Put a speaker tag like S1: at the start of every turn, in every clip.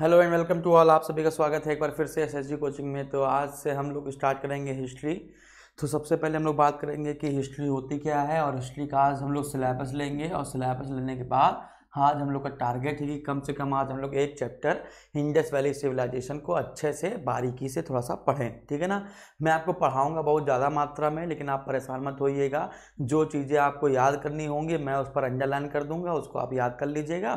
S1: Hello and welcome to all आप सभी का स्वागत है एक बार फिर से एसएसजी कोचिंग में। तो आज से हम लोग स्टार्ट करेंगे हिस्ट्री तो सबसे पहले हम लोग बात करेंगे कि हिस्ट्री होती क्या है और हिस्ट्री का आज हम लोग सिलेबस लेंगे और सिलेबस लेने के बाद आज हम लोग का टारगेट है कि कम से कम आज हम लोग एक चैप्टर इंडस वैली सिविलाइजेशन को अच्छे से, बारीकी से थोड़ा सा पढ़ें। ठीक है ना? मैं आपको पढ़ाऊँगा बहुत ज़्यादा मात्रा में, लेकिन आप परेशान मत होइएगा। जो चीज़ें आपको याद करनी होंगी, मैं उस पर अंडरलाइन कर दूँगा, उसको आप याद कर लीजिएगा।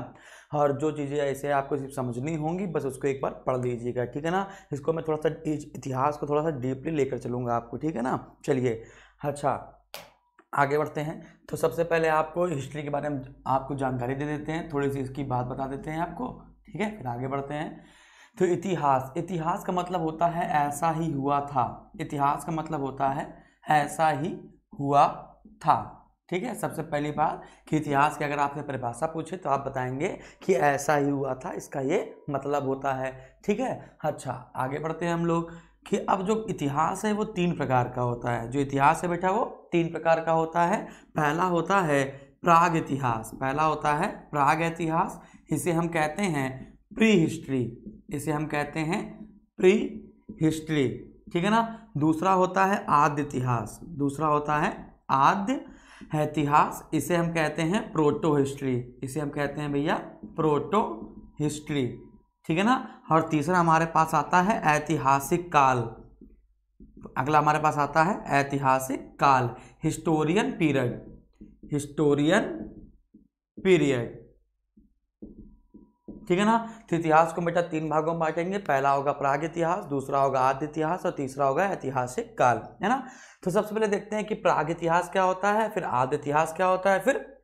S1: और जो चीज़ें ऐसे आपको सिर्फ़ समझनी होंगी, बस उसको एक बार पढ़ लीजिएगा। ठीक है ना? इसको मैं थोड़ा सा इतिहास को थोड़ा सा डीपली लेकर चलूँगा आपको। ठीक है ना? चलिए। अच्छा आगे बढ़ते हैं। तो सबसे पहले आपको हिस्ट्री के बारे में आपको जानकारी दे देते हैं। थोड़ी सी इसकी बात बता देते हैं आपको। ठीक है, फिर आगे बढ़ते हैं। तो इतिहास इतिहास का मतलब होता है ऐसा ही हुआ था। इतिहास का मतलब होता है ऐसा ही हुआ था। ठीक है, सबसे पहली बात कि इतिहास की अगर आपसे परिभाषा पूछे तो आप बताएँगे कि ऐसा ही हुआ था। इसका ये मतलब होता है। ठीक है अच्छा आगे बढ़ते हैं हम लोग। कि अब जो इतिहास है वो तीन प्रकार का होता है। जो इतिहास है बेटा वो तीन प्रकार का होता है। पहला होता है प्राग इतिहास। पहला होता है प्राग इतिहास। इसे हम कहते हैं प्री हिस्ट्री इसे हम कहते हैं प्री हिस्ट्री ठीक है ना? दूसरा होता है आद्य इतिहास। दूसरा होता है आद्य इतिहास। इसे हम कहते हैं प्रोटो हिस्ट्री इसे हम कहते हैं भैया प्रोटो हिस्ट्री ठीक है ना? और तीसरा हमारे पास आता है ऐतिहासिक काल। अगला हमारे पास आता है ऐतिहासिक काल, हिस्टोरियन पीरियड। Historian period. ठीक है ना? तो इतिहास को बेटा तीन भागों में बांटेंगे। पहला होगा प्राग इतिहास, दूसरा होगा आद्य इतिहास और तीसरा होगा ऐतिहासिक काल, है ना? तो सबसे पहले देखते हैं कि प्राग इतिहास क्या होता है, फिर आद्य इतिहास क्या होता है, फिर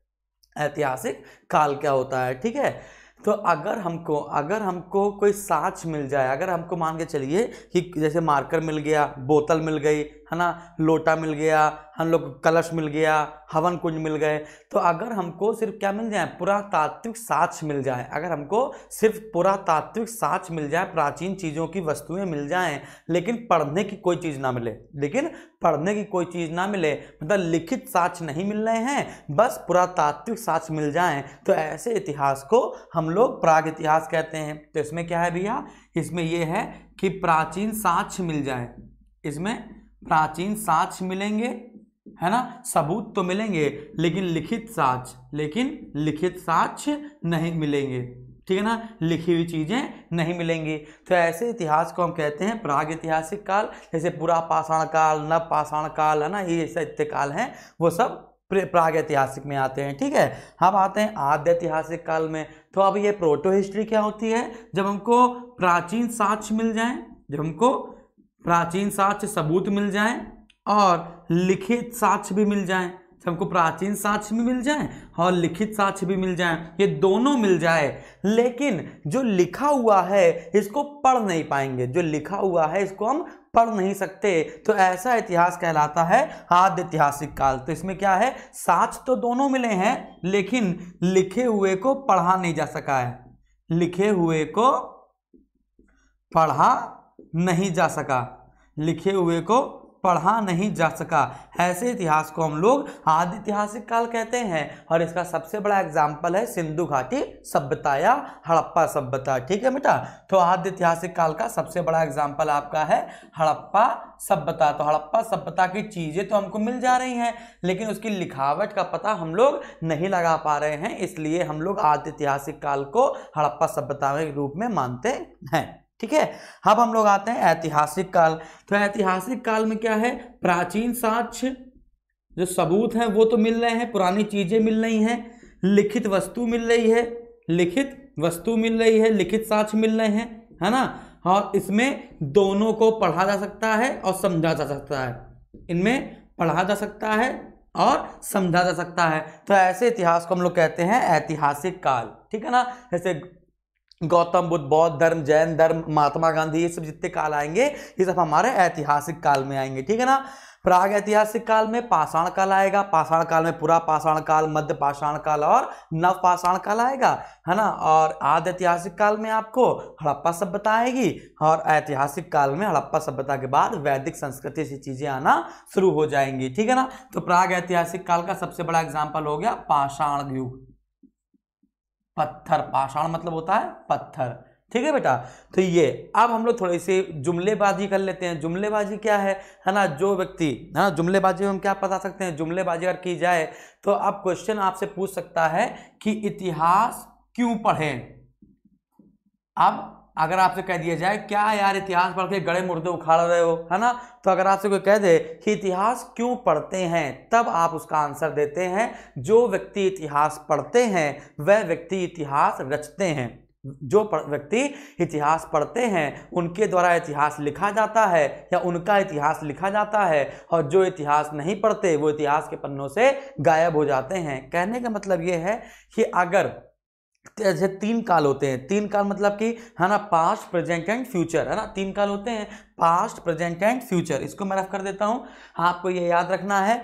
S1: ऐतिहासिक काल क्या होता है, ठीक है? तो अगर हमको अगर हमको कोई साक्ष मिल जाए, अगर हमको मान के चलिए कि जैसे मार्कर मिल गया, बोतल मिल गई है ना? लोटा मिल गया, हम लोग कलश मिल गया, हवन कुंज मिल गए। तो अगर हमको सिर्फ़ क्या मिल जाए? पुरातात्विक साक्ष मिल जाए। अगर हमको सिर्फ़ पुरातात्विक साक्ष मिल जाए, प्राचीन चीज़ों की वस्तुएँ मिल जाएँ, लेकिन पढ़ने की कोई चीज़ ना मिले। लेकिन पढ़ने की कोई चीज़ ना मिले मतलब लिखित साक्ष नहीं मिल रहे हैं, बस पुरातात्विक साक्ष मिल जाएँ। तो ऐसे इतिहास को हम लोग प्राग इतिहास कहते हैं। तो इसमें क्या है भैया? इसमें यह है कि प्राचीन साक्ष्य मिल जाए। इसमें प्राचीन साक्ष्य मिलेंगे, है ना? सबूत तो मिलेंगे, लेकिन लिखित साक्ष्य लेकिन लिखित साक्ष्य नहीं मिलेंगे। ठीक है ना? लिखी हुई चीज़ें नहीं मिलेंगी। तो ऐसे इतिहास को हम कहते हैं प्राग ऐतिहासिक काल। जैसे पूरा पाषाण काल, नव पाषाण काल, है ना? ये ऐसा काल हैं, वो सब प्राग ऐतिहासिक में आते हैं। ठीक है? हम आते हैं आद्य ऐतिहासिक काल में। तो अब ये प्रोटो हिस्ट्री क्या होती है? जब हमको प्राचीन साक्ष्य मिल जाए, जब हमको प्राचीन साक्ष्य सबूत मिल जाए और लिखित साक्ष्य भी मिल जाए। हमको प्राचीन साक्ष्य भी मिल जाए और लिखित साक्ष्य भी मिल जाए, ये दोनों मिल जाए, लेकिन जो लिखा हुआ है, इसको पढ़ नहीं पाएँगे। जो लिखा हुआ है, इसको हम पढ़ नहीं सकते। तो ऐसा इतिहास कहलाता है आद्य ऐतिहासिक काल। तो इसमें क्या है? साक्ष्य तो दोनों मिले हैं, लेकिन लिखे हुए को पढ़ा नहीं जा सका है। लिखे हुए को पढ़ा नहीं जा सका। लिखे हुए को पढ़ा नहीं जा सका। ऐसे इतिहास को हम लोग आदि ऐतिहासिक काल कहते हैं और इसका सबसे बड़ा एग्ज़ाम्पल है सिंधु घाटी सभ्यता या हड़प्पा सभ्यता। ठीक है बेटा? तो आदि ऐतिहासिक काल का सबसे बड़ा एग्ज़ाम्पल आपका है हड़प्पा सभ्यता। तो हड़प्पा सभ्यता की चीज़ें तो हमको मिल जा रही हैं, लेकिन उसकी लिखावट का पता हम लोग नहीं लगा पा रहे हैं, इसलिए हम लोग आदि ऐतिहासिक काल को हड़प्पा सभ्यता के रूप में मानते हैं। ठीक है? अब हम लोग आते हैं ऐतिहासिक काल। तो ऐतिहासिक काल में क्या है? प्राचीन साक्ष्य, जो सबूत हैं, वो तो मिल रहे हैं, पुरानी चीज़ें मिल रही हैं, लिखित वस्तु मिल रही है, लिखित वस्तु मिल रही है, लिखित साक्ष्य मिल रहे हैं, है ना? और इसमें दोनों को पढ़ा जा सकता है और समझा जा सकता है। इनमें पढ़ा जा सकता है और समझा जा सकता है। तो ऐसे इतिहास को हम लोग कहते हैं ऐतिहासिक काल। ठीक है ना? जैसे गौतम बुद्ध, बौद्ध धर्म, जैन धर्म, महात्मा गांधी, ये सब जितने काल आएँगे, ये सब हमारे ऐतिहासिक काल में आएँगे, ठीक है ना? प्राग ऐतिहासिक काल में पाषाण काल आएगा, पाषाण काल में पूरा पाषाण काल, मध्य पाषाण काल और नव पाषाण काल आएगा, है ना? और आदि ऐतिहासिक काल में आपको हड़प्पा सभ्यता आएगी और ऐतिहासिक काल में हड़प्पा सभ्यता के बाद वैदिक संस्कृति से चीज़ें आना शुरू हो जाएँगी, ठीक है ना? तो प्राग ऐतिहासिक काल का सबसे बड़ा एग्ज़ाम्पल हो गया पाषाण युग। पत्थर, पाषाण मतलब होता है पत्थर। ठीक है बेटा? तो ये, अब हम लोग थोड़ी सी जुमलेबाजी कर लेते हैं। जुमलेबाजी क्या है? है ना, जो व्यक्ति, है ना, जुमलेबाजी में हम क्या बता सकते हैं? जुमलेबाजी अगर की जाए तो अब क्वेश्चन आपसे पूछ सकता है कि इतिहास क्यों पढ़ें? अब अगर आपसे कह दिया जाए, क्या यार इतिहास पढ़ के गड़े मुर्दे उखाड़ रहे हो? है ना? तो अगर आपसे कोई कह दे कि इतिहास क्यों पढ़ते हैं, तब आप उसका आंसर देते हैं, जो व्यक्ति इतिहास पढ़ते हैं, वह व्यक्ति इतिहास रचते हैं। जो व्यक्ति इतिहास पढ़ते हैं, उनके द्वारा इतिहास लिखा जाता है या उनका इतिहास लिखा जाता है, और जो इतिहास नहीं पढ़ते, वो इतिहास के पन्नों से गायब हो जाते हैं। कहने का मतलब ये है कि अगर जैसे तीन काल होते हैं। तीन काल मतलब कि, है ना पास्ट प्रेजेंट एंड फ्यूचर है ना? तीन काल होते हैं पास्ट प्रेजेंट एंड फ्यूचर इसको मैं रफ कर देता हूँ। आपको ये याद रखना है,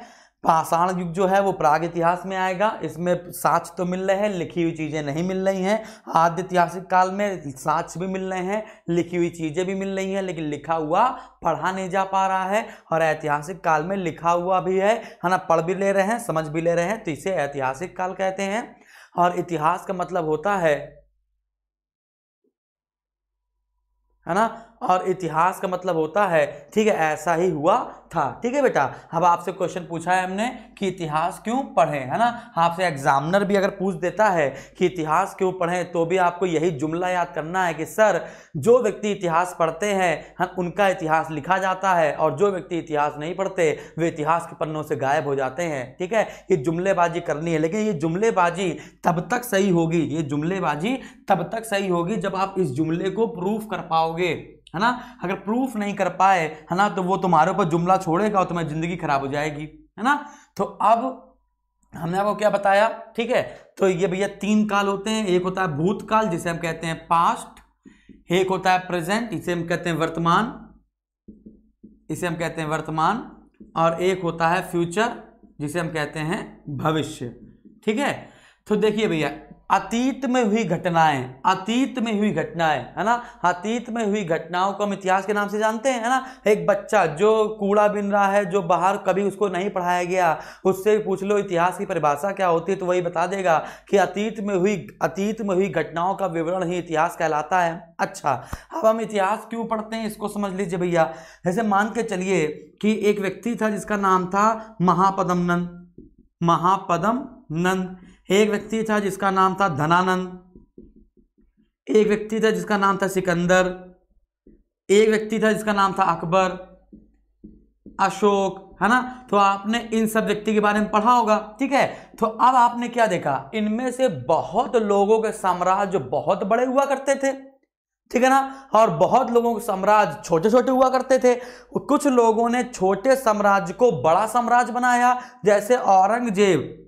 S1: पाषाण युग जो है वो प्राग इतिहास में आएगा। इसमें साक्ष तो मिल रहे हैं, लिखी हुई चीज़ें नहीं मिल रही हैं। आद्य ऐतिहासिक काल में साक्ष भी मिल रहे हैं, लिखी हुई चीज़ें भी मिल रही हैं, लेकिन लिखा हुआ पढ़ा नहीं जा पा रहा है और ऐतिहासिक काल में लिखा हुआ भी है है ना? पढ़ भी ले रहे हैं, समझ भी ले रहे हैं तो इसे ऐतिहासिक काल कहते हैं। और इतिहास का मतलब होता है है ना? और इतिहास का मतलब होता है, ठीक है, ऐसा ही हुआ था। ठीक है बेटा? अब आपसे क्वेश्चन पूछा है हमने कि इतिहास क्यों पढ़ें, है ना? आपसे एग्जामिनर भी अगर पूछ देता है कि इतिहास क्यों पढ़ें तो भी आपको यही जुमला याद करना है कि, सर, जो व्यक्ति इतिहास पढ़ते हैं उनका इतिहास लिखा जाता है और जो व्यक्ति इतिहास नहीं पढ़ते, वे इतिहास के पन्नों से गायब हो जाते हैं। ठीक है? ये जुमलेबाजी करनी है, लेकिन ये जुमलेबाजी तब तक सही होगी, ये जुमलेबाजी तब तक सही होगी जब आप इस जुमले को प्रूफ कर पाओगे। है ना? अगर प्रूफ नहीं कर पाए, है ना तो वो तुम्हारे ऊपर जुमला छोड़ेगा और तुम्हारी ज़िंदगी खराब हो जाएगी, है ना? तो अब हमने आपको क्या बताया? ठीक है? तो ये भैया तीन काल होते हैं। एक होता है भूतकाल, जिसे हम कहते हैं पास्ट एक होता है प्रेजेंट इसे हम कहते हैं वर्तमान, इसे हम कहते हैं वर्तमान, और एक होता है फ्यूचर जिसे हम कहते हैं भविष्य। ठीक है? तो देखिए भैया अतीत में हुई घटनाएँ, अतीत में हुई घटनाएँ, है ना? अतीत में हुई घटनाओं को हम इतिहास के नाम से जानते हैं, है ना? एक बच्चा जो कूड़ा बिन रहा है, जो बाहर कभी उसको नहीं पढ़ाया गया, उससे पूछ लो, इतिहास की परिभाषा क्या होती है तो वही बता देगा कि अतीत में हुई, अतीत में हुई घटनाओं का विवरण ही इतिहास कहलाता है। अच्छा अब हम इतिहास क्यों पढ़ते हैं, इसको समझ लीजिए भैया। जैसे मान के चलिए कि एक व्यक्ति था जिसका नाम था महापदम नंद। महापदम नंद। एक व्यक्ति था जिसका नाम था धनानंद। एक व्यक्ति था जिसका नाम था सिकंदर। एक व्यक्ति था जिसका नाम था अकबर। अशोक, है ना? तो आपने इन सब व्यक्ति के बारे में पढ़ा होगा, ठीक है? तो अब आपने क्या देखा? इनमें से बहुत लोगों के साम्राज्य बहुत बड़े हुआ करते थे, ठीक है ना? और बहुत लोगों के साम्राज्य छोटे छोटे हुआ करते थे। कुछ लोगों ने छोटे साम्राज्य को बड़ा साम्राज्य बनाया, जैसे औरंगज़ेब।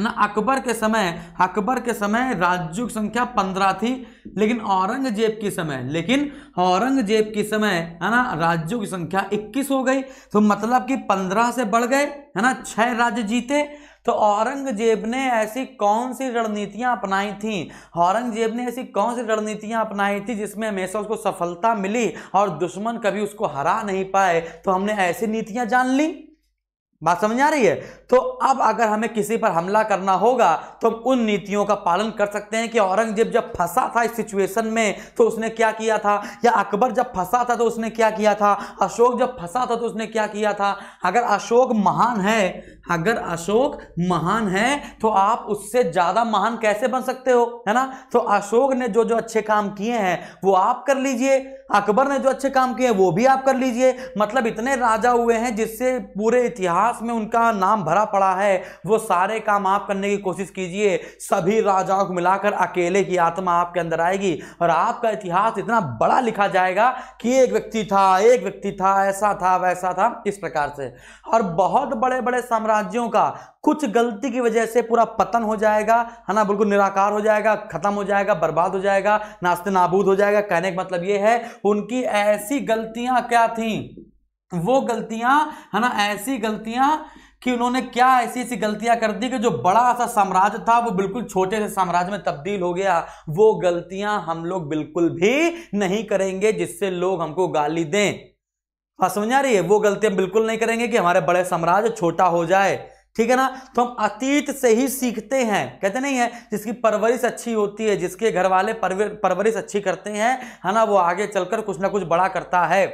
S1: है ना, अकबर के समय, अकबर के समय राज्यों की संख्या पंद्रह थी, लेकिन औरंगज़ेब के समय, लेकिन औरंगज़ेब के समय, है ना राज्यों की संख्या इक्कीस हो गई तो मतलब कि पंद्रह से बढ़ गए, है ना, छह राज्य जीते तो औरंगज़ेब ने ऐसी कौन सी रणनीतियाँ अपनाई थी? औरंगज़ेब ने ऐसी कौन सी रणनीतियाँ अपनाई थी जिसमें हमेशा उसको सफलता मिली और दुश्मन कभी उसको हरा नहीं पाए? तो हमने ऐसी नीतियाँ जान ली। बात समझ आ रही है? तो अब अगर हमें किसी पर हमला करना होगा तो हम उन नीतियों का पालन कर सकते हैं कि औरंगज़ेब जब फंसा था इस सिचुएशन में तो उसने क्या किया था? या अकबर जब फंसा था तो उसने क्या किया था? अशोक जब फंसा था तो उसने क्या किया था? अगर अशोक महान है अगर अशोक महान है तो आप उससे ज़्यादा महान कैसे बन सकते हो? है ना? तो अशोक ने जो जो अच्छे काम किए हैं, वो आप कर लीजिए। अकबर ने जो अच्छे काम किए हैं, वो भी आप कर लीजिए। मतलब इतने राजा हुए हैं, जिससे पूरे इतिहास में उनका नाम भरा पड़ा है। वो सारे काम आप करने की कोशिश कीजिए। सभी राजाओं को मिलाकर अकेले की आत्मा आपके अंदर आएगी और आपका इतिहास इतना बड़ा लिखा जाएगा कि एक व्यक्ति था, एक व्यक्ति था, ऐसा था, वैसा था, इस प्रकार से। और बहुत बड़े बड़े साम्राज्यों का। कुछ गलती की वजह से पूरा पतन हो जाएगा, है ना? बिल्कुल निराकार हो जाएगा, खत्म हो जाएगा, बर्बाद हो जाएगा, नास्ते नाबूद हो जाएगा। कहने का मतलब ये है, उनकी ऐसी गलतियाँ क्या थी? वो गलतियाँ, है ना, ऐसी गलतियाँ कि उन्होंने क्या ऐसी ऐसी गलतियाँ कर दी कि जो बड़ा सा साम्राज्य था, वो बिल्कुल छोटे से साम्राज्य में तब्दील हो गया। वो गलतियाँ हम लोग बिल्कुल भी नहीं करेंगे जिससे लोग हमको गाली दें। हाँ समझ आ रही है? वो गलतियाँ बिल्कुल नहीं करेंगे कि हमारे बड़े साम्राज्य छोटा हो जाए। ठीक है ना? तो हम अतीत से ही सीखते हैं। कहते नहीं है? जिसकी परवरिश अच्छी होती है, जिसके घर वाले परवरिश अच्छी करते हैं, है ना? वो आगे चलकर कुछ ना कुछ बड़ा करता है।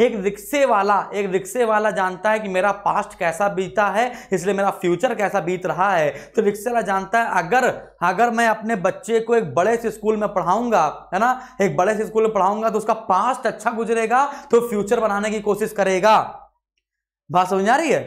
S1: एक रिक्शे वाला, एक रिक्शे वाला जानता है कि मेरा पास्ट कैसा बीता है, इसलिए मेरा फ्यूचर कैसा बीत रहा है। तो रिक्शे वाला जानता है, अगर अगर मैं अपने बच्चे को एक बड़े से स्कूल में पढ़ाऊँगा, है ना? एक बड़े से स्कूल में पढ़ाऊँगा तो उसका पास्ट अच्छा गुजरेगा तो फ्यूचर बनाने की कोशिश करेगा। बात समझ आ रही है?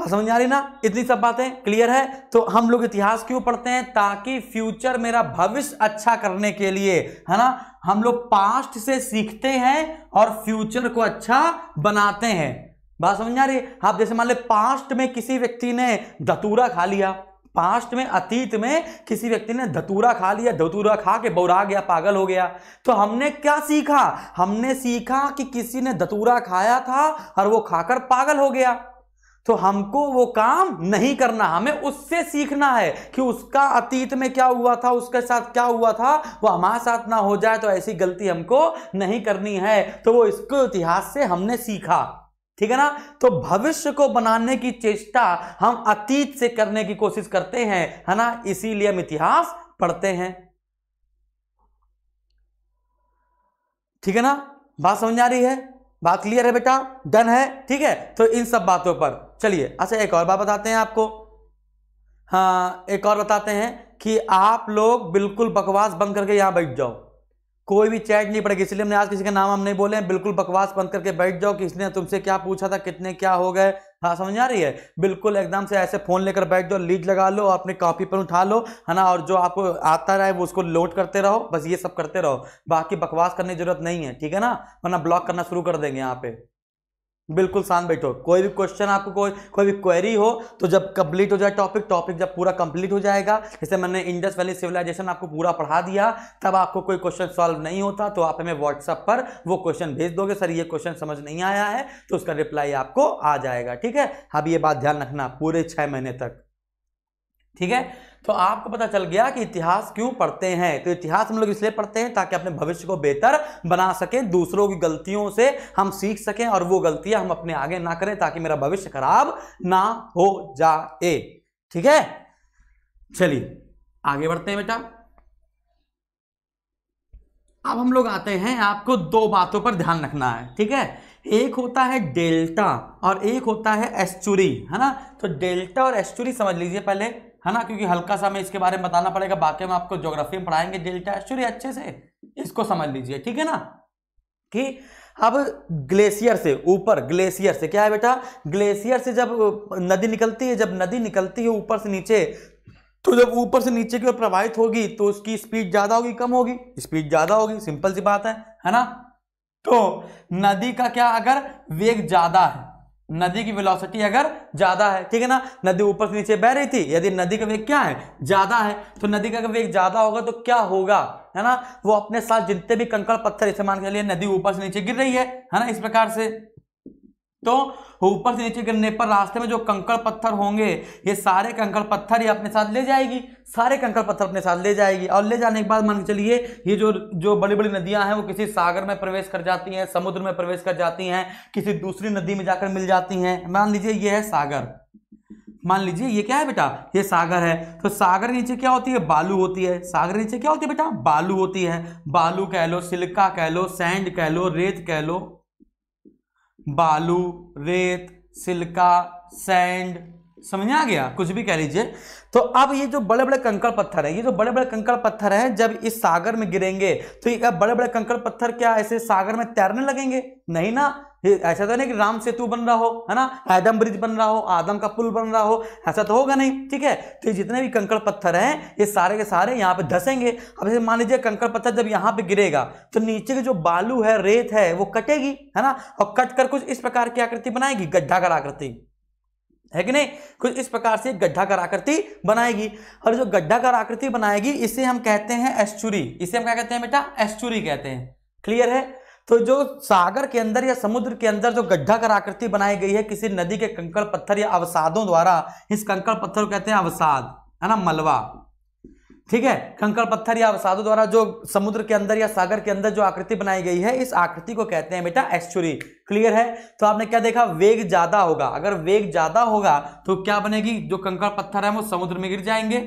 S1: बात समझ आ रही ना? इतनी सब बातें क्लियर है? तो हम लोग इतिहास क्यों पढ़ते हैं? ताकि फ्यूचर मेरा भविष्य अच्छा करने के लिए, है ना? हम लोग पास्ट से सीखते हैं और फ्यूचर को अच्छा बनाते हैं। बात समझ आ रही आप जैसे मान ले पास्ट में किसी व्यक्ति ने धतूरा खा लिया पास्ट में, अतीत में किसी व्यक्ति ने धतूरा खा लिया, धतूरा खा के बौरा गया, पागल हो गया। तो हमने क्या सीखा? हमने सीखा कि किसी ने धतूरा खाया था और वो खाकर पागल हो गया। तो हमको वो काम नहीं करना, हमें उससे सीखना है कि उसका अतीत में क्या हुआ था, उसके साथ क्या हुआ था, वो हमारे साथ ना हो जाए तो ऐसी गलती हमको नहीं करनी है। तो वो इसको इतिहास से हमने सीखा, ठीक है ना? तो भविष्य को बनाने की चेष्टा हम अतीत से करने की कोशिश करते हैं, है ना? इसीलिए हम इतिहास पढ़ते हैं। ठीक है ना? बात समझ आ रही है? बात क्लियर है बेटा? डन है? ठीक है? तो इन सब बातों पर। चलिए अच्छा एक और बात बताते हैं आपको। हाँ एक और बताते हैं कि आप लोग बिल्कुल बकवास बंद करके यहाँ बैठ जाओ। कोई भी चैट नहीं पड़ेगी, इसलिए हमने आज किसी का नाम हम नहीं बोले बिल्कुल बकवास बंद करके बैठ जाओ कि इसने तुमसे क्या पूछा था, कितने, क्या हो गए। हाँ समझ आ रही है? बिल्कुल एकदम से ऐसे फ़ोन लेकर बैठ जाओ, लीड लगा लो और अपनी कॉपी पर उठा लो, है ना? और जो आपको आता रहे वो उसको लोड करते रहो, बस ये सब करते रहो। बाकी बकवास करने की ज़रूरत नहीं है, ठीक है ना? वरना ब्लॉक करना शुरू कर देंगे यहाँ पे। बिल्कुल शांत बैठो। कोई भी क्वेश्चन आपको कोई कोई भी क्वेरी हो तो जब कंप्लीट हो जाए टॉपिक टॉपिक जब पूरा कंप्लीट हो जाएगा, जैसे मैंने इंडस वैली सिविलाइजेशन आपको पूरा पढ़ा दिया, तब आपको कोई क्वेश्चन सॉल्व नहीं होता तो आप हमें व्हाट्सअप पर वो क्वेश्चन भेज दोगे, सर, ये क्वेश्चन समझ नहीं आया है तो उसका रिप्लाई आपको आ जाएगा। ठीक है? अब ये बात ध्यान रखना, पूरे छः महीने तक। ठीक है? तो आपको पता चल गया कि इतिहास क्यों पढ़ते हैं? तो इतिहास हम लोग इसलिए पढ़ते हैं ताकि अपने भविष्य को बेहतर बना सकें, दूसरों की गलतियों से हम सीख सकें और वो गलतियाँ हम अपने आगे ना करें ताकि मेरा भविष्य खराब ना हो जाए। ठीक है? चलिए, आगे बढ़ते हैं बेटा। अब हम लोग आते हैं, आपको दो बातों पर ध्यान रखना है, ठीक है? एक होता है डेल्टा और एक होता है एस्चुरी, है ना? तो डेल्टा और एस्चुरी समझ लीजिए पहले। है ना? क्योंकि हल्का सा मैं इसके बारे में बताना पड़ेगा। बाकी में आपको ज्योग्राफी में पढ़ाएँगे, डेल्टा एस्चुरी अच्छे से। इसको समझ लीजिए, ठीक है ना? कि अब ग्लेशियर से, ऊपर ग्लेशियर से, क्या है बेटा? ग्लेशियर से जब नदी निकलती है, जब नदी निकलती है ऊपर से नीचे तो जब ऊपर से नीचे की ओर प्रवाहित होगी तो उसकी स्पीड ज़्यादा होगी, कम होगी। स्पीड ज़्यादा होगी, सिंपल सी बात है है ना? तो नदी का क्या अगर वेग ज़्यादा है नदी की वेलोसिटी अगर ज़्यादा है, ठीक है ना? नदी ऊपर से नीचे बह रही थी, यदि नदी का वेग क्या है? ज़्यादा है तो नदी का वेग ज़्यादा होगा तो क्या होगा? है ना? वो अपने साथ जितने भी कंकड़ पत्थर इस्तेमाल के लिए नदी ऊपर से नीचे गिर रही है है ना? इस प्रकार से। तो ऊपर से नीचे गिरने पर रास्ते में जो कंकड़ पत्थर होंगे, ये सारे कंकड़ पत्थर ये अपने साथ ले जाएगी। सारे कंकड़ पत्थर अपने साथ ले जाएगी। और ले जाने के बाद मान के चलिए, ये जो जो बड़ी बड़ी नदियाँ हैं, वो किसी सागर में प्रवेश कर जाती हैं, समुद्र में प्रवेश कर जाती हैं, किसी दूसरी नदी में जाकर मिल जाती हैं। मान लीजिए ये है सागर। मान लीजिए ये क्या है बेटा? ये सागर है। तो सागर नीचे क्या होती है? बालू होती है। सागर नीचे क्या होती है बेटा? बालू होती है। बालू कह लो, सिल्का कह लो, सैंड कह लो, रेत कह लो। बालू रेत सिल्का सैंड समझ आ गया? कुछ भी कह लीजिए। तो अब ये जो बड़े बड़े कंकड़ पत्थर है, ये जो बड़े बड़े कंकड़ पत्थर है, जब इस सागर में गिरेंगे तो ये बड़े बड़े कंकड़ पत्थर क्या ऐसे सागर में तैरने लगेंगे? नहीं ना। ऐसा तो नहीं कि राम सेतु बन रहा हो, है ना? आदम ब्रिज बन रहा हो, आदम का पुल बन रहा हो, ऐसा तो होगा नहीं, ठीक है? तो ये जितने भी कंकड़ पत्थर हैं, ये सारे के सारे यहाँ पे धसेंगे। अब जैसे मान लीजिए कंकड़ पत्थर जब यहाँ पे गिरेगा तो नीचे की जो बालू है, रेत है, वो कटेगी, है ना? और कट कर कुछ इस प्रकार की आकृति बनाएगी, गड्ढा कर आकृति। है कि नहीं? कुछ इस प्रकार से गड्ढा कर आकृति बनाएगी। और जो गड्ढा कर आकृति बनाएगी, इसे हम कहते हैं एस्चुरी इसे हम क्या कहते हैं बेटा? एस्चुरी कहते हैं। क्लियर है? तो जो सागर के अंदर या समुद्र के अंदर जो गड्ढा कर आकृति बनाई गई है, किसी नदी के कंकड़ पत्थर या अवसादों द्वारा, इस कंकड़ पत्थर को कहते हैं अवसाद, है ना? मलबा। ठीक है? कंकड़ पत्थर या साधु द्वारा जो समुद्र के अंदर या सागर के अंदर जो आकृति बनाई गई है, इस आकृति को कहते हैं बेटा एस्चुरी क्लियर है? तो आपने क्या देखा? वेग ज़्यादा होगा। अगर वेग ज़्यादा होगा तो क्या बनेगी? जो कंकड़ पत्थर है, वो समुद्र में गिर जाएँगे।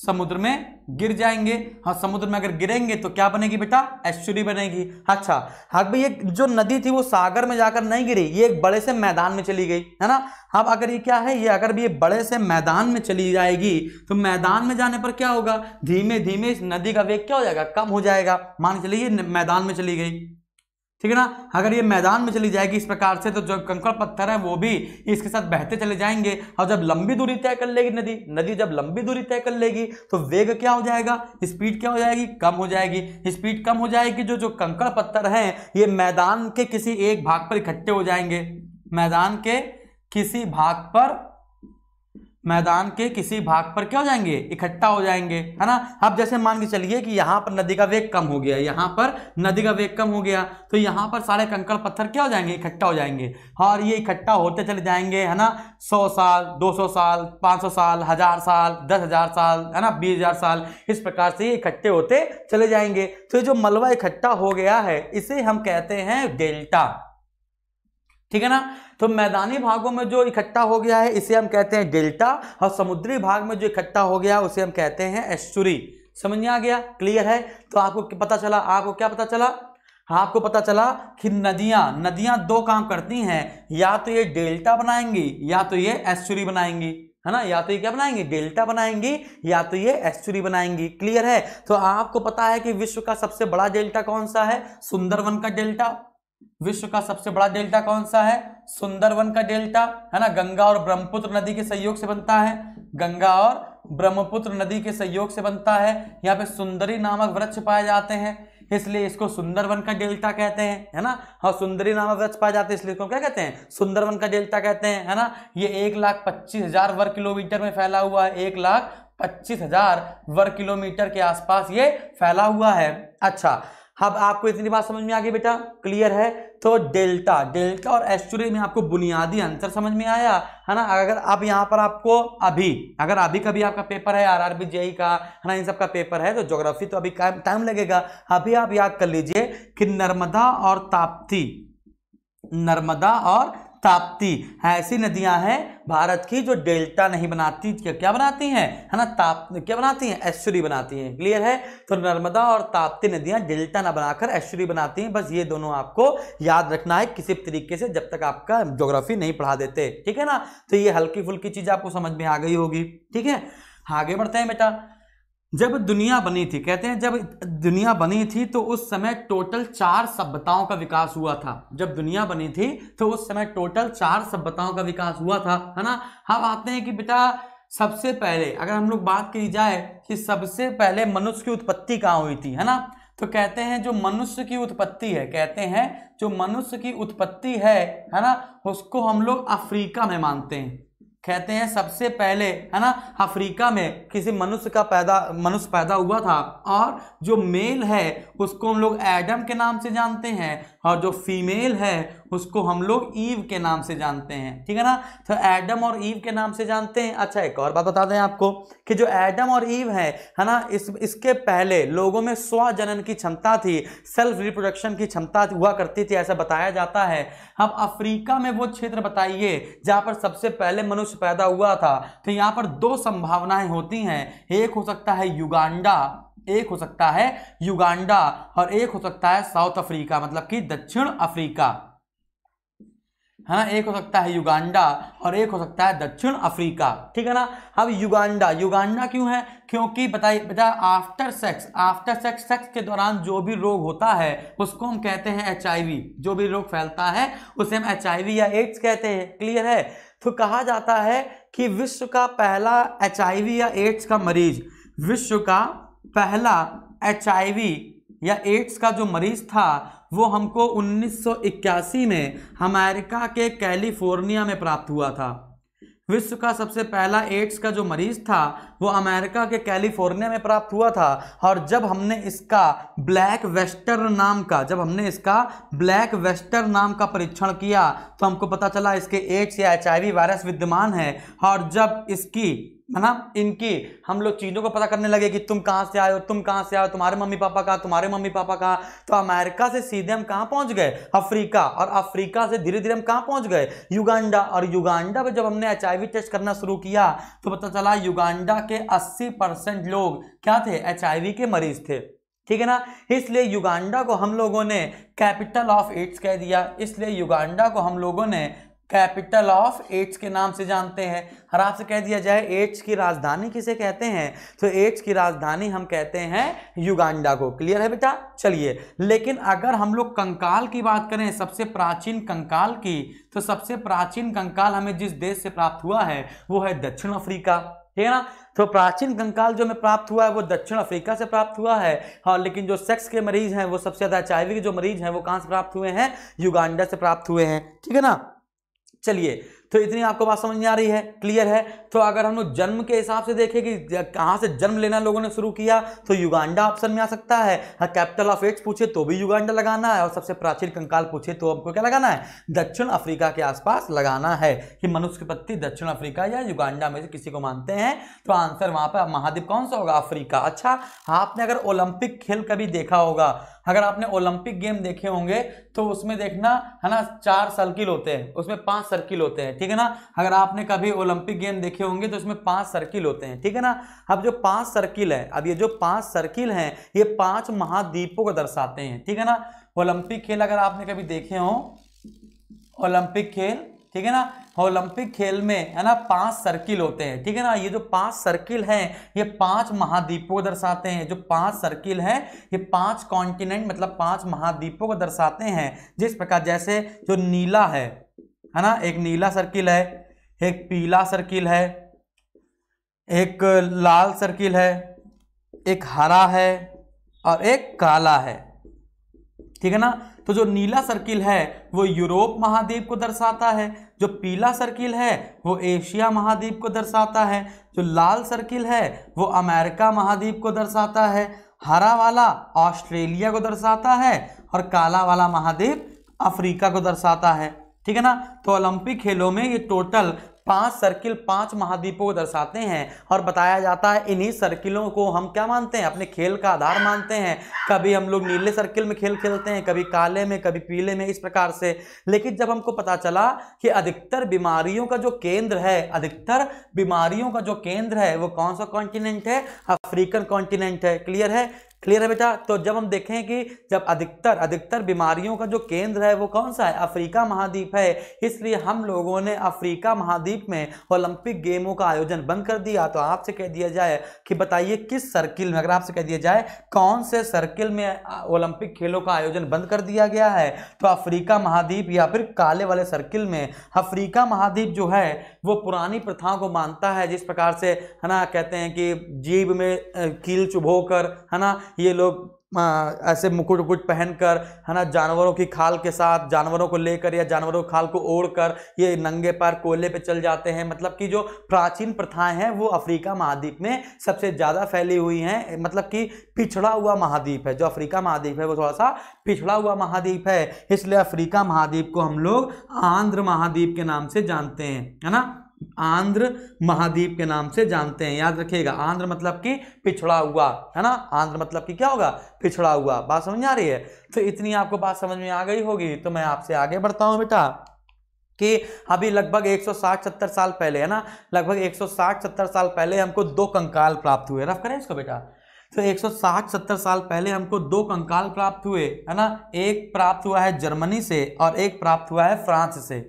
S1: समुद्र में गिर जाएँगे। हाँ समुद्र में अगर गिरेंगे तो क्या बनेगी बेटा? एश्चुरी बनेगी। अच्छा हाँ भाई ये जो नदी थी वो सागर में जाकर नहीं गिरी, ये एक बड़े से मैदान में चली गई, है ना? अब अगर ये क्या है, ये अगर भी ये बड़े से मैदान में चली जाएगी तो मैदान में जाने पर क्या होगा? धीमे धीमे इस नदी का वेग क्या हो जाएगा? कम हो जाएगा। मान चलिए मैदान में चली गई। ठीक है ना? अगर ये मैदान में चली जाएगी इस प्रकार से तो जो कंकड़ पत्थर है, वो भी इसके साथ बहते चले जाएँगे। और जब लंबी दूरी तय कर लेगी नदी नदी जब लंबी दूरी तय कर लेगी तो वेग क्या हो जाएगा? स्पीड क्या हो जाएगी? कम हो जाएगी। स्पीड कम हो जाएगी जो जो कंकड़ पत्थर हैं, ये मैदान के किसी एक भाग पर इकट्ठे हो जाएँगे। मैदान के किसी भाग पर मैदान के किसी भाग पर क्या हो जाएँगे? इकट्ठा हो जाएँगे, है ना? अब जैसे मान के चलिए कि यहाँ पर नदी का वेग कम हो गया, यहाँ पर नदी का वेग कम हो गया तो यहाँ पर सारे कंकड़ पत्थर क्या हो जाएँगे? इकट्ठा हो जाएँगे। और ये इकट्ठा होते चले जाएँगे, है ना? सौ साल, दो सौ साल, पाँच सौ साल, हज़ार साल, दस हज़ार साल, है ना? बीस हज़ार साल, इस प्रकार से ये इकट्ठे होते चले जाएँगे। तो ये जो मलबा इकट्ठा हो गया है, इसे हम कहते हैं डेल्टा। ठीक है ना? तो मैदानी भागों में जो इकट्ठा हो गया है, इसे हम कहते हैं डेल्टा, और समुद्री भाग में जो इकट्ठा हो गया उसे हम कहते हैं एस्चुरी समझ में आ गया? क्लियर है? तो आपको पता चला? आपको क्या पता चला? आपको पता चला कि नदियाँ नदियाँ दो काम करती हैं। या तो ये डेल्टा बनाएँगी, या तो ये एस्चुरी बनाएँगी। है ना? या तो ये क्या बनाएँगे? डेल्टा बनाएँगी, या तो ये एस्चुरी बनाएँगी। क्लियर है? तो आपको पता है कि विश्व का सबसे बड़ा डेल्टा कौन सा है? सुंदरवन का डेल्टा। विश्व का सबसे बड़ा डेल्टा कौन सा है? सुंदरवन का डेल्टा, है ना? गंगा और ब्रह्मपुत्र नदी के सहयोग से बनता है। गंगा और ब्रह्मपुत्र नदी के सहयोग से बनता है। यहाँ पे सुंदरी नामक वृक्ष पाए जाते हैं, इसलिए इसको सुंदरवन का डेल्टा कहते हैं, है ना? हाँ सुंदरी नामक वृक्ष पाए जाते हैं, इसलिए इसको क्या कहते हैं? सुंदरवन का डेल्टा कहते हैं, है ना? ये एक लाख पच्चीस हज़ार वर्ग किलोमीटर में फैला हुआ है। एक लाख पच्चीस हज़ार वर्ग किलोमीटर के आसपास ये फैला हुआ है। अच्छा अब आपको इतनी बात समझ में आ गई बेटा क्लियर है? तो डेल्टा डेल्टा और एस्चुरी में आपको बुनियादी अंतर समझ में आया, है ना? अगर आप यहाँ पर आपको अभी, अगर अभी कभी आपका पेपर है आर आर आरआरबी जेई का, है ना? इन सब का पेपर है तो ज्योग्राफी तो अभी टाइम लगेगा। अभी आप याद कर लीजिए कि नर्मदा और ताप्ती, नर्मदा और ताप्ती ऐसी नदियाँ हैं भारत की जो डेल्टा नहीं बनाती, क्या बनाती हैं? है ना, ताप, क्या बनाती हैं? एश्वरी बनाती हैं। क्लियर है? तो नर्मदा और ताप्ती नदियाँ डेल्टा ना बनाकर एश्वरी बनाती हैं। बस ये दोनों आपको याद रखना है, किसी तरीके से जब तक आपका जोग्राफी नहीं पढ़ा देते। ठीक है ना? तो ये हल्की फुल्की चीज़ आपको समझ में आ गई होगी। ठीक है? आगे बढ़ते हैं बेटा। जब दुनिया बनी थी, कहते हैं जब दुनिया बनी थी तो उस समय टोटल चार सभ्यताओं का विकास हुआ था। जब दुनिया बनी थी तो उस समय टोटल चार सभ्यताओं का विकास हुआ था, है ना? हम आते हैं कि बेटा, सबसे पहले, अगर हम लोग बात की जाए कि सबसे पहले मनुष्य की उत्पत्ति कहाँ हुई थी, है ना? तो कहते हैं जो मनुष्य की उत्पत्ति है, कहते हैं जो मनुष्य की उत्पत्ति है है ना? उसको हम लोग अफ्रीका में मानते हैं। कहते हैं सबसे पहले, है ना, अफ्रीका में किसी मनुष्य का पैदा, मनुष्य पैदा हुआ था और जो मेल है, उसको हम लोग एडम के नाम से जानते हैं और जो फीमेल है उसको हम लोग ईव के नाम से जानते हैं, ठीक है ना? तो एडम और ईव के नाम से जानते हैं। अच्छा एक और बात बता दें आपको कि जो एडम और ईव है है ना, इस, इसके पहले लोगों में स्वजनन की क्षमता थी सेल्फ रिप्रोडक्शन की क्षमता हुआ करती थी, ऐसा बताया जाता है। अब अफ्रीका में वो क्षेत्र बताइए, जहाँ पर सबसे पहले मनुष्य पैदा हुआ था तो यहाँ पर दो संभावनाएँ होती हैं। एक हो सकता है युगांडा, एक हो सकता है युगांडा, और एक हो सकता है साउथ अफ्रीका मतलब कि दक्षिण अफ्रीका। है ना एक हो सकता है युगांडा और एक हो सकता है दक्षिण अफ्रीका, ठीक है ना? अब युगांडा युगांडा क्यों है? क्योंकि बताइए बेटा after sex after sex sex के दौरान जो भी रोग होता है, उसको हम कहते हैं एचआईवी जो भी रोग फैलता है, उसे हम एचआईवी या एड्स कहते हैं क्लियर है? तो कहा जाता है कि विश्व का पहला एचआईवी या एड्स का मरीज़, विश्व का पहला एचआईवी या एड्स का जो मरीज़ था, वो हमको 1981 में अमेरिका के कैलिफ़ोर्निया में प्राप्त हुआ था। विश्व का सबसे पहला एड्स का जो मरीज़ था, वो अमेरिका के कैलिफ़ोर्निया में प्राप्त हुआ था। और जब हमने इसका ब्लैक वेस्टर नाम का, जब हमने इसका ब्लैक वेस्टर नाम का परीक्षण किया तो हमको पता चला इसके एड्स या एचआईवी वायरस विद्यमान है। और जब इसकी है ना? इनकी हम लोग चीज़ों को पता करने लगे कि तुम कहाँ से आए हो, तुम कहाँ से आए हो, तुम्हारे मम्मी पापा कहाँ, तुम्हारे मम्मी पापा कहाँ? तो अमेरिका से सीधे हम कहाँ पहुँच गए? अफ्रीका। और अफ्रीका से धीरे धीरे हम कहाँ पहुँच गए? युगांडा। और युगांडा में जब हमने एच टेस्ट करना शुरू किया तो पता चला युगांडा के अस्सी लोग क्या थे? एचआईवी के मरीज़ थे। ठीक है ना? इसलिए युगांडा को हम लोगों ने कैपिटल ऑफ़ एड्स कह दिया। इसलिए युगांडा को हम लोगों ने कैपिटल ऑफ़ एड्स के नाम से जानते हैं। और आपसे कह दिया जाए एड्स की राजधानी किसे कहते हैं? तो एड्स की राजधानी हम कहते हैं युगांडा को। क्लियर है बेटा? चलिए, लेकिन अगर हम लोग कंकाल की बात करें, सबसे प्राचीन कंकाल की तो सबसे प्राचीन कंकाल हमें जिस देश से प्राप्त हुआ है, वो है दक्षिण अफ्रीका। ठीक है ना? तो प्राचीन कंकाल जो हमें प्राप्त हुआ है, वो दक्षिण अफ्रीका से प्राप्त हुआ है। हाँ लेकिन जो सेक्स के मरीज़ हैं, वो सबसे ज़्यादा एच के जो मरीज़ हैं, वो कहाँ से प्राप्त हुए हैं? युगांडा से प्राप्त हुए हैं। ठीक है ना? चलिए तो इतनी आपको बात समझ में आ रही है क्लियर है? तो अगर हम लोग जन्म के हिसाब से देखें कि कहाँ से जन्म लेना लोगों ने शुरू किया तो युगांडा ऑप्शन में आ सकता है। कैपिटल ऑफ़ एड्स पूछे तो भी युगांडा लगाना है, और सबसे प्राचीन कंकाल पूछे तो हमको क्या लगाना है? दक्षिण अफ्रीका के आसपास लगाना है कि मनुष्य की पत्ती दक्षिण अफ्रीका या युगांडा में से किसी को मानते हैं। तो आंसर वहाँ पर, महाद्वीप कौन सा होगा? अफ्रीका। अच्छा आपने अगर ओलंपिक खेल कभी देखा होगा अगर आपने ओलंपिक गेम देखे होंगे तो उसमें देखना, है ना, चार सर्किल होते हैं, उसमें पाँच सर्किल होते हैं, ठीक है ना? अगर आपने कभी ओलंपिक गेम देखे होंगे तो उसमें पाँच सर्किल होते हैं, ठीक है ना? अब जो पाँच सर्किल है, अब ये जो पाँच सर्किल हैं, ये पाँच महाद्वीपों को दर्शाते हैं, ठीक है ना? ओलंपिक खेल अगर आपने कभी देखे हो, ओलंपिक खेल ठीक है ना? ओलंपिक खेल में, है ना, पाँच सर्किल होते हैं, ठीक है ना? ये जो पाँच सर्किल हैं, ये पाँच महाद्वीपों को दर्शाते हैं। जो पाँच सर्किल हैं, ये पाँच कॉन्टिनेंट मतलब पाँच महाद्वीपों को दर्शाते हैं। जिस प्रकार जैसे जो नीला है है ना? एक नीला सर्किल है, एक पीला सर्किल है, एक लाल सर्किल है, एक हरा है और एक काला है, ठीक है ना? तो जो नीला सर्किल है, वो यूरोप महाद्वीप को दर्शाता है। जो पीला सर्किल है, वो एशिया महाद्वीप को दर्शाता है। जो लाल सर्किल है, वो अमेरिका महाद्वीप को दर्शाता है। हरा वाला ऑस्ट्रेलिया को दर्शाता है और काला वाला महाद्वीप अफ्रीका को दर्शाता है। ठीक है ना? तो ओलंपिक खेलों में ये टोटल पाँच सर्किल पाँच महाद्वीपों को दर्शाते हैं और बताया जाता है इन्हीं सर्किलों को हम क्या मानते हैं? अपने खेल का आधार मानते हैं। कभी हम लोग नीले सर्किल में खेल खेलते हैं, कभी काले में, कभी पीले में, इस प्रकार से। लेकिन जब हमको पता चला कि अधिकतर बीमारियों का जो केंद्र है, अधिकतर बीमारियों का जो केंद्र है, वो कौन सा कॉन्टिनेंट है? अफ्रीकन कॉन्टिनेंट है। क्लियर है? क्लियर है बेटा? तो जब हम देखें कि जब अधिकतर अधिकतर बीमारियों का जो केंद्र है वो कौन सा है? अफ्रीका महाद्वीप है। इसलिए हम लोगों ने अफ्रीका महाद्वीप में ओलंपिक गेमों का आयोजन बंद कर दिया। तो आपसे कह दिया जाए कि बताइए किस सर्किल में, अगर आपसे कह दिया जाए, कौन से सर्किल में ओलंपिक खेलों का आयोजन बंद कर दिया गया है? तो अफ्रीका महाद्वीप या फिर काले वाले सर्किल में अफ्रीका महाद्वीप जो है, वो पुरानी प्रथाओं को मानता है। जिस प्रकार से, है ना, कहते हैं कि जीव में कील चुभोकर, है ना ये लोग ऐसे मुकुट उकुट पहनकर, है ना, जानवरों की खाल के साथ, जानवरों को लेकर या जानवरों की खाल को ओढ़कर ये नंगे पैर कोयले पे चल जाते हैं। मतलब कि जो प्राचीन प्रथाएँ हैं, वो अफ्रीका महाद्वीप में सबसे ज़्यादा फैली हुई हैं। मतलब कि पिछड़ा हुआ महाद्वीप है। जो अफ्रीका महाद्वीप है, वो थोड़ा सा पिछड़ा हुआ महाद्वीप है। इसलिए अफ्रीका महाद्वीप को हम लोग आंध्र महाद्वीप के नाम से जानते हैं, है ना? आंध्र महाद्वीप के नाम से जानते हैं। याद रखिएगा, आंध्र मतलब कि पिछड़ा हुआ, है ना? आंध्र मतलब कि क्या होगा? पिछड़ा हुआ। बात समझ आ रही है? तो इतनी आपको बात समझ में आ गई होगी तो मैं आपसे आगे बढ़ता हूँ बेटा, कि अभी लगभग 160-70 साल पहले, है ना? लगभग 160-70 साल पहले हमको दो कंकाल प्राप्त हुए। रफ करें इसको बेटा। तो 160-70 साल पहले हमको दो कंकाल प्राप्त हुए, है ना? एक प्राप्त हुआ है जर्मनी से और एक प्राप्त हुआ है फ्रांस से।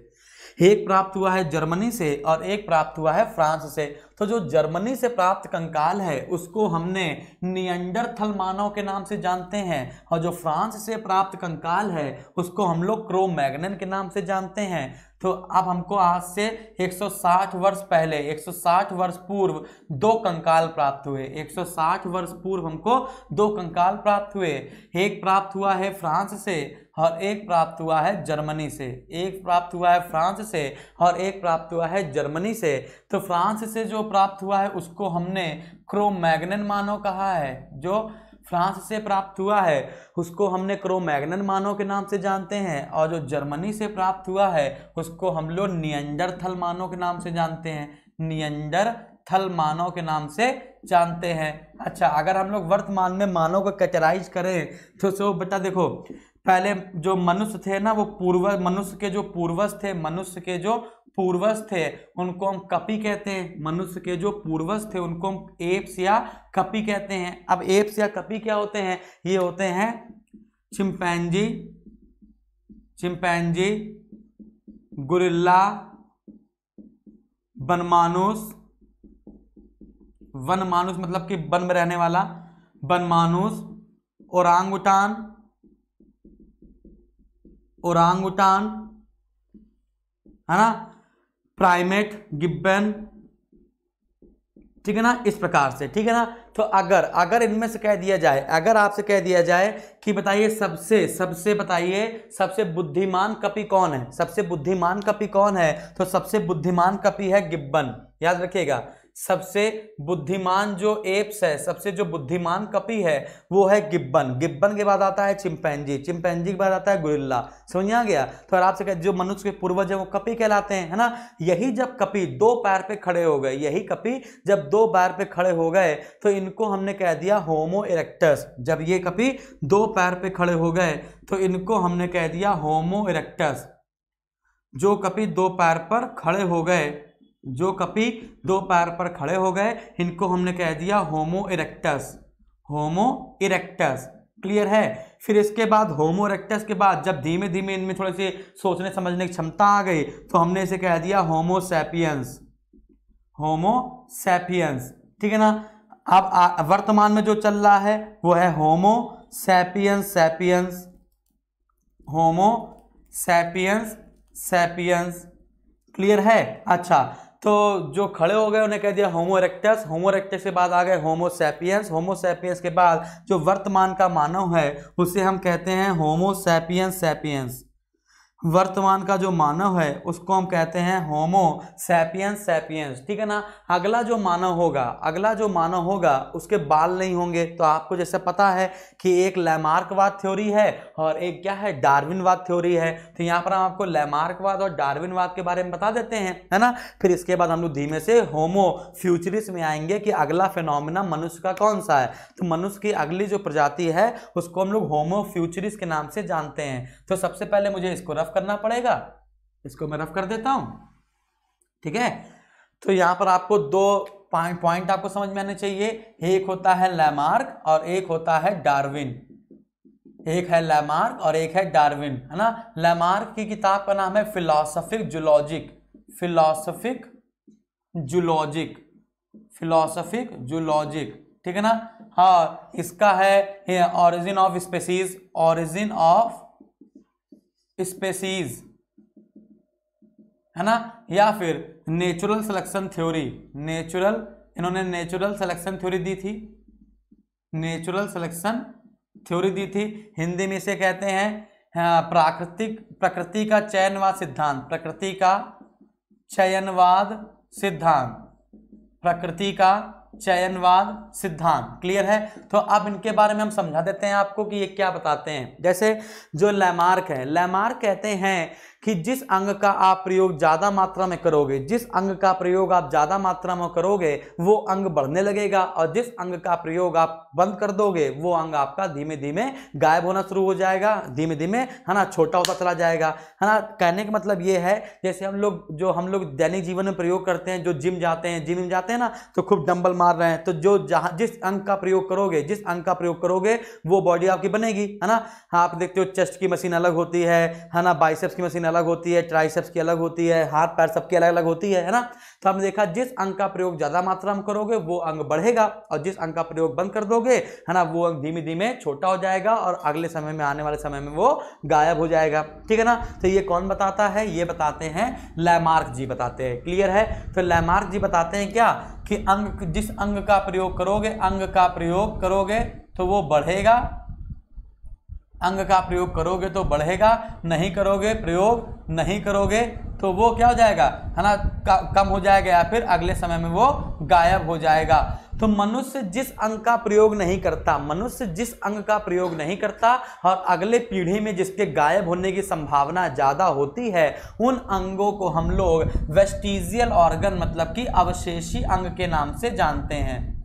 S1: एक प्राप्त हुआ है जर्मनी से और एक प्राप्त हुआ है फ्रांस से। तो जो जर्मनी से प्राप्त कंकाल है, उसको हमने नियंडर मानव के नाम से जानते हैं और जो फ्रांस से प्राप्त कंकाल है, उसको हम लोग क्रोमैग्नन के नाम से जानते हैं। तो अब हमको आज से 160 वर्ष पहले 160 वर्ष पूर्व दो कंकाल प्राप्त हुए। 160 वर्ष पूर्व हमको दो कंकाल प्राप्त हुए। एक प्राप्त हुआ है फ्रांस से और एक प्राप्त हुआ है जर्मनी से। एक प्राप्त हुआ है फ्रांस से और एक प्राप्त हुआ है जर्मनी से। तो फ्रांस से जो प्राप्त हुआ है, उसको हमने क्रोमैग्नन मानव कहा है। जो फ्रांस से प्राप्त हुआ है, उसको हमने क्रोमैग्नन मानव के नाम से जानते हैं। और जो जर्मनी से प्राप्त हुआ है, उसको हम लोग नियंडर थल मानव के नाम से जानते हैं। नियंडर थल मानव के नाम से जानते हैं। अच्छा अगर हम लोग वर्तमान में मानव को कैटेराइज करें तो सो बेटा देखो पहले जो मनुष्य थे ना, वो पूर्व, मनुष्य के जो पूर्वज थे, मनुष्य के जो पूर्वज थे, उनको हम कपी कहते हैं। मनुष्य के जो पूर्वज थे, उनको हम एप्स या कपी कहते हैं। अब एप्स या कपी क्या होते हैं? ये होते हैं चिंपैंजी चिंपैंजी, गुरिल्ला बनमानुस वन मानुस मतलब कि वन में रहने वाला वन मानुस ओरांगुटान, है ना? प्राइमेट, गिब्बन, ठीक है ना? इस प्रकार से, ठीक है ना? तो अगर अगर इनमें से कह दिया जाए, अगर आपसे कह दिया जाए कि बताइए सबसे सबसे बताइए, सबसे बुद्धिमान कपि कौन है? सबसे बुद्धिमान कपि कौन है? तो सबसे बुद्धिमान कपि है गिब्बन। याद रखिएगा सबसे बुद्धिमान जो एप्स है, सबसे जो बुद्धिमान कपी है, वो है गिब्बन। गिब्बन के बाद आता है चिंपैंजी चिंपैंजी के बाद आता है गुरिल्ला समझ गया? तो अगर आपसे जो मनुष्य के पूर्वज है, वो कपी कहलाते हैं, है ना? यही जब कपी दो पैर पे खड़े हो गए, यही कपी जब दो पैर पे खड़े हो गए तो इनको हमने कह दिया होमो इरेक्टस जब ये कपी दो पैर पे खड़े हो गए तो इनको हमने कह दिया होमो इरेक्टस जो कपी दो पैर पर खड़े हो गए जो कपि दो पैर पर खड़े हो गए, इनको हमने कह दिया Homo erectus Homo erectus clear है? फिर इसके बाद होमो इरेक्टस के बाद जब धीमे धीमे इनमें थोड़े से सोचने समझने की क्षमता आ गई तो हमने इसे कह दिया होमो सैपियंस होमो सैपियंस ठीक है ना? अब वर्तमान में जो चल रहा है, वो है Homo sapiens sapiens Homo sapiens sapiens clear है? अच्छा तो जो खड़े हो गए, उन्हें कह दिया होमो इरेक्टस होमो इरेक्टस के बाद आ गए होमो होमोसेपियंस होमो सैपियंस के बाद जो वर्तमान का मानव है, उसे हम कहते हैं होमो सेपियंस सैपियंस वर्तमान का जो मानव है, उसको हम कहते हैं होमो सैपियंस सैपियंस ठीक है ना? अगला जो मानव होगा, अगला जो मानव होगा, उसके बाल नहीं होंगे। तो आपको जैसे पता है कि एक लैमार्कवाद थ्योरी है और एक क्या है, डार्विनवाद थ्योरी है। तो यहाँ पर हम आपको लैमार्कवाद और डार्विनवाद के बारे में बता देते हैं, है ना? फिर इसके बाद हम लोग धीमे से होमो फ्यूचरिस में आएँगे कि अगला फिनोमिना मनुष्य का कौन सा है? तो मनुष्य की अगली जो प्रजाति है, उसको हम लोग होमो फ्यूचरिस के नाम से जानते हैं। तो सबसे पहले मुझे इसको रफ करना पड़ेगा। इसको मैं रफ कर देता हूँ। ठीक है? तो यहाँ पर आपको दो पॉइंट आपको समझ में आने चाहिए। एक होता है लैमार्क और एक होता है डार्विन। एक है लैमार्क और एक है डार्विन, है ना? लैमार्क की किताब का नाम है philosophic zoologic. Philosophic zoologic. Philosophic zoologic. ठीक है ना? हाँ इसका है Origin of Species Origin of Species है ना? या फिर नेचुरल सिलेक्शन थ्योरी नेचुरल इन्होंने नेचुरल सिलेक्शन थ्योरी दी थी। नेचुरल सिलेक्शन थ्योरी दी थी। हिंदी में इसे कहते हैं हाँ, प्राकृतिक प्रकृति का चयनवाद सिद्धांत। प्रकृति का चयनवाद सिद्धांत। प्रकृति का चयनवाद सिद्धांत। क्लियर है? तो अब इनके बारे में हम समझा देते हैं आपको कि ये क्या बताते हैं। जैसे जो लैमार्क है लैमार्क कहते हैं कि जिस अंग का आप प्रयोग ज़्यादा मात्रा में करोगे, जिस अंग का प्रयोग आप ज़्यादा मात्रा में करोगे, वो अंग बढ़ने लगेगा और जिस अंग का प्रयोग आप बंद कर दोगे, वो अंग आपका धीमे धीमे गायब होना शुरू हो जाएगा, धीमे धीमे, है ना, छोटा होता चला जाएगा। है ना, कहने का मतलब ये है, जैसे हम लोग, जो हम लोग दैनिक जीवन में प्रयोग करते हैं, जो जिम जाते हैं, जिम जाते हैं ना तो खूब डंबल मार रहे हैं तो जो जहाँ, जिस अंग का प्रयोग करोगे, जिस अंग का प्रयोग करोगे, वो बॉडी आपकी बनेगी, है ना। आप देखते हो, चेस्ट की मशीन अलग होती है है ना, बाइसेप्स की मशीन अलग होती है ट्राइसेप्स की अलग होती है, हाथ पैर सबकी अलग अलग होती है है ना? तो हमने देखा जिस अंग का प्रयोग ज़्यादा मात्रा में करोगे, वो अंग बढ़ेगा और जिस अंग का प्रयोग बंद कर दोगे, है ना, वो अंग धीमे धीमे छोटा हो जाएगा और अगले समय में, आने वाले समय में वो गायब हो जाएगा। ठीक है ना? तो ये कौन बताता है? ये बताते हैं लैमार्क जी बताते हैं। क्लियर है? तो लैमार्क जी बताते हैं क्या? कि अंग, जिस अंग का प्रयोग करोगे, अंग का प्रयोग करोगे तो वो बढ़ेगा अंग का प्रयोग करोगे तो बढ़ेगा, नहीं करोगे, प्रयोग नहीं करोगे तो वो क्या हो जाएगा? है ना कम हो जाएगा या फिर अगले समय में वो गायब हो जाएगा। तो मनुष्य जिस अंग का प्रयोग नहीं करता, मनुष्य जिस अंग का प्रयोग नहीं करता और अगले पीढ़ी में जिसके गायब होने की संभावना ज़्यादा होती है, उन अंगों को हम लोग वेस्टिजियल ऑर्गन मतलब कि अवशेषी अंग के नाम से जानते हैं।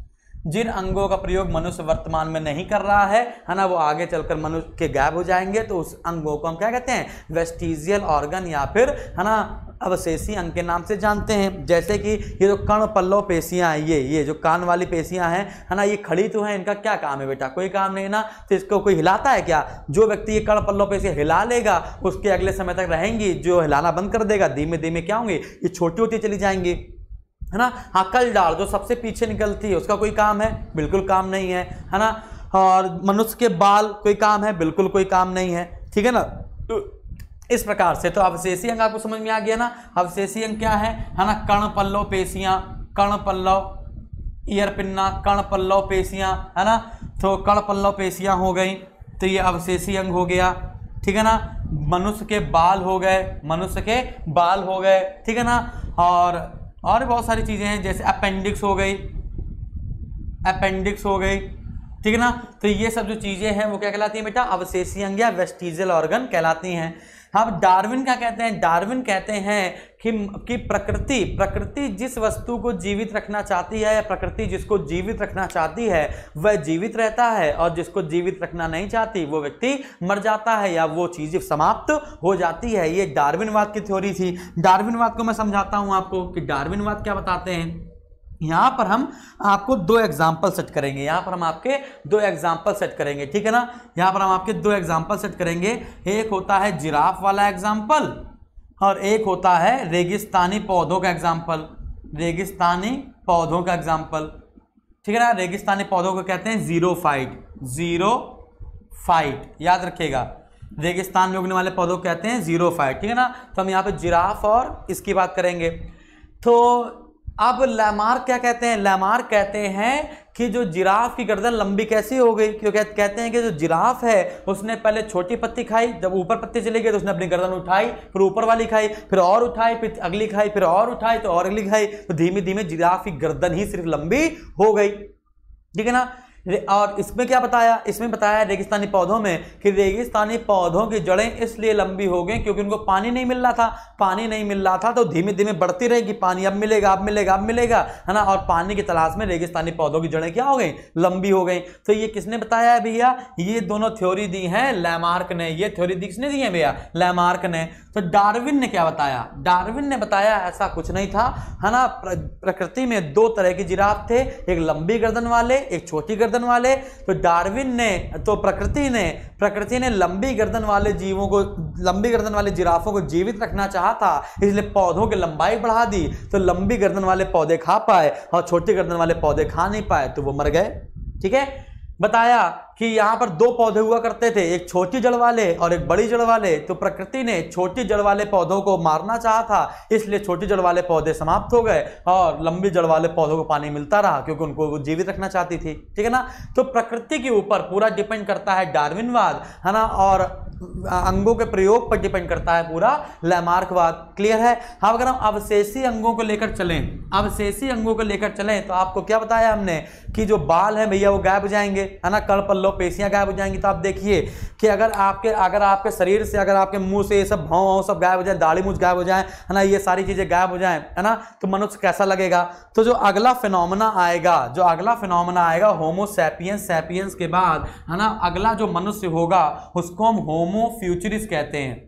S1: जिन अंगों का प्रयोग मनुष्य वर्तमान में नहीं कर रहा है है ना, वो आगे चलकर मनुष्य के गायब हो जाएँगे तो उस अंगों को हम क्या कहते हैं? वेस्टिजियल ऑर्गन या फिर, है ना, अवशेषी अंग के नाम से जानते हैं। जैसे कि ये जो कर्ण पल्लव पेशियाँ हैं, ये ये जो कान वाली पेशियाँ हैं, है ना, ये खड़ी तो हैं, इनका क्या काम है बेटा? कोई काम नहीं ना? तो इसको कोई हिलाता है क्या? जो व्यक्ति ये कर्ण पल्लव पेशियाँ हिला लेगा, उसके अगले समय तक रहेंगी, जो हिलाना बंद कर देगा धीमे धीमे क्या होंगे? ये छोटी होती चली जाएँगी। है ना? हाँ कल डाल जो सबसे पीछे निकलती है, उसका कोई काम है? बिल्कुल काम नहीं है है ना? और मनुष्य के बाल, कोई काम है? बिल्कुल कोई काम नहीं है, ठीक है ना? तो इस प्रकार से तो अवशेषी अंग आपको समझ में आ गया ना? अवशेषी अंग क्या है? है ना? कर्ण पल्लव पेशियाँ कर्ण पल्लव, ईयर पिन्ना कर्ण पल्लव पेशियाँ, है ना? तो कर्ण पल्लव पेशियाँ हो गई तो ये अवशेषी अंग हो गया, ठीक है ना? मनुष्य के बाल हो गए, मनुष्य के बाल हो गए, ठीक है ना? और और बहुत सारी चीज़ें हैं, जैसे अपेंडिक्स हो गई। अपेंडिक्स हो गई। ठीक है ना? तो ये सब जो चीज़ें हैं, वो क्या कहलाती हैं बेटा? अवशेषी अंग या वेस्टिजल ऑर्गन कहलाती हैं। अब डार्विन क्या कहते हैं? डार्विन कहते हैं कि कि प्रकृति प्रकृति जिस वस्तु को जीवित रखना चाहती है या प्रकृति जिसको जीवित रखना चाहती है, वह जीवित रहता है और जिसको जीवित रखना नहीं चाहती, वो व्यक्ति मर जाता है या वो चीज़ समाप्त हो जाती है। ये डार्विनवाद की थ्योरी थी। डार्विनवाद को मैं समझाता हूँ आपको कि डार्विनवाद क्या बताते हैं? यहाँ पर हम आपको दो एग्ज़ाम्पल सेट करेंगे। यहाँ पर हम आपके दो एग्ज़ाम्पल सेट करेंगे, ठीक है ना? यहाँ पर हम आपके दो एग्ज़ाम्पल सेट करेंगे। एक होता है जिराफ वाला एग्ज़ाम्पल और एक होता है रेगिस्तानी पौधों का एग्ज़ाम्पल रेगिस्तानी पौधों का एग्ज़ाम्पल ठीक है ना? रेगिस्तानी पौधों को कहते हैं ज़ीरो फाइट ज़ीरो फाइट याद रखिएगा। रेगिस्तान में उगने वाले पौधों को कहते हैं ज़ीरो फाइट ठीक है ना? तो हम यहाँ पे जिराफ और इसकी बात करेंगे। तो अब लैमार्क क्या कहते हैं? लैमार्क कहते हैं कि जो जिराफ की गर्दन लंबी कैसी हो गई? क्योंकि कहते हैं कि जो जिराफ है, उसने पहले छोटी पत्ती खाई, जब ऊपर पत्ती चली गई तो उसने अपनी गर्दन उठाई, फिर ऊपर वाली खाई, फिर और उठाई, फिर अगली खाई, फिर और उठाई तो और अगली खाई तो धीमे धीमे जिराफ की गर्दन ही सिर्फ़ लंबी हो गई। ठीक है ना? और इसमें क्या बताया? इसमें बताया रेगिस्तानी पौधों में कि रेगिस्तानी पौधों की जड़ें इसलिए लंबी हो गई क्योंकि उनको पानी नहीं मिल रहा था। पानी नहीं मिल रहा था तो धीमे धीमे बढ़ती रहेगी पानी। अब मिलेगा अब मिलेगा अब मिलेगा, है ना? और पानी की तलाश में रेगिस्तानी पौधों की जड़ें क्या हो गई? लंबी हो गई। तो ये किसने बताया है भैया? ये दोनों थ्योरी दी है लैमार्क ने। ये थ्योरी दी किसने दी है भैया? लैमार्क ने। तो डार्विन ने क्या बताया? डार्विन ने बताया ऐसा कुछ नहीं था, है ना? प्रकृति में दो तरह की जिराफ थे, एक लंबी गर्दन वाले, एक छोटी गर्दन वाले तो डार्विन ने तो प्रकृति ने प्रकृति ने लंबी गर्दन वाले जीवों को, लंबी गर्दन वाले जिराफों को जीवित रखना चाहा था, इसलिए पौधों की लंबाई बढ़ा दी तो लंबी गर्दन वाले पौधे खा पाए और छोटी गर्दन वाले पौधे खा नहीं पाए तो वो मर गए। ठीक है? बताया कि यहाँ पर दो पौधे हुआ करते थे, एक छोटी जड़ वाले और एक बड़ी जड़ वाले। तो प्रकृति ने छोटी जड़ वाले पौधों को मारना चाहा था, इसलिए छोटी जड़ वाले पौधे समाप्त हो गए और लंबी जड़ वाले पौधों को पानी मिलता रहा, क्योंकि उनको वो जीवित रखना चाहती थी। ठीक है ना? तो प्रकृति के ऊपर पूरा डिपेंड करता है डार्विनवाद, है ना? और अंगों के प्रयोग पर डिपेंड करता है पूरा। लैमार्कवाद, क्लियर है? हाँ अगर हम अवशेषी अंगों को लेकर चलें, अवशेषी अंगों को लेकर चलें तो आपको क्या बताया हमने कि जो बाल है भैया वो गायब जाएँगे, है ना? कड़ पल्लो पेशियाँ गायब हो जाएँगी। तो आप देखिए कि अगर आपके अगर आपके शरीर से, अगर आपके मुँह से ये सब भाव भाव सब गायब हो जाए दाढ़ी मुझ गायब हो जाए, है ना, ये सारी चीज़ें गायब हो जाए, है ना तो मनुष्य कैसा लगेगा? तो जो अगला फिनोमना आएगा, जो अगला फिनोमना आएगा होमोसैपियंस सैपियंस के बाद, है ना, अगला जो मनुष्य होगा, उसको हम होमो फ्यूचरिस कहते हैं।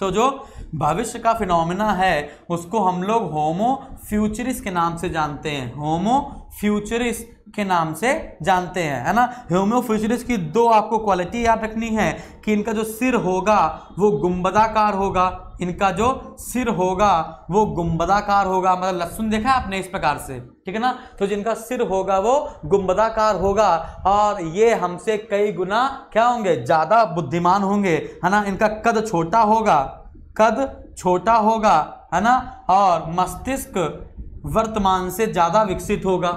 S1: तो जो भविष्य का फिनोमिना है, उसको हम लोग होमो फ्यूचरिस के नाम से जानते हैं। होमो फ्यूचरिस के नाम से जानते हैं, है ना? ह्यूमोफ्यूचरिस की दो आपको क्वालिटी याद रखनी है, कि इनका जो सिर होगा, वो गुंबदाकार होगा। इनका जो सिर होगा, वो गुंबदाकार होगा। मतलब लहसुन देखा है आपने इस प्रकार से, ठीक है ना? तो जिनका सिर होगा, वो गुंबदाकार होगा। और ये हमसे कई गुना क्या होंगे? ज़्यादा बुद्धिमान होंगे, है ना? इनका कद छोटा होगा, कद छोटा होगा, है ना? और मस्तिष्क वर्तमान से ज़्यादा विकसित होगा।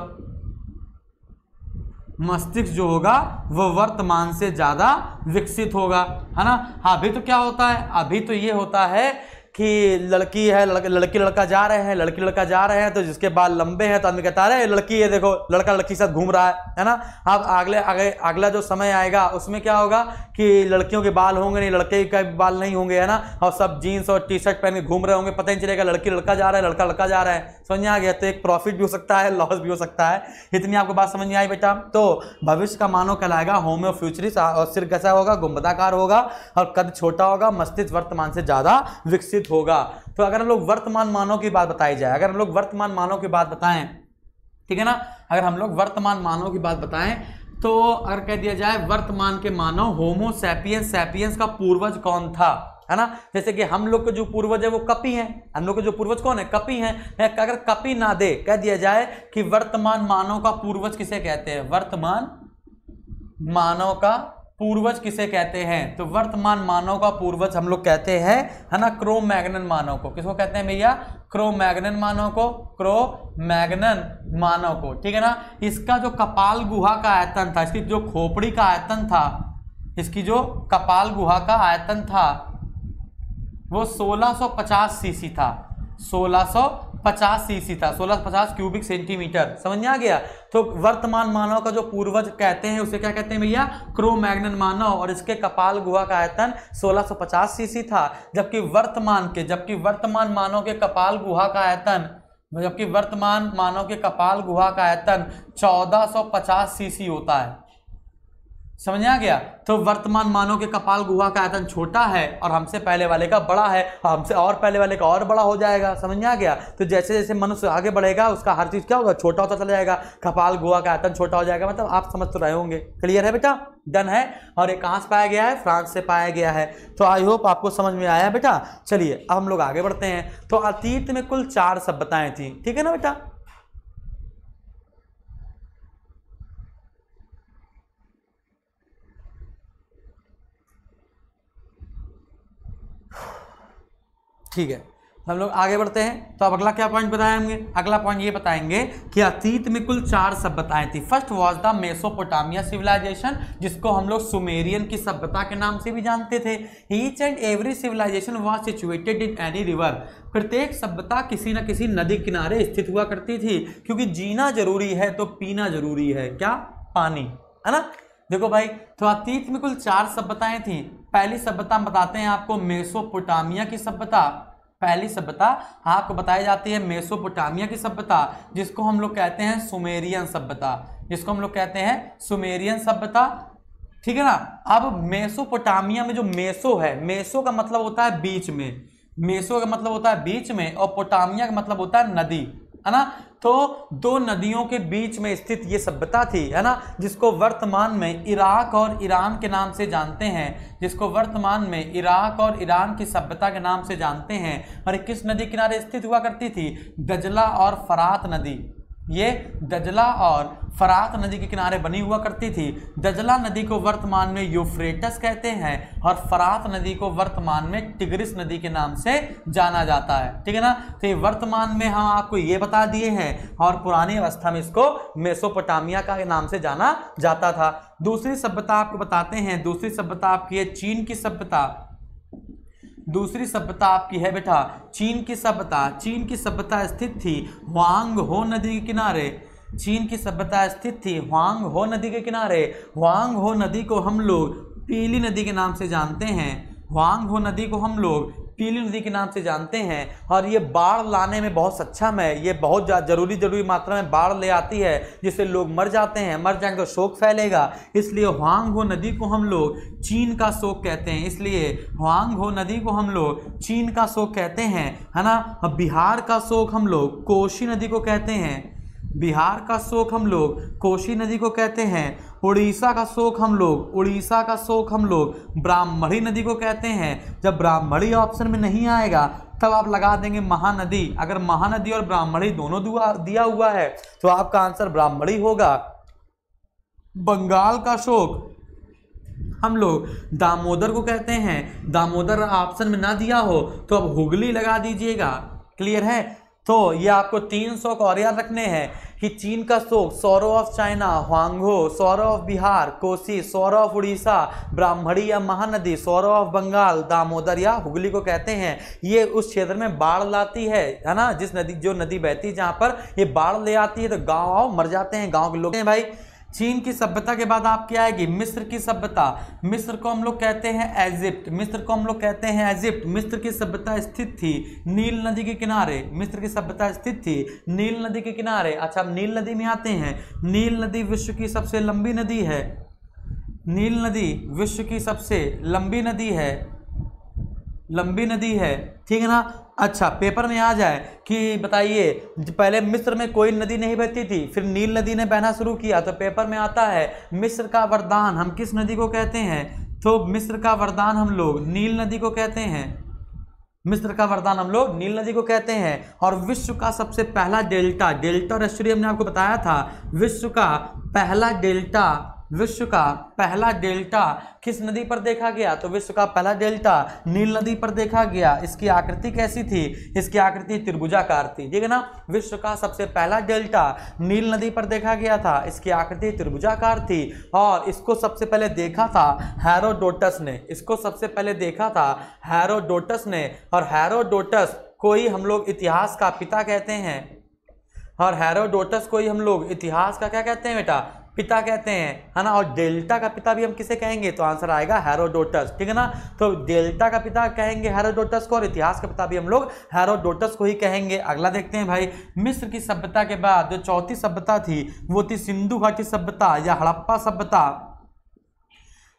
S1: मस्तिष्क जो होगा, वो वर्तमान से ज़्यादा विकसित होगा। है ना? अभी तो क्या होता है? अभी तो ये होता है कि लड़की है लड़क, लड़की लड़का जा रहे हैं लड़की लड़का जा रहे हैं तो जिसके बाल लंबे हैं तो आदमी कहता है लड़की है देखो लड़का लड़की के साथ घूम रहा है। है ना? अब अगले अगले जो समय आएगा उसमें क्या होगा कि लड़कियों के बाल होंगे नहीं लड़के के बाल नहीं होंगे है ना? और सब जीन्स और टी शर्ट पहन के घूम रहे होंगे पता नहीं चलेगा लड़की लड़का जा रहा है लड़का लड़का जा रहा है। समझ में आ गया? तो एक प्रॉफिट भी हो सकता है लॉस भी हो सकता है। इतनी आपको बात समझ में आई बेटा? तो भविष्य का मानव कहलाएगा होम्यो फ्यूचरिस्ट और सिर कैसा होगा गुम्बदाकार होगा और कद छोटा होगा मस्तिष्क वर्तमान से ज़्यादा विकसित होगा। तो अगर हम लोग वर्तमान मानव की बात बताई जाए, अगर हम लोग वर्तमान मानव की बात बताएँ, ठीक है ना? अगर हम लोग वर्तमान मानव की बात बताएँ तो अगर कह दिया जाए वर्तमान के मानव होमो सैपियंस का पूर्वज कौन था? है ना? जैसे कि हम लोग के जो पूर्वज है, वो कपी हैं। हम लोग के जो पूर्वज कौन है? कपी हैं। अगर कपी ना दे, कह दिया जाए कि वर्तमान मानव का पूर्वज किसे कहते हैं? वर्तमान मानव का पूर्वज किसे कहते हैं? तो वर्तमान मानव का पूर्वज हम लोग कहते हैं, है ना? क्रो मैगनन मानव को। किसको कहते हैं भैया? क्रो मैगनन मानव को क्रो मैगनन मानव को। ठीक है ना? इसका जो कपाल गुहा का आयतन था, इसकी जो खोपड़ी का आयतन था, इसकी जो कपाल गुहा का आयतन था, वो 1650 सीसी था। 1650 सीसी था 1650 क्यूबिक सेंटीमीटर समझ में आ गया? तो वर्तमान मानव का जो पूर्वज कहते हैं, उसे क्या कहते हैं भैया? क्रो मैग्नन मानव, और इसके कपाल गुहा का आयतन 1650 सीसी था, जबकि वर्तमान के, जबकि वर्तमान मानव के कपाल गुहा का आयतन, जबकि वर्तमान मानव के कपाल गुहा का आयतन 1450 सीसी होता है। समझ आ गया? तो वर्तमान मानव के कपाल गुहा का आयतन छोटा है और हमसे पहले वाले का बड़ा है और हमसे और पहले वाले का और बड़ा हो जाएगा। समझ आ गया? तो जैसे जैसे मनुष्य आगे बढ़ेगा, उसका हर चीज़ क्या होगा? छोटा होता चला जाएगा। कपाल गुहा का आयतन छोटा हो जाएगा। मतलब आप समझ तो रहे होंगे। क्लियर है बेटा? डन है। और ये कहाँ से पाया गया है, फ्रांस से पाया गया है। तो आई होप आपको समझ में आया बेटा। चलिए, अब हम लोग आगे बढ़ते हैं। तो अतीत में कुल चार सभ्यताएँ थी। ठीक है ना बेटा? ठीक है। हम लोग आगे बढ़ते हैं। तो अब अगला क्या पॉइंट बताएँगे? अगला पॉइंट ये बताएँगे कि अतीत में कुल चार सभ्यताएँ थी। First was the Mesopotamia civilisation जिसको हम लोग सुमेरियन की सभ्यता के नाम से भी जानते थे। Each and every civilisation was situated in any river प्रत्येक सभ्यता किसी न किसी नदी किनारे स्थित हुआ करती थी। क्योंकि जीना ज़रूरी है तो पीना ज़रूरी है। क्या? पानी। है ना? देखो भाई तो अतीत में कुल चार सभ्यताएँ थी। पहली सभ्यता बताते हैं आपको, मेसोपोटामिया की सभ्यता। पहली सभ्यता आपको बताई जाती है मेसोपोटामिया की सभ्यता, जिसको हम लोग कहते हैं सुमेरियन सभ्यता। जिसको हम लोग कहते हैं सुमेरियन सभ्यता। ठीक है ना? अब मेसोपोटामिया में जो मेसो है, मेसो का मतलब होता है बीच में। मेसो का मतलब होता है बीच में और पोटामिया का मतलब होता है नदी, है ना? तो दो नदियों के बीच में स्थित ये सभ्यता थी, है ना? जिसको वर्तमान में इराक और ईरान के नाम से जानते हैं, जिसको वर्तमान में इराक और ईरान की सभ्यता के नाम से जानते हैं। और किस नदी किनारे स्थित हुआ करती थी? दजला और फरात नदी। ये दजला और फरात नदी के किनारे बनी हुआ करती थी। दजला नदी को वर्तमान में यूफ्रेटस कहते हैं और फरात नदी को वर्तमान में टिग्रिस नदी के नाम से जाना जाता है। ठीक है ना? तो ये वर्तमान में हम आपको ये बता दिए हैं और पुरानी अवस्था में इसको मेसोपोटामिया का नाम से जाना जाता था। दूसरी सभ्यता आपको बताते हैं। दूसरी सभ्यता आपकी है चीन की सभ्यता। दूसरी सभ्यता आपकी है बेटा। चीन की सभ्यता, चीन की सभ्यता स्थित थी वांग हो नदी के किनारे। चीन की सभ्यता स्थित थी वांग हो नदी के किनारे। वांग हो नदी को हम लोग पीली नदी के नाम से जानते हैं। हुआंग हो नदी को हम लोग पीली नदी के नाम से जानते हैं और ये बाढ़ लाने में बहुत सक्षम है। ये बहुत ज़रूरी ज़रूरी मात्रा में बाढ़ ले आती है, जिससे लोग मर जाते हैं। मर जाएँगे तो शोक फैलेगा। इसलिए हुआंग हो नदी को हम लोग चीन का शोक कहते हैं। इसलिए हुआंग हो नदी को हम लोग चीन का शोक कहते हैं, है ना? बिहार का शोक हम लोग कोशी नदी को कहते हैं। बिहार का शोक हम लोग, कोशी नदी को कहते हैं, उड़ीसा का शोक हम लोग, उड़ीसा का शोक हम लोग, ब्राह्मणी नदी को कहते हैं। जब ब्राह्मणी ऑप्शन में नहीं आएगा, तब आप लगा देंगे महानदी। अगर महानदी और ब्राह्मणी दोनों दुआ, दिया हुआ है तो आपका आंसर ब्राह्मणी होगा। बंगाल का शोक, हम लोग दामोदर को कहते हैं। दामोदर ऑप्शन में ना दिया हो तो अब हुगली लगा दीजिएगा। क्लियर है? तो ये आपको तीन शौक और याद रखने हैं कि चीन का शोक sorrow of China हुआंगो sorrow of Bihar, Kosi, sorrow of Orissa Brahmani या महानदी, सौरव ऑफ़ बंगाल, दामोदर या हुगली को कहते हैं। ये उस क्षेत्र में बाढ़ लाती है है ना? जिस नदी, जो नदी बहती है जहाँ पर ये बाढ़ ले आती है तो गाँव मर जाते हैं, गाँव के लोग हैं, भाई चीन की सभ्यता के बाद आपकी आएगी? मिस्र की सभ्यता। मिस्र को हम लोग कहते हैं एजिप्ट मिस्र को हम लोग कहते हैं एजिप्ट मिस्र की सभ्यता स्थित थी नील नदी के किनारे। मिस्र की सभ्यता स्थित थी नील नदी के किनारे। अच्छा अब नील नदी में आते हैं। नील नदी विश्व की सबसे लंबी नदी है। नील नदी विश्व की सबसे लंबी नदी है। लंबी नदी है। ठीक है ना? अच्छा पेपर में आ जाए कि बताइए, पहले मिस्र में कोई नदी नहीं बहती थी, फिर नील नदी ने बहना शुरू किया तो पेपर में आता है, मिस्र का वरदान, हम किस नदी को कहते हैं? तो मिस्र का वरदान हम लोग नील नदी को कहते हैं। मिस्र का वरदान हम लोग नील नदी को कहते हैं। और विश्व का सबसे पहला डेल्टा डेल्टा और एस्टुरियम ने आपको बताया था, विश्व का पहला डेल्टा विश्व का पहला डेल्टा किस नदी पर देखा गया? तो विश्व का पहला डेल्टा नील नदी पर देखा गया। इसकी आकृति कैसी थी? इसकी आकृति त्रिभुजाकार थी। ठीक है ना? विश्व का सबसे पहला डेल्टा नील नदी पर देखा गया था। इसकी आकृति त्रिभुजाकार थी और इसको सबसे पहले देखा था हैरोडोटस ने। इसको सबसे पहले देखा था हैरोडोटस ने। और हैरोडोटस को ही हम लोग इतिहास का पिता कहते हैं। और हैरोडोटस को ही हम लोग इतिहास का क्या कहते हैं बेटा? पिता कहते हैं, है ना? और डेल्टा का पिता भी हम किसे कहेंगे? तो आंसर आएगा हेरोडोटस, ठीक है ना? तो डेल्टा का पिता कहेंगे हेरोडोटस को और इतिहास का पिता भी हम लोग हेरोडोटस को ही कहेंगे। अगला देखते हैं भाई, मिस्र की सभ्यता के बाद जो चौथी सभ्यता थी, वो थी सिंधु घाटी सभ्यता या हड़प्पा सभ्यता।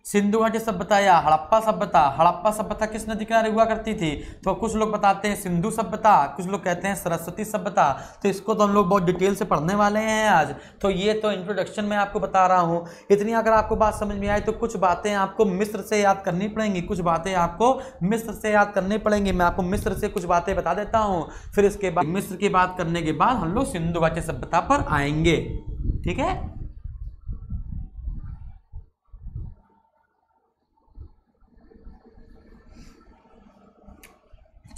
S1: सिंधु घाटी सभ्यता या हड़प्पा सभ्यता हड़प्पा सभ्यता किस नदी किनारे हुआ करती थी? तो कुछ लोग बताते हैं सिंधु सभ्यता कुछ लोग कहते हैं सरस्वती सभ्यता तो इसको तो हम लोग बहुत डिटेल से पढ़ने वाले हैं आज। तो ये तो इंट्रोडक्शन में आपको बता रहा हूँ। इतनी अगर आपको बात समझ में आई तो कुछ बातें आपको मिस्र से याद करनी पड़ेंगी। कुछ बातें आपको मिस्र से याद करनी पड़ेंगी। मैं आपको मिस्र से कुछ बातें बता देता हूँ। फिर इसके बाद, मिस्र की बात करने के बाद हम लोग सिंधु घाटी सभ्यता पर आएँगे। ठीक है?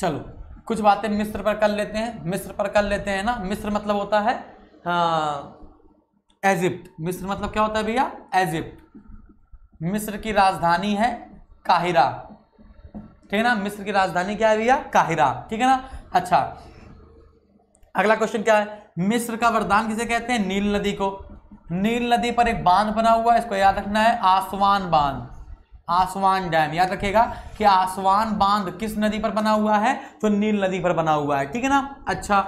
S1: चलो, कुछ बातें मिस्र पर कर लेते हैं, मिस्र पर कर लेते हैं ना, मिस्र मतलब होता है एजिप्ट मिस्र मतलब क्या होता है भैया? एजिप्ट मिस्र की राजधानी है काहिरा। ठीक है ना? मिस्र की राजधानी क्या है भैया? काहिरा। ठीक है ना? अच्छा अगला क्वेश्चन क्या है? मिस्र का वरदान किसे कहते हैं? नील नदी को। नील नदी पर एक बाँध बना हुआ है, इसको याद रखना है, आसवान बाँध। Aswan dam. याद रखेगा कि आसवान बाँध किस नदी पर बना हुआ है? तो नील नदी पर बना हुआ है। ठीक है ना? अच्छा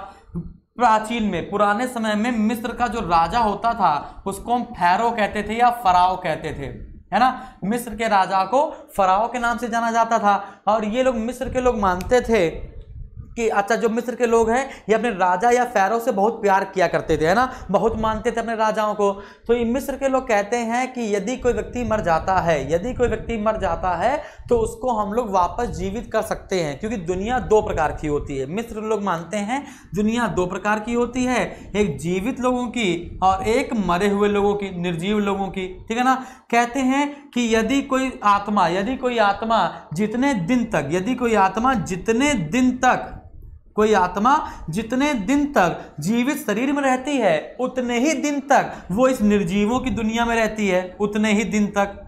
S1: प्राचीन में, पुराने समय में मिस्र का जो राजा होता था, उसको हम फैरो कहते थे या फराव कहते थे। है ना? मिस्र के राजा को फराव के नाम से जाना जाता था। और ये लोग मिस्र के लोग मानते थे। कि अच्छा जो मिस्र के लोग हैं, ये अपने राजा या फैरो से बहुत प्यार किया करते थे, है ना? बहुत मानते थे अपने राजाओं को। तो ये मिस्र के लोग कहते हैं कि यदि कोई व्यक्ति मर जाता है, यदि कोई व्यक्ति मर जाता है तो उसको हम लोग वापस जीवित कर सकते हैं, क्योंकि दुनिया दो प्रकार की होती है। मिस्र लोग मानते हैं, दुनिया दो प्रकार की होती है, एक जीवित लोगों की और एक मरे हुए लोगों की, निर्जीव लोगों की, ठीक है ना? कहते हैं कि यदि कोई आत्मा, यदि कोई आत्मा जितने दिन तक, यदि कोई आत्मा जितने दिन तक कोई आत्मा जितने दिन तक जीवित शरीर में रहती है, उतने ही दिन तक वो इस निर्जीवों की दुनिया में रहती है, उतने ही दिन तक।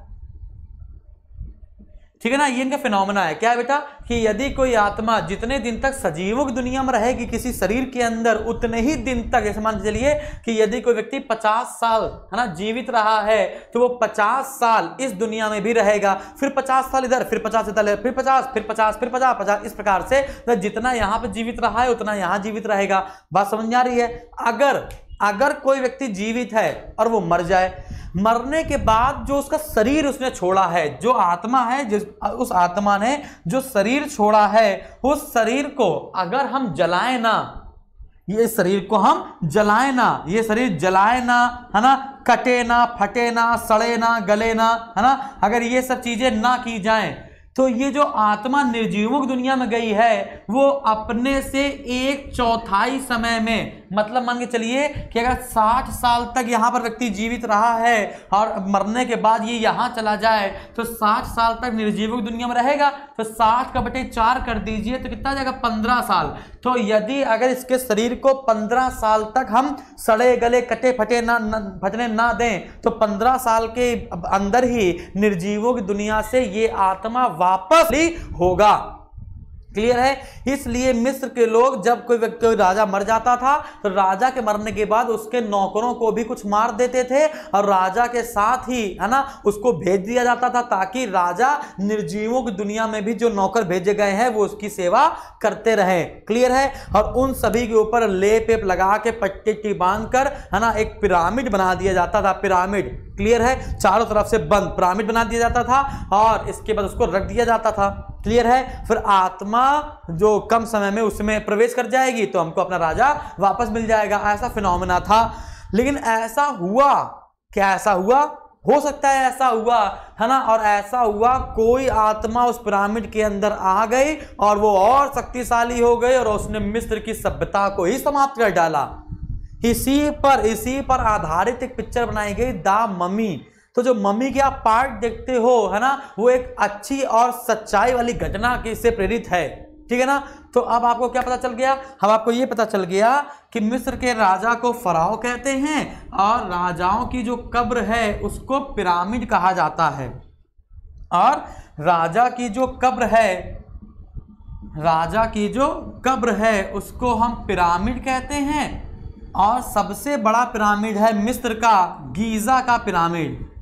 S1: ठीक है ना? ये इनका फिनोमेना है। क्या है बेटा? कि यदि कोई आत्मा जितने दिन तक सजीवक दुनिया में रहेगी किसी शरीर के अंदर, उतने ही दिन तक ऐसे मान चलिए कि यदि कोई व्यक्ति 50 साल, है ना, जीवित रहा है तो वो 50 साल इस दुनिया में भी रहेगा। फिर 50 साल इधर, फिर 50 इधर, फिर 50 फिर 50 फिर 50 50 इस प्रकार से। तो जितना यहाँ पर जीवित रहा है, उतना यहाँ जीवित रहेगा। बात समझ आ रही है? अगर अगर कोई व्यक्ति जीवित है और वो मर जाए, मरने के बाद जो उसका शरीर उसने छोड़ा है, जो आत्मा है, जिस, उस आत्मा ने जो शरीर छोड़ा है, उस शरीर को अगर हम जलाए ना, ये शरीर को हम जलाए ना, ये शरीर जलाए ना, है ना, कटे ना, फटे ना, सड़े ना, गले ना, है ना, अगर ये सब चीज़ें ना की जाएँ तो ये जो आत्मा निर्जीवों की दुनिया में गई है, वो अपने से एक चौथाई समय में मतलब मान के चलिए कि अगर 60 साल तक यहाँ पर व्यक्ति जीवित रहा है और मरने के बाद ये यहाँ चला जाए तो 60 साल तक निर्जीवक दुनिया में रहेगा। तो 60 का बटे चार कर दीजिए तो कितना जाएगा? 15 साल। तो यदि अगर इसके शरीर को 15 साल तक हम सड़े गले, कटे फटे ना फटने ना दें तो 15 साल के अंदर ही निर्जीवों की दुनिया से ये आत्मा वापस ही होगा। क्लियर है? इसलिए मिस्र के लोग जब कोई व्यक्ति, कोई राजा मर जाता था तो राजा के मरने के बाद उसके नौकरों को भी कुछ मार देते थे और राजा के साथ ही, है ना, उसको भेज दिया जाता था ताकि राजा निर्जीवों की दुनिया में भी जो नौकर भेजे गए हैं, वो उसकी सेवा करते रहे। क्लियर है? और उन सभी के ऊपर लेप वेप लगा के पट्टी टी बाँध कर है ना, एक पिरामिड बना दिया जाता था, पिरामिड। क्लियर है? चारों तरफ़ से बंद पिरामिड बना दिया जाता था और इसके बाद उसको रख दिया जाता था। क्लियर है? फिर आत्मा जो कम समय में उसमें प्रवेश कर जाएगी तो हमको अपना राजा वापस मिल जाएगा। ऐसा फिनोमिना था। लेकिन ऐसा हुआ, क्या ऐसा हुआ? हो सकता है ऐसा हुआ, है ना? और ऐसा हुआ, कोई आत्मा उस पिरामिड के अंदर आ गई और वो और शक्तिशाली हो गई और उसने मिस्र की सभ्यता को ही समाप्त कर डाला। इसी पर इसी पर आधारित एक पिक्चर बनाई गई, द मम्मी। तो जो मम्मी के आप पार्ट देखते हो, है ना, वो एक अच्छी और सच्चाई वाली घटना के से प्रेरित है। ठीक है ना? तो अब आपको क्या पता चल गया? हम आपको ये पता चल गया कि मिस्र के राजा को फराव कहते हैं और राजाओं की जो कब्र है, उसको पिरामिड कहा जाता है। और राजा की जो कब्र है, राजा की जो कब्र है, उसको हम पिरामिड कहते हैं। और सबसे बड़ा पिरामिड है मिस्र का, गीज़ा का पिरामिड।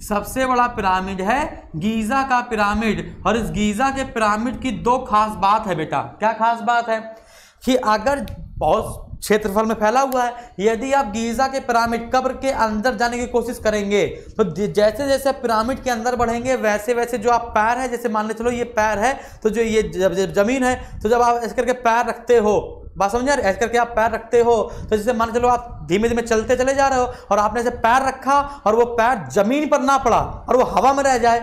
S1: सबसे बड़ा पिरामिड है गीज़ा का पिरामिड और इस गीज़ा के पिरामिड की दो खास बात है बेटा। क्या खास बात है? कि अगर बहुत क्षेत्रफल में फैला हुआ है, यदि आप गीज़ा के पिरामिड कब्र के अंदर जाने की कोशिश करेंगे तो जैसे जैसे पिरामिड के अंदर बढ़ेंगे, वैसे वैसे जो आप पैर है, जैसे मान ले चलो ये पैर है तो जो ये ज़मीन है तो जब आप इस करके पैर रखते हो बात समझ रहे ऐसे करके आप पैर रखते हो तो जैसे मान चलो आप धीमे धीमे चलते चले जा रहे हो और आपने ऐसे पैर रखा और वो पैर ज़मीन पर ना पड़ा और वो हवा में रह जाए।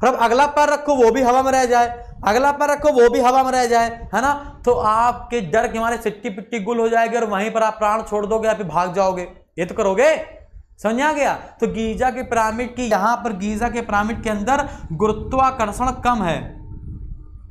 S1: फिर अब अगला पैर रखो, वो भी हवा में रह जाए। अगला पैर रखो, वो भी हवा में रह जाए, है ना? तो आपके डर के मारे सिट्टी पिट्टी गुल हो जाएगी और वहीं पर आप प्राण छोड़ दोगे या फिर भाग जाओगे। ये तो करोगे? समझ गया? तो गीजा के पिरामिड की, यहाँ पर गीजा के पिरामिड के अंदर गुरुत्वाकर्षण कम है।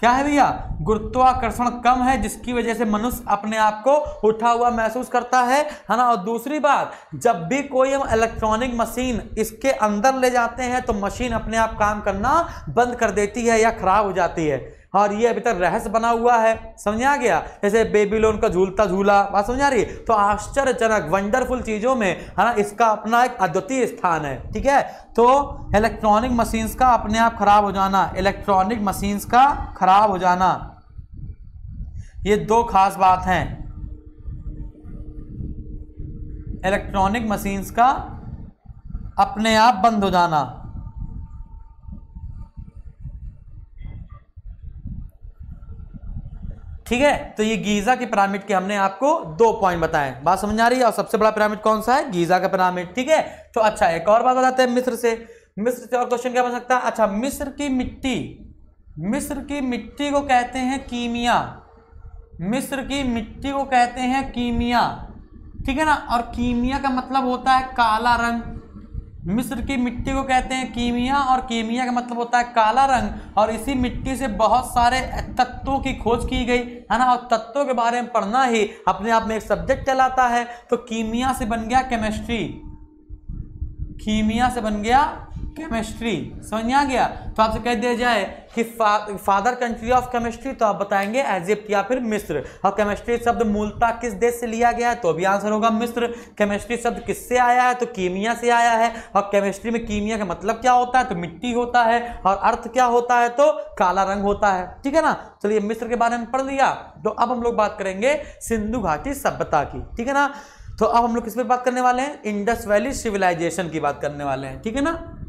S1: क्या है भैया गुरुत्वाकर्षण कम है, जिसकी वजह से मनुष्य अपने आप को उठा हुआ महसूस करता है है ना? और दूसरी बात, जब भी कोई हम इलेक्ट्रॉनिक मशीन इसके अंदर ले जाते हैं तो मशीन अपने आप काम करना बंद कर देती है या खराब हो जाती है। और ये अभी तक रहस्य बना हुआ है। समझा गया? जैसे बेबी लोन का झूलता झूला, बात समझा रही है? तो आश्चर्यजनक वंडरफुल चीज़ों में, है ना, इसका अपना एक अद्वितीय स्थान है, ठीक है? तो इलेक्ट्रॉनिक मशीन्स का अपने आप खराब हो जाना इलेक्ट्रॉनिक मशीन्स का खराब हो जाना, ये दो खास बात हैं। इलेक्ट्रॉनिक मशीन्स का अपने आप बंद हो जाना। ठीक है? तो ये गीजा के पिरामिड के हमने आपको दो पॉइंट बताए बात समझ आ रही है? और सबसे बड़ा पिरामिड कौन सा है? गीजा का पिरामिड, ठीक है? तो अच्छा एक और बात बताते हैं मिस्र से। मिस्र से और क्वेश्चन क्या बन सकता है? अच्छा मिस्र की मिट्टी, मिस्र की मिट्टी को कहते हैं कीमिया। मिस्र की मिट्टी को कहते हैं कीमिया। ठीक है ना? और कीमिया का मतलब होता है काला रंग। मिस्र की मिट्टी को कहते हैं कीमिया, और कीमिया का मतलब होता है काला रंग, और इसी मिट्टी से बहुत सारे तत्वों की खोज की गई, है ना? और तत्वों के बारे में पढ़ना ही अपने आप में एक सब्जेक्ट चलाता है। तो कीमिया से बन गया केमिस्ट्री कीमिया से बन गया केमिस्ट्री समझ आ गया? तो आपसे कह दिया जाए कि फा, फादर कंट्री ऑफ़ केमिस्ट्री तो आप बताएँगे इजिप्ट या फिर मिस्र। और केमिस्ट्री शब्द मूलता किस देश से लिया गया है? तो भी आंसर होगा मिस्र। केमिस्ट्री शब्द किससे आया है? तो कीमिया से आया है। और केमिस्ट्री में कीमिया का मतलब क्या होता है? तो मिट्टी होता है। और अर्थ क्या होता है? तो काला रंग होता है। ठीक है ना? चलिए मिस्र के बारे में पढ़ लिया। तो अब हम लोग बात करेंगे सिंधु घाटी सभ्यता की। ठीक है ना? तो अब हम लोग किस पर बात करने वाले हैं? इंडस वैली सिविलाइजेशन की बात करने वाले हैं। ठीक है ना?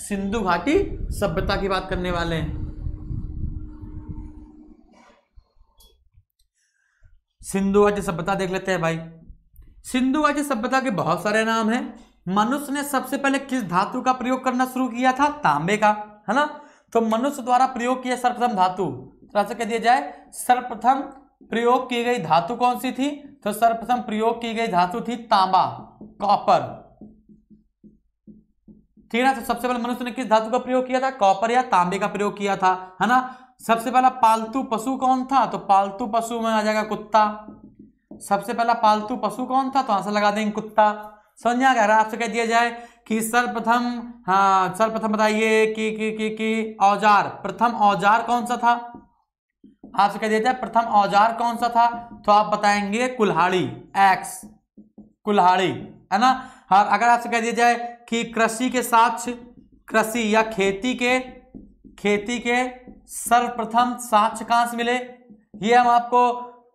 S1: सिंधु घाटी सभ्यता की बात करने वाले हैं। सिंधु घाटी सभ्यता देख लेते हैं भाई। सिंधु घाटी सभ्यता के बहुत सारे नाम हैं। मनुष्य ने सबसे पहले किस धातु का प्रयोग करना शुरू किया था? तांबे का, है ना? तो मनुष्य द्वारा प्रयोग किया सर्वप्रथम धातु। तो कह दिया जाए, सर्वप्रथम प्रयोग की गई धातु कौन सी थी? तो सर्वप्रथम प्रयोग की गई धातु थी तांबा, कॉपर। ठीक है ना? तो सबसे पहले मनुष्य ने किस धातु का प्रयोग किया था? कॉपर या तांबे का प्रयोग किया था, है ना? सबसे पहला पालतू पशु कौन था? तो पालतू पशु में आ जाएगा कुत्ता। सबसे पहला पालतू पशु कौन था? तो आंसर लगा देंगे कुत्ता। समझ गया? आपसे कह दिया जाए कि सर्वप्रथम हाँ सर्वप्रथम बताइए कि कि कि कि औज़ार। प्रथम औज़ार कौन सा था? आपसे कह दिया जाए प्रथम औज़ार कौन सा था? तो आप बताएँगे कुल्हाड़ी। एक्स। कुल्हाड़ी, है ना? हाँ अगर आपसे कह दिया जाए कि कृषि के साक्ष्य कृषि या खेती के खेती के सर्वप्रथम साक्ष्य कहाँ से मिले? ये हम आपको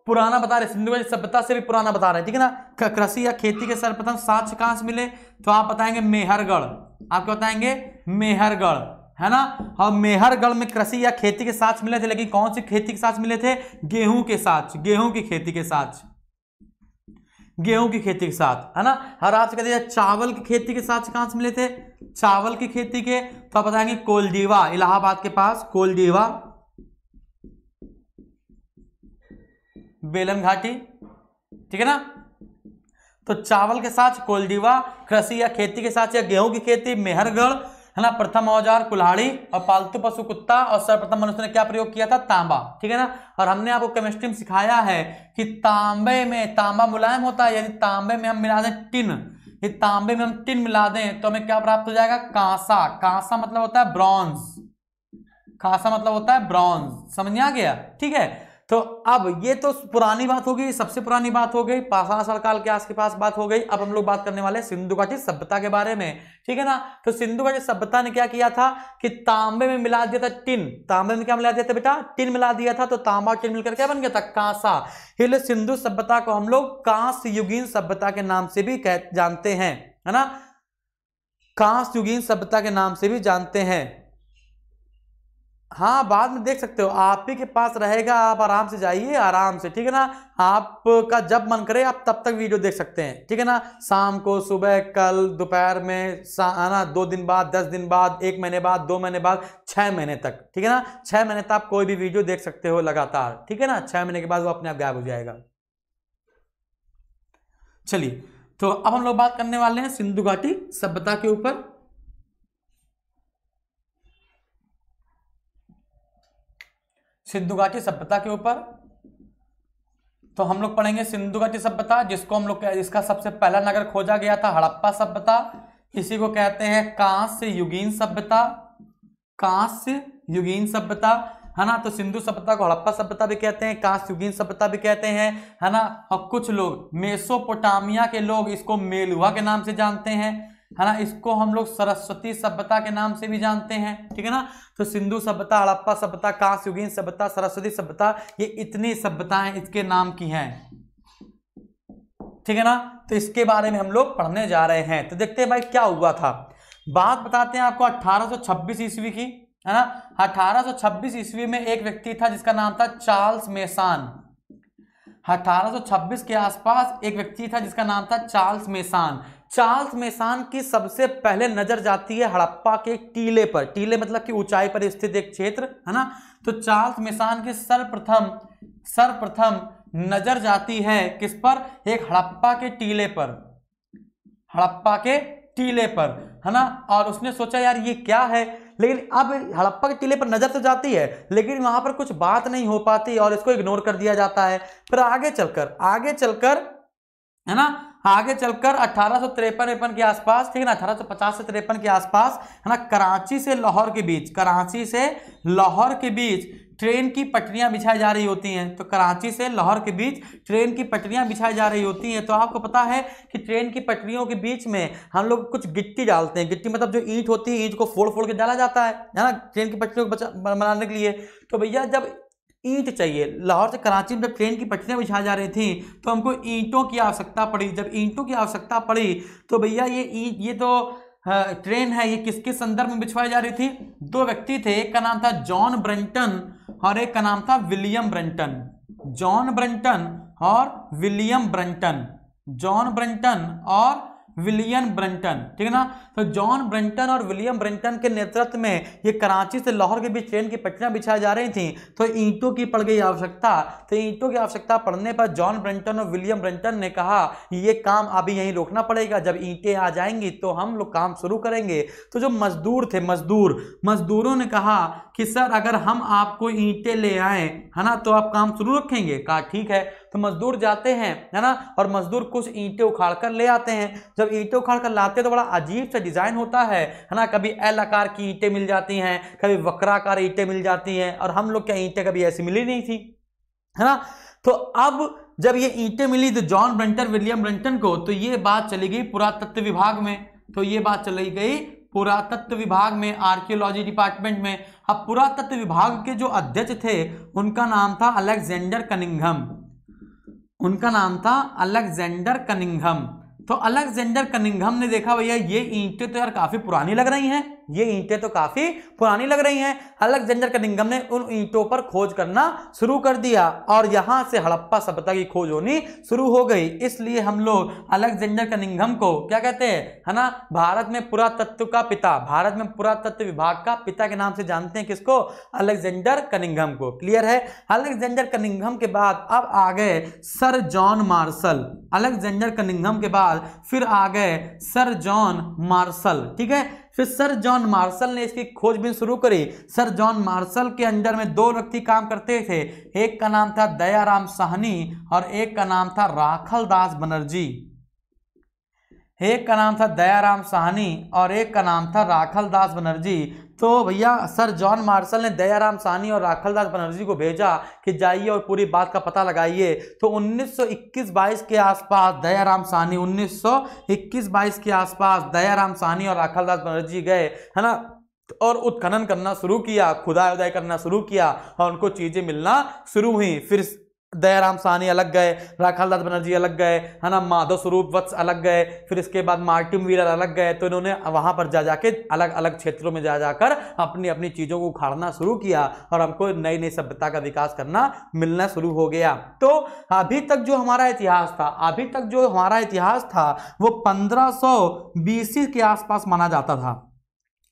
S1: पुराना बता रहे सिंधु सभ्यता से भी पुराना बता रहे हैं, ठीक है ना? कृषि या खेती के सर्वप्रथम साक्ष्य कहाँ से मिले? तो आप बताएँगे मेहरगढ़। आपको बताएँगे मेहरगढ़, है ना? और मेहरगढ़ में कृषि या खेती के साक्ष्य मिले थे, लेकिन कौन सी खेती के साक्ष्य मिले थे? गेहूँ के साक्ष्य गेहूँ की खेती के साक्ष्य गेहूँ की खेती के साथ, है ना? हर आज कह दिया चावल की खेती के साथ कहाँ से मिले थे? चावल की खेती के। तो आप बताएँगे, कोलडीवा, इलाहाबाद के पास कोलडीवा बेलन घाटी, ठीक है ना? तो चावल के साथ कोलडीवा, कृषि या खेती के साथ या गेहूँ की खेती, मेहरगढ़ है ना? प्रथम औज़ार, कुल्हाड़ी और पालतू पशु कुत्ता और सर्वप्रथम मनुष्य ने क्या प्रयोग किया था? तांबा। ठीक है ना? और हमने आपको केमिस्ट्री में सिखाया है कि तांबे में तांबा मुलायम होता है यदि तांबे में हम मिला दें टिन। यदि तांबे में हम टिन मिला दें तो हमें क्या प्राप्त हो जाएगा? कांसा। कांसा मतलब होता है ब्रॉन्ज कांसा मतलब होता है ब्रॉन्ज समझ में आ गया? ठीक है? तो अब ये तो पुरानी बात हो गई, सबसे पुरानी बात हो गई, पाषाण सरकाल के आस के पास बात हो गई। अब हम लोग बात करने वाले सिंधु घाटी सभ्यता के बारे में, ठीक है ना? तो सिंधु घाटी सभ्यता ने क्या किया था कि तांबे में मिला दिया था टिन। तांबे में क्या मिला दिया था बेटा? टिन मिला दिया था तो तांबा टिन मिलकर क्या बन गया था? कांसा। इसलिए सिंधु सभ्यता को हम लोग कांस युगीन सभ्यता के नाम से भी जानते हैं, है ना? कांस युगीन सभ्यता के नाम से भी जानते हैं। हाँ बाद में देख सकते हो। आप ही के पास रहेगा, आप आराम से जाइए, आराम से, ठीक है ना? आपका जब मन करे, आप तब तक वीडियो देख सकते हैं, ठीक है ना? शाम को, सुबह, कल, दोपहर में ना? दो दिन बाद, दस दिन बाद, एक महीने बाद, दो महीने बाद छः महीने तक, ठीक है ना? छः महीने तक आप कोई भी वीडियो देख सकते हो लगातार, ठीक है ना? छः महीने के बाद वो अपने आप गायब हो जाएगा। चलिए तो अब हम लोग बात करने वाले हैं सिंधु घाटी सभ्यता के ऊपर। सिंधु घाटी सभ्यता के ऊपर। तो हम लोग पढ़ेंगे सिंधु घाटी सभ्यता, जिसको हम लोग इसका सबसे पहला नगर खोजा गया था, हड़प्पा सभ्यता। इसी को कहते हैं कांस्य युगीन सभ्यता। कांस्य युगीन सभ्यता, है ना? तो सिंधु सभ्यता को हड़प्पा सभ्यता भी कहते हैं कांस्य युगीन सभ्यता भी कहते हैं, है ना? और कुछ लोग, मेसोपोटामिया के लोग इसको मेलुआ के नाम से जानते हैं। है ना? इसको हम लोग सरस्वती सभ्यता के नाम से भी जानते हैं, ठीक है ना? तो सिंधु सभ्यता हड़प्पा सभ्यता, कांस युगीन सभ्यता, सरस्वती सभ्यता, ये इतनी सभ्यताएँ इसके नाम की हैं, ठीक है ना? तो इसके बारे में हम लोग पढ़ने जा रहे हैं। तो देखते हैं भाई क्या हुआ था। बात बताते हैं आपको 1826 ईस्वी की, है ना? 1826 ईस्वी में एक व्यक्ति था जिसका नाम था चार्ल्स मेसान। 1826 के आसपास एक व्यक्ति था जिसका नाम था चार्ल्स मेसान। चार्ल्स मेसान की सबसे पहले नज़र जाती है हड़प्पा के टीले पर। टीले मतलब कि ऊंचाई पर स्थित एक क्षेत्र, है ना? तो चार्ल्स मेसान की सर्वप्रथम सर्वप्रथम नज़र जाती है किस पर? एक हड़प्पा के टीले पर। हड़प्पा के टीले पर, है ना? और उसने सोचा, यार, ये क्या है? लेकिन अब हड़प्पा के टीले पर नज़र तो जाती है, लेकिन वहाँ पर कुछ बात नहीं हो पाती और इसको इग्नोर कर दिया जाता है। फिर आगे चलकर आगे चलकर, है ना? आगे चलकर अठारह सौ तिरपन के आसपास, ठीक है ना? अठारह सौ पचास से तिरपन के आसपास, है ना? कराची से लाहौर के बीच, कराची से लाहौर के बीच ट्रेन की पटरियाँ बिछाई जा रही होती हैं। तो कराची से लाहौर के बीच ट्रेन की पटरियाँ बिछाई जा रही होती हैं। तो आपको पता है कि ट्रेन की पटरियों के बीच में हम लोग कुछ गिट्टी डालते हैं। गिट्टी मतलब जो ईंट होती है, ईंट को फोड़ फोड़ के डाला जाता है ना? ट्रेन की पटरियों को बनाने के लिए। तो भैया, जब ईंट चाहिए। लाहौर से कराची में जब ट्रेन की पटरियाँ बिछा जा रही थी तो हमको ईंटों की आवश्यकता पड़ी। जब ईंटों की आवश्यकता पड़ी तो भैया ये ईंट, ये तो ट्रेन है, ये किसके संदर्भ में बिछवाई जा रही थी? दो व्यक्ति थे, एक का नाम था जॉन ब्रंटन और एक का नाम था विलियम ब्रंटन। जॉन ब्रंटन और विलियम ब्रंटन। जॉन ब्रंटन और विलियम ब्रंटन, ठीक है ना? तो जॉन ब्रंटन और विलियम ब्रंटन के नेतृत्व में ये कराची से लाहौर के बीच ट्रेन की पटरियाँ बिछाई जा रही थी तो ईंटों की पड़ गई आवश्यकता। तो ईंटों की आवश्यकता पड़ने पर जॉन ब्रंटन और विलियम ब्रंटन ने कहा, ये काम अभी यहीं रोकना पड़ेगा, जब ईंटें आ जाएँगी तो हम लोग काम शुरू करेंगे। तो जो मजदूर थे, मजदूर, मजदूरों ने कहा कि, सर, अगर हम आपको ईंटें ले आए, है ना तो आप काम शुरू रखेंगे? कहा, ठीक है। तो मजदूर जाते हैं, है ना? और मजदूर कुछ ईंटें उखाड़ कर ले आते हैं। जब ईंटें उखाड़ कर लाते हैं तो बड़ा अजीब सा डिज़ाइन होता है है ना? कभी एल आकार की ईंटें मिल जाती हैं, कभी वक्राकार ईंटें मिल जाती हैं, और हम लोग क्या ईंटें कभी ऐसी मिली नहीं थी, है ना? तो अब जब ये ईंटें मिली तो जॉन ब्रंटन, विलियम ब्रंटन को तो ये बात चली गई पुरातत्व विभाग में। तो ये बात चली गई पुरातत्व विभाग में, आर्कियोलॉजी डिपार्टमेंट में। अब पुरातत्व विभाग के जो अध्यक्ष थे, उनका नाम था अलेक्जेंडर कनिंघम। उनका नाम था अलेक्जेंडर कनिंगम तो अलेक्जेंडर कनिंगम ने देखा, भैया, ये ईंटें तो यार काफ़ी पुरानी लग रही हैं। ये ईंटें तो काफ़ी पुरानी लग रही हैं। अलग जंजर अलेक्जेंडर कनिंगम ने उन ईंटों पर खोज करना शुरू कर दिया और यहाँ से हड़प्पा सभ्यता की खोज होनी शुरू हो गई। इसलिए हम लोग अलग जंजर अलेक्जेंडर कनिंगम को क्या कहते हैं? है ना? भारत में पुरातत्व का पिता, भारत में पुरातत्व विभाग का पिता के नाम से जानते हैं किसको? अलेक्जेंडर कनिंगम को क्लियर है? अलेक्जेंडर कनिंगम के बाद अब आ गए sir John Marshall. Alexander Cunningham के बाद फिर आ गए सर जॉन मार्शल। ठीक है? फिर सर जॉन मार्शल ने इसकी खोजबीन शुरू करी। सर जॉन मार्शल के अंडर में दो व्यक्ति काम करते थे। एक का नाम था दयाराम साहनी और एक का नाम था राखल दास बनर्जी। एक का नाम था दयाराम साहनी और एक का नाम था राखल दास बनर्जी। तो भैया, सर जॉन मार्शल ने दयाराम सानी और राखलदास बनर्जी को भेजा कि जाइए और पूरी बात का पता लगाइए। तो 1921-22 के आसपास दयाराम सानी 1921-22 के आसपास दयाराम सानी और राखलदास बनर्जी गए, है ना? और उत्खनन करना शुरू किया, खुदाई उदाई करना शुरू किया और उनको चीज़ें मिलना शुरू हुई। फिर दयाराम सानी अलग गए राखालदास बनर्जी अलग गए, है ना, माधव स्वरूप वत्स अलग गए, फिर इसके बाद मार्टिन वीरर अलग गए तो इन्होंने वहाँ पर जा जाके अलग अलग क्षेत्रों में जा जाकर अपनी अपनी चीज़ों को उखाड़ना शुरू किया और हमको नई नई सभ्यता का विकास करना मिलना शुरू हो गया। तो अभी तक जो हमारा इतिहास था, अभी तक जो हमारा इतिहास था, वो पंद्रह सौ के आसपास माना जाता था।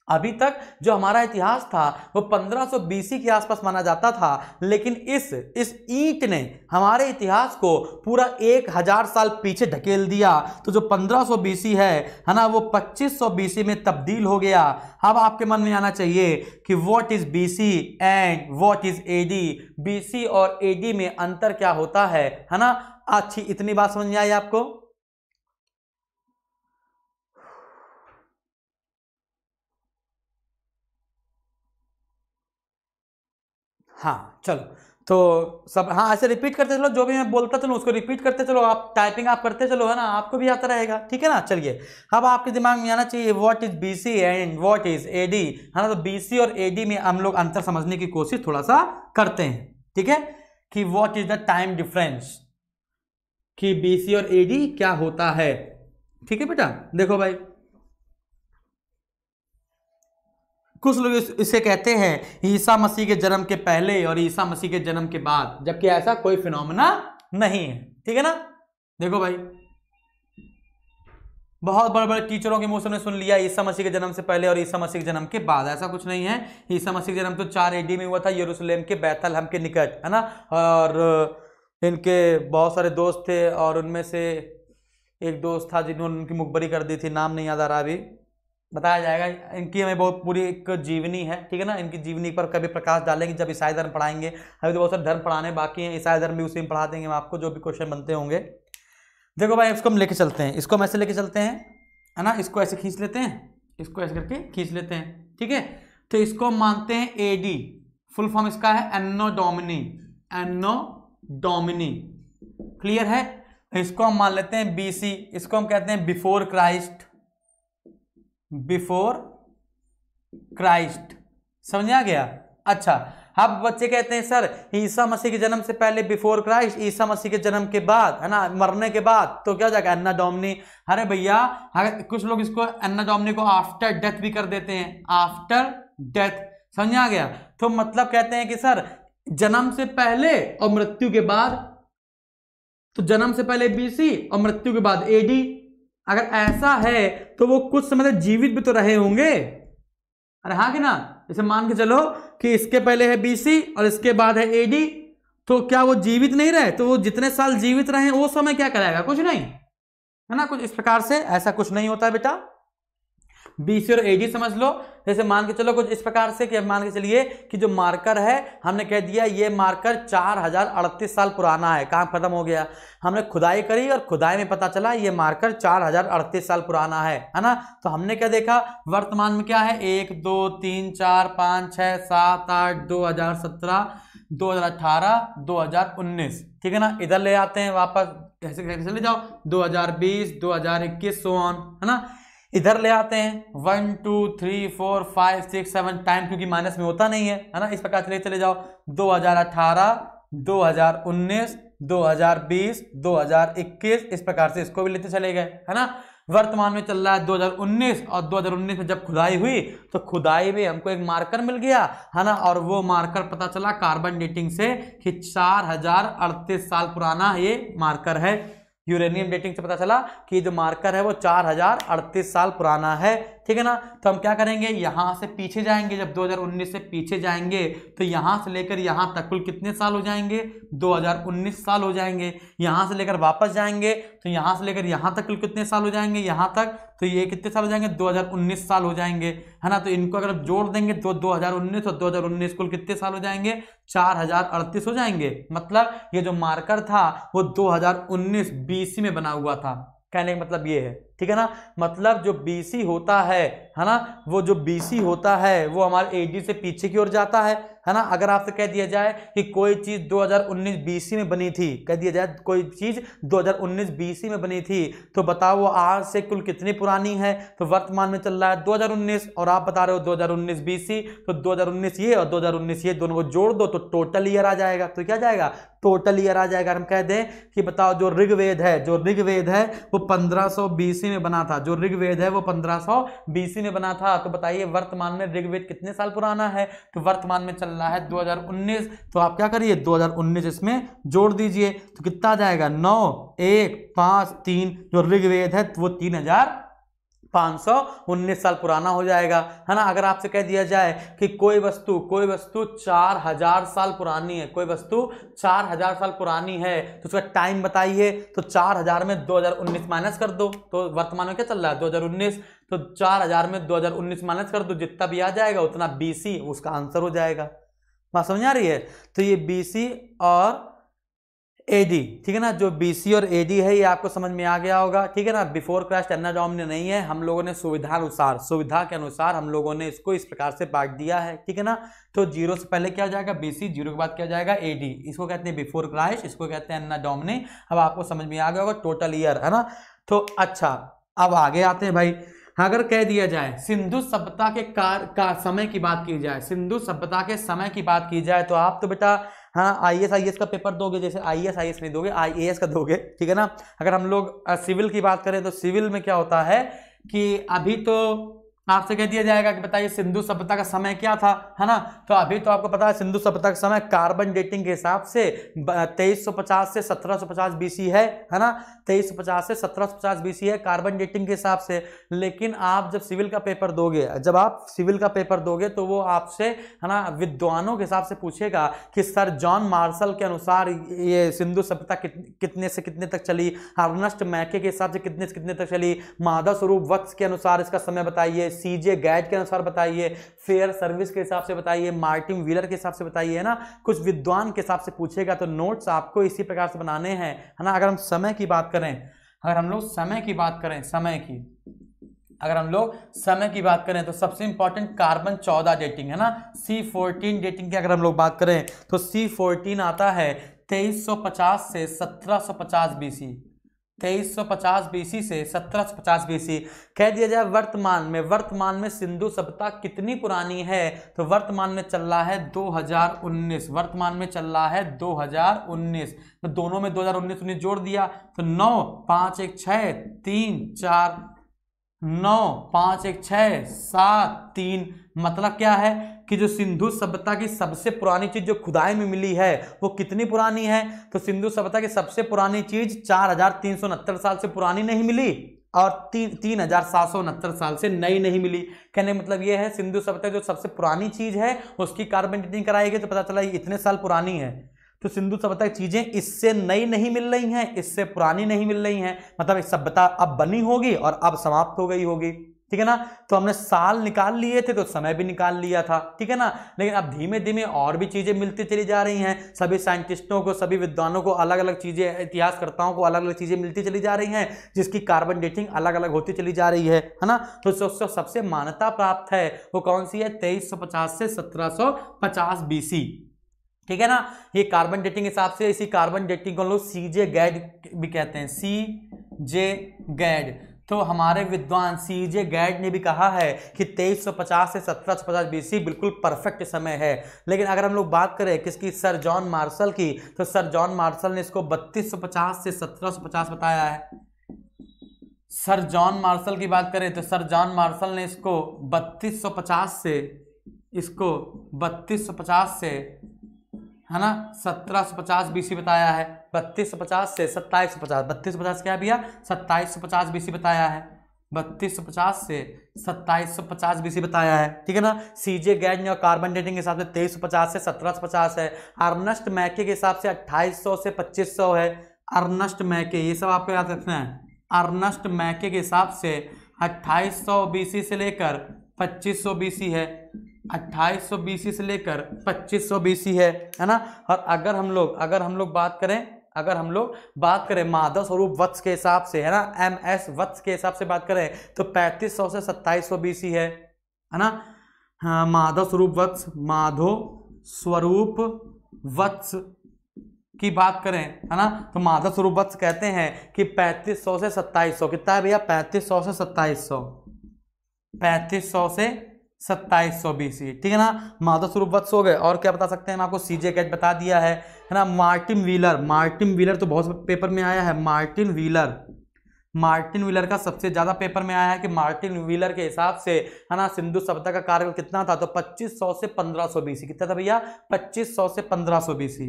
S1: अभी तक जो हमारा इतिहास था, वो 1500 बीसी के आसपास माना जाता था, लेकिन इस इस ईंट ने हमारे इतिहास को पूरा एक हज़ार साल पीछे ढकेल दिया। तो जो 1500 बीसी है है ना, वो 2500 बीसी में तब्दील हो गया। अब आपके मन में आना चाहिए कि what is BC and what is AD BC और एडी में अंतर क्या होता है? है ना? अच्छी इतनी बात समझ में आई आपको? हाँ चलो। तो सब हाँ ऐसे रिपीट करते चलो, जो भी मैं बोलता चलो, उसको रिपीट करते चलो, आप टाइपिंग आप करते चलो, है ना? आपको भी आता रहेगा, ठीक है ना? चलिए। अब आपके दिमाग में आना चाहिए what is BC and what is AD है ना? तो बीसी और एडी में हम लोग अंतर समझने की कोशिश थोड़ा सा करते हैं, ठीक है? कि what is the time difference कि बीसी और एडी क्या होता है? ठीक है बेटा? देखो भाई। कुछ लोग इस, कहते हैं ईसा मसीह के जन्म के पहले और ईसा मसीह के जन्म के बाद जबकि ऐसा कोई फिनोमिना नहीं है। ठीक है ना? देखो भाई बहुत बड़े बड़े टीचरों के मुँह से सुन लिया ईसा मसीह के जन्म से पहले और ईसा मसीह के जन्म के बाद। ऐसा कुछ नहीं है। ईसा मसीह का जन्म तो चार एडी में हुआ था यरूशलेम के बैतल हम के निकट है ना? और इनके बहुत सारे दोस्त थे और उनमें से एक दोस्त था जिन्होंने उनकी मुखबरी कर दी थी नाम नहीं याद आ रहा अभी। बताया जाएगा, इनकी हमें बहुत पूरी एक जीवनी है, ठीक है ना? इनकी जीवनी पर कभी प्रकाश डालेंगे, जब ईसाई धर्म पढ़ाएँगे। अभी तो बहुत सारे धर्म पढ़ाने बाकी हैं, ईसाई धर्म भी उसी में पढ़ा देंगे, हम आपको जो भी क्वेश्चन बनते होंगे। देखो भाई, इसको हम लेके चलते हैं। इसको हम ऐसे लेके चलते हैं, है ना? इसको ऐसे खींच लेते हैं, इसको ऐसे करके खींच लेते हैं, ठीक है? तो इसको हम मानते हैं ए डी फुल फॉर्म इसका है anno domini anno domini clear है इसको हम मान लेते हैं बीसी इसको हम कहते हैं बिफोर क्राइस्ट बिफोर क्राइस्ट। समझ गया? अच्छा अब बच्चे कहते हैं, सर, ईसा मसीह के जन्म से पहले बिफोर क्राइस्ट, ईसा मसीह के जन्म के बाद, है ना, मरने के बाद तो क्या हो जाएगा? अन्ना डोमनी अरे भैया कुछ लोग इसको अन्ना डोमनी को आफ्टर डेथ भी कर देते हैं, आफ्टर डेथ। समझ गया? तो मतलब कहते हैं कि, सर, जन्म से पहले और मृत्यु के बाद तो जन्म से पहले बीसी और मृत्यु के बाद एडी अगर ऐसा है तो वो कुछ समय तक जीवित भी तो रहे होंगे। अरे हाँ कि ना? जैसे मान के चलो कि इसके पहले है बीसी और इसके बाद है एडी तो क्या वो जीवित नहीं रहे? तो वो जितने साल जीवित रहे, वो समय क्या कराएगा? कुछ नहीं। है ना? कुछ इस प्रकार से ऐसा कुछ नहीं होता बेटा। बीसी और एडी समझ लो। जैसे मान के चलो कुछ इस प्रकार से कि मान के चलिए कि जो मार्कर है, हमने कह दिया ये मार्कर चार हज़ार अड़तीस साल पुराना है। काम खत्म हो गया? हमने खुदाई करी और खुदाई में पता चला ये मार्कर चार हज़ार अड़तीस साल पुराना है। है ना? तो हमने क्या देखा? वर्तमान में क्या है? एक, दो, तीन, चार, पाँच छः सात, आठ, दो हज़ार सत्रह, दो हज़ार अठारह, दो हज़ार उन्नीस। ठीक है ना? इधर ले आते हैं वापस। ऐसे ले जाओ। दो हज़ार बीस, दो हज़ार इक्कीस सो ऑन है ना? इधर ले आते हैं। One, two, three, four, five, six, seven, time क्योंकि माइनस में होता नहीं है है ना? इस प्रकार से ले चले जाओ। 2018 2019 2020 2021 इस प्रकार से इसको भी लेते चले गए, है ना? वर्तमान में चल रहा है 2019 और 2019 में जब खुदाई हुई तो खुदाई में हमको एक मार्कर मिल गया, है ना? और वो मार्कर पता चला कार्बन डेटिंग से कि चार हज़ार अड़तीस साल पुराना ये मार्कर है। यूरेनियम डेटिंग से पता चला कि जो मार्कर है वो चार हज़ार अड़तीस साल पुराना है। ठीक है ना? तो हम क्या करेंगे? यहाँ से पीछे जाएँगे। जब 2019 से पीछे जाएँगे तो यहाँ से लेकर यहाँ तक कुल कितने साल हो जाएँगे? 2019 साल हो जाएँगे। यहाँ से लेकर वापस जाएँगे। तो यहाँ से लेकर यहाँ तक कितने साल हो जाएँगे? यहाँ तक। तो ये कितने साल हो जाएँगे? 2019 साल हो जाएँगे। है ना? तो इनको अगर जोड़ देंगे तो 2019 और 2019 कुल कितने साल हो जाएँगे? चार हज़ार अड़तीस हो जाएँगे। मतलब ये जो मार्कर था, वो 2019 बीसी में बना हुआ था। कहने का मतलब ये है। ठीक है ना? मतलब जो बीसी होता है है ना? वो जो बीसी होता है, वो हमारे एडी से पीछे की ओर जाता है है ना? अगर आपसे कह दिया जाए कि कोई चीज़ 2019 बीसी में बनी थी, कह दिया जाए कोई चीज़ 2019 बीसी में बनी थी तो बताओ वो आज से कुल कितनी पुरानी है? तो वर्तमान में चल रहा है 2019 और आप बता रहे हो 2019 बीसी तो 2019 ये और 2019 ये दोनों को जोड़ दो तो टोटल ईयर आ जाएगा। तो क्या जाएगा? टोटल ईयर आ जाएगा। हम कह दें कि बताओ जो ऋग्वेद है, जो ऋग्वेद है, वो पंद्रह बीसी में बना था, जो ऋग्वेद है वो पंद्रह बीसी में बना था। तो बताइए, वर्तमान में ऋग्वेद कितने साल पुराना है? तो वर्तमान में चल रहा है 2019 तो आप क्या करिए 2019 इसमें जोड़ दीजिए। तो कितना जाएगा? नौ, एक, पाँच, तीन, जो ऋग्वेद है वो तीन हज़ार पाँच सौ, उन्नीस साल पुराना हो जाएगा। है ना? अगर आपसे कह दिया जाए कि कोई वस्तु कोई वस्तु चार हज़ार साल पुरानी है, कोई वस्तु चार हज़ार साल पुरानी है तो उसका टाइम बताइए तो चार हज़ार में दो हज़ार उन्नीस माइनस कर दो। तो वर्तमान में क्या चल रहा है? दो हज़ार उन्नीस तो चार हज़ार में दो हज़ार उन्नीस माइनस कर दो। जितना भी आ जाएगा, उतना बीसी उसका आंसर हो जाएगा। बात समझ आ रही है? तो ये बीसी और एडी ठीक है ना? जो बीसी और एडी है, ये आपको समझ में आ गया होगा, ठीक है ना? बिफोर क्रैश में नहीं है। हम लोगों ने सुविधा अनुसार सुविधा के अनुसार हम लोगों ने इसको इस प्रकार से बांट दिया है, ठीक है ना? तो ज़ीरो से पहले क्या जाएगा? बीसी ज़ीरो के बाद क्या जाएगा? एडी इसको कहते हैं बिफोर क्रैश इसको कहते हैं अन्ना डोमने अब आपको समझ में आ गया होगा टोटल ईयर है ना? तो अच्छा अब आगे आते हैं भाई। अगर कह दिया जाए, सिंधु सभ्यता के कार, का, समय की बात की जाए, सिंधु सभ्यता के समय की बात की जाए तो आप तो बेटा हाँ आई एस आई एस का पेपर दोगे, जैसे आई एस आई एस नहीं दोगे आई ए एस का दोगे, ठीक है ना? अगर हम लोग सिविल की बात करें तो सिविल में क्या होता है कि अभी तो आपसे कह दिया जाएगा कि बताइए सिंधु सभ्यता का समय क्या था, है ना? तो अभी तो आपको पता है सिंधु सभ्यता का समय कार्बन डेटिंग के हिसाब से 2350 से 1750 बीसी है है ना? 2350 से 1750 बीसी है कार्बन डेटिंग के हिसाब से। लेकिन आप जब सिविल का पेपर दोगे, जब आप सिविल का पेपर दोगे तो वो आपसे, है ना, विद्वानों के हिसाब से पूछेगा कि सर जॉन मार्शल के अनुसार ये सिंधु सभ्यता कितने से कितने तक चली? अर्नस्ट मैके के हिसाब से कितने से कितने तक चली? माधव स्वरूप वत्स के अनुसार इसका समय बताइए सीजे गैड के अनुसार बताइए, फेयर सर्विस के हिसाब से बताइए, मार्टिन व्हीलर के हिसाब से बताइए ना? कुछ विद्वान के हिसाब से पूछेगा तो नोट्स आपको इसी प्रकार से बनाने हैं, है ना? अगर हम समय की बात करें, अगर हम लोग समय की बात करें, समय की, अगर हम लोग समय की बात करें तो सबसे इंपॉर्टेंट कार्बन चौदह डेटिंग है ना? सी फोर्टीन डेटिंग की अगर हम लोग बात करें तो सी फोर्टीन आता है तेईस सौ पचास से सत्रह सौ पचास बीसी 2350 बीसी से 1750 बीसी कह दिया जाए वर्तमान में वर्तमान में सिंधु सभ्यता कितनी पुरानी है? तो वर्तमान में चल रहा है 2019 वर्तमान में चल रहा है 2019 तो दोनों में 2019 उन्नीस जोड़ दिया। तो नौ, पाँच, एक छः तीन, चार, नौ, पाँच, एक छः सात, तीन मतलब क्या है? कि जो सिंधु सभ्यता की सबसे पुरानी चीज़ जो खुदाई में मिली है, वो कितनी पुरानी है? तो सिंधु सभ्यता की सबसे पुरानी चीज़ चार हज़ार तीन सौ उनहत्तर साल से पुरानी नहीं मिली और तीन तीन हज़ार सात सौ उनहत्तर साल से नई नहीं मिली। कहने मतलब ये है, सिंधु सभ्यता जो सबसे पुरानी चीज़ है, उसकी कार्बन डेटिंग कराई गई तो पता चला इतने साल पुरानी है। तो सिंधु सभ्यता की चीज़ें इससे नई नहीं मिल रही हैं, इससे पुरानी नहीं मिल रही हैं। मतलब एक सभ्यता अब बनी होगी और अब समाप्त हो गई होगी। ठीक है ना? तो हमने साल निकाल लिए थे तो समय भी निकाल लिया था, ठीक है ना? लेकिन अब धीमे धीमे और भी चीज़ें मिलती चली जा रही हैं। सभी साइंटिस्टों को, सभी विद्वानों को अलग अलग चीज़ें, इतिहासकर्ताओं को अलग अलग चीज़ें मिलती चली जा रही हैं, जिसकी कार्बन डेटिंग अलग अलग होती चली जा रही है है ना? तो सबसे मान्यता प्राप्त है वो कौन सी है? तेईस से सत्रह सौ बीसी ठीक है ना? ये कार्बन डेटिंग हिसाब से, इसी कार्बन डेटिंग को लोग सी जे गैड भी कहते हैं। सी जे गैड तो हमारे विद्वान सी जे गैड ने भी कहा है कि 2350 से 1750 बीसी बिल्कुल परफेक्ट समय है। लेकिन अगर हम लोग बात करें किसकी? सर जॉन मार्शल की। तो सर जॉन मार्शल ने इसको 3250 से 1750 बताया है। सर जॉन मार्शल की बात करें तो सर जॉन मार्शल ने इसको 3250 से इसको 3250 से है ना? सत्रह सौ पचास बीसी बताया है। बत्तीस सौ पचास से सत्ताईस सौ पचास। बत्तीस सौ पचास क्या भैया? सत्ताईस सौ पचास बीसी बताया है। बत्तीस सौ पचास से सत्ताईस सौ पचास बीसी बताया है। ठीक है ना? सीजे गैड ने कार्बन डेटिंग के हिसाब से तेईस सौ पचास से सत्रह सौ पचास है। अर्नस्ट मैके के हिसाब से अट्ठाईस सौ से पच्चीस सौ है। अर्नस्ट मैके ये सब आपको याद रखना है। अर्नस्ट मैके के हिसाब से अट्ठाईस सौ बीसी से लेकर पच्चीस सौ बीसी है। अट्ठाईस सौ बीसी से लेकर पच्चीस सौ बीसी है। है ना? और अगर हम लोग, अगर हम लोग बात करें अगर हम लोग बात करें माधव स्वरूप वत्स के हिसाब से है ना? एम एस वत्स के हिसाब से बात करें तो पैंतीस सौ से सत्ताईस सौ बीसी है है ना? हाँ, माधव स्वरूप वत्स माधो स्वरूप वत्स की बात करें है ना? तो माधव स्वरूप वत्स कहते हैं कि पैंतीस सौ से सत्ताईस सौ कितना है भैया? पैंतीस सौ से सत्ताईस सौ। पैंतीस सौ से सत्ताईस सौ बीसी ठीक है ना? माधव स्वरूप वत्स हो गए। और क्या बता सकते हैं? मैं आपको सीजे कैट बता दिया है है ना? मार्टिन व्हीलर मार्टिन व्हीलर तो बहुत पेपर में आया है। मार्टिन व्हीलर मार्टिन व्हीलर का सबसे ज़्यादा पेपर में आया है कि मार्टिन व्हीलर के हिसाब से, है ना? सिंधु सभ्यता का कार्यकाल कितना था? तो 2500 से 1500 बीसी कितना था भैया? 2500 से 1500 बीसी।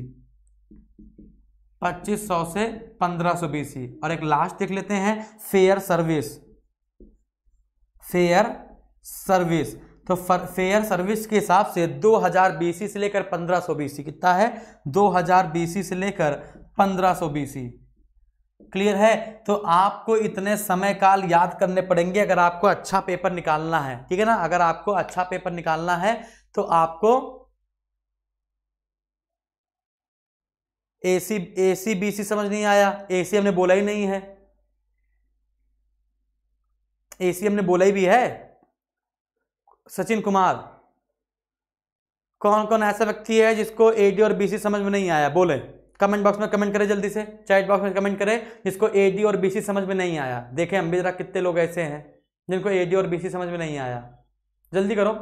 S1: 2500 से 1500 बीसी। और एक लास्ट देख लेते हैं। फेयर सर्विस फेयर सर्विस तो फेयर सर्विस के हिसाब से 2000 बीसी से लेकर 1500 बीसी कितना है? 2000 बीसी से लेकर 1500 बीसी। क्लियर है? तो आपको इतने समय काल याद करने पड़ेंगे अगर आपको अच्छा पेपर निकालना है। ठीक है ना? अगर आपको अच्छा पेपर निकालना है तो आपको एसी एसी बीसी समझ नहीं आया। एसी हमने बोला ही नहीं है। एसी हमने बोला ही भी है। सचिन कुमार। कौन कौन ऐसा व्यक्ति है जिसको एडी और बीसी समझ में नहीं आया? बोले। कमेंट बॉक्स में कमेंट करें जल्दी से। चैट बॉक्स में कमेंट करें जिसको एडी और बीसी समझ में नहीं आया। देखें हम भी जरा कितने लोग ऐसे हैं जिनको एडी और बीसी समझ में नहीं आया। जल्दी करो।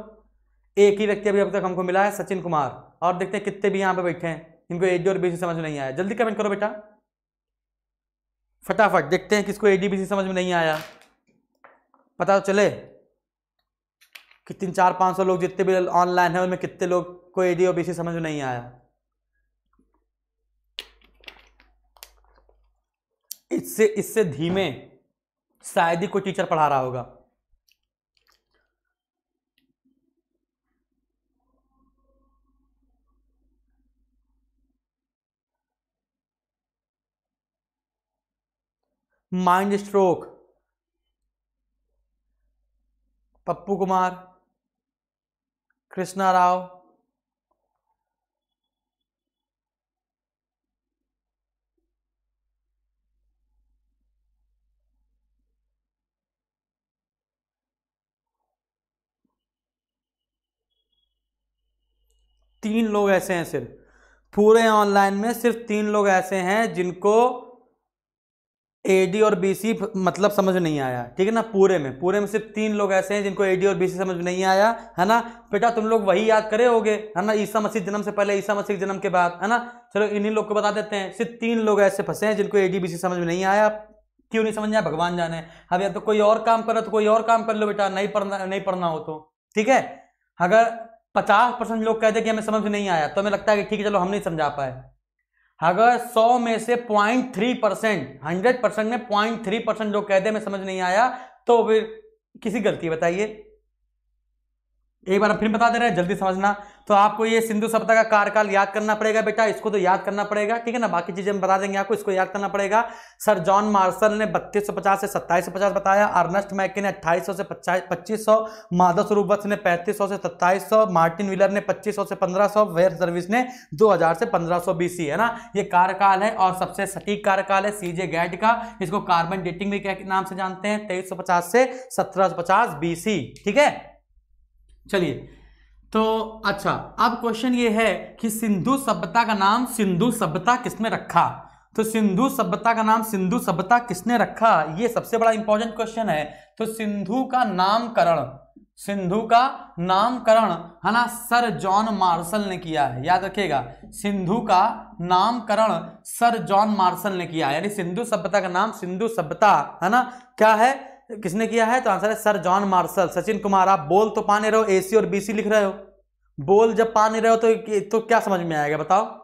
S1: एक ही व्यक्ति अभी अब तक हमको मिला है, सचिन कुमार। और देखते हैं कितने भी यहाँ पे बैठे हैं जिनको एडी और बीसी समझ में नहीं आया। जल्दी कमेंट करो बेटा। फटाफट देखते हैं किसको एडी बीसी समझ में नहीं आया। पता तो चले। कि तीन चार पाँच सौ लोग जितने भी ऑनलाइन है, उनमें कितने लोग को ए एडी और बीसी समझ में नहीं आया। इससे इससे धीमे शायद ही कोई टीचर पढ़ा रहा होगा। Mind stroke Pappu Kumar. Krishna Rao तीन लोग ऐसे हैं सिर्फ़। पूरे ऑनलाइन में सिर्फ़ तीन लोग ऐसे हैं जिनको एडी और बी सी मतलब समझ नहीं आया। ठीक है ना? पूरे में। पूरे में सिर्फ़ तीन लोग ऐसे हैं जिनको ए डी और बी सी समझ नहीं आया। है ना? बेटा, तुम लोग वही याद करे होगे। है ना? ईसा मसीह जन्म से पहले, ईसा मसीह जन्म के बाद। है ना? चलो, इन्हीं लोग को बता देते हैं। सिर्फ़ तीन लोग ऐसे फंसे हैं जिनको ए डी बी सी समझ में नहीं आया। क्यों नहीं समझ आया? भगवान जाने। अब या तो कोई और काम करो तो कोई और काम कर लो बेटा। नहीं पढ़ना नहीं पढ़ना हो तो। ठीक है? अगर पचास परसेंट लोग कहते कि हमें समझ नहीं आया तो हमें लगता है कि ठीक है, चलो, हम नहीं समझा पाए। अगर 100 में से point three percent, hundred percent में पॉइंट थ्री परसेंट लोग कहते मैं समझ नहीं आया तो फिर किसी गलती बताइए। एक बार फिर बता दे रहे हैं, जल्दी समझना। तो आपको ये सिंधु सभ्यता का कार्यकाल याद करना पड़ेगा बेटा, इसको तो याद करना पड़ेगा, ठीक है ना? बाकी चीज़ें हम बता देंगे आपको, इसको याद करना पड़ेगा। सर जॉन मार्शल ने बत्तीस से सत्ताईस बताया, अर्नस्ट मैके ने अट्ठाईस से पच्चीस सौ, माधव स्वरूप ने पैंतीस से सत्ताईस मार्टिन विलर ने पच्चीस से पंद्रह सौ, वेयर सर्विस ने दो हज़ार से पंद्रह बीसी है ना? ये कार्यकाल है और सबसे सटीक कार्यकाल है सीजे गैट का। इसको कार्बन डेटिंग भी नाम से जानते हैं, तेईस से सत्रह बीसी ठीक है? चलिए। तो अच्छा अब क्वेश्चन ये है कि सिंधु सभ्यता का नाम सिंधु सभ्यता किसने रखा? तो सिंधु सभ्यता का नाम सिंधु सभ्यता किसने रखा? ये सबसे बड़ा इंपॉर्टेंट क्वेश्चन है। तो सिंधु का नामकरण, सिंधु का नामकरण, है ना, सर जॉन मार्शल ने किया है। याद रखिएगा, सिंधु का नामकरण सर जॉन मार्शल ने किया है। यानी सिंधु सभ्यता का नाम सिंधु सभ्यता, है ना, क्या है? किसने किया है? तो आंसर है sir John Marshall. Sachin Kumar, आप बोल तो पाने रहो एसी और बीसी लिख रहे हो। बोल जब पाने रहे हो तो तो क्या समझ में आएगा, बताओ।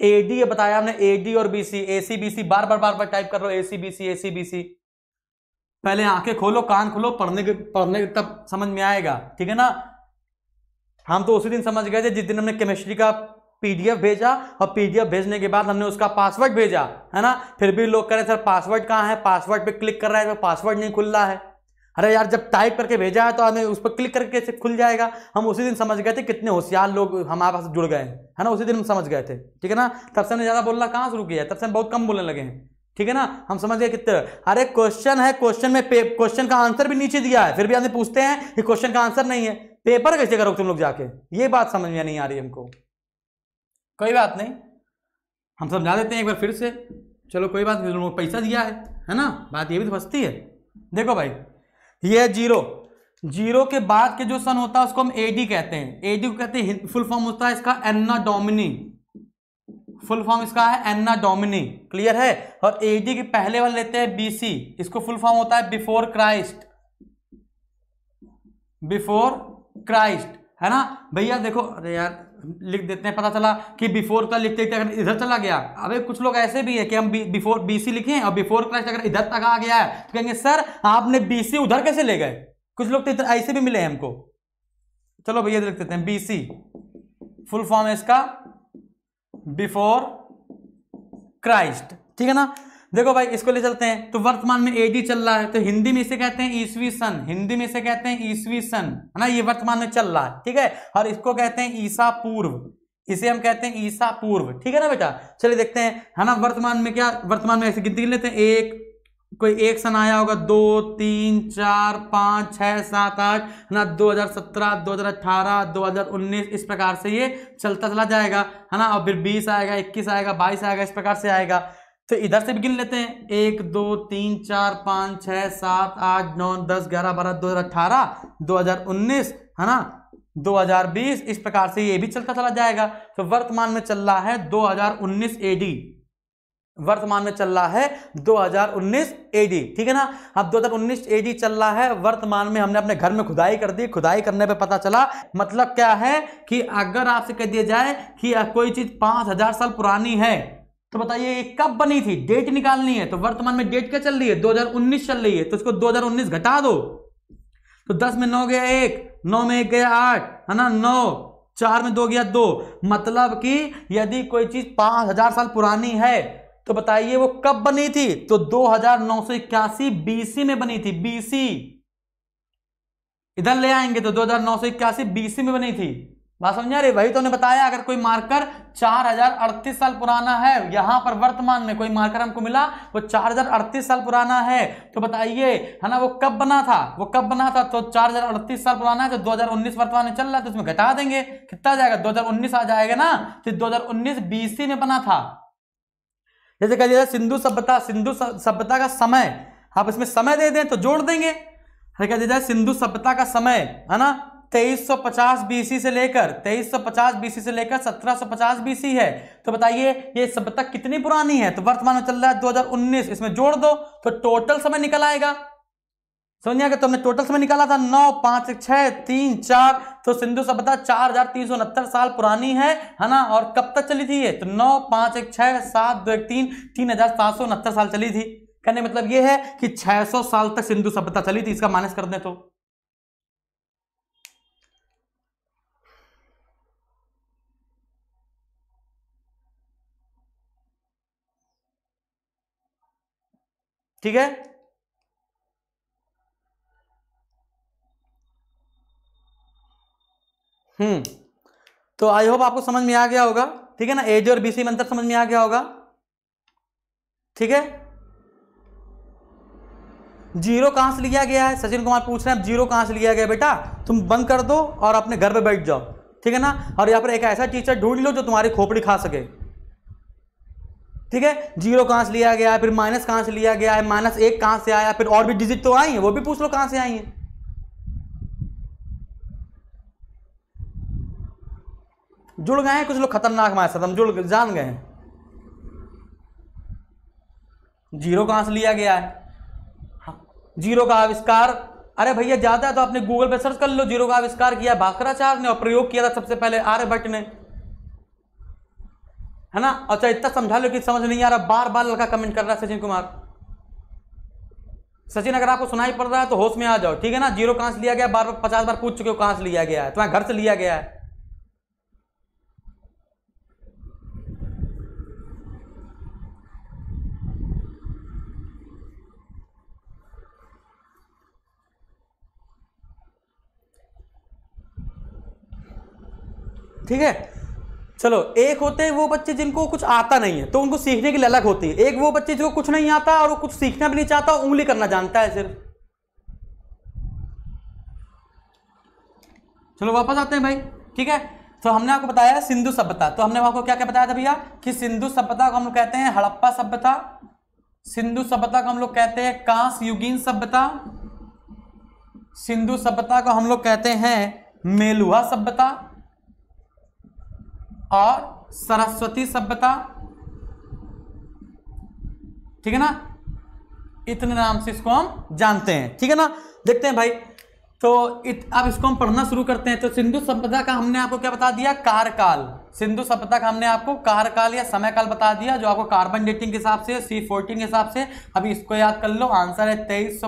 S1: एडी बताया हमने एडी और बीसी एसी बीसी बार बार बार बार टाइप कर रहे हो। एसी बीसी एसी बीसी पहले आँखें खोलो, कान खोलो, पढ़ने के पढ़ने के तब समझ में आएगा। ठीक है ना? हम तो उसी दिन समझ गए थे जिस दिन हमने केमिस्ट्री का पीडीएफ भेजा और पीडीएफ भेजने के बाद हमने उसका पासवर्ड भेजा, है ना? फिर भी लोग कह रहे सर पासवर्ड कहाँ है? पासवर्ड पे क्लिक कर रहा है तो पासवर्ड नहीं खुल रहा है। अरे यार, जब टाइप करके भेजा है तो हमें उस पर क्लिक करके कैसे खुल जाएगा। हम उसी दिन समझ गए थे कितने होशियार लोग हमारे पास जुड़ गए है ना? उसी दिन हम समझ गए थे, ठीक है ना? तब से हमने ज़्यादा बोलना कहाँ शुरू किया तब से हम बहुत कम बोलने लगे हैं, ठीक है ना? हम समझ गए कितने। अरे क्वेश्चन है क्वेश्चन में क्वेश्चन का आंसर भी नीचे दिया है, फिर भी आदमी पूछते हैं कि क्वेश्चन का आंसर नहीं है। पेपर कैसे करो तुम लोग जाके? ये बात समझ में नहीं आ रही हमको। कोई बात नहीं। हम समझा देते हैं एक बार फिर से। चलो कोई बात नहीं पैसा दिया है है ना? बात ये भी तो फंसती है। देखो भाई, ये है ज़ीरो। ज़ीरो के बाद के जो सन होता है, उसको हम एडी कहते हैं। एडी को कहते हैं फुल फॉर्म होता है इसका एन्ना डोमिनी फुल फॉर्म इसका है एन्ना डोमिनी क्लियर है? और एडी के पहले वाले लेते हैं बीसी इसको फुल फॉर्म होता है बिफोर क्राइस्ट बिफोर क्राइस्ट है ना? भैया देखो, अरे यार लिख देते हैं, पता चला कि बिफोर का लिखते लिखते अगर इधर चला गया। अबे, कुछ लोग ऐसे भी है कि हम बिफोर बीसी लिखे और बिफोर क्राइस्ट अगर इधर तक आ गया है तो कहेंगे सर आपने बीसी उधर कैसे ले गए? कुछ लोग तो इधर ऐसे भी मिले हैं हमको। चलो भैया लिख देते हैं बीसी फुल फॉर्म है इसका बिफोर क्राइस्ट ठीक है ना? देखो भाई, इसको ले चलते हैं। तो वर्तमान में एडी चल रहा है तो हिंदी में इसे कहते हैं ईसवी सन। हिंदी में इसे कहते हैं ईसवी सन। है ना, ये वर्तमान में चल रहा है, ठीक है? और इसको कहते हैं ईसा पूर्व। इसे हम कहते हैं ईसा पूर्व, ठीक है ना बेटा? चलिए देखते हैं, है ना, वर्तमान में क्या, वर्तमान में ऐसे गिनती लेते हैं। एक, कोई एक सन आया होगा, दो, तीन, चार, पाँच छः सात, आठ, है ना, दो हज़ार सत्रह, दो हज़ार अट्ठारह दो हज़ार उन्नीस, इस प्रकार से ये चलता चला जाएगा। है ना, और फिर बीस आएगा, इक्कीस आएगा, बाईस आएगा, इस प्रकार से आएगा। तो इधर से भी गिन लेते हैं। एक, दो, तीन, चार, पाँच छः सात, आठ, नौ, दस, ग्यारह, बारह, दो हज़ार अठारह, दो हज़ार उन्नीस, है ना? 2020 इस प्रकार से ये भी चलता चला जाएगा। तो वर्तमान में चल रहा है 2019 एडी वर्तमान में चल रहा है 2019 एडी ठीक है ना? अब 2019 एडी चल रहा है, वर्तमान में हमने अपने घर में खुदाई कर दी। खुदाई करने पे पता चला। मतलब क्या है कि अगर आपसे कह दिया जाए कि कोई चीज़ पाँच हज़ार साल पुरानी है तो बताइए ये कब बनी थी? डेट निकालनी है। तो वर्तमान में डेट क्या चल रही है? 2019 चल रही है। तो इसको 2019 घटा दो। तो 10 में नौ गया एक, नौ में एक गया आठ, है ना? नौ, चार में दो गया दो। मतलब कि यदि कोई चीज़ पाँच हज़ार साल पुरानी है तो बताइए वो कब बनी थी? तो दो हज़ार नौ सौ इक्यासी बीसी में बनी थी। बीसी इधर ले आएँगे तो दो हज़ार नौ सौ इक्यासी बीसी में बनी थी। बात समझा रहे वही तो ने बताया, अगर कोई मार्कर चार हज़ार अड़तीस साल पुराना है, यहाँ पर वर्तमान में कोई मार्कर हमको मिला, वो चार हज़ार अड़तीस साल पुराना है। तो बताइए, है ना, वो कब बना था? वो कब बना था? तो चार हज़ार अड़तीस साल पुराना है तो दो हज़ार उन्नीस वर्तमान में चल रहा है तो उसमें घटा देंगे। कितना जाएगा? दो हज़ार उन्नीस आ जाएगा ना? तो दो हज़ार बीसी में बना था। जैसे कह दिया सिंधु सभ्यता सिंधु सभ्यता का समय। आप इसमें समय दे दें तो जोड़ देंगे। कह दिया सिंधु सभ्यता का समय, है ना? 2350 बीसी से लेकर 2350 बीसी से लेकर 1750 बीसी है। तो बताइए, ये सभ्यता कितनी पुरानी है? तो वर्तमान में चल रहा है 2019 इसमें जोड़ दो तो टोटल समय निकल आएगा। समझ गया तो हमने टोटल समय निकाला था, नौ, पाँच छह, तीन, चार तो सिंधु सभ्यता चार हज़ार तीन सौ उनहत्तर साल पुरानी है है ना? और कब तक चली थी ये? तो नौ, पाँच, एक, छह, सात, दो, एक, तीन तीन हज़ार सात सौ उनहत्तर साल चली थी। कहने मतलब ये है कि 600 साल तक सिंधु सभ्यता चली थी, इसका माइनस कर दें तो। ठीक है? हम्म तो आई होप आपको समझ में आ गया होगा, ठीक है ना? एज और बीसी मंत्र समझ में आ गया होगा, ठीक है? ज़ीरो कहाँ से लिया गया है? सचिन कुमार पूछ रहे हैं ज़ीरो कहाँ से लिया गया बेटा? तुम बंद कर दो और अपने घर पे बैठ जाओ, ठीक है ना? और यहाँ पर एक ऐसा टीचर ढूंढ लो जो तुम्हारी खोपड़ी खा सके। ठीक है? ज़ीरो कहाँ से लिया गया है? फिर माइनस कहाँ से लिया गया है? माइनस एक कहाँ से आया? फिर और भी डिजिट तो आई है वो भी पूछ लो कहाँ से आई है। जुड़ गए हैं कुछ लोग? खतरनाक हमारे साथ हम जुड़ जान गए हैं। ज़ीरो कहाँ से लिया गया है? हाँ, ज़ीरो का आविष्कार अरे भैया ज़्यादा है तो आपने गूगल पे सर्च कर लो ज़ीरो का आविष्कार किया भास्कराचार्य ने और प्रयोग किया था सबसे पहले आर्यभट्ट ने। है ना? अच्छा इतना समझा लो कि समझ नहीं आ रहा बार बार लड़का कमेंट कर रहा है सचिन कुमार। सचिन, अगर आपको सुनाई पड़ रहा है तो होश में आ जाओ, ठीक है ना? ज़ीरो कहाँ से लिया गया? बार बार पचास बार पूछ चुके हो कहाँ से लिया गया है? तुम्हारे घर से लिया गया है। ठीक है? चलो, एक होते हैं वो बच्चे जिनको कुछ आता नहीं है तो उनको सीखने की ललक होती है। एक वो बच्चे जिनको कुछ नहीं आता और वो कुछ सीखना भी नहीं चाहता, उंगली करना जानता है सिर्फ़। चलो, वापस आते हैं भाई, ठीक है? तो हमने आपको बताया सिंधु सभ्यता। तो हमने आपको क्या क्या बताया था भैया? कि सिंधु सभ्यता को हम लोग कहते हैं हड़प्पा सभ्यता, सिंधु सभ्यता को हम लोग कहते हैं कांस युगीन सभ्यता, सिंधु सभ्यता को हम लोग कहते हैं मेलुहा सभ्यता और सरस्वती सभ्यता। ठीक है ना? इतने नाम से इसको हम जानते हैं। ठीक है ना? देखते हैं भाई। तो इत, अब इसको हम पढ़ना शुरू करते हैं। तो सिंधु सभ्यता का हमने आपको क्या बता दिया? कार्यकाल। सिंधु सभ्यता का हमने आपको कार्यकाल या समय काल बता दिया जो आपको कार्बन डेटिंग के हिसाब से सी फोर्टीन के हिसाब से। अभी इसको याद कर लो आंसर है तेईस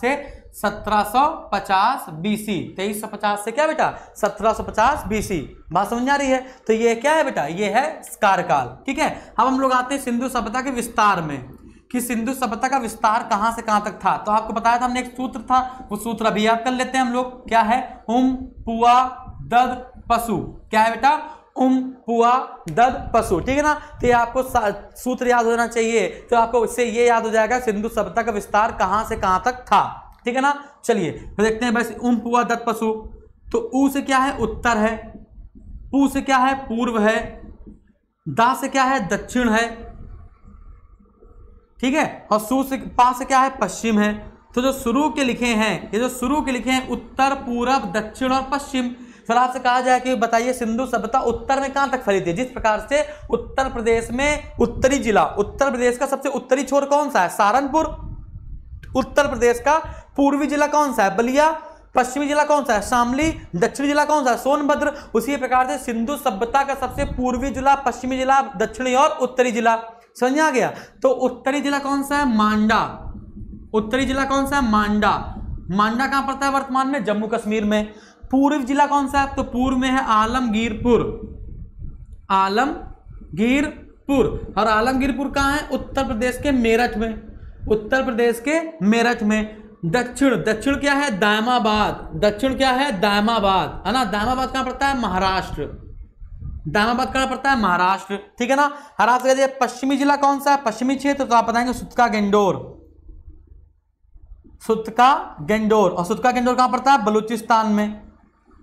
S1: से 1750 बीसी 2350 से क्या बेटा? 1750 बीसी बात समझ आ रही है? तो ये क्या है बेटा? ये है कार्यकाल ठीक है? अब हम लोग आते हैं सिंधु सभ्यता के विस्तार में, कि सिंधु सभ्यता का विस्तार कहाँ से कहाँ तक था? तो आपको बताया था हमने एक सूत्र था, वो सूत्र अभी याद कर लेते हैं हम लोग। क्या है? उम, पुआ, दद, पशु। क्या है बेटा? उम, पुआ, दद, पशु। ठीक है ना? तो ये आपको सूत्र याद होना चाहिए। तो आपको इससे ये याद हो जाएगा सिंधु सभ्यता का विस्तार कहाँ से कहाँ तक था? ठीक है ना? चलिए तो देखते हैं बस उम पुआ दत्त पशु। तो ऊ से क्या है? उत्तर है। पू से क्या है? पूर्व है। दा से क्या है? दक्षिण है। ठीक है? और सु से, पा से क्या है? पश्चिम है। तो जो शुरू के लिखे हैं, ये जो शुरू के लिखे हैं, उत्तर पूर्व दक्षिण और पश्चिम। सर आपसे कहा जाए कि बताइए, सिंधु सभ्यता उत्तर में कहाँ तक फैली थी? जिस प्रकार से उत्तर प्रदेश में उत्तरी जिला, उत्तर प्रदेश का सबसे उत्तरी छोर कौन सा है? सहारनपुर उत्तर प्रदेश का, पूर्वी जिला कौन सा है? बलिया, पश्चिमी जिला कौन सा है? शामली, दक्षिणी जिला कौन सा है? सोनभद्र, उसी प्रकार से सिंधु सभ्यता का सबसे पूर्वी जिला, पश्चिमी जिला, दक्षिणी और उत्तरी जिला। समझ आ गया? तो उत्तरी जिला कौन सा है? मांडा। उत्तरी जिला कौन सा है? मांडा। मांडा कहाँ पड़ता है वर्तमान में? जम्मू कश्मीर में। पूर्व जिला कौन सा है? तो पूर्व में है आलमगीरपुर। आलमगीरपुर। और आलमगीरपुर कहाँ है? उत्तर प्रदेश के मेरठ में। उत्तर प्रदेश के मेरठ में। दक्षिण दक्षिण क्या है? दायमाबाद दक्षिण क्या है? दायमाबाद है ना? दायमाबाद कहाँ पड़ता है? महाराष्ट्र। दायमाबाद कहाँ पड़ता है? महाराष्ट्र। ठीक है ना? महाराष्ट्र का पश्चिमी जिला कौन सा है? पश्चिमी क्षेत्र तो आप बताएँगे सुतका गेंडोर। सुतका गेंडोर। और सुतका गेंडोर कहाँ पड़ता है? बलूचिस्तान में।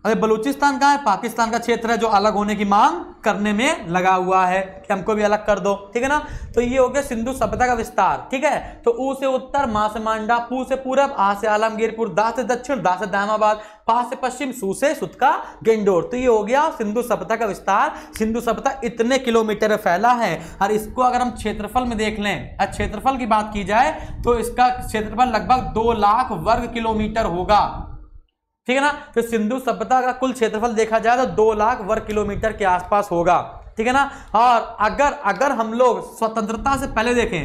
S1: अरे, बलूचिस्तान कहाँ है? पाकिस्तान का क्षेत्र है जो अलग होने की मांग करने में लगा हुआ है कि हमको भी अलग कर दो, ठीक है ना? तो ये हो गया सिंधु सभ्यता का विस्तार, ठीक है? तो ऊ से उत्तर, मा से मांडा, पू से पूरब, आ से आलमगीरपुर, दा से दक्षिण, दा से दामाबाद, पा से पश्चिम, सू से सुतका गेंडोर। तो ये हो गया सिंधु सभ्यता का विस्तार। सिंधु सभ्यता इतने किलोमीटर फैला है, और इसको अगर हम क्षेत्रफल में देख लें क्षेत्रफल की बात की जाए तो इसका क्षेत्रफल लगभग दो लाख वर्ग किलोमीटर होगा। ठीक है ना? तो सिंधु सभ्यता का कुल क्षेत्रफल देखा जाए तो दो लाख वर्ग किलोमीटर के आसपास होगा। ठीक है ना? और अगर अगर हम लोग स्वतंत्रता से पहले देखें,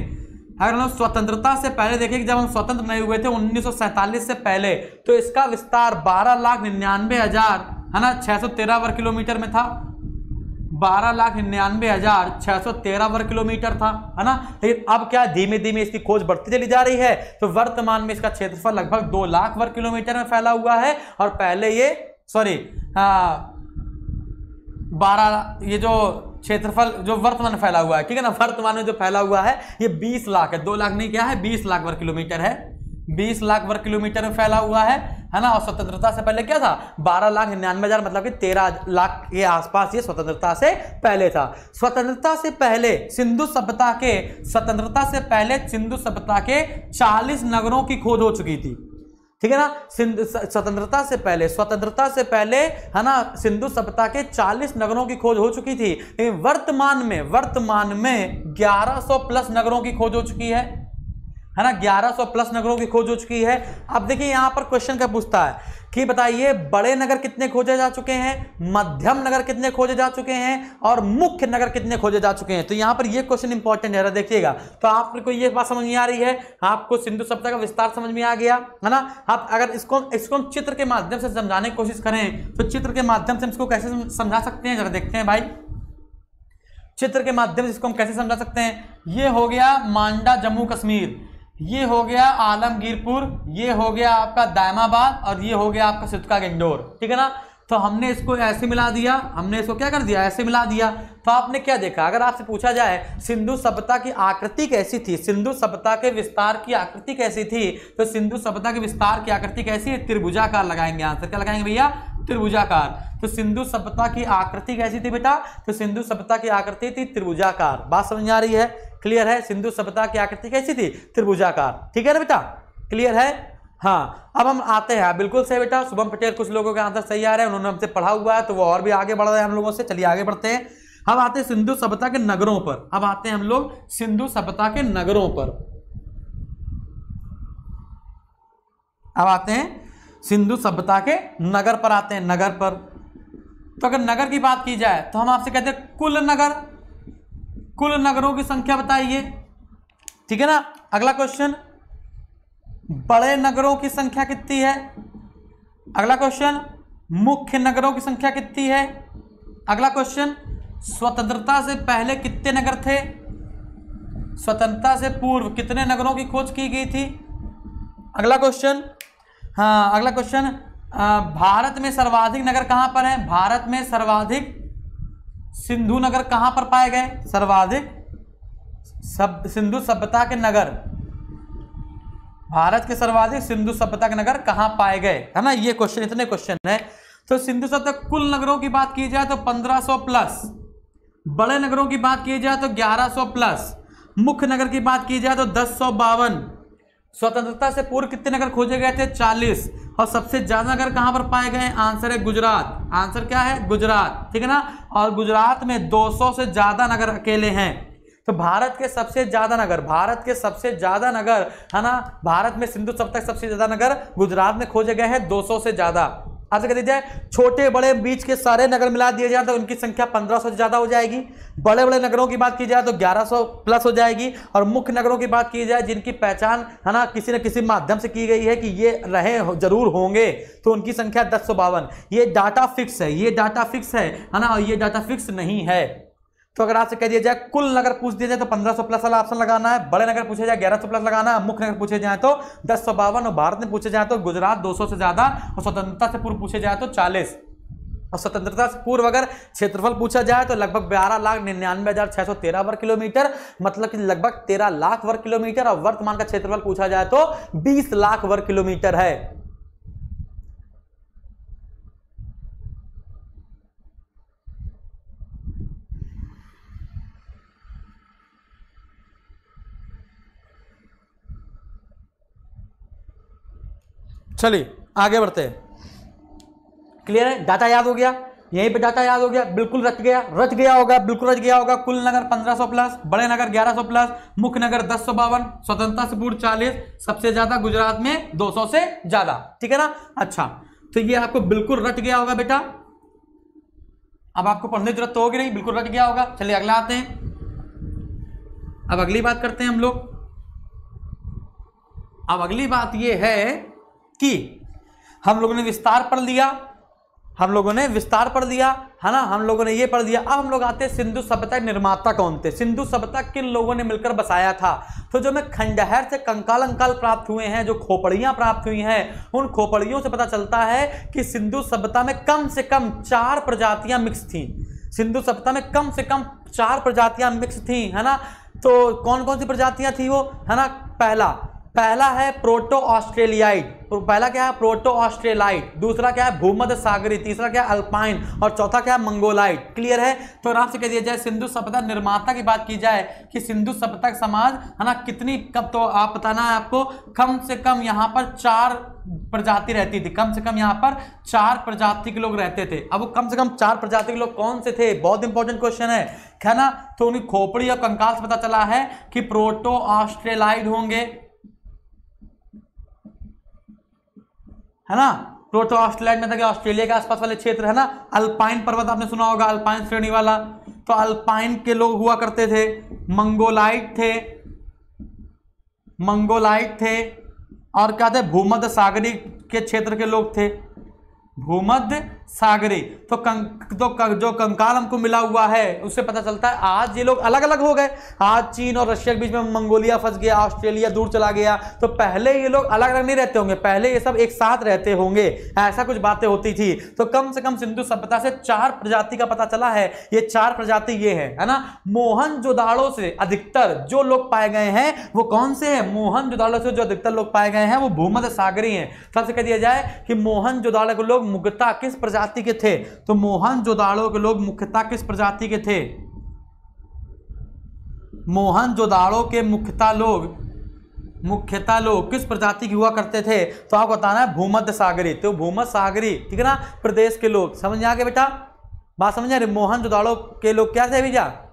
S1: अगर हम लोग स्वतंत्रता से पहले देखें कि जब हम स्वतंत्र नहीं हुए थे उन्नीस सौ सैंतालीस से पहले तो इसका विस्तार बारह लाख निन्यानवे हज़ार, है ना? छह सौ तेरह वर्ग किलोमीटर में था। बारह लाख निन्यानवे हज़ार छह सौ तेरह वर्ग किलोमीटर था, है ना? लेकिन अब क्या धीमे धीमे इसकी खोज बढ़ती चली जा रही है। तो वर्तमान में इसका क्षेत्रफल लगभग दो लाख वर्ग किलोमीटर में फैला हुआ है। और पहले ये सॉरी बारह, ये जो क्षेत्रफल, जो वर्तमान फैला हुआ है, ठीक है ना? वर्तमान में जो फैला हुआ है, ये बीस लाख है। दो लाख नहीं, क्या है? बीस लाख वर्ग किलोमीटर है। बीस लाख वर्ग किलोमीटर में फैला हुआ है है ना? और स्वतंत्रता से पहले क्या था? बारह लाख निन्यानवे हज़ार मतलब कि तेरह लाख के आसपास ये स्वतंत्रता से पहले था। स्वतंत्रता से पहले सिंधु सभ्यता के, स्वतंत्रता से पहले सिंधु सभ्यता के चालीस नगरों की खोज हो चुकी थी। ठीक है ना? सिंधु स्वतंत्रता से पहले, स्वतंत्रता से पहले, है ना? सिंधु सभ्यता के 40 नगरों की खोज हो चुकी थी। वर्तमान में वर्तमान में 1100 प्लस नगरों की खोज हो चुकी है। है ना? 1100 प्लस नगरों की खोज हो चुकी है। अब देखिए, यहाँ पर क्वेश्चन क्या पूछता है? कि बताइए, बड़े नगर कितने खोजे जा चुके हैं? मध्यम नगर कितने खोजे जा चुके हैं? और मुख्य नगर कितने खोजे जा चुके हैं? तो यहाँ पर ये क्वेश्चन इंपॉर्टेंट है देखिएगा। तो आपको ये बात समझ में आ रही है? आपको सिंधु सभ्यता का विस्तार समझ में आ गया, है ना? आप अगर इसको इसको हम चित्र के माध्यम से समझाने की कोशिश करें तो चित्र के माध्यम से इसको कैसे समझा सकते हैं? जरा देखते हैं भाई। चित्र के माध्यम से इसको हम कैसे समझा सकते हैं? ये हो गया मांडा, जम्मू, कश्मीर। ये हो गया आलमगीरपुर, ये हो गया आपका दायमाबाद और ये हो गया आपका सितका गेंडोर ठीक है ना? तो हमने इसको ऐसे मिला दिया, हमने इसको क्या कर दिया? ऐसे मिला दिया। तो आपने क्या देखा? अगर आपसे पूछा जाए, सिंधु सभ्यता की आकृति कैसी थी? सिंधु सभ्यता के विस्तार की आकृति कैसी थी? तो सिंधु सभ्यता के विस्तार की आकृति कैसी है? त्रिभुजाकार लगाएँगे आंसर क्या लगाएँगे भैया? त्रिभुजाकार। तो सिंधु सभ्यता की आकृति कैसी थी बेटा? तो सिंधु सभ्यता की आकृति थी त्रिभुजाकार। बात समझ आ रही है? क्लियर है? सिंधु सभ्यता की आकृति कैसी थी? त्रिभुजाकार। ठीक है ना बेटा? क्लियर है? हाँ। अब हम आते हैं। बिल्कुल सही बेटा। शुभम पटेल कुछ लोगों के आंसर सही आ रहे हैं। उन्होंने हमसे पढ़ा हुआ है तो वो और भी आगे बढ़ रहे हैं हम लोगों से। चलिए आगे बढ़ते हैं। अब आते हैं सिंधु सभ्यता के नगरों पर। अब आते हैं हम लोग सिंधु सभ्यता के नगरों पर। अब आते हैं सिंधु सभ्यता के नगर पर आते हैं। नगर पर। तो अगर नगर की बात की जाए तो हम आपसे कहते हैं कुल नगर। कुल नगरों की संख्या बताइए। ठीक है ना? अगला क्वेश्चन बड़े नगरों की संख्या कितनी है? अगला क्वेश्चन मुख्य नगरों की संख्या कितनी है? अगला क्वेश्चन स्वतंत्रता से पहले कितने नगर थे? स्वतंत्रता से पूर्व कितने नगरों की खोज की गई थी? अगला क्वेश्चन हाँ अगला क्वेश्चन भारत में सर्वाधिक नगर कहाँ पर है? भारत में सर्वाधिक सिंधु नगर कहाँ पर पाए गए? सर्वाधिक सब, सिंधु सभ्यता के नगर। भारत के सर्वाधिक सिंधु सभ्यता के नगर कहाँ पाए गए? है ना? ये क्वेश्चन इतने क्वेश्चन है। तो सिंधु सभ्यता कुल नगरों की बात की जाए तो 1500 प्लस बड़े नगरों की बात की जाए तो 1100 प्लस मुख्य नगर की बात की जाए तो दस स्वतंत्रता से पूर्व कितने नगर खोजे गए थे? 40 और सबसे ज़्यादा नगर कहाँ पर पाए गए? आंसर है गुजरात। आंसर क्या है? गुजरात। ठीक है ना? और गुजरात में 200 से ज़्यादा नगर अकेले हैं। तो भारत के सबसे ज़्यादा नगर, भारत के सबसे ज़्यादा नगर, है ना? भारत में सिंधु सभ्यता सबसे ज़्यादा नगर गुजरात में खोजे गए हैं 200 से ज़्यादा। आपसे कह दीजिए, छोटे बड़े बीच के सारे नगर मिला दिए जाए तो उनकी संख्या 1500 से ज़्यादा हो जाएगी। बड़े बड़े नगरों की बात की जाए तो 1100 प्लस हो जाएगी। और मुख्य नगरों की बात की जाए, जिनकी पहचान है ना, किसी न किसी माध्यम से की गई है कि ये रहे, ज़रूर होंगे तो उनकी संख्या दस ये डाटा फिक्स है, ये डाटा फिक्स है ना, और ये डाटा फिक्स नहीं है। तो अगर आपसे कह दिया जाए, कुल नगर पूछ दिया जाए तो 1500 प्लस वाला ऑप्शन लगाना है, बड़े नगर पूछे जाए 1100 प्लस लगाना है, मुख्य नगर पूछे जाए तो दस सौ बावन, और भारत में पूछे जाए तो गुजरात 200 से ज़्यादा, और स्वतंत्रता से पूर्व पूछे जाए तो 40 और स्वतंत्रता से पूर्व अगर क्षेत्रफल पूछा जाए तो लगभग बारह लाख निन्यानवे हज़ार छह सौ तेरह वर्ग किलोमीटर मतलब कि लगभग तेरह लाख वर्ग किलोमीटर, और वर्तमान का क्षेत्रफल पूछा जाए तो बीस लाख वर्ग किलोमीटर है। चलिए, आगे बढ़ते हैं। क्लियर है? डाटा याद हो गया? यहीं पे डाटा याद हो गया? बिल्कुल रच गया। रच गया होगा, बिल्कुल रच गया होगा। कुल नगर 1500 प्लस, बड़े नगर 1100 प्लस, मुख्य नगर दस सौ बावन, स्वतंत्रता से पूर्व चालीस, सबसे ज़्यादा गुजरात में 200 से ज़्यादा। ठीक है ना? अच्छा तो ये आपको बिल्कुल रच गया होगा बेटा। अब आपको पढ़ने की ज़रूरत तो होगी नहीं, बिल्कुल रच गया होगा। चलिए, अगला आते हैं। अब अगली बात करते हैं हम लोग। अब अगली बात यह है कि। हम लोगों ने विस्तार पढ़ लिया, हम लोगों ने विस्तार पढ़ दिया है ना? हम लोगों ने ये पढ़ दिया अब हम लोग आते हैं सिंधु सभ्यता निर्माता कौन थे? सिंधु सभ्यता किन लोगों ने मिलकर बसाया था? तो जो में खंडहर से कंकाल अंकाल प्राप्त हुए हैं, जो खोपड़ियाँ प्राप्त हुई हैं, उन खोपड़ियों से पता चलता है कि सिंधु सभ्यता में कम से कम चार प्रजातियाँ मिक्स थी। सिंधु सभ्यता में कम से कम चार प्रजातियाँ मिक्स थी, है ना? तो कौन कौन सी प्रजातियाँ थी वो? है ना? पहला पहला है प्रोटो ऑस्ट्रेलियाइट तो पहला क्या है? प्रोटो ऑस्ट्रेलाइट दूसरा क्या है? भूमध्य सागरी। तीसरा क्या है? अल्पाइन। और चौथा क्या है? मंगोलाइट क्लियर है? तो आराम से कह दिया जाए, सिंधु सभ्यता निर्माता की बात की जाए कि सिंधु सभ्यता समाज, है ना, कितनी, कब तो आप बताना है आपको, कम से कम यहाँ पर चार प्रजाति रहती थी। कम से कम यहाँ पर चार प्रजाति के लोग रहते थे। अब कम से कम चार प्रजाति के लोग कौन से थे? बहुत इंपॉर्टेंट क्वेश्चन है। है ना? तो उन्हें खोपड़ी और कंकाल से पता चला है कि प्रोटो ऑस्ट्रेलाइड होंगे। है ना? प्रोटो ऑस्ट्रेलिया में था कि ऑस्ट्रेलिया के आसपास वाले क्षेत्र, है ना? अल्पाइन पर्वत आपने सुना होगा, अल्पाइन श्रेणी वाला। तो अल्पाइन के लोग हुआ करते थे, मंगोलाइट थे। मंगोलाइट थे। और क्या थे? भूमध्य सागरी के क्षेत्र के लोग थे। भूमध्य सागरी। तो कंक तो कंक, जो कंकाल हमको मिला हुआ है उससे पता चलता है आज ये लोग अलग अलग हो गए। आज चीन और रशिया के बीच में मंगोलिया फंस गया ऑस्ट्रेलिया दूर चला गया। तो पहले ये लोग अलग अलग नहीं रहते होंगे पहले ये सब एक साथ रहते होंगे ऐसा कुछ बातें होती थी। तो कम से कम सिंधु सभ्यता से चार प्रजाति का पता चला है ये चार प्रजाति ये है है ना? मोहन जोदाड़ो से अधिकतर जो लोग पाए गए हैं वो कौन से है? मोहन जोदाड़ो से जो अधिकतर लोग पाए गए हैं वो भूमध्य सागरी है। सबसे कह दिया जाए कि मोहन जोदाड़ो के लोग मुख्यतः किस प्रजाति के थे? तो मोहन जोदाड़ो के लोग मुख्यतः किस प्रजाति के थे? मोहन जोदाड़ो के मुख्यतः लोग मुख्यतः लोग किस प्रजाति की हुआ करते थे? तो आपको बताना है भूमध्य सागरी। तो भूमध्य सागरी, ठीक है ना? प्रदेश के लोग, समझ में आ गए बेटा? बात समझ रहे? मोहन जोदाड़ो के लोग क्या थे भैया?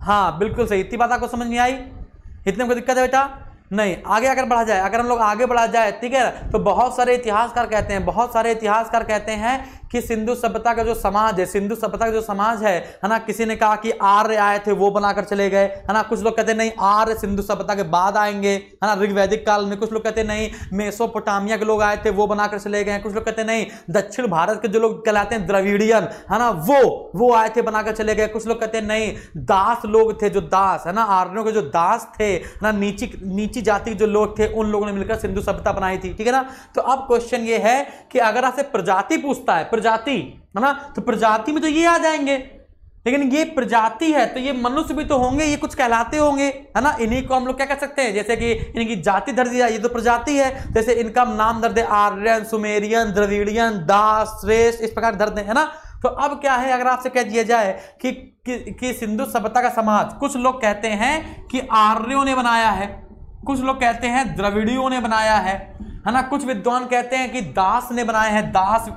S1: हाँ बिल्कुल सही। इतनी बात आपको समझ नहीं आई? इतने कोई दिक्कत है बेटा? नहीं, आगे अगर बढ़ा जाए, अगर हम लोग आगे बढ़ा जाए, ठीक है तो बहुत सारे इतिहासकार कहते हैं, बहुत सारे इतिहासकार कहते हैं कि सिंधु सभ्यता का जो समाज है, सिंधु सभ्यता का जो समाज है है ना, किसी ने कहा कि आर्य आए थे, वो बनाकर चले गए, है ना, कुछ लोग कहते नहीं, आर्य सिंधु सभ्यता के बाद आएँगे, है ना, ऋग्वैदिक काल में कुछ लोग कहते नहीं, मेसोपोटामिया के लोग आए थे, वो बनाकर चले गए, कुछ लोग कहते नहीं, दक्षिण भारत के जो लोग कहलाते हैं, द्रविडियन, है ना, वो वो आए थे, बनाकर चले गए, कुछ लोग कहते नहीं, दास लोग थे जो दास, है ना, आर्यों के जो दास थे ना, नीची नीची जाति के जो लोग थे, उन लोगों ने मिलकर सिंधु सभ्यता बनाई थी, ठीक है ना? तो अब क्वेश्चन ये है कि अगर आपसे प्रजाति पूछता है प्रजाति है ना? तो प्रजाति में तो ये आ जाएँगे। लेकिन ये प्रजाति है तो ये मनुष्य भी तो होंगे ये कुछ कहलाते होंगे है ना? इन्हीं को हम लोग क्या कह सकते हैं? जैसे कि इनकी जाति धर दिया ये तो प्रजाति है। जैसे इनका नाम दर दे आर्यन सुमेरियन द्रविडियन दास श्रेष्ठ इस प्रकार दर्द है ना? तो अब क्या है अगर आपसे कह दिया जाए कि, कि, कि सिंधु सभ्यता का समाज कुछ लोग कहते हैं कि आर्यों ने बनाया है कुछ लोग कहते हैं द्रविड़ियों ने बनाया है है ना? कुछ विद्वान कहते हैं कि दास ने बनाए हैं दास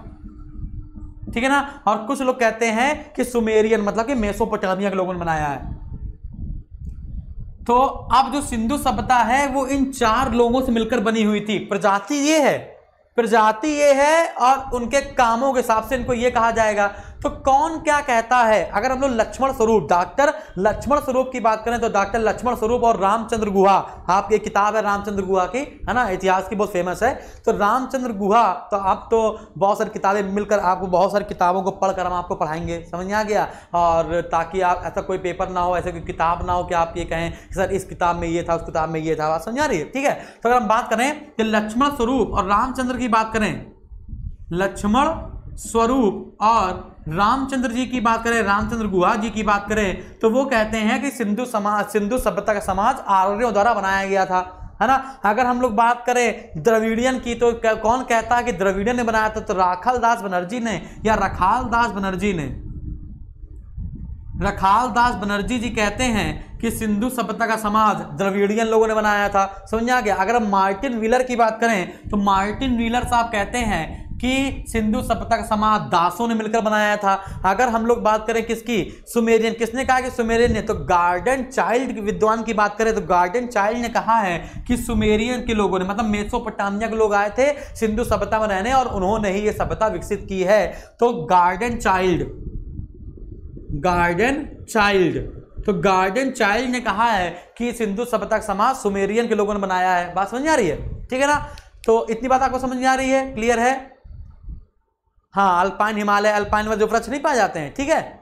S1: ठीक है ना? और कुछ लोग कहते हैं कि सुमेरियन मतलब कि मेसोपोटामिया के लोगों ने बनाया है। तो अब जो सिंधु सभ्यता है, वो इन चार लोगों से मिलकर बनी हुई थी। प्रजाति ये है, प्रजाति ये है और उनके कामों के हिसाब से इनको ये कहा जाएगा तो कौन क्या कहता है? अगर हम लोग लक्ष्मण स्वरूप, डॉक्टर लक्ष्मण स्वरूप की बात करें तो डॉक्टर लक्ष्मण स्वरूप और रामचंद्र गुहा, आपकी किताब है रामचंद्र गुहा की, है ना? इतिहास की बहुत फ़ेमस है। तो रामचंद्र गुहा तो आप तो बहुत सारी किताबें मिलकर आपको बहुत सारी किताबों को पढ़कर हम आपको पढ़ाएँगे। समझ में आ गया? और ताकि आप, ऐसा कोई पेपर ना हो, ऐसे कोई किताब ना हो कि आप ये कहें सर इस किताब में ये था, उस किताब में ये था। बात समझा रही है? ठीक है? तो अगर हम बात करें कि लक्ष्मण स्वरूप और रामचंद्र की बात करें, लक्ष्मण स्वरूप और रामचंद्र जी की बात करें, रामचंद्र गुहा जी की बात करें तो वो कहते हैं कि सिंधु समाज सिंधु सभ्यता का समाज आर्यों द्वारा बनाया गया था, है ना? अगर हम लोग बात करें द्रविडियन की तो कौन कहता है कि द्रविडियन ने बनाया था? तो राखल दास बनर्जी ने या रखाल दास बनर्जी ने। रखाल दास बनर्जी जी कहते हैं कि सिंधु सभ्यता का समाज द्रविडियन लोगों ने बनाया था। समझ आ गया? अगर हम मार्टिन व्हीलर की बात करें तो मार्टिन व्हीलर साहब कहते हैं कि सिंधु सभ्यता का समाज दासों ने मिलकर बनाया था। अगर हम लोग बात करें किसकी? सुमेरियन। किसने कहा कि सुमेरियन ने? तो गार्डन चाइल्ड विद्वान की बात करें तो गार्डन चाइल्ड ने कहा है कि सुमेरियन के लोगों ने मतलब मेसोपोटामिया के लोग आए थे सिंधु सभ्यता में रहने और उन्होंने ही ये सभ्यता विकसित की है। तो गार्डन चाइल्ड गार्डन चाइल्ड तो गार्डन चाइल्ड ने कहा है कि सिंधु सभ्यता का समाज सुमेरियन के लोगों ने बनाया है। बात समझ आ रही है? ठीक है ना? तो इतनी बात आपको समझ में आ रही है? क्लियर है? हाँ अल्पाइन हिमालय, अल्पाइन में जो वृक्ष नहीं पाए जाते हैं, ठीक है?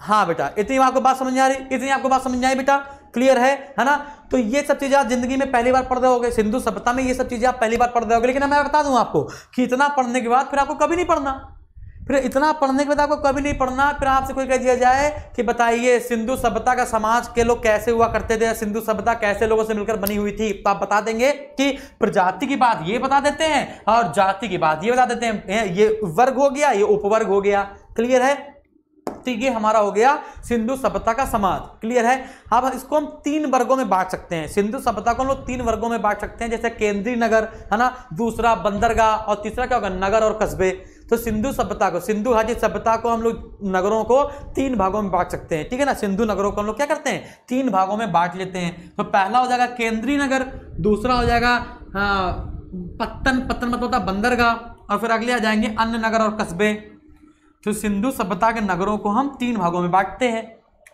S1: हाँ बेटा, इतनी आपको बात समझ आ रही, इतनी आपको बात समझ आई बेटा क्लियर है है ना? तो ये सब चीज़ें आप ज़िंदगी में पहली बार पढ़ रहे सिंधु सभ्यता में ये सब चीज़ें आप पहली बार पढ़ रहे लेकिन मैं बता दूँ आपको कि इतना पढ़ने के बाद फिर आपको कभी नहीं पढ़ना। फिर इतना पढ़ने के बाद आपको कभी नहीं पढ़ना, फिर आपसे कोई कह दिया जाए कि बताइए, सिंधु सभ्यता का समाज के लोग कैसे हुआ करते थे, सिंधु सभ्यता कैसे लोगों से मिलकर बनी हुई थी तो आप बता देंगे कि प्रजाति की बात ये बता देते हैं और जाति की बात ये बता देते हैं। ये वर्ग हो गया, ये उपवर्ग हो गया। क्लियर है? तो ये हमारा हो गया सिंधु सभ्यता का समाज। क्लियर है? अब इसको हम तीन वर्गों में बांट सकते हैं। सिंधु सभ्यता को हम लोग तीन वर्गों में बांट सकते हैं, जैसे केंद्रीय नगर, है ना? दूसरा बंदरगाह और तीसरा क्या होगा? नगर और कस्बे। तो सिंधु सभ्यता को, सिंधु हाजी सभ्यता को हम लोग नगरों को तीन भागों में बांट सकते हैं, ठीक है ना? सिंधु नगरों को हम लोग क्या करते हैं? तीन भागों में बांट लेते हैं। तो पहला हो जाएगा केंद्रीय नगर, दूसरा हो जाएगा पत्तन पत्तन मतलब होता बंदरगाह, और फिर अगले आ जाएँगे अन्य नगर और कस्बे। तो सिंधु सभ्यता के नगरों को हम तीन भागों में बांटते हैं।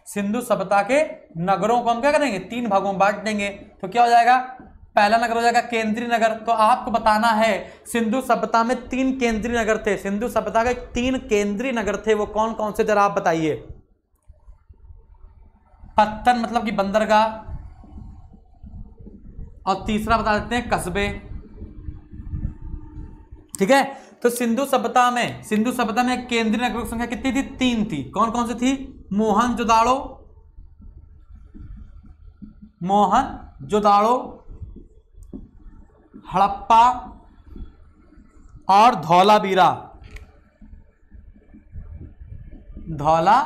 S1: सिंधु सभ्यता के नगरों को हम क्या करेंगे? तीन भागों में बांट देंगे। तो क्या हो जाएगा? पहला नगर हो जाएगा केंद्रीय नगर। तो आपको बताना है, सिंधु सभ्यता में तीन केंद्रीय नगर थे। सिंधु सभ्यता के तीन केंद्रीय नगर थे, वो कौन कौन से? जरा आप बताइए। पत्तन मतलब कि बंदरगाह। और तीसरा बता देते हैं, कस्बे। ठीक है? तो सिंधु सभ्यता में, सिंधु सभ्यता में केंद्रीय नगरों की संख्या कितनी थी? तीन थी। कौन कौन सी थी? मोहन जोदाड़ो। मोहन जोदाड़ो। हड़प्पा और धौलाबीरा धौला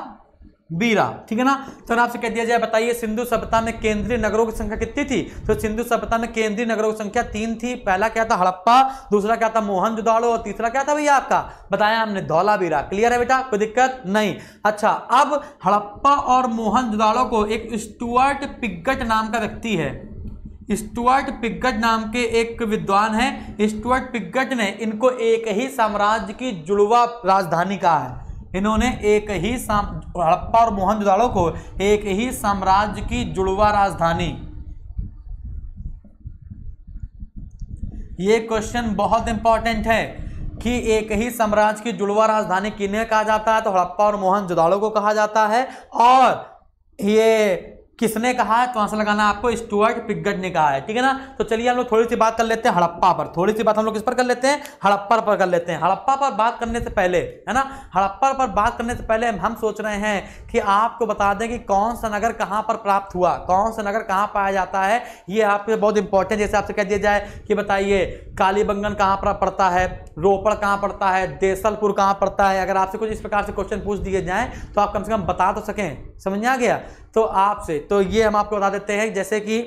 S1: बीरा ठीक है ना? तो आपसे कह दिया जाए, बताइए, सिंधु सभ्यता में केंद्रीय नगरों की संख्या कितनी थी? तो सिंधु सभ्यता में केंद्रीय नगरों की संख्या तीन थी। पहला क्या था? हड़प्पा, दूसरा क्या था? मोहन जुदाड़ो, और तीसरा क्या था भैया आपका? बताया हमने धौला बीरा क्लियर है बेटा? कोई दिक्कत नहीं। अच्छा अब हड़प्पा और मोहन को एक स्टुअर्ट पिगट नाम का व्यक्ति है। स्टुअर्ट पिगट नाम के एक विद्वान हैं। स्टुअर्ट पिगट ने इनको एक ही साम्राज्य की जुड़वा राजधानी कहा है। इन्होंने एक ही हड़प्पा और मोहनजोदाड़ो को एक ही साम्राज्य की जुड़वा राजधानी। ये क्वेश्चन बहुत इंपॉर्टेंट है कि एक ही साम्राज्य की जुड़वा राजधानी किन्हें कहा जाता है? तो हड़प्पा और मोहनजोदाड़ो को कहा जाता है। और ये किसने कहा है तो आंसर लगाना आपको? स्टुअर्ट पिगट ने कहा है, ठीक है ना? तो चलिए हम लोग थोड़ी सी बात कर लेते हैं हड़प्पा पर। थोड़ी सी बात हम लोग किस पर कर लेते हैं? हड़प्पा पर कर लेते हैं। हड़प्पा पर बात करने से पहले, है ना? हड़प्पा पर बात करने से पहले हम सोच रहे हैं कि आपको बता दें कि कौन सा नगर कहाँ पर प्राप्त हुआ, कौन सा नगर कहाँ पाया जाता है? ये आपके बहुत इंपॉर्टेंट जैसे आपसे कह दिया जाए कि बताइए, कालीबंगन कहाँ पर पड़ता है? रोपड़ कहाँ पड़ता है? देसलपुर कहाँ पड़ता है? अगर आपसे कुछ इस प्रकार से क्वेश्चन पूछ दिए जाएँ तो आप कम से कम बता तो सकें। समझ आ गया? तो आपसे तो ये हम आपको बता देते हैं जैसे कि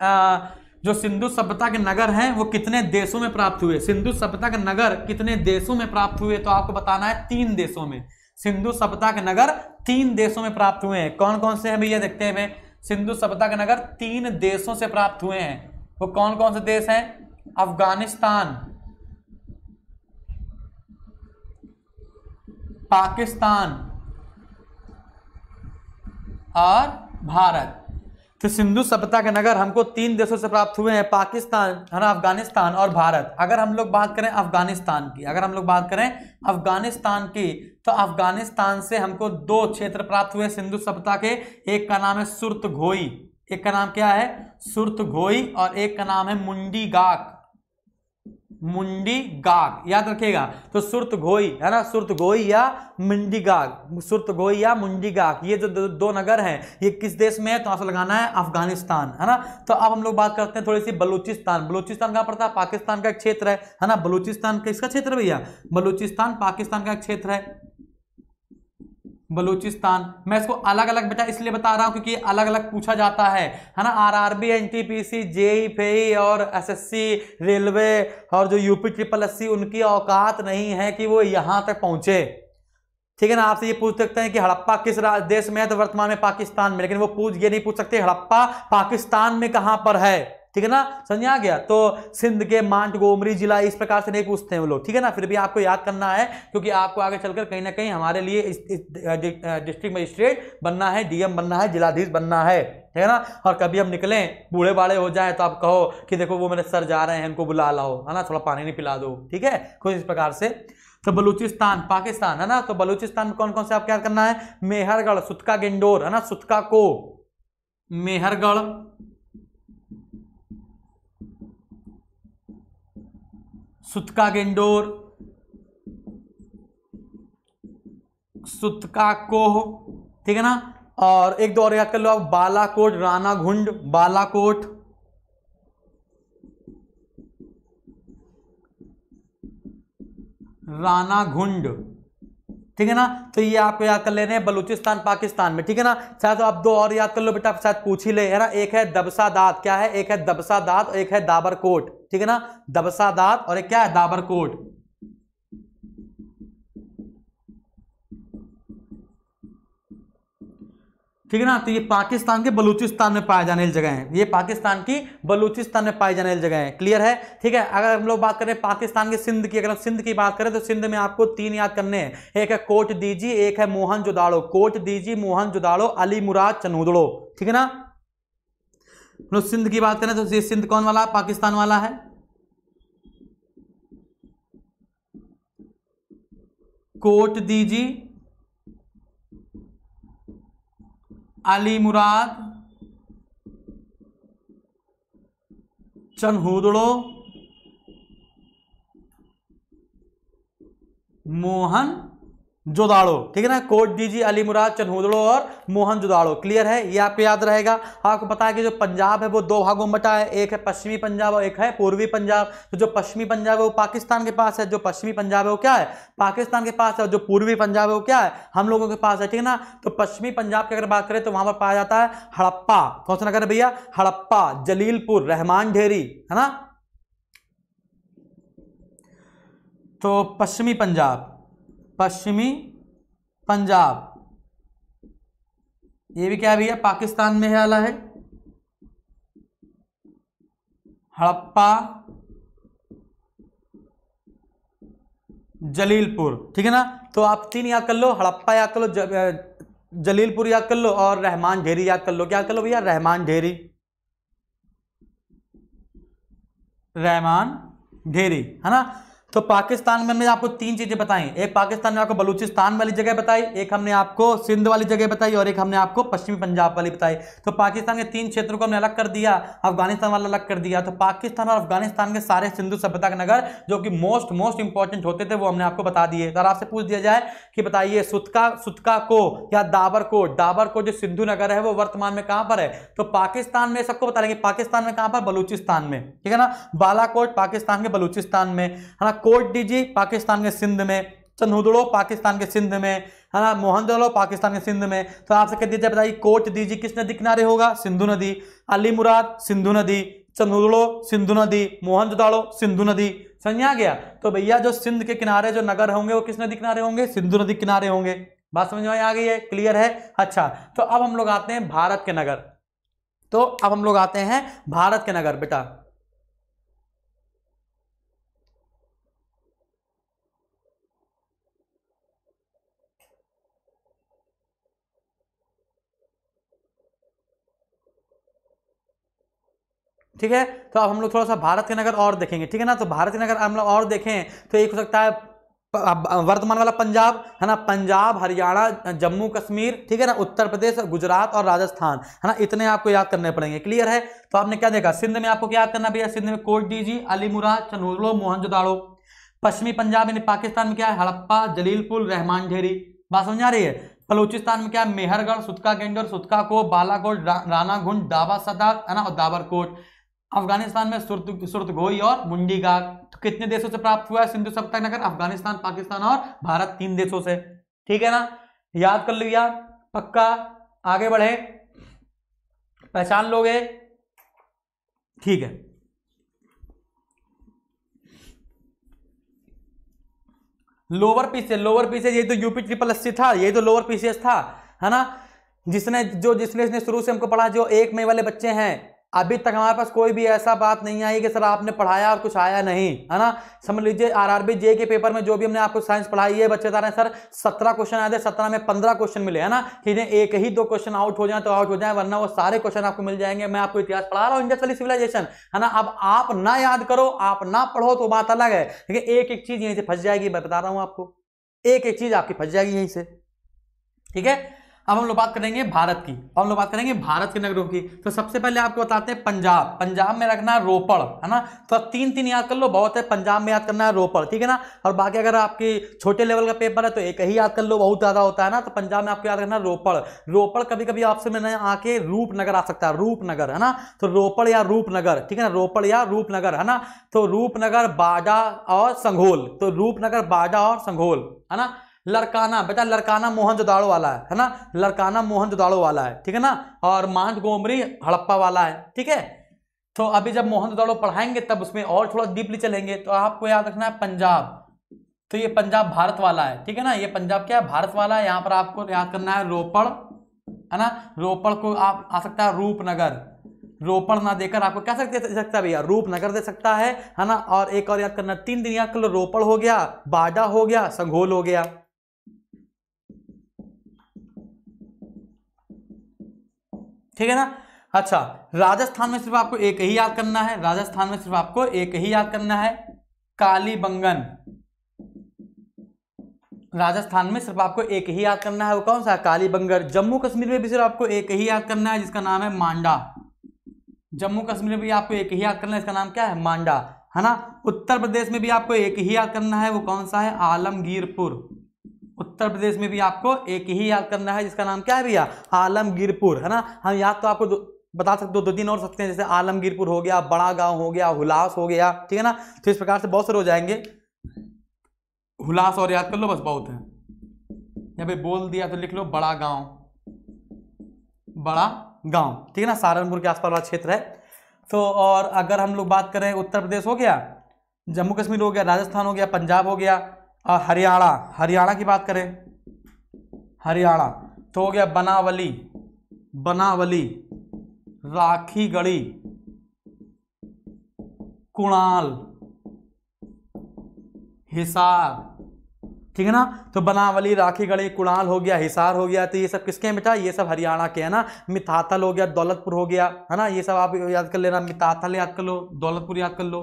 S1: आ, जो सिंधु सभ्यता के नगर हैं वो कितने देशों में प्राप्त हुए? सिंधु सभ्यता के नगर कितने देशों में प्राप्त हुए? तो आपको बताना है तीन देशों में। सिंधु सभ्यता के नगर तीन देशों में प्राप्त हुए हैं। कौन कौन से हैं भैया? देखते हैं सिंधु सभ्यता के नगर तीन देशों से प्राप्त हुए हैं। वो कौन कौन से देश हैं? अफ़गानिस्तान पाकिस्तान और भारत। तो सिंधु सभ्यता के नगर हमको तीन देशों से प्राप्त हुए हैं, पाकिस्तान, है ना, अफ़गानिस्तान और भारत। अगर हम लोग बात करें अफ़गानिस्तान की, अगर हम लोग बात करें अफ़गानिस्तान की तो अफ़गानिस्तान से हमको दो क्षेत्र प्राप्त हुए सिंधु सभ्यता के। एक का नाम है सुरत घोई एक का नाम क्या है? सुरत घोई और एक का नाम है मुंडी गाक मुंडी गाग याद रखिएगा। तो सुरत घोई है ना? सुरत घोई या मुंडी गाग सुरत घोई या मुंडी गाग ये जो दो, नगर हैं ये किस देश में है? तो आंसर लगाना है अफ़गानिस्तान है ना? तो अब हम लोग बात करते हैं थोड़ी सी बलूचिस्तान। बलूचिस्तान कहाँ पड़ता है पाकिस्तान का एक क्षेत्र है है ना? बलूचिस्तान किसका क्षेत्र भैया? बलूचिस्तान पाकिस्तान का एक क्षेत्र है। बलूचिस्तान। मैं इसको अलग अलग बेटा इसलिए बता रहा हूँ क्योंकि अलग अलग पूछा जाता है। है ना? R R B N T RRB NTPC JE Fei और एसएससी रेलवे और जो यूपी ट्रिपल एस सी उनकी औकात नहीं है कि वो यहाँ तक पहुँचे। ठीक है ना? आपसे ये पूछ सकते हैं कि हड़प्पा किस देश में है तो वर्तमान में पाकिस्तान में, लेकिन वो पूछ, ये नहीं पूछ सकते, हड़प्पा पाकिस्तान में कहाँ पर है? ठीक है ना? समझ आ गया? तो सिंध के मांट गोमरी, जिला इस प्रकार से नहीं पूछते हैं वो लोग, ठीक है ना? फिर भी आपको याद करना है, क्योंकि आपको आगे चलकर कहीं ना कहीं हमारे लिए डिस्ट्रिक्ट मजिस्ट्रेट बनना है, डीएम बनना है, जिलाधीश बनना है, ठीक है ना? और कभी हम निकलें, बूढ़े बाड़े हो जाए तो आप कहो कि देखो, वो मेरे सर जा रहे हैं इनको बुला लाओ, है ना? थोड़ा पानी नहीं पिला दो, ठीक है? कुछ इस प्रकार से। तो बलूचिस्तान, पाकिस्तान, है ना? तो बलूचिस्तान में कौन कौन से आप क्या करना है? मेहरगढ़, सुतका गेंडोर, है ना? सुतका को, मेहरगढ़ सुतका गेंडोर, सुतका कोह, ठीक है ना? और एक दो और याद कर लो आप, बालाकोट राना घुंड, बालाकोट। राना घुंड। ठीक है ना? तो ये आपको याद कर लेने बलूचिस्तान, पाकिस्तान में, ठीक है ना? शायद आप दो और याद कर लो बेटा, शायद पूछ ही ले, है ना? एक है दबसा दात क्या है? एक है दबसा दात और एक है दाबरकोट ठीक है ना? दबसा दात और एक क्या है? दाबर ठीक है ना? तो ये पाकिस्तान के बलूचिस्तान में पाए जाने वाली जगह है। ये पाकिस्तान की बलूचिस्तान में पाए जाने वाली जगह है। क्लियर है? ठीक है? अगर हम लोग बात करें पाकिस्तान के सिंध की, अगर हम सिंध की बात करें तो सिंध में आपको तीन याद करने हैं। एक है कोट दीजी, एक है मोहन जुदाड़ो। कोट दीजी, मोहन जुदाड़ो, अली मुराद, चनूदड़ो। ठीक है ना? हम लोग सिंध की बात करें तो ये सिंध कौन वाला? पाकिस्तान वाला है। कोट दीजी अली मुराद चनहूदड़ो मोहन जुदाड़ो, ठीक है ना? कोट दीजिए, अली मुराद, चनहुदड़ो और मोहन जुदाड़ो। क्लियर है? ये आपको याद रहेगा। आपको पता है कि जो पंजाब है, वो दो भागों में बटा है। एक है पश्चिमी पंजाब और एक है पूर्वी पंजाब। तो जो पश्चिमी पंजाब है, वो पाकिस्तान के पास है। जो पश्चिमी पंजाब है, वो क्या है? पाकिस्तान के पास है और जो पूर्वी पंजाब है, वो क्या है? हम लोगों के पास है, ठीक है ना? तो पश्चिमी पंजाब की अगर बात करें तो वहाँ पर पाया जाता है हड़प्पा। कौन सा नगर भैया? हड़प्पा, जलीलपुर, रहमान ढेरी, है ना? तो पश्चिमी पंजाब। पश्चिमी पंजाब। ये भी क्या भैया पाकिस्तान में है आला है। हड़प्पा, जलीलपुर। ठीक है ना? तो आप तीन याद कर लो, हड़प्पा याद कर लो जलीलपुर याद कर लो और रहमान ढेरी याद कर लो। क्या कर लो भैया? रहमान ढेरी। रहमान ढेरी, है ना? तो पाकिस्तान में हमने आपको तीन चीज़ें बताई। एक पाकिस्तान में आपको बलूचिस्तान वाली जगह बताई, एक हमने आपको सिंध वाली जगह बताई और एक हमने आपको पश्चिमी पंजाब वाली बताई। तो पाकिस्तान के तीन क्षेत्रों को हमने अलग कर दिया, अफ़गानिस्तान वाला अलग कर दिया। तो पाकिस्तान और अफ़गानिस्तान के सारे सिंधु सभ्यता के नगर जो कि मोस्ट मोस्ट इंपॉर्टेंट होते थे, वो हमने आपको बता दिए। तो आपसे पूछ दिया जाए कि बताइए, सुतका सुतका को या दाबर को डाबर को जो सिंधु नगर है, वो वर्तमान में कहाँ पर है? तो पाकिस्तान में सबको बता देंगे पाकिस्तान में कहाँ पर? बलूचिस्तान में। ठीक है ना? बालाकोट, पाकिस्तान के बलूचिस्तान में। है ना? कोट डीजी पाकिस्तान के सिंध में। चन्हुदड़ो पाकिस्तान के सिंध में। है ना? मोहनजोदड़ो पाकिस्तान के सिंध में। तो आपसे कह दीजिए बताइए कोट दीजी किस नदी किनारे होगा? सिंधु नदी। अली मुराद, सिंधु नदी। चन्हुदड़ो सिंधु नदी। मोहनजोदाड़ो सिंधु नदी। समझ गया? तो भैया, जो सिंध के किनारे, जो नगर होंगे, वो किस नदी किनारे होंगे? सिंधु नदी किनारे होंगे। बात समझ में आ गई है? क्लियर है? अच्छा तो अब हम लोग आते हैं भारत के नगर। तो अब हम लोग आते हैं भारत के नगर, बेटा। ठीक है? तो अब हम लोग थोड़ा सा भारत के नगर और देखेंगे, ठीक है ना? तो भारत के नगर हम लोग और देखें तो एक हो सकता है वर्तमान वाला पंजाब, है ना? पंजाब, हरियाणा, जम्मू, कश्मीर, ठीक है ना? उत्तर प्रदेश, गुजरात और राजस्थान, है ना? इतने आपको याद करने पड़ेंगे, क्लियर है? तो आपने क्या देखा? सिंध में आपको क्या याद करना भैया? सिंध में कोट डीजी, अलीमुरा चनोलो मोहनजोदाड़ो पश्चिमी पंजाब, यानी पाकिस्तान में क्या है? हड़प्पा, जलीलपुर, रहमान ढेरी। बात समझ आ रही है? बलूचिस्तान में क्या है? मेहरगढ़, सुतका गेंडर, सुतका को बालाकोट राना घुंड दावा सदाक है ना? और दाबरकोट अफ़गानिस्तान में सुरत सुरतगोई और मुंडीगाग तो कितने देशों से प्राप्त हुआ है सिंधु सप्तक नगर? अफ़गानिस्तान, पाकिस्तान और भारत तीन देशों से। ठीक है ना? याद कर लिया? पक्का? आगे बढ़े। पहचान लोगे? ठीक है। लोअर पीसीएस लोअर पीसीएस ये तो यूपी ट्रिपल एस था, ये तो लोअर पीसीएस था, है ना? जिसने, जो जिसने इसने शुरू से हमको पढ़ा, जो एक मई वाले बच्चे हैं अभी तक हमारे पास कोई भी ऐसा बात नहीं आई कि सर आपने पढ़ाया और कुछ आया नहीं, है ना? समझ लीजिए आरआरबी जे के पेपर में जो भी हमने आपको साइंस पढ़ाई है, बच्चे बता रहे हैं सर, सत्रह क्वेश्चन आए थे, सत्रह में पंद्रह क्वेश्चन मिले, है ना? कि एक ही दो क्वेश्चन आउट हो जाए तो आउट हो जाए, वरना वो सारे क्वेश्चन आपको मिल जाएँगे। मैं आपको इतिहास पढ़ा रहा हूँ इंडिया वाली सिविलाइजेशन है ना? अब आप ना याद करो, आप ना पढ़ो तो बात अलग है। लेकिन एक एक चीज़ यहीं से फंस जाएगी, मैं बता रहा हूँ आपको। एक एक चीज़ आपकी फंस जाएगी यहीं से, ठीक है? अब हम लोग बात करेंगे भारत की। अब हम लोग बात करेंगे भारत के नगरों की। तो सबसे पहले आपको बताते हैं पंजाब। पंजाब में रखना रोपड़, है ना? तो तीन तीन याद कर लो, बहुत है, पंजाब में याद करना है रोपड़, ठीक है ना? और बाकी अगर आपके छोटे लेवल का पेपर है तो एक ही याद कर लो, बहुत ज़्यादा होता है ना? तो पंजाब में आपको याद रखना रोपड़। रोपड़ कभी कभी आपसे में आके रूपनगर आ सकता है, रूपनगर, है ना? तो रोपड़ या रूपनगर, ठीक है ना? रोपड़ या रूपनगर, है ना? तो रूपनगर, बाडा और संघोल। तो रूपनगर, बाडा और संघोल, है ना? लड़काना बेटा लड़काना मोहन जोदाड़ो वाला है है ना? लड़काना मोहन जोदाड़ो वाला है, ठीक है ना? और मांझ गोमरी हड़प्पा वाला है, ठीक है? तो अभी जब मोहन जोदाड़ो पढ़ाएँगे, तब उसमें और थोड़ा डीपली चलेंगे। तो आपको याद रखना है पंजाब। तो ये पंजाब भारत वाला है, ठीक है ना? ये पंजाब क्या है? भारत वाला है। यहाँ पर आपको याद करना है रोपड़, है ना? रोपड़ को आप, आ सकता है रूपनगर। रोपड़ ना देकर आपको क्या सकते दे सकता है भैया? रूपनगर दे सकता है है ना? और एक और याद करना, तीन दिन याद कर लो रोपड़ हो गया बाडा हो गया, संघोल हो गया। ठीक है ना? अच्छा राजस्थान में सिर्फ़ आपको एक ही याद करना है, राजस्थान में सिर्फ़ आपको एक ही याद करना है, कालीबंगन। राजस्थान में सिर्फ़ आपको एक ही याद करना है, वो कौन सा है? कालीबंगर। जम्मू कश्मीर में भी सिर्फ़ आपको एक ही याद करना है, जिसका नाम है मांडा। जम्मू कश्मीर में भी आपको एक ही याद करना है, इसका नाम क्या है? मांडा। है ना? उत्तर प्रदेश में भी आपको एक ही याद करना है, वो कौन सा है? आलमगीरपुर। उत्तर प्रदेश में भी आपको एक ही याद करना है, जिसका नाम क्या है भैया? आलमगीरपुर, है ना? हम याद तो आपको बता सकते हो दो दिन और सकते हैं, जैसे आलमगीरपुर हो गया बड़ा गाँव हो गया, हुलास हो गया, ठीक है ना? तो इस प्रकार से बहुत सारे हो जाएँगे। हुलास और याद कर लो, बस बहुत है। या भाई बोल दिया तो लिख लो बड़ा गाँव बड़ा गाँव ठीक है ना? सहारनपुर के आसपास वाला क्षेत्र है। तो और अगर हम लोग बात करें, उत्तर प्रदेश हो गया, जम्मू कश्मीर हो गया, राजस्थान हो गया, पंजाब हो गया हरियाणा हरियाणा की बात करें। हरियाणा तो हो गया बनावली बनावली राखी गढ़ी कुणाल, हिसार, ठीक है ना? तो बनावली राखी गढ़ी कुणाल हो गया, हिसार हो गया तो ये सब किसके हैं बेटा? ये सब हरियाणा के है ना? मिताथल हो गया, दौलतपुर हो गया, है ना? ये सब आप याद कर लेना मिताथल याद कर लो, दौलतपुर याद कर लो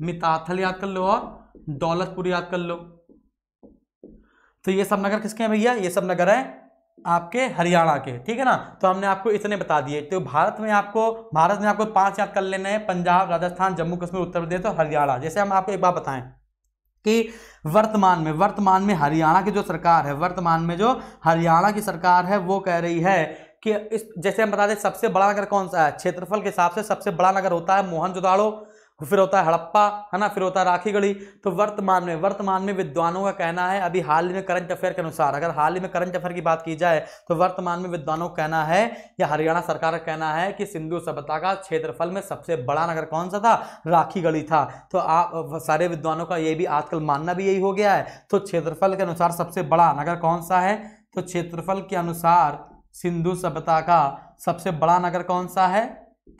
S1: मिताथल याद कर लो और दौलतपुर याद कर लो। तो ये सब नगर किसके हैं भैया? ये सब नगर है आपके हरियाणा के, ठीक है ना? तो हमने आपको इतने बता दिए। तो भारत में आपको, भारत में आपको पाँच याद कर लेने हैं। पंजाब, राजस्थान, जम्मू, कश्मीर, उत्तर प्रदेश और हरियाणा। जैसे हम आपको एक बार बताएँ कि वर्तमान में वर्तमान में हरियाणा की जो सरकार है, वर्तमान में जो हरियाणा की सरकार है, वो कह रही है कि इस, जैसे हम बता दें, सबसे बड़ा नगर कौन सा है? क्षेत्रफल के हिसाब से सबसे बड़ा नगर होता है मोहन मोहनजोदाड़ो। फिर होता है हड़प्पा, है ना? फिर होता है राखी गढ़ी तो वर्तमान में वर्तमान में विद्वानों का कहना है, अभी हाल ही में करंट अफेयर के अनुसार, अगर हाल ही में करंट अफेयर की बात की जाए तो वर्तमान में विद्वानों का कहना है, या हरियाणा सरकार का कहना है कि सिंधु सभ्यता का क्षेत्रफल में सबसे बड़ा नगर कौन सा था? राखी गढ़ी था। तो आप सारे विद्वानों का ये भी आजकल मानना भी यही हो गया है। तो क्षेत्रफल के अनुसार सबसे बड़ा नगर कौन सा है? तो क्षेत्रफल के अनुसार सिंधु सभ्यता का सबसे बड़ा नगर कौन सा है?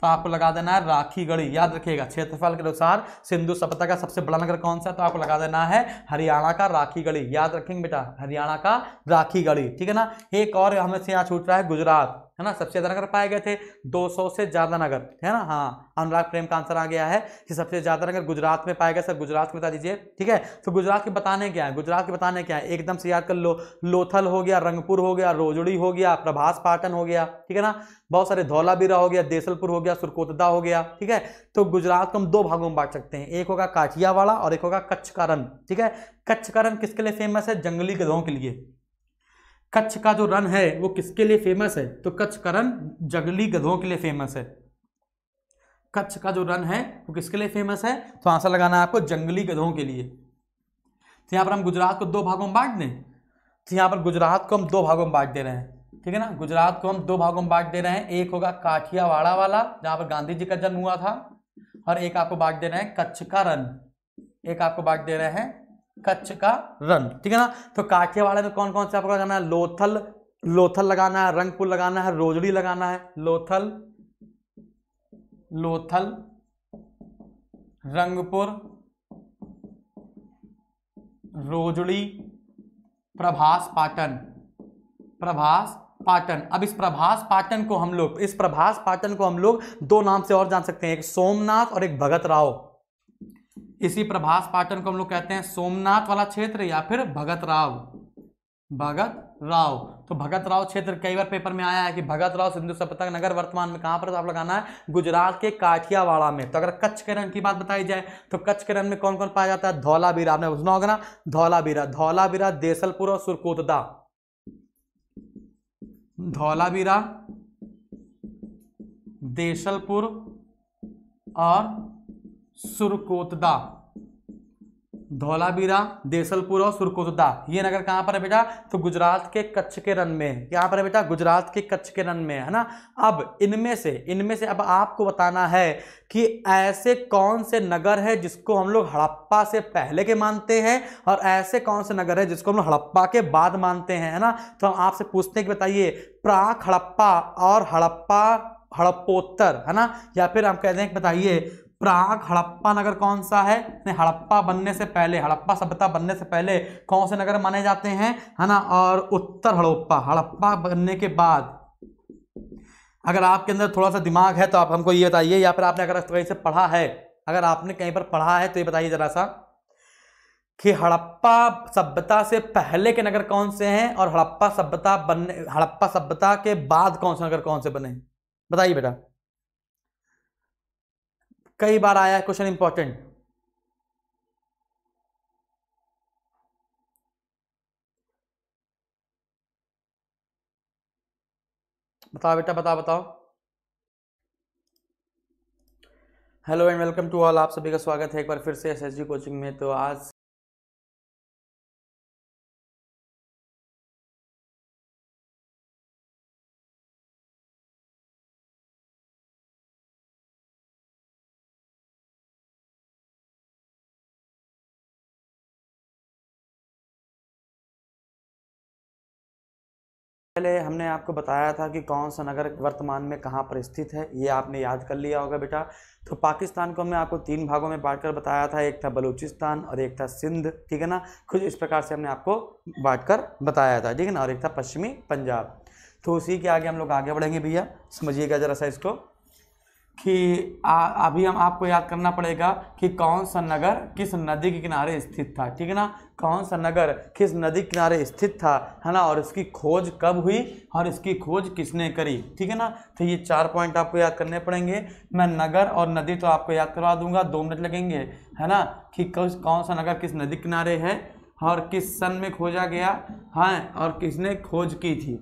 S1: तो आपको लगा देना है राखी गढ़ी याद रखिएगा, क्षेत्रफल के अनुसार सिंधु सभ्यता का सबसे बड़ा नगर कौन सा है? तो आपको लगा देना है हरियाणा का राखी गढ़ी याद रखेंगे बेटा, हरियाणा का राखी गढ़ी ठीक है ना? एक और हमें से यहाँ छूट रहा है गुजरात। है ना? सबसे ज़्यादा नगर पाए गए थे 200 से ज़्यादा नगर। है ना? हाँ अनुराग प्रेम का आंसर आ गया है कि सबसे ज़्यादा नगर गुजरात में पाए गए। सर, गुजरात में बता दीजिए। ठीक है? तो गुजरात के बताने क्या है? गुजरात के बताने क्या है? एकदम से याद कर लो। लोथल हो गया, रंगपुर हो गया, रोजड़ी हो गया, प्रभास पाटन हो गया। ठीक है ना? बहुत सारे धौलाबीरा हो गया, देसलपुर हो गया, सुरकोतदा हो गया, ठीक है? तो गुजरात को हम दो भागों में बांट सकते हैं। एक होगा काठियावाड़ा और एक होगा कच्छ ठीक है? कच्छ किसके लिए फ़ेमस है? जंगली गधों के लिए। कच्छ का जो रन है, वो किसके लिए फ़ेमस है? तो कच्छ जंगली गधों के लिए फ़ेमस है। कच्छ का जो रन है, वो किसके लिए फ़ेमस है? तो आंसर लगाना है आपको, जंगली गधों के लिए। तो यहाँ पर हम गुजरात को दो भागों में बांट दें। तो यहाँ पर गुजरात को हम दो भागों में बांट दे रहे हैं। ठीक है ना? गुजरात को हम दो भागों में बांट दे रहे हैं। एक होगा काठियावाड़ा वाला, जहाँ पर गांधी जी का जन्म हुआ था, और एक आपको बांट दे रहे हैं कच्छ का रन। एक आपको बांट दे रहे हैं कच्छ का रन, ठीक है ना? तो काठियावाड़ा में कौन कौन से आपको लगाना है? लोथल लोथल लगाना है, रंगपुर लगाना है, रोजड़ी लगाना है। लोथल लोथल, रंगपुर, रोजड़ी, प्रभास पाटन। प्रभास पाटन। अब इस प्रभास पाटन को हम लोग इस प्रभास पाटन को हम लोग दो नाम से और जान सकते हैं। एक सोमनाथ और एक भगत राव। इसी प्रभास पाटन को हम लोग कहते हैं सोमनाथ वाला क्षेत्र या फिर भगत राव। भगत राव। तो भगत राव क्षेत्र कई बार पेपर में आया है कि भगत राव सिंधु सभ्यता नगर वर्तमान में कहाँ पर आप लगाना है? गुजरात के काठियावाड़ा में। तो अगर कच्छ के की बात बताई जाए तो कच्छ के में कौन कौन पाया जाता है? धौलाबीरा आपने सुना होगा ना? धौलाबीरा धौलाबीरा देसलपुर और सुरकोतदा धौलाबीरा देशलपुर और सुरकोतदा। धौलाबीरा देसलपुर और सुरकोतदा ये नगर कहाँ पर है बेटा? तो गुजरात के कच्छ के रन में। है कहाँ पर है बेटा? गुजरात के कच्छ के रन में, है ना? अब इनमें से इनमें से अब आपको बताना है कि ऐसे कौन से नगर है जिसको हम लोग हड़प्पा से पहले के मानते हैं और ऐसे कौन से नगर है जिसको हम लोग हड़प्पा के बाद मानते हैं, है ना? तो हम आपसे पूछते हैं कि बताइए, प्राक हड़प्पा और हड़प्पा हड़प्पोत्तर, है ना? या फिर हम कहते हैं कि बताइए प्राग हड़प्पा नगर कौन सा है? हड़प्पा बनने से पहले, हड़प्पा सभ्यता बनने से पहले कौन से नगर माने जाते हैं? है ना? और उत्तर हड़प्पा हड़प्पा बनने के बाद, अगर आपके अंदर थोड़ा सा दिमाग है तो आप हमको ये बताइए, या फिर आपने अगर कहीं से पढ़ा है, अगर आपने कहीं पर पढ़ा है तो ये बताइए जरा सा, कि हड़प्पा सभ्यता से पहले के नगर कौन से हैं और हड़प्पा सभ्यता बनने, हड़प्पा सभ्यता के बाद कौन से नगर कौन से बने बताइए बेटा। कई बार आया क्वेश्चन इंपॉर्टेंट बताओ बेटा, बताओ बताओ। Hello and welcome to all आप सभी का स्वागत है एक बार फिर से एसएसजी कोचिंग में। तो आज पहले हमने आपको बताया था कि कौन सा नगर वर्तमान में कहाँ पर स्थित है, ये आपने याद कर लिया होगा बेटा। तो पाकिस्तान को हमने आपको तीन भागों में बांटकर बताया था, एक था बलूचिस्तान और एक था सिंध, ठीक है ना? कुछ इस प्रकार से हमने आपको बांटकर बताया था, ठीक है ना? और एक था पश्चिमी पंजाब। तो उसी के आगे हम लोग आगे बढ़ेंगे भैया। समझिएगा ज़रा सा इसको। कि आ, अभी हम आपको याद करना पड़ेगा कि कौन सा नगर किस नदी के किनारे स्थित था ठीक है ना? कौन सा नगर किस नदी के किनारे स्थित था है ना? और इसकी खोज कब हुई और इसकी खोज किसने करी ठीक है ना? तो ये चार पॉइंट आपको याद करने पड़ेंगे। मैं नगर और नदी तो आपको याद करवा दूँगा दो मिनट लगेंगे है ना? कि कौन सा नगर किस नदी किनारे है और किस सन में खोजा गया हाँ और किसने खोज की थी?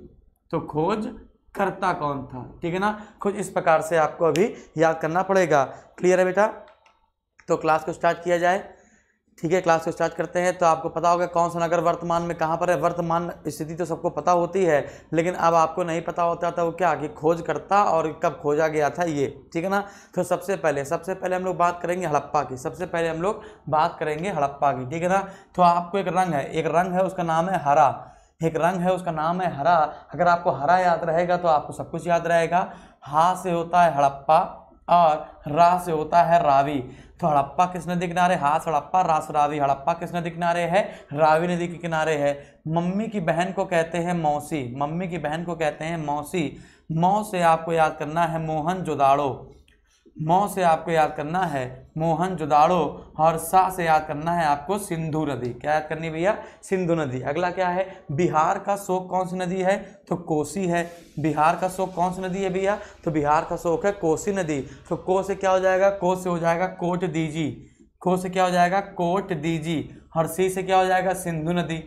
S1: तो खोज करता कौन था? ठीक है ना? कुछ इस प्रकार से आपको अभी याद करना पड़ेगा। क्लियर है बेटा? तो क्लास को स्टार्ट किया जाए। ठीक है क्लास को स्टार्ट करते हैं। तो आपको पता होगा कौन सा नगर वर्तमान में कहाँ पर है। वर्तमान स्थिति तो सबको पता होती है, लेकिन अब आपको नहीं पता होता था वो क्या कि खोज करता और कब खोजा गया था ये। ठीक है ना? तो सबसे पहले सबसे पहले हम लोग बात करेंगे हड़प्पा की। सबसे पहले हम लोग बात करेंगे हड़प्पा की। ठीक है ना? तो आपको एक रंग है। एक रंग है, उसका नाम है हरा। एक रंग है, उसका नाम है हरा। अगर आपको हरा याद रहेगा तो आपको सब कुछ याद रहेगा। हा से होता है हड़प्पा और रा से होता है रावी। तो हड़प्पा किस नदी किनारे हाथ हड़प्पा रास रावी। हड़प्पा किस नदी किनारे है? रावी नदी के किनारे है। मम्मी की बहन को कहते हैं मौसी। मम्मी की बहन को कहते हैं मौसी। मौ से आपको याद करना है मोहन जोदाड़ो। मौ से आपको याद करना है, मोहन जुदाड़ो, और सा से याद करना है आपको सिंधु नदी। क्या याद करनी भैया? सिंधु नदी। अगला क्या है? बिहार का शोक कौन सी नदी है? तो कोसी है। बिहार का शोक कौन सी नदी है भैया? तो बिहार का शोक है कोसी नदी। तो को से क्या हो जाएगा? को से हो जाएगा कोट दीजी। को से क्या हो जाएगा? कोट दीजी। और सी से क्या हो जाएगा? सिंधु नदी।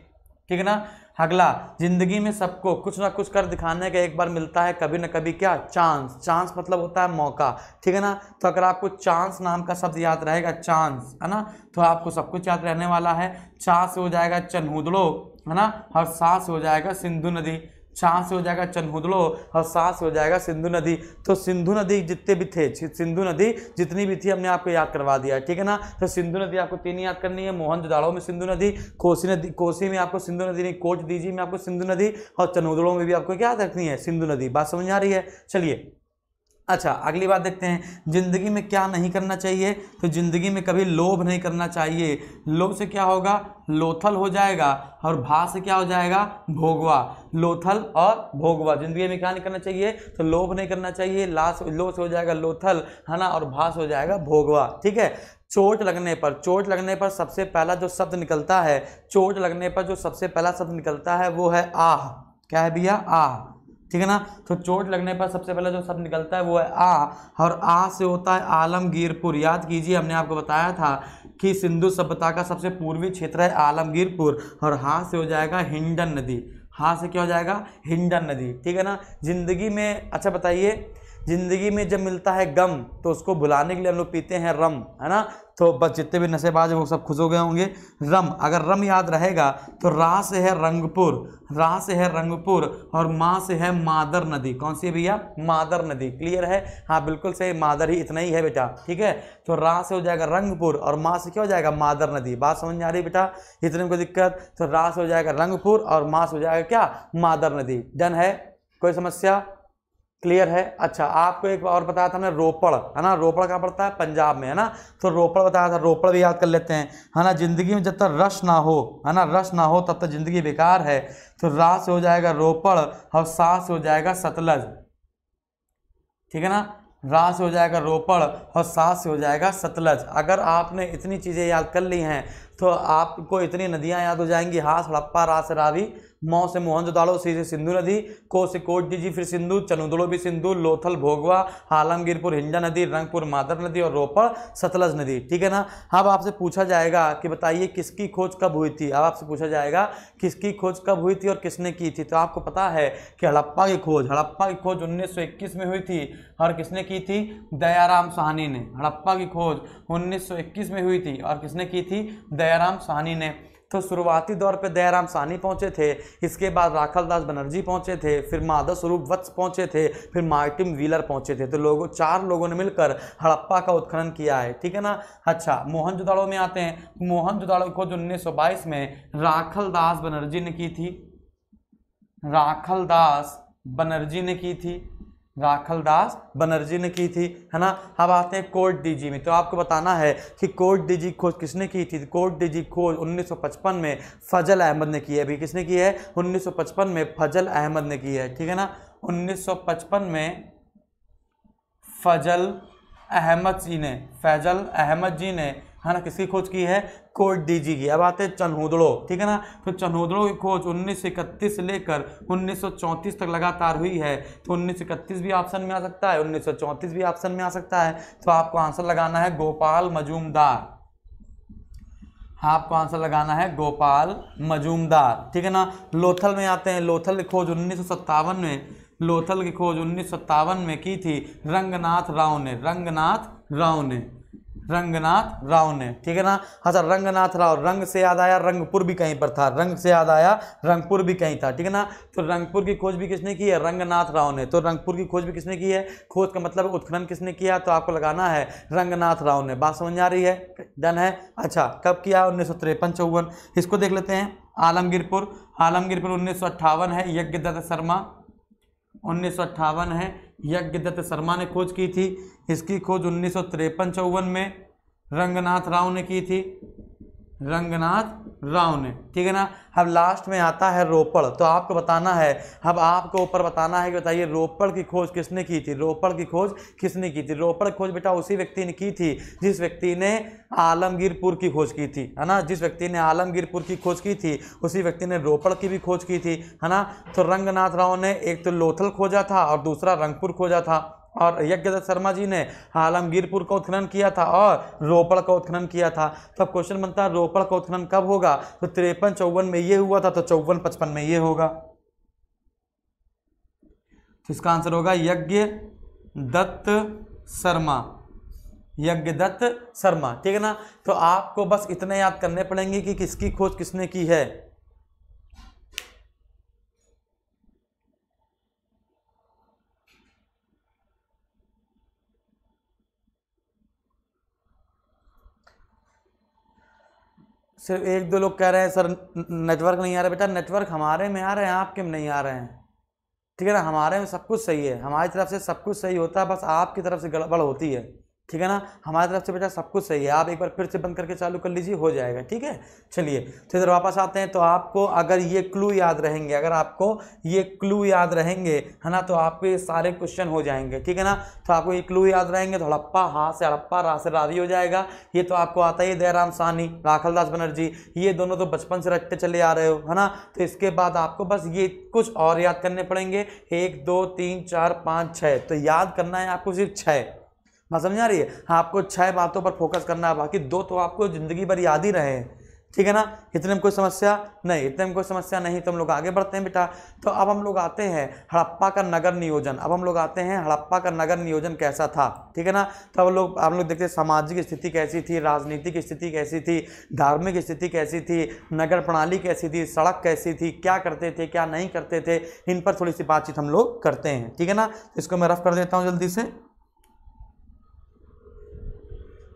S1: ठीक है ना? अगला ज़िंदगी में सबको कुछ ना कुछ कर दिखाने का एक बार मिलता है, कभी ना कभी क्या? चांस। चांस मतलब होता है मौका। ठीक है ना? तो अगर आपको चांस नाम का शब्द याद रहेगा, चांस, है ना? तो आपको सब कुछ याद रहने वाला है। चांस हो जाएगा चनहुदड़ो है ना? और सांस हो जाएगा सिंधु नदी। शाह से हो जाएगा चन्हुदलो और सा से हो जाएगा सिंधु नदी। तो सिंधु नदी जितने भी थे सिंधु नदी जितनी भी थी, हमने आपको याद करवा दिया ठीक है ना? तो सिंधु नदी आपको तीन याद करनी है, मोहन जोदाड़ो में सिंधु नदी, कोसी नदी, कोसी में आपको सिंधु नदी नहीं, कोच दीजिए में आपको सिंधु नदी, और चनहुदड़ो में भी आपको क्या याद रखनी है सिंधु नदी। बात समझ आ रही है? चलिए अच्छा अगली बात देखते हैं, ज़िंदगी में क्या नहीं करना चाहिए? तो ज़िंदगी में कभी लोभ नहीं करना चाहिए। लोभ से क्या होगा? लोथल हो जाएगा और भा से क्या हो जाएगा? भोगवा। लोथल और भोगवा। ज़िंदगी में क्या नहीं करना चाहिए? तो लोभ नहीं करना चाहिए। लाश लो से हो जाएगा लोथल, है ना? और भा से हो जाएगा भोगवा। ठीक है? चोट लगने पर, चोट लगने पर सबसे पहला जो शब्द निकलता है, चोट लगने पर जो सबसे पहला शब्द निकलता है वो है आह। क्या है भैया? आह। ठीक है ना? तो चोट लगने पर सबसे पहले जो शब्द निकलता है वो है आ, और आ से होता है आलमगीरपुर। याद कीजिए, हमने आपको बताया था कि सिंधु सभ्यता का सबसे पूर्वी क्षेत्र है आलमगीरपुर, और हाँ से हो जाएगा हिंडन नदी। हाँ से क्या हो जाएगा? हिंडन नदी। ठीक है ना? ज़िंदगी में अच्छा बताइए ज़िंदगी में जब मिलता है गम तो उसको भुलाने के लिए हम लोग पीते हैं रम, है ना? तो बस जितने भी नशेबाज हैं, वो सब खुश हो गए होंगे। रम, अगर रम याद रहेगा तो रा से है रंगपुर रा से है रंगपुर, और माँ से है मादर नदी। कौन सी भैया? मादर नदी। क्लियर है? हाँ बिल्कुल सही। मादर ही इतना ही है बेटा, ठीक है? तो रा से हो जाएगा रंगपुर, और माँ से क्या हो जाएगा? मादर नदी। बात समझ में आ रही बेटा? इतने कोई दिक्कत? तो रा से हो जाएगा रंगपुर, और माँ से हो जाएगा क्या? मादर नदी। डन है? कोई समस्या? क्लियर है? अच्छा आपको एक और बताया था हमने रोपड़, है ना? रोपड़ कहाँ पड़ता है? पंजाब में, है ना? तो रोपड़ बताया था, रोपड़ भी याद कर लेते हैं, है ना? ज़िंदगी में जब तक रश ना हो, है ना? रश ना हो, तब तक ज़िंदगी बेकार है। तो रा से हो जाएगा रोपड़ और सा से हो जाएगा सतलज। ठीक है ना? रा से हो जाएगा रोपड़ और सा से हो जाएगा सतलज। अगर आपने इतनी चीज़ें याद कर ली हैं तो आपको इतनी नदियाँ याद हो जाएँगी हाथ हड़प्पा रा से रावी। मौ से मोहनजोदाड़ो सी से सिंधु नदी, को से कोट जी, फिर सिंधु, चनुदड़ो भी सिंधु, लोथल भोगवा आलमगीरपुर हिंजा नदी, रंगपुर मादर नदी और रोपड़, सतलज नदी। ठीक है ना? अब आपसे पूछा जाएगा कि बताइए किसकी खोज कब हुई थी? अब आपसे पूछा जाएगा किसकी खोज कब हुई थी और किसने की थी? तो आपको पता है कि हड़प्पा की खोज, हड़प्पा की खोज उन्नीस सौ इक्कीस में हुई थी और किसने की थी? दयाराम साहनी ने। हड़प्पा की खोज उन्नीस सौ इक्कीस में हुई थी और किसने की थी? दयाराम साहनी ने। तो शुरुआती दौर पे दयाराम सानी पहुँचे थे, इसके बाद राखल दास बनर्जी पहुँचे थे, फिर माधव स्वरूप वत्स पहुँचे थे, फिर मार्टिन व्हीलर पहुँचे थे। तो लोगों, चार लोगों ने मिलकर हड़प्पा का उत्खनन किया है, ठीक है ना? अच्छा मोहन जुदाड़ो में आते हैं। मोहन जुदाड़ो खोज उन्नीस में राखल दास बनर्जी ने की थी राखल दास बनर्जी ने की थी राखल दास बनर्जी ने की थी, है ना? अब आते हैं कोर्ट डीजी में। तो आपको बताना है कि कोर्ट डीजी खोज किसने की थी? कोर्ट डीजी खोज 1955 में फजल अहमद ने की है। अभी किसने की है? 1955 में फजल अहमद ने की है, ठीक है ना? 1955 में फजल अहमद जी ने, फैजल अहमद जी ने है ना किसकी खोज की है कोट डीजी की। अब आते हैं चनहुदड़ो, ठीक है ना? तो चनहुदड़ो की खोज उन्नीस से लेकर 1934 तक लगातार हुई है। तो उन्नीस सौ इकतीस भी ऑप्शन में आ सकता है, उन्नीस सौ चौंतीस भी ऑप्शन में आ सकता है। तो आपको आंसर लगाना है गोपाल मजूमदार। आपको आंसर लगाना है गोपाल मजूमदार, ठीक है ना? लोथल में आते हैं। लोथल की खोज उन्नीस सौ सत्तावन में, लोथल की खोज उन्नीस सौ सत्तावन में की थी रंगनाथ राव ने, रंगनाथ राव ने। रंगनाथ राव ने, ठीक है ना? अच्छा रंगनाथ राव, रंग से याद आया, रंगपुर भी कहीं पर था, रंग से याद आया, रंगपुर भी कहीं था, ठीक है ना? तो रंगपुर की खोज भी किसने की है? रंगनाथ राव ने। तो रंगपुर की खोज भी किसने की है? खोज का मतलब उत्खनन किसने किया? तो आपको लगाना है रंगनाथ राव ने। बात समझ आ रही है? डन है? अच्छा कब किया? उन्नीस सौ तिरपन, चौवन। इसको देख लेते हैं। आलमगीरपुर। आलमगीरपुर उन्नीस सौ अट्ठावन है। यज्ञ दत्त शर्मा। उन्नीस सौ अट्ठावन है। यज्ञ दत्त शर्मा ने खोज की थी। इसकी खोज उन्नीस सौ में रंगनाथ राव ने की थी। रंगनाथ राव ने। ठीक है ना? अब लास्ट में आता है रोपड़। तो आपको बताना है, अब आपको ऊपर बताना है कि बताइए रोपड़ की खोज किसने की थी? रोपड़ की खोज किसने की थी? रोपड़ खोज बेटा उसी व्यक्ति ने की थी, जिस व्यक्ति ने आलमगीरपुर की खोज की थी, है ना? जिस व्यक्ति ने आलमगीरपुर की खोज की थी, उसी व्यक्ति ने रोपड़ की भी खोज की थी, है ना? तो रंगनाथ राव ने एक तो लोथल खोजा था और दूसरा रंगपुर खोजा था। और यज्ञदत्त शर्मा जी ने आलमगीरपुर का उत्खनन किया था और रोपड़ का उत्खनन किया था। तो अब क्वेश्चन बनता है, रोपड़ का उत्खनन कब होगा? तो तिरपन चौवन में ये हुआ था तो चौवन पचपन में ये होगा। तो इसका आंसर होगा यज्ञ दत्त शर्मा। यज्ञ दत्त शर्मा, ठीक है ना? तो आपको बस इतने याद करने पड़ेंगे कि किसकी खोज किसने की है। सिर्फ़ एक दो लोग कह रहे हैं, सर नेटवर्क नहीं आ रहा बेटा नेटवर्क हमारे में आ रहे हैं आपके में नहीं आ रहे हैं? ठीक है ना, हमारे में सब कुछ सही है, हमारी तरफ़ से सब कुछ सही होता है, बस आपकी तरफ़ से गड़बड़ होती है। ठीक है ना? हमारी तरफ़ से बेटा सब कुछ सही है। आप एक बार फिर से बंद करके चालू कर लीजिए, हो जाएगा, ठीक है? चलिए तो इधर वापस आते हैं। तो आपको अगर ये क्लू याद रहेंगे, अगर आपको ये क्लू याद रहेंगे, है ना? तो आपके सारे क्वेश्चन हो जाएँगे, ठीक है ना? तो आपको ये क्लू याद रहेंगे तो हड़प्पा हा, से हड़प्पा रा से रावी हो जाएगा। ये तो आपको आता ही दयाराम राखल दास बनर्जी। ये दोनों तो बचपन से रटते चले आ रहे हो, है ना? तो इसके बाद आपको बस ये कुछ और याद करने पड़ेंगे। एक, दो, तीन, चार, पाँच, छः। तो याद करना है आपको सिर्फ़ छः। बात समझ आ रही है? हाँ आपको छह बातों पर फोकस करना है, बाकी दो तो आपको ज़िंदगी भर याद ही रहे ठीक है ना? इतने में कोई समस्या नहीं, इतने में कोई समस्या नहीं तो हम लोग आगे बढ़ते हैं बेटा। तो अब हम लोग आते हैं हड़प्पा का नगर नियोजन। अब हम लोग आते हैं हड़प्पा का नगर नियोजन कैसा था? ठीक है ना? तो अब लोग हम लोग देखते हैं सामाजिक स्थिति कैसी थी, राजनीतिक स्थिति कैसी थी, धार्मिक स्थिति कैसी थी, नगर प्रणाली कैसी थी, सड़क कैसी थी, क्या करते थे, क्या नहीं करते थे, इन पर थोड़ी सी बातचीत हम लोग करते हैं। ठीक है ना? इसको मैं रफ कर देता हूँ जल्दी से।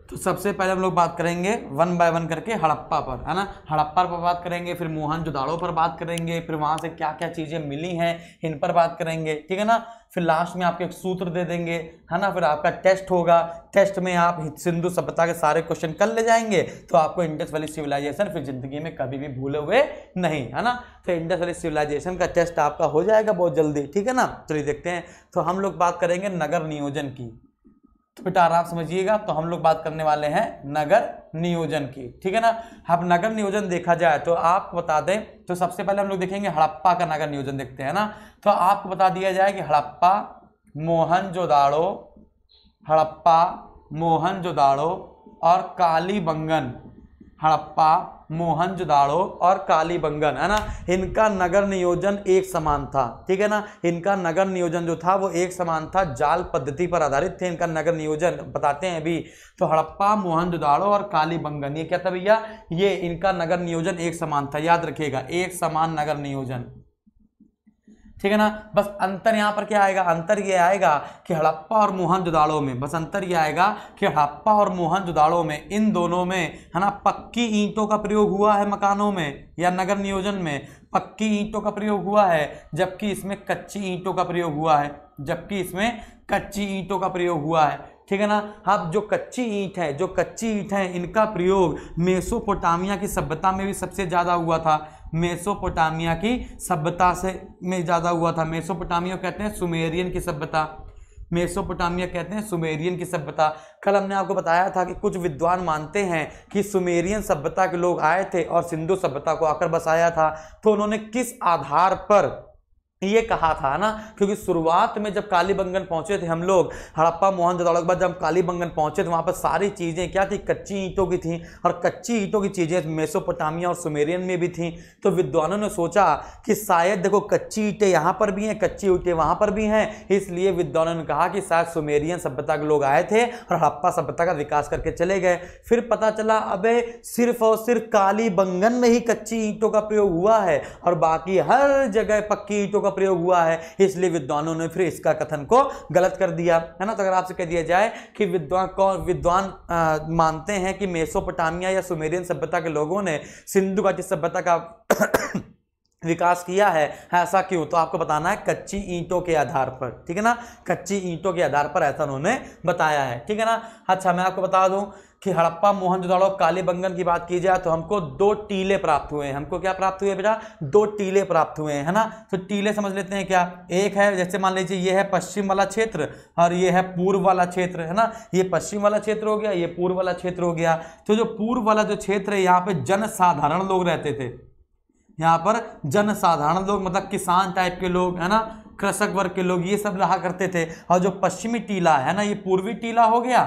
S1: तो सबसे पहले हम लोग बात करेंगे वन बाय वन करके हड़प्पा पर, है ना? हड़प्पा पर बात करेंगे, फिर मोहन जोदाड़ो पर बात करेंगे, फिर वहाँ से क्या क्या चीज़ें मिली हैं इन पर बात करेंगे, ठीक है ना? फिर लास्ट में आपको एक सूत्र दे देंगे, है ना? फिर आपका टेस्ट होगा। टेस्ट में आप सिंधु सभ्यता के सारे क्वेश्चन कर ले जाएँगे तो आपको इंडस वैली सिविलाइजेशन फिर ज़िंदगी में कभी भी भूले हुए नहीं, है ना? तो इंडस वैली सिविलाइजेशन का टेस्ट आपका हो जाएगा बहुत जल्दी, ठीक है ना? चलिए देखते हैं। तो हम लोग बात करेंगे नगर नियोजन की। बेटा आराम समझिएगा तो हम लोग बात करने वाले हैं नगर नियोजन की, ठीक है ना? अब नगर नियोजन देखा जाए तो आपको बता दें तो सबसे पहले हम लोग देखेंगे हड़प्पा का नगर नियोजन देखते हैं ना? तो आपको बता दिया जाए कि हड़प्पा मोहनजोदाड़ो हड़प्पा मोहनजोदाड़ो और कालीबंगन, हड़प्पा मोहनजोदाड़ो और कालीबंगन है ना? इनका नगर नियोजन एक समान था, ठीक है ना? इनका नगर नियोजन जो था, वो एक समान था, जाल पद्धति पर आधारित थे इनका नगर नियोजन, बताते हैं अभी। तो हड़प्पा मोहनजोदाड़ो और कालीबंगन ये क्या था भैया? ये इनका नगर नियोजन एक समान था, याद रखिएगा, एक समान नगर नियोजन। ठीक है ना? बस अंतर यहाँ पर क्या आएगा? अंतर ये आएगा कि हड़प्पा और मोहन जुदाड़ो में, बस अंतर ये आएगा कि हड़प्पा और मोहन जुदाड़ो में, इन दोनों में, है ना, पक्की ईंटों का प्रयोग हुआ है मकानों में या नगर नियोजन में? पक्की ईंटों का प्रयोग हुआ है, जबकि इसमें कच्ची ईंटों का प्रयोग हुआ है, जबकि इसमें कच्ची ईंटों का प्रयोग हुआ है। ठीक है ना? अब जो कच्ची ईंट है, जो कच्ची ईंट है, इनका प्रयोग मेसोपोटामिया की सभ्यता में भी सबसे ज़्यादा हुआ था। मेसोपोटामिया की सभ्यता से में ज़्यादा हुआ था। मेसोपोटामिया कहते हैं सुमेरियन की सभ्यता। मेसोपोटामिया कहते हैं सुमेरियन की सभ्यता। कल हमने आपको बताया था कि कुछ विद्वान मानते हैं कि सुमेरियन सभ्यता के लोग आए थे और सिंधु सभ्यता को आकर बसाया था। तो उन्होंने किस आधार पर ये कहा था ना? क्योंकि शुरुआत में जब कालीबंगन पहुँचे थे हम लोग, हड़प्पा, मोहन जोदड़ो के बाद जब कालीबंगन पहुँचे थे, वहाँ पर सारी चीज़ें क्या थी? कच्ची ईंटों की थी और कच्ची ईंटों की चीज़ें मेसोपोटामिया और सुमेरियन में भी थी। तो विद्वानों ने सोचा कि शायद देखो कच्ची ईंटें यहाँ पर भी हैं, कच्ची ईंटें वहाँ पर भी हैं। इसलिए विद्वानों ने कहा कि शायद सुमेरियन सभ्यता के लोग आए थे और हड़प्पा सभ्यता का विकास करके चले गए। फिर पता चला, अबे, सिर्फ़ और सिर्फ़ कालीबंगन में ही कच्ची ईंटों का प्रयोग हुआ है और बाकी हर जगह पक्की ईंटों का प्रयोग हुआ है, इसलिए विद्वानों ने फिर इसका कथन को गलत कर दिया, है ना? तो अगर आपसे कह दिया जाए कि विद्वान कौन विद्वान मानते हैं कि मेसोपोटामिया या सुमेरियन सभ्यता के लोगों ने सिंधु घाटी सभ्यता का विकास किया है ऐसा क्यों? तो आपको बताना है कच्ची ईंटों के आधार पर, ठीक है ना? कच्ची ईंटों के आधार पर ऐसा उन्होंने बताया है, ठीक है ना? अच्छा मैं आपको बता दूँ कि हड़प्पा मोहनजोदड़ो कालीबंगन की बात की जाए तो हमको दो टीले प्राप्त हुए हैं। हमको क्या प्राप्त हुए बेटा? दो टीले प्राप्त हुए हैं, है ना? तो टीले समझ लेते हैं क्या? एक है, जैसे मान लीजिए ये है पश्चिम वाला क्षेत्र और ये है पूर्व वाला क्षेत्र, है ना? ये पश्चिम वाला क्षेत्र हो गया, ये पूर्व वाला क्षेत्र हो गया। तो जो पूर्व वाला जो क्षेत्र है, यहाँ पे जनसाधारण लोग रहते थे। यहाँ पर जनसाधारण लोग मतलब किसान टाइप के लोग, है ना? कृषक वर्ग के लोग, ये सब रहा करते थे। और जो पश्चिमी टीला है ना, ये पूर्वी टीला हो गया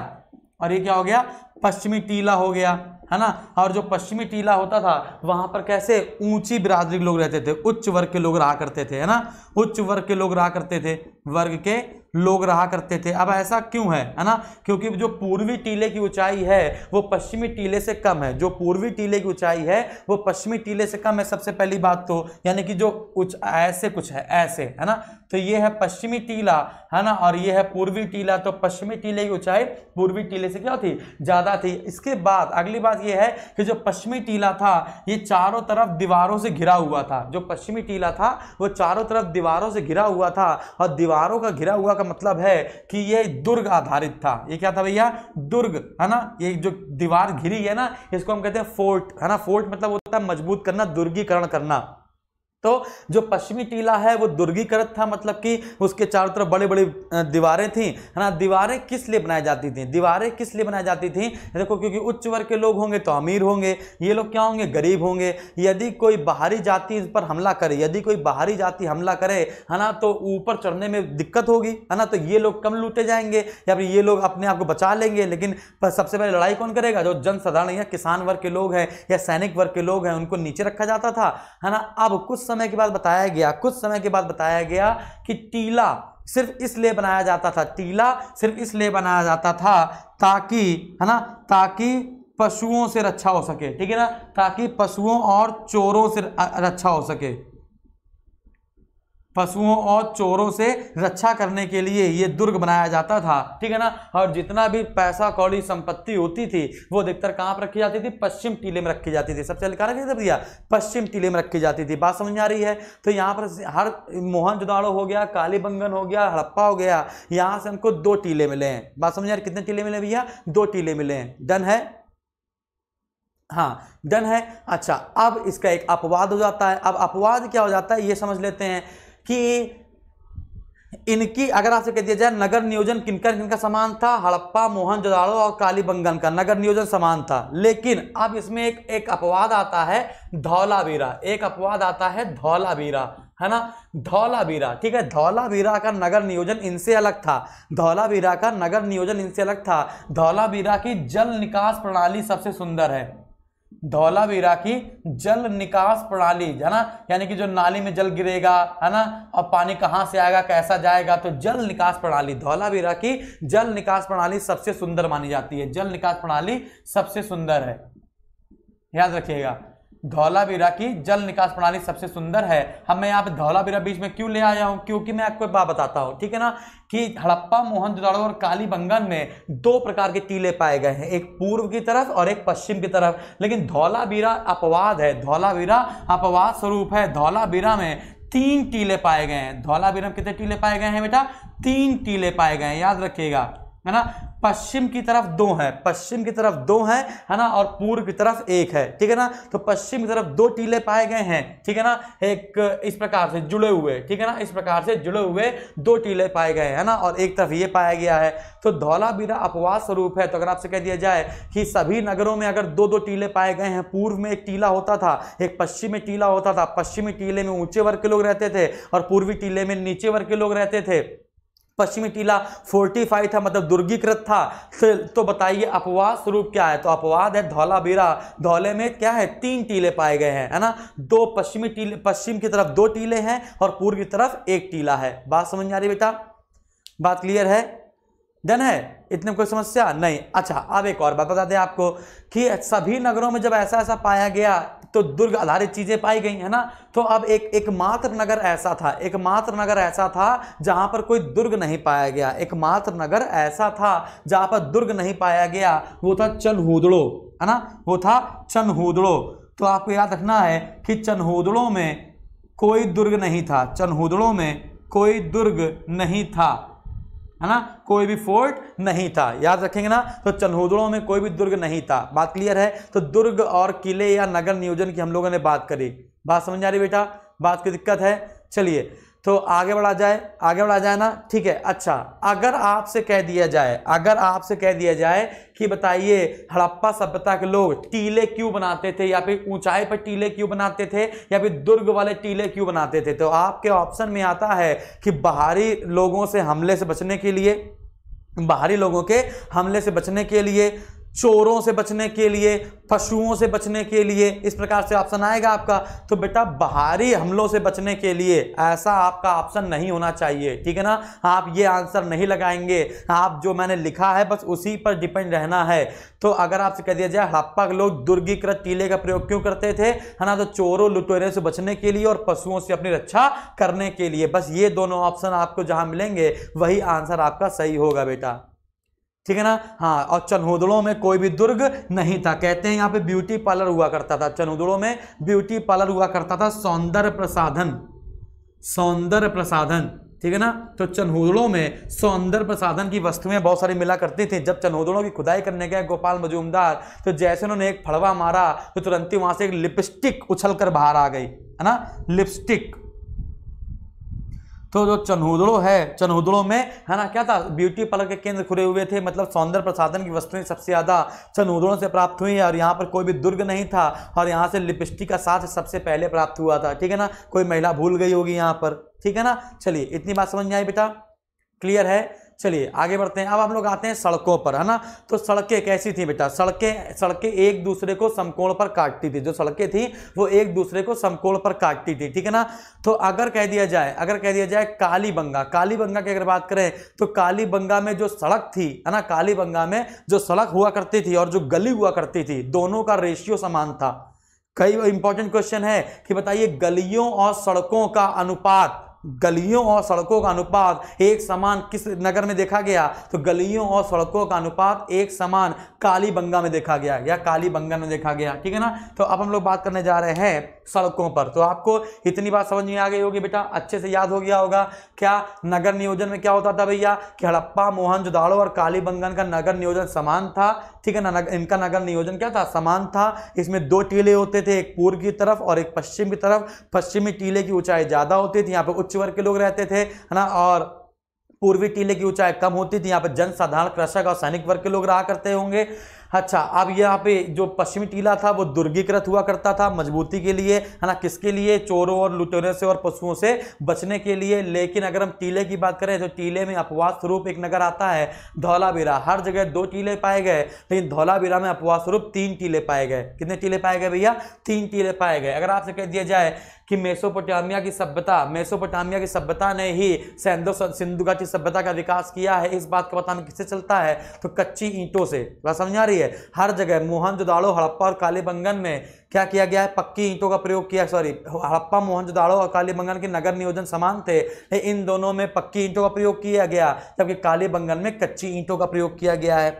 S1: और ये क्या हो गया? पश्चिमी टीला हो गया, है ना? और जो पश्चिमी टीला होता था, वहाँ पर कैसे ऊँची बिरादरी के लोग रहते थे, उच्च वर्ग के लोग रहा करते थे, है ना? उच्च वर्ग के लोग रहा करते थे, वर्ग के लोग रहा करते थे। अब ऐसा क्यों है है ना? क्योंकि जो पूर्वी टीले की ऊंचाई है, वो पश्चिमी टीले से कम है। जो पूर्वी टीले की ऊंचाई है, वो पश्चिमी टीले से कम है, सबसे पहली बात तो यानी कि जो उच ऐसे कुछ है, ऐसे, है ना? तो ये है पश्चिमी टीला, है ना? और ये है पूर्वी टीला तो पश्चिमी टीले की ऊंचाई पूर्वी टीले से क्या थी? ज़्यादा थी। इसके बाद, अगली बात ये है कि जो पश्चिमी टीला था, ये चारों तरफ़ दीवारों से घिरा हुआ था। जो पश्चिमी टीला था, वो चारों तरफ़ दीवारों से घिरा हुआ था, और दीवारों का घिरा हुआ का मतलब है कि ये दुर्ग आधारित था। ये क्या था भैया? दुर्ग, है ना? ये जो दीवार घिरी है ना, इसको हम कहते हैं फोर्ट, है ना? फोर्ट मतलब होता है मज़बूत करना, दुर्गीकरण करना। तो जो पश्चिमी टीला है, वो दुर्गीकृत था मतलब कि उसके चारों तरफ़ बड़े बड़े दीवारें थी। है ना? दीवारें किस लिए बनाई जाती थी? दीवारें किस लिए बनाई जाती थी? देखो, क्योंकि उच्च वर्ग के लोग होंगे तो अमीर होंगे। ये लोग क्या होंगे? गरीब होंगे। यदि कोई बाहरी जाति इस पर हमला करे, यदि कोई बाहरी जाति हमला करे, है ना तो ऊपर चढ़ने में दिक्कत होगी। है ना? तो ये लोग कम लूटे जाएँगे, या फिर ये लोग अपने आप को बचा लेंगे। लेकिन सबसे पहले लड़ाई कौन करेगा? जो जनसाधारण या किसान वर्ग के लोग हैं, या सैनिक वर्ग के लोग हैं, उनको नीचे रखा जाता था। है ना? अब कुछ के बाद बताया गया, कुछ समय के बाद बताया गया कि टीला सिर्फ़ इसलिए बनाया जाता था, टीला सिर्फ़ इसलिए बनाया जाता था ताकि, है ना, ताकि पशुओं से रक्षा हो सके, ठीक है ना, ताकि पशुओं और चोरों से रक्षा हो सके। पशुओं और चोरों से रक्षा करने के लिए ये दुर्ग बनाया जाता था, ठीक है ना? और जितना भी पैसा कौड़ी संपत्ति होती थी, वो अधिकतर कहाँ पर रखी जाती थी? पश्चिम टीले में रखी जाती थी। सबसे लिखा रखा भैया? पश्चिम टीले में रखी जाती थी। बात समझ आ रही है? तो यहाँ पर हर मोहन जुदाड़ो हो गया कालीबंगन हो गया, हड़प्पा हो गया, यहाँ से हमको दो टीले मिले हैं। बात समझ आ रही कितने टीले मिले भैया? दो टीले मिले हैं। डन है? हाँ डन है? अच्छा अब इसका एक अपवाद हो जाता है। अब अपवाद क्या हो जाता है? ये समझ लेते हैं। कि इनकी, अगर आपसे कह दिया जाए, नगर नियोजन किनका किनका समान था? हड़प्पा, मोहन मोहनजोदाड़ो और कालीबंगन का नगर नियोजन समान था। लेकिन अब इसमें एक एक अपवाद आता है, धौलावीरा। एक अपवाद आता है, धौलावीरा। है ना? धौलावीरा, ठीक है? धौलावीरा का नगर नियोजन इनसे अलग था। धौलावीरा का नगर नियोजन इनसे अलग था। धौलावीरा की जल निकास प्रणाली सबसे सुंदर है। धौलावीरा की जल निकास प्रणाली, है ना? यानी कि जो नाली में जल गिरेगा, है ना? और पानी कहाँ से आएगा, कैसा जाएगा? तो जल निकास प्रणाली, धौलावीरा की जल निकास प्रणाली सबसे सुंदर मानी जाती है। जल निकास प्रणाली सबसे सुंदर है। याद रखिएगा। धौलावीरा की जल निकास प्रणाली सबसे सुंदर है। हम मैं यहाँ पे धौलावीरा बीच में क्यों ले आया हूँ? क्योंकि मैं आपको एक बात बताता हूँ, ठीक है ना? कि हड़प्पा मोहनजोदड़ो और कालीबंगन में दो प्रकार के टीले पाए गए हैं, एक पूर्व की तरफ़ और एक पश्चिम की तरफ़। लेकिन धौलावीरा अपवाद है, धौलावीरा अपवाद स्वरूप है। धौलावीरा में तीन टीले पाए गए हैं। धौलावीरा में कितने टीले पाए गए हैं बेटा? तीन टीले पाए गए हैं, याद रखिएगा, है ना? पश्चिम की तरफ़ दो हैं। पश्चिम की तरफ़ दो हैं, है ना, और पूर्व की तरफ़ एक है, ठीक है ना? तो पश्चिम की तरफ़ दो टीले पाए गए हैं, ठीक है ना? एक इस प्रकार से जुड़े हुए, ठीक है ना? इस प्रकार से जुड़े हुए दो टीले पाए गए, हैं ना? और एक तरफ़ ये पाया गया है। तो धौलावीरा अपवाद स्वरूप है। तो अगर आपसे कह दिया जाए कि सभी नगरों में अगर दो दो टीले पाए गए हैं, पूर्व में एक टीला होता था, एक पश्चिमी टीला होता था, पश्चिमी टीले में ऊँचे वर्ग के लोग रहते थे और पूर्वी टीले में नीचे वर्ग के लोग रहते थे पश्चिमी टीला फोर्टिफाइड था मतलब दुर्गीकृत था। तो बताइए, अपवाद स्वरूप क्या है? तो अपवाद है धौला बीरा धौले में क्या है? तीन टीले पाए गए हैं, है ना? दो पश्चिमी टीले, पश्चिम की तरफ़ दो टीले हैं और पूर्व की तरफ़ एक टीला है। बात समझ आ रही बेटा? बात क्लियर है? डन है? इतने कोई समस्या? नहीं। अच्छा अब एक और बात बता दें आपको कि सभी नगरों में जब ऐसा ऐसा पाया गया तो दुर्ग आधारित चीज़ें पाई गई, है ना? तो अब एक एकमात्र नगर ऐसा था एकमात्र नगर ऐसा था जहाँ पर कोई दुर्ग नहीं पाया गया एकमात्र नगर ऐसा था जहाँ पर दुर्ग नहीं पाया गया, वो था चनहूदड़ो, है ना? वो था चनहूदड़ो। तो आपको याद रखना है कि चनहूदड़ो में कोई दुर्ग नहीं था, चनहूदड़ो में कोई दुर्ग नहीं था। है ना? कोई भी फोर्ट नहीं था। याद रखेंगे ना तो चन्होदड़ों में कोई भी दुर्ग नहीं था। बात क्लियर है? तो दुर्ग और किले या नगर नियोजन की हम लोगों ने बात करी। बात समझ आ रही बेटा? बात की दिक्कत है? चलिए तो आगे बढ़ा जाए, आगे बढ़ा जाए ना? ठीक है अच्छा। अगर आपसे कह दिया जाए, अगर आपसे कह दिया जाए कि बताइए, हड़प्पा सभ्यता के लोग टीले क्यों बनाते थे? या फिर ऊंचाई पर टीले क्यों बनाते थे? या फिर दुर्ग वाले टीले क्यों बनाते थे? तो आपके ऑप्शन में आता है कि बाहरी लोगों से हमले से बचने के लिए, बाहरी लोगों के हमले से बचने के लिए चोरों से बचने के लिए, पशुओं से बचने के लिए इस प्रकार से ऑप्शन आएगा आपका। तो बेटा, बाहरी हमलों से बचने के लिए ऐसा आपका ऑप्शन नहीं होना चाहिए, ठीक है ना? आप ये आंसर नहीं लगाएँगे। आप जो मैंने लिखा है, बस उसी पर डिपेंड रहना है। तो अगर आपसे कह दिया जाए हड़प्पा के लोग दुर्गीकृत टीले का प्रयोग क्यों करते थे? है ना तो चोरों, लुटेरे से बचने के लिए और पशुओं से अपनी रक्षा करने के लिए। बस ये दोनों ऑप्शन आपको जहाँ मिलेंगे, वही आंसर आपका सही होगा बेटा। ठीक है ना? हाँ और चनहुदड़ों में कोई भी दुर्ग नहीं था। कहते हैं यहाँ पे ब्यूटी पार्लर हुआ करता था। चनहुदड़ों में ब्यूटी पार्लर हुआ करता था सौंदर्य प्रसाधन। सौंदर्य प्रसाधन, ठीक है ना? तो चनहुदड़ों में सौंदर्य प्रसाधन की वस्तुएँ बहुत सारी मिला करती थी। जब चनहुदड़ों की खुदाई करने गए गोपाल मजूमदार तो जैसे उन्होंने एक फड़वा मारा तो तुरंत ही वहाँ से एक लिपस्टिक उछल कर बाहर आ गई, है ना? लिपस्टिक तो जो चनहुदड़ो है, चनहुदड़ो में, है ना, क्या था ब्यूटी पार्लर के केंद्र खुले हुए थे मतलब सौंदर्य प्रसाधन की वस्तुएँ सबसे ज़्यादा चनहुदड़ों से प्राप्त हुई और यहाँ पर कोई भी दुर्ग नहीं था और यहाँ से लिपस्टिक का साथ सबसे पहले प्राप्त हुआ था, ठीक है ना? कोई महिला भूल गई होगी यहाँ पर, ठीक है ना? चलिए, इतनी बात समझ में आई बेटा? क्लियर है? चलिए, आगे बढ़ते हैं। अब हम लोग आते हैं सड़कों पर, है ना? तो सड़कें कैसी थी बेटा? सड़कें सड़कें एक दूसरे को समकोण पर काटती थी। जो सड़कें थी, वो एक दूसरे को समकोण पर काटती थी, ठीक है ना? तो अगर कह दिया जाए, अगर कह दिया जाए काली बंगा काली बंगा की अगर बात करें तो काली बंगा में जो सड़क थी, है ना? काली बंगा में जो सड़क हुआ करती थी और जो गली हुआ करती थी, दोनों का रेशियो समान था। कई इंपॉर्टेंट क्वेश्चन है कि बताइए गलियों और सड़कों का अनुपात गलियों और सड़कों का अनुपात एक समान किस नगर में देखा गया? तो गलियों और सड़कों का अनुपात एक समान काली बंगा में देखा गया, या काली बंगा में देखा गया, ठीक है ना? तो अब हम लोग बात करने जा रहे हैं सड़कों पर। तो आपको इतनी बात समझ में आ गई होगी बेटा, अच्छे से याद हो गया होगा। क्या नगर नियोजन में क्या होता था भैया? कि हड़प्पा मोहनजोदाड़ो और काली बंगन का नगर नियोजन समान था, ठीक है ना? इनका नगर नियोजन क्या था? समान था। इसमें दो टीले होते थे, एक पूर्व की तरफ़ और एक पश्चिम की तरफ़। पश्चिमी टीले की ऊंचाई ज़्यादा होती थी, यहाँ पर उच्च वर्ग के लोग रहते थे, है ना? और पूर्वी टीले की ऊंचाई कम होती थी, यहाँ पे जनसाधारण, कृषक और सैनिक वर्ग के लोग रहा करते होंगे। अच्छा अब यहाँ पे जो पश्चिमी टीला था, वो दुर्गीकृत हुआ करता था मजबूती के लिए, है ना? किसके लिए? चोरों और लुटेरों से और पशुओं से बचने के लिए। लेकिन अगर हम टीले की बात करें तो टीले में अपवाद स्वरूप एक नगर आता है, धौलावीरा। हर जगह दो टीले पाए गए, लेकिन धौलावीरा में अपवाद स्वरूप तीन टीले पाए गए। कितने टीले पाए गए भैया? तीन टीले पाए गए। अगर आपसे कह दिया जाए कि मेसोपोटामिया की सभ्यता, मेसोपोटामिया की सभ्यता ने ही सैंदो सिंधु घाटी सभ्यता का विकास किया है। इस बात का पता हमें किससे चलता है तो कच्ची ईंटों से। बात समझ आ रही है? हर जगह मोहनजोदाड़ो हड़प्पा और कालीबंगन में क्या किया गया है? पक्की ईंटों का प्रयोग किया सॉरी हड़प्पा मोहनजोदाड़ो और कालीबंगन के नगर नियोजन समान थे। इन दोनों में पक्की ईंटों का प्रयोग किया गया, जबकि कालीबंगन में कच्ची ईंटों का प्रयोग किया गया है।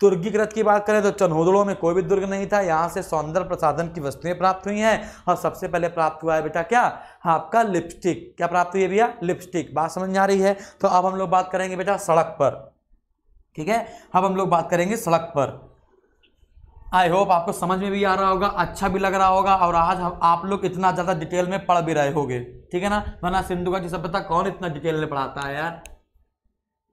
S1: जरा तुर्गीकृत की बात करें तो चन्होदड़ों में कोई भी दुर्ग नहीं था। यहाँ से सौंदर्य प्रसाधन की वस्तुएँ प्राप्त हुई हैं। और सबसे पहले प्राप्त हुआ है बेटा क्या? आपका लिपस्टिक। क्या प्राप्त हुई है भैया? लिपस्टिक। बात समझ में आ रही है? तो अब हम लोग बात करेंगे बेटा सड़क पर। ठीक है? अब हम लोग बात करेंगे सड़क पर। आई होप आपको समझ में भी आ रहा होगा अच्छा भी लग रहा होगा, और आज हम आप लोग इतना ज़्यादा डिटेल में पढ़ भी रहे होगे। ठीक है ना? वरना सिंधु का सभ्यता कौन इतना डिटेल में पढ़ाता है यार?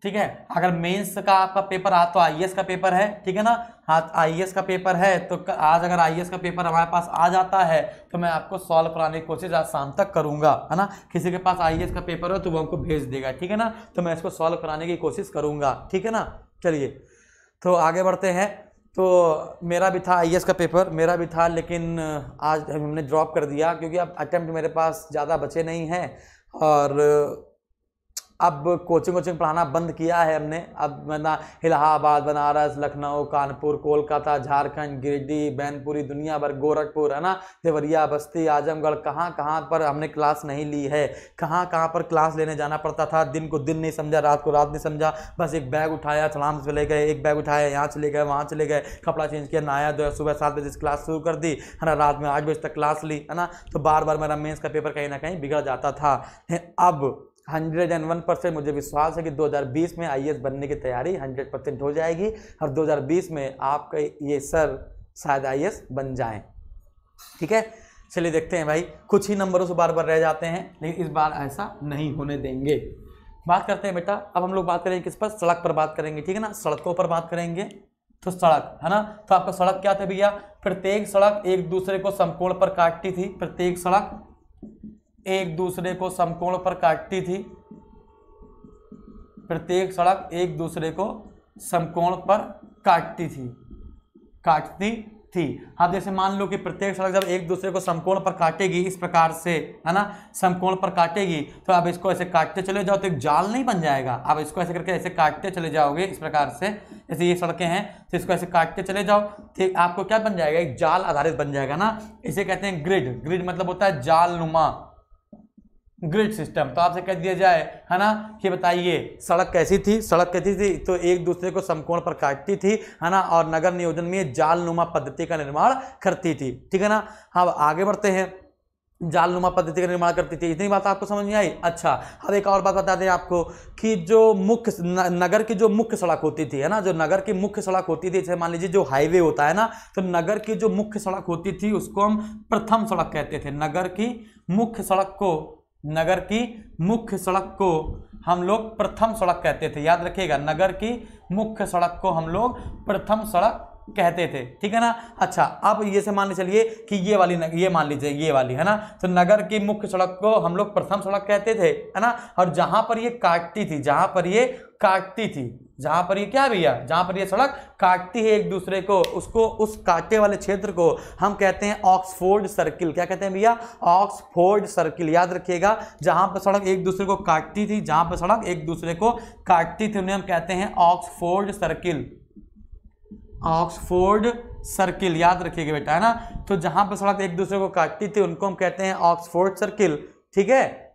S1: ठीक है? अगर मेंस का आपका पेपर आ तो आईएएस का पेपर है, ठीक है ना? हाँ आईएएस का पेपर है तो आज अगर आईएएस का पेपर हमारे पास आ जाता है तो मैं आपको सॉल्व कराने की कोशिश आज शाम तक करूँगा, है ना? किसी के पास आईएएस का पेपर हो तो वो हमको भेज देगा, ठीक है ना? तो मैं इसको सॉल्व कराने की कोशिश करूँगा, ठीक है ना? चलिए तो आगे बढ़ते हैं। तो मेरा भी था आईएएस का पेपर मेरा भी था, लेकिन, आज हमने ड्रॉप कर दिया, क्योंकि अब अटैम्प्ट मेरे पास ज़्यादा बचे नहीं हैं, और अब कोचिंग वोचिंग पढ़ाना बंद किया है हमने। अब मतलब इलाहाबाद, बनारस, लखनऊ, कानपुर, कोलकाता, झारखंड, गिरिडीह, बैनपुरी दुनिया भर गोरखपुर, है ना? देवरिया, बस्ती, आजमगढ़, कहाँ कहाँ पर हमने क्लास नहीं ली है। कहाँ कहाँ पर क्लास लेने जाना पड़ता था? दिन को दिन नहीं समझा, रात को रात नहीं समझा। बस एक बैग उठाया छलाम चले गए, एक बैग उठाया, यहाँ चले गए, वहाँ चले गए, कपड़ा चेंज किया, नहाया दो सुबह सात बजे से क्लास शुरू कर दी, है ना? रात में आठ बजे तक क्लास ली, है ना? तो बार बार मेरा मेन्स का पेपर कहीं ना कहीं बिगड़ जाता था। अब हंड्रेड एंड वन परसेंट मुझे विश्वास है कि 2020 में आई बनने की तैयारी हंड्रेड परसेंट हो जाएगी और 2020 में आपका ये सर शायद आई बन जाएँ। ठीक है? चलिए देखते हैं भाई। कुछ ही नंबरों से बार बार रह जाते हैं, लेकिन इस बार ऐसा नहीं होने देंगे। बात करते हैं बेटा, अब हम लोग बात करेंगे किस पर? सड़क पर बात करेंगे, ठीक है ना? सड़कों पर बात करेंगे। तो सड़क, है ना? तो आपका सड़क क्या था भैया? प्रत्येक सड़क एक दूसरे को समकोण पर काटती थी, प्रत्येक सड़क एक दूसरे को समकोण पर काटती थी। प्रत्येक सड़क एक दूसरे को समकोण पर काटती थी काटती थी। हाँ जैसे मान लो कि प्रत्येक सड़क जब एक दूसरे को समकोण पर काटेगी इस प्रकार से, है ना, समकोण पर काटेगी तो आप इसको ऐसे काटते चले जाओ तो एक जाल नहीं बन जाएगा। आप इसको ऐसे करके ऐसे काटते चले जाओगे इस प्रकार से, जैसे ये सड़कें हैं तो इसको ऐसे काटते चले जाओ तो आपको क्या बन जाएगा? एक जाल आधारित बन जाएगा ना। इसे कहते हैं ग्रिड। ग्रिड मतलब होता है जाल नुमा। ग्रिड सिस्टम तो आपसे कह दिया जाए, है ना, कि बताइए, सड़क कैसी थी? सड़क कैसी थी? तो एक दूसरे को समकोण पर काटती थी, है ना, और नगर नियोजन में जाल नुमा पद्धति का निर्माण करती थी। ठीक है ना? अब आगे बढ़ते हैं। जाल नुमा पद्धति का निर्माण करती थी। इतनी बात आपको समझ में आई? अच्छा अब एक और बात बता दें आपको, कि जो मुख्य नगर की जो मुख्य सड़क होती थी, है ना, जो नगर की मुख्य सड़क होती थी, जैसे मान लीजिए जो हाईवे होता है ना तो नगर की जो मुख्य सड़क होती थी, उसको हम प्रथम सड़क कहते थे। नगर की मुख्य सड़क को नगर की मुख्य सड़क को हम लोग प्रथम सड़क कहते थे। याद रखिएगा, नगर की मुख्य सड़क को हम लोग प्रथम सड़क कहते थे। ठीक है ना? अच्छा अब ये से मान चलिए कि ये वाली नगर ये मान लीजिए, ये वाली, है ना? तो नगर की मुख्य सड़क को हम लोग प्रथम सड़क कहते थे, है ना? और जहाँ पर ये काटती थी, जहाँ पर ये काटती थी जहाँ पर ये क्या भैया? जहाँ पर ये सड़क काटती है एक दूसरे को, उसको, उस काटे वाले क्षेत्र को, हम कहते हैं ऑक्सफोर्ड सर्किल। क्या कहते हैं भैया? ऑक्सफोर्ड सर्किल, याद रखिएगा, जहाँ पर सड़क एक दूसरे को काटती थी, जहाँ पर सड़क एक दूसरे को काटती थी, उन्हें हम कहते हैं ऑक्सफोर्ड सर्किल। ऑक्सफोर्ड सर्किल, याद रखिएगा बेटा, है ना? तो जहाँ पर सड़क एक दूसरे को काटती थी, उनको हम कहते हैं ऑक्सफोर्ड सर्किल, ठीक है?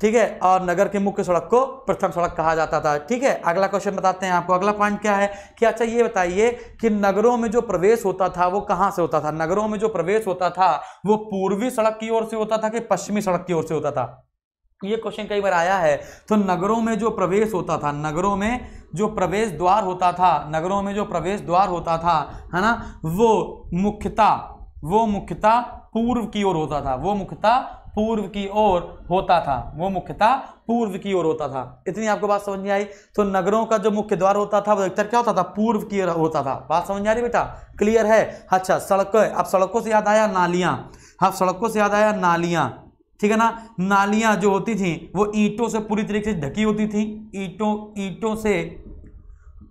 S1: ठीक है? और नगर के मुख्य सड़क को प्रथम सड़क कहा जाता था। ठीक है? अगला क्वेश्चन बताते हैं आपको। अगला पॉइंट क्या है? कि अच्छा ये बताइए कि नगरों में जो प्रवेश होता था, वो कहाँ से होता था? नगरों में जो प्रवेश होता था, वो पूर्वी सड़क की ओर से होता था कि पश्चिमी सड़क की ओर से होता था? ये क्वेश्चन कई बार आया है। तो नगरों में जो प्रवेश होता था, नगरों में जो प्रवेश द्वार होता था, नगरों में जो प्रवेश द्वार होता था, है ना? वो मुख्यता वो मुख्यता पूर्व की ओर होता था, वो मुख्यता पूर्व की ओर होता था, वो मुख्यता पूर्व की ओर होता था। इतनी आपको बात समझ में आई? तो नगरों का जो मुख्य द्वार होता था, वो अधिकतर क्या होता था? पूर्व की ओर होता था। बात समझ आ रही बेटा? क्लियर है? अच्छा सड़क, अब सड़कों से याद आया नालियाँ। हाँ सड़कों से याद आया नालियाँ। ठीक है ना? नालियाँ जो होती थी, वो ईंटों से पूरी तरीके से ढकी होती थी। ईंटों ईंटों से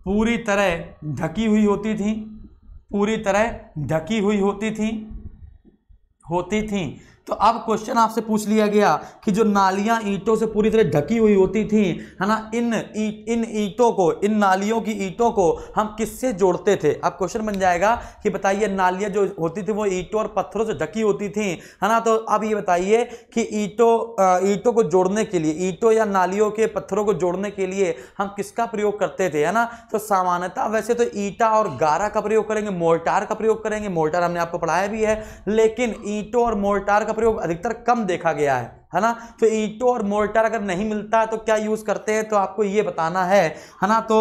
S1: पूरी तरह ढकी हुई होती थी। पूरी तरह ढकी हुई होती थी। होती थी। तो अब क्वेश्चन आपसे पूछ लिया गया कि जो नालियाँ ईंटों से पूरी तरह ढकी हुई होती थी, है ना, इन इन ईंटों को, इन नालियों की ईंटों को हम किससे जोड़ते थे? अब क्वेश्चन बन जाएगा कि बताइए नालियाँ जो होती थी वो ईंटों और पत्थरों से ढकी होती थी, है ना तो अब ये बताइए कि ईंटों ईंटों को जोड़ने के लिए, ईंटों या नालियों के पत्थरों को जोड़ने के लिए हम किसका प्रयोग करते थे, है ना? तो सामान्यतः वैसे तो ईटा और गारा का प्रयोग करेंगे, मोर्टार का प्रयोग करेंगे, मोर्टार हमने आपको पढ़ाया भी है, लेकिन ईंटों और मोर्टार का का प्रयोग अधिकतर कम देखा गया है है ना? तो ईंटों और मोर्टार अगर नहीं मिलता है तो क्या यूज़ करते हैं? तो आपको ये बताना है है ना? तो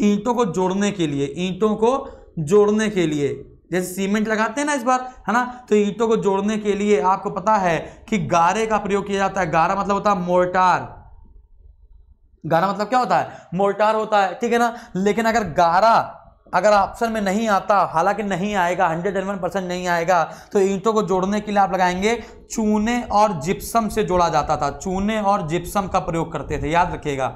S1: ईंटों को जोड़ने के लिए, ईंटों को जोड़ने के लिए, जैसे सीमेंट लगाते हैं ना इस बार, है ना? तो ईंटों को जोड़ने के लिए आपको पता है कि गारे का प्रयोग किया जाता है। गारा मतलब होता है मोर्टार। गारा मतलब क्या होता है? मोर्टार होता है, ठीक है ना? लेकिन अगर गारा अगर ऑप्शन में नहीं आता, हालाँकि नहीं आएगा हंड्रेड एंड वन परसेंट नहीं आएगा तो ईंटों को जोड़ने के लिए आप लगाएँगे चूने और जिप्सम से जोड़ा जाता था। चूने और जिप्सम का प्रयोग करते थे, याद रखिएगा।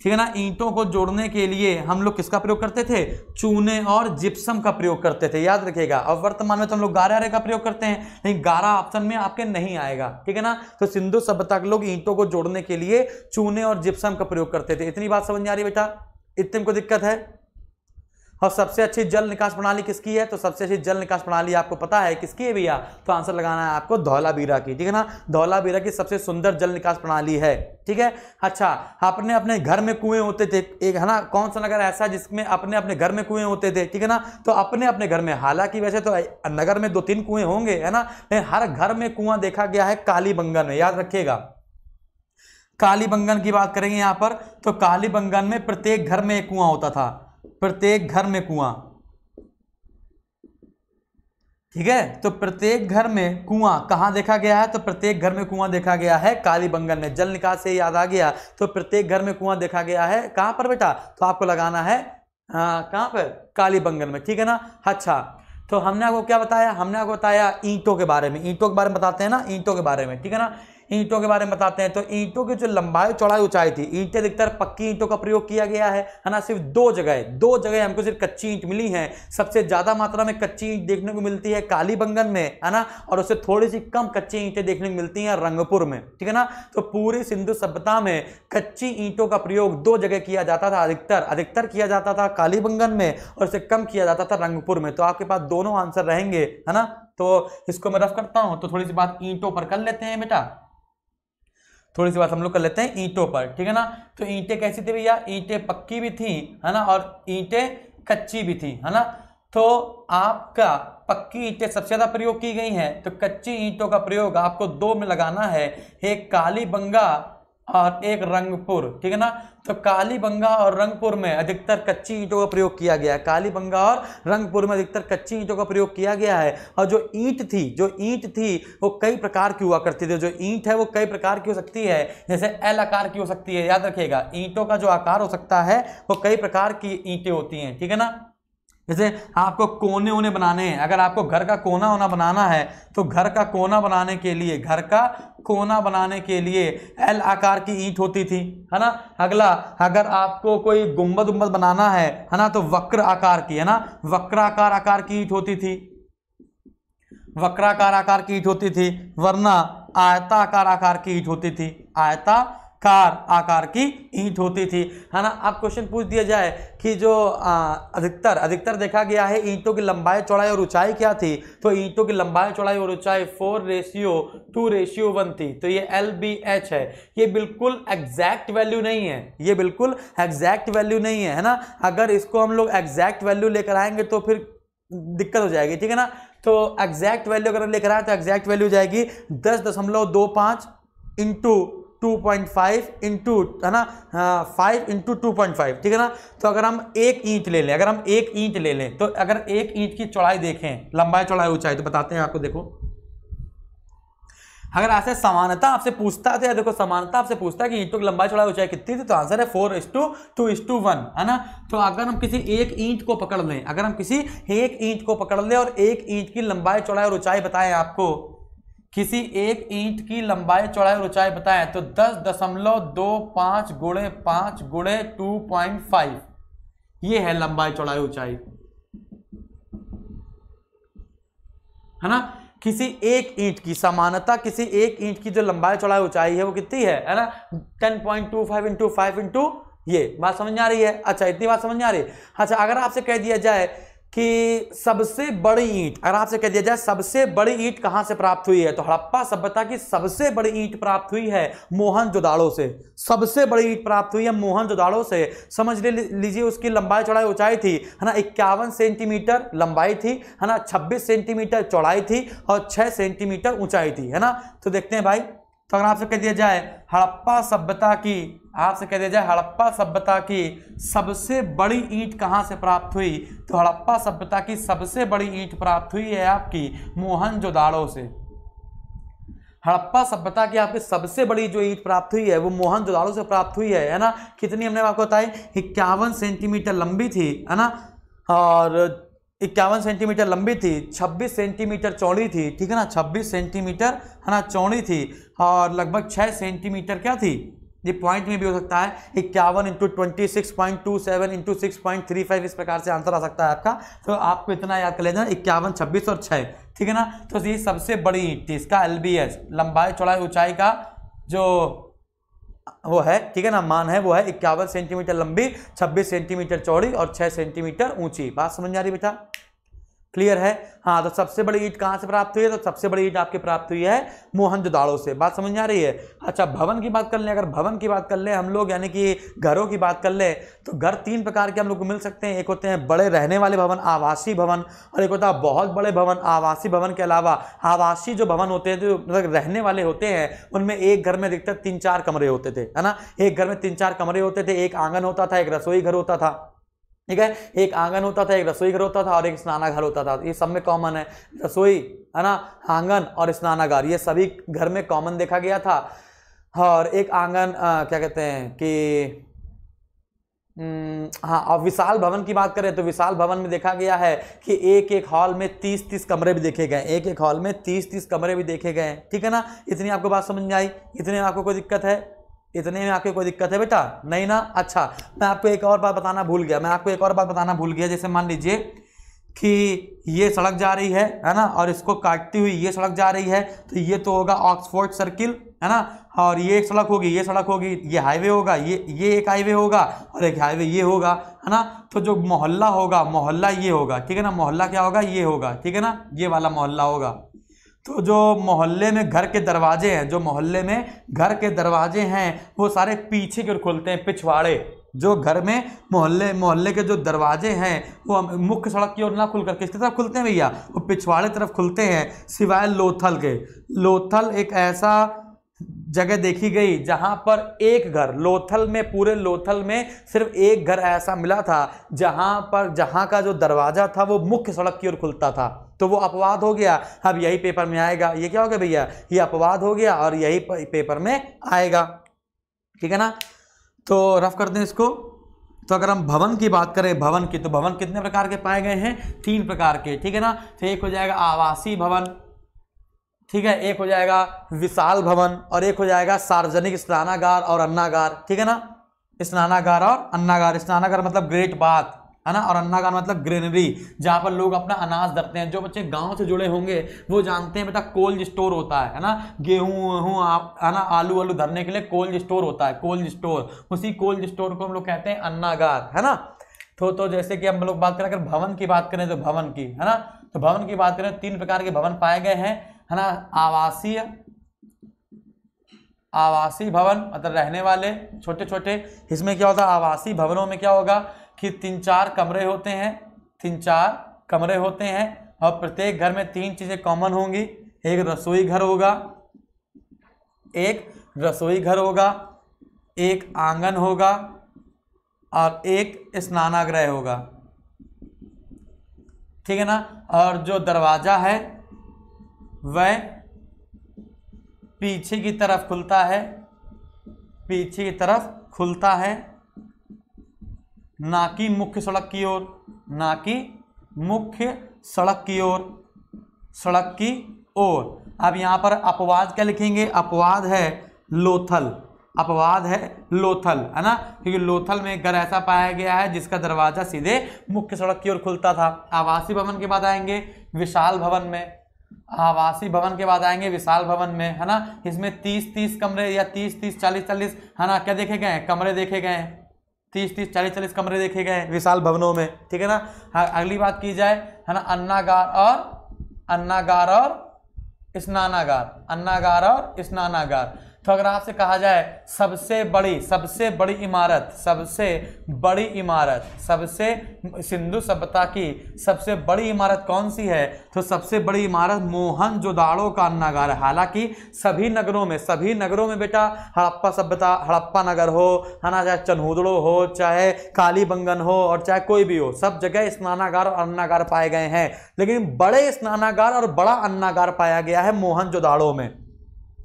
S1: ठीक है ना? ईंटों को जोड़ने के लिए हम लोग किसका प्रयोग करते थे? चूने और जिप्सम का प्रयोग करते थे, याद रखिएगा। अब वर्तमान में तो हम लोग गारा का प्रयोग करते हैं, लेकिन गारा ऑप्शन में आपके नहीं आएगा। ठीक है ना? तो सिंधु सभ्यता के लोग ईंटों को जोड़ने के लिए चूने और जिप्सम का प्रयोग करते थे। इतनी बात समझ में आ रही बेटा? इतने को दिक्कत है? और सबसे अच्छी जल निकास प्रणाली किसकी है? तो सबसे अच्छी जल निकास प्रणाली आपको पता है किसकी है भैया? तो आंसर लगाना है आपको धौलावीरा की, ठीक है ना? धौलावीरा की सबसे सुंदर जल निकास प्रणाली है, ठीक है? अच्छा अपने अपने घर में कुएँ होते थे, एक है ना, कौन सा नगर ऐसा जिसमें अपने अपने घर में कुएँ होते थे, ठीक है ना? तो अपने अपने घर में, हालाँकि वैसे तो नगर में दो तीन कुएँ होंगे, है ना? हर घर में कुआँ देखा गया है काली बंगन में, याद रखिएगा। काली बंगन की बात करेंगे यहाँ पर तो काली बंगन में प्रत्येक घर में एक कुआँ होता था। प्रत्येक घर में कुआँ। ठीक है? तो प्रत्येक घर में कुआँ कहाँ देखा गया है? तो प्रत्येक घर में कुआँ देखा गया है काली बंगन में। जल निकास से याद आ गया। तो प्रत्येक घर में कुआँ देखा गया है कहाँ पर बेटा? तो आपको लगाना है कहाँ पर? काली बंगन में। ठीक है ना? अच्छा तो हमने आपको क्या बताया? हमने आपको बताया ईंटों के बारे में। ईंटों के बारे में बताते हैं ना? ईंटों के बारे में। ठीक है ना? ईंटों के बारे में बताते हैं। तो ईंटों की जो लंबाई, चौड़ाई, ऊंचाई थी, ईंटें अधिकतर पक्की ईंटों का प्रयोग किया गया है है ना? सिर्फ़ दो जगह दो जगह हमको सिर्फ़ कच्ची ईंट मिली है। सबसे ज़्यादा मात्रा में कच्ची ईंट देखने को मिलती है काली बंगन में, है ना? और उससे थोड़ी सी कम कच्ची ईंटें देखने को मिलती हैं रंगपुर में, ठीक है ना? तो पूरी सिंधु सभ्यता में कच्ची ईंटों का प्रयोग दो जगह किया जाता था अधिकतर। अधिकतर किया जाता था काली बंगन में और उससे कम किया जाता था रंगपुर में। तो आपके पास दोनों आंसर रहेंगे, है ना? तो इसको मैं रफ करता हूँ तो थोड़ी सी बात ईंटों पर कर लेते हैं बेटा। थोड़ी सी बात हम लोग कर लेते हैं ईंटों पर, ठीक है ना? तो ईंटें कैसी थी भैया? ईंटें पक्की भी थी, है ना? और ईंटें कच्ची भी थी, है ना? तो आपका पक्की ईंटें सबसे ज़्यादा प्रयोग की गई हैं तो कच्ची ईंटों का प्रयोग आपको दो में लगाना है, एक काली बंगा और एक रंगपुर, ठीक है ना? तो कालीबंगा और रंगपुर में अधिकतर कच्ची ईंटों का प्रयोग किया गया है। कालीबंगा और रंगपुर में अधिकतर कच्ची ईंटों का प्रयोग किया गया है। और जो ईंट थी, जो ईंट थी, वो कई प्रकार की हुआ करती थी। जो ईंट है, वो कई प्रकार की हो सकती है। जैसे एल आकार की हो सकती है, याद रखिएगा। ईंटों का जो आकार हो सकता है, वो कई प्रकार की ईंटें होती हैं, ठीक है ना? जैसे आपको कोने ओने बनाने हैं। अगर आपको घर का कोना होना बनाना है तो घर का कोना बनाने के लिए, घर का कोना बनाने के लिए एल आकार की ईंट होती थी, है ना? अगला, अगर आपको कोई गुंबद उम्बद बनाना है है ना तो वक्र आकार की, है ना? वक्राकार आकार की ईंट होती थी। वक्राकार आकार की ईंट होती थी, वरना आयताकार आकार की ईंट होती थी। आयता कार, आकार की ईंट होती थी। है ना? अब क्वेश्चन पूछ दिया जाए कि जो अधिकतर अधिकतर देखा गया है ईंटों की लंबाई, चौड़ाई और ऊंचाई क्या थी? तो ईंटों की लंबाई, चौड़ाई और ऊंचाई four ratio two ratio one थी। तो ये एल बी एच है। ये बिल्कुल एग्जैक्ट वैल्यू नहीं है। ये बिल्कुल एग्जैक्ट वैल्यू नहीं है है ना? अगर इसको हम लोग एग्जैक्ट वैल्यू लेकर आएँगे तो फिर दिक्कत हो जाएगी, ठीक है ना? तो एग्जैक्ट वैल्यू अगर लेकर आए तो एग्जैक्ट वैल्यू जाएगी दस दशमलव दो पाँच into two point five into है ना? फाइव इंटू टू ठीक है ना? तो अगर हम एक ईंट ले लें, अगर हम एक ईंट ले लें तो अगर एक ईंट की चौड़ाई देखें, लंबाई चौड़ाई ऊंचाई तो बताते हैं आपको, देखो। अगर ऐसे समानता आपसे पूछता है देखो, समानता आपसे पूछता है कि ईंटों की लंबाई चौड़ाई ऊंचाई कितनी थी तो आंसर है four is to two is to one है ना? तो अगर हम किसी एक ईंट को पकड़ लें, अगर हम किसी एक ईंट को पकड़ लें और एक ईंट की लंबाई चौड़ाई और ऊंचाई बताएँ आपको किसी एक ईंट की लंबाई, चौड़ाई और ऊंचाई बताएँ तो दस दशमलव दो पाँच गुड़े पाँच गुड़े टू पॉइंट फाइव। ये है लंबाई, चौड़ाई, ऊंचाई। है ना? किसी एक ईंट की समानता, किसी एक ईंट की जो लंबाई, चौड़ाई, ऊंचाई है वो कितनी है? है ना? Ten point two five into five into ये। बात समझ में आ रही है? अच्छा इतनी बात समझ आ रही है। अच्छा अगर आपसे कह दिया जाए कि सबसे बड़ी ईंट, अगर आपसे कह दिया जाए सबसे बड़ी ईंट कहाँ से प्राप्त हुई है तो हड़प्पा सभ्यता की सबसे बड़ी ईंट प्राप्त हुई है मोहन जोदाड़ो से। सबसे बड़ी ईंट प्राप्त हुई है मोहन जोदाड़ो से। समझ लीजिए उसकी लंबाई चौड़ाई ऊंचाई थी, है ना, इक्यावन सेंटीमीटर लंबाई थी, है ना, छब्बीस सेंटीमीटर चौड़ाई थी और छह सेंटीमीटर ऊंचाई थी, है ना। तो देखते हैं भाई तो अगर आपसे कह दिया जाए हड़प्पा सभ्यता की आपसे कह दिया जाए, हड़प्पा सभ्यता की सबसे बड़ी ईंट कहाँ से प्राप्त हुई? तो हड़प्पा सभ्यता की सबसे बड़ी ईंट प्राप्त हुई है आपकी मोहनजोदाड़ो से। हड़प्पा सभ्यता की आपकी सबसे बड़ी जो ईंट प्राप्त हुई है, वो मोहनजोदाड़ो से प्राप्त हुई है है ना? कितनी हमने आपको बताई? इक्यावन सेंटीमीटर लंबी थी, है ना? और इक्यावन सेंटीमीटर लंबी थी 26 सेंटीमीटर चौड़ी थी, ठीक है ना? 26 सेंटीमीटर, है ना? चौड़ी थी, और लगभग 6 सेंटीमीटर क्या थी? ये पॉइंट में भी हो सकता है इक्यावन into twenty six point two seven into six point three five इस प्रकार से आंसर आ सकता है आपका। तो आपको इतना याद कर लेना, इक्यावन, छब्बीस और छः ठीक है ना? तो ये सबसे बड़ी ईंट थी इसका एल बी एस लंबाई, चौड़ाई, ऊंचाई का जो वो है, ठीक है ना? मान है वो है इक्यावन सेंटीमीटर लंबी 26 सेंटीमीटर चौड़ी और 6 सेंटीमीटर ऊँची। बात समझ आ रही बेटा? क्लियर है? हाँ तो सबसे बड़ी ईट कहाँ से प्राप्त हुई है? तो सबसे बड़ी ईट आपकी प्राप्त हुई है मोहनजोदाड़ो से। बात समझ में आ रही है? अच्छा भवन की बात कर लें, अगर भवन की बात कर लें हम लोग, यानी कि घरों की बात कर लें तो घर तीन प्रकार के हम लोग को मिल सकते हैं। एक होते हैं बड़े रहने वाले भवन, आवासीय भवन, और एक होता है बहुत बड़े भवन, आवासीय भवन के अलावा आवासीय जो भवन होते हैं, जो मतलब रहने वाले होते हैं, उनमें एक घर में अधिकतर तीन चार कमरे होते थे, है ना? एक घर में तीन चार कमरे होते थे, एक आँगन होता था, एक रसोई घर होता था। ठीक है? एक आँगन होता था एक रसोई घर होता था और एक स्नानाघर होता था। ये सब में कॉमन है। रसोई है ना? आँगन और स्नानागार ये सभी घर में कॉमन देखा गया था। और एक आँगन आ, क्या कहते हैं कि हाँ और विशाल भवन की बात करें तो विशाल भवन में देखा गया है कि एक एक हॉल में तीस तीस कमरे भी देखे गए। एक एक हॉल में तीस तीस कमरे भी देखे गए। ठीक है ना? इतनी आपको बात समझ में आई? इतने आपको कोई दिक्कत है? इतने में आपको कोई दिक्कत है बेटा? नहीं ना? अच्छा मैं आपको एक और बात बताना भूल गया। मैं आपको एक और बात बताना भूल गया, जैसे मान लीजिए कि ये सड़क जा रही है है ना? और इसको काटती हुई ये सड़क जा रही है तो ये तो होगा ऑक्सफोर्ड सर्किल है ना? और ये एक सड़क होगी, ये सड़क होगी, ये हाईवे होगा, ये ये एक हाईवे होगा और एक हाईवे ये होगा, है ना? तो जो मोहल्ला होगा, मोहल्ला ये होगा, ठीक है ना? मोहल्ला क्या होगा? ये होगा, ठीक है ना? ये वाला मोहल्ला होगा। तो जो मोहल्ले में घर के दरवाजे हैं, जो मोहल्ले में घर के दरवाजे हैं, वो सारे पीछे की ओर खुलते हैं, पिछवाड़े। जो घर में मोहल्ले मोहल्ले के जो दरवाजे हैं, वो मुख्य सड़क की ओर ना खुलकर किसकी तरफ़ खुलते हैं भैया? वो पिछवाड़े तरफ़ खुलते हैं, सिवाय लोथल के। लोथल एक ऐसा जगह देखी गई जहाँ पर एक घर, लोथल में, पूरे लोथल में सिर्फ़ एक घर ऐसा मिला था, जहाँ पर, जहाँ का जो दरवाज़ा था वो मुख्य सड़क की ओर खुलता था। तो वो अपवाद हो गया। अब यही पेपर में आएगा। ये क्या हो गया भैया? ये अपवाद हो गया और यही पेपर में आएगा। ठीक है ना? तो रफ कर दें इसको। तो अगर हम भवन की बात करें, भवन की तो भवन कितने प्रकार के पाए गए हैं? तीन प्रकार के। ठीक है ना? तो एक हो जाएगा आवासीय भवन। ठीक है, एक हो जाएगा विशाल भवन और एक हो जाएगा सार्वजनिक स्नानागार और अन्नागार, ठीक है ना? स्नानागार और अन्नागार, स्नानागार मतलब ग्रेट बात है ना? और अन्नागार मतलब ग्रेनरी जहाँ पर लोग अपना अनाज धरते हैं। जो बच्चे गाँव से जुड़े होंगे, वो जानते हैं, बेटा कोल्ड स्टोर होता है है ना? गेहूँ, वहूँ है ना? आलू वालू धरने के लिए कोल्ड स्टोर होता है कोल्ड स्टोर उसी कोल्ड स्टोर को हम लोग कहते हैं अन्नागार, है ना? तो तो जैसे कि हम लोग बात करें, अगर भवन की बात करें तो भवन की, है ना? तो भवन की बात करें, तीन प्रकार के भवन पाए गए हैं। है ना? आवासीय आवासीय भवन मतलब रहने वाले छोटे छोटे इसमें क्या होता है? आवासीय भवनों में क्या होगा कि तीन चार कमरे होते हैं, तीन चार कमरे होते हैं, और प्रत्येक घर में तीन चीज़ें कॉमन होंगी। एक रसोई घर होगा, एक रसोई घर होगा, एक आँगन होगा, और एक स्नानागृह होगा। ठीक है ना? और जो दरवाज़ा है वह पीछे की तरफ़ खुलता है, पीछे की तरफ़ खुलता है, ना कि मुख्य सड़क की ओर, ना कि मुख्य सड़क की ओर, सड़क की ओर। अब यहाँ पर अपवाद क्या लिखेंगे? अपवाद है लोथल, अपवाद है लोथल, है ना? क्योंकि लोथल में घर ऐसा पाया गया है जिसका दरवाज़ा सीधे मुख्य सड़क की ओर खुलता था। आवासीय भवन के बाद आएँगे, विशाल भवन में। आवासीय भवन के बाद आएँगे विशाल भवन में, है ना? इसमें तीस तीस कमरे या तीस तीस, चालीस चालीस, है ना? क्या देखे गए? हैं कमरे देखे गए। हैं तीस तीस, चालीस चालीस कमरे देखे गए हैं विशाल भवनों में, ठीक है ना? हाँ अगली बात की जाए, है ना? अन्नागार और अन्नागार और स्नानागार, अन्नागार और स्नानागार। तो अगर आपसे कहा जाए, सबसे बड़ी सबसे बड़ी इमारत, सबसे बड़ी इमारत, सबसे सिंधु सभ्यता की सबसे बड़ी इमारत कौन सी है? तो सबसे बड़ी इमारत मोहन जोदाड़ो का अन्नागार है। हालाँकि सभी नगरों में, सभी नगरों में बेटा हड़प्पा सभ्यता, हड़प्पा नगर हो, है ना, चाहे चन्हुदड़ो हो, चाहे कालीबंगन हो और चाहे कोई भी हो, सब जगह स्नानागार और अन्नागार पाए गए हैं। लेकिन बड़े स्नानागार और बड़ा अन्नागार पाया गया है मोहन जोदाड़ो में।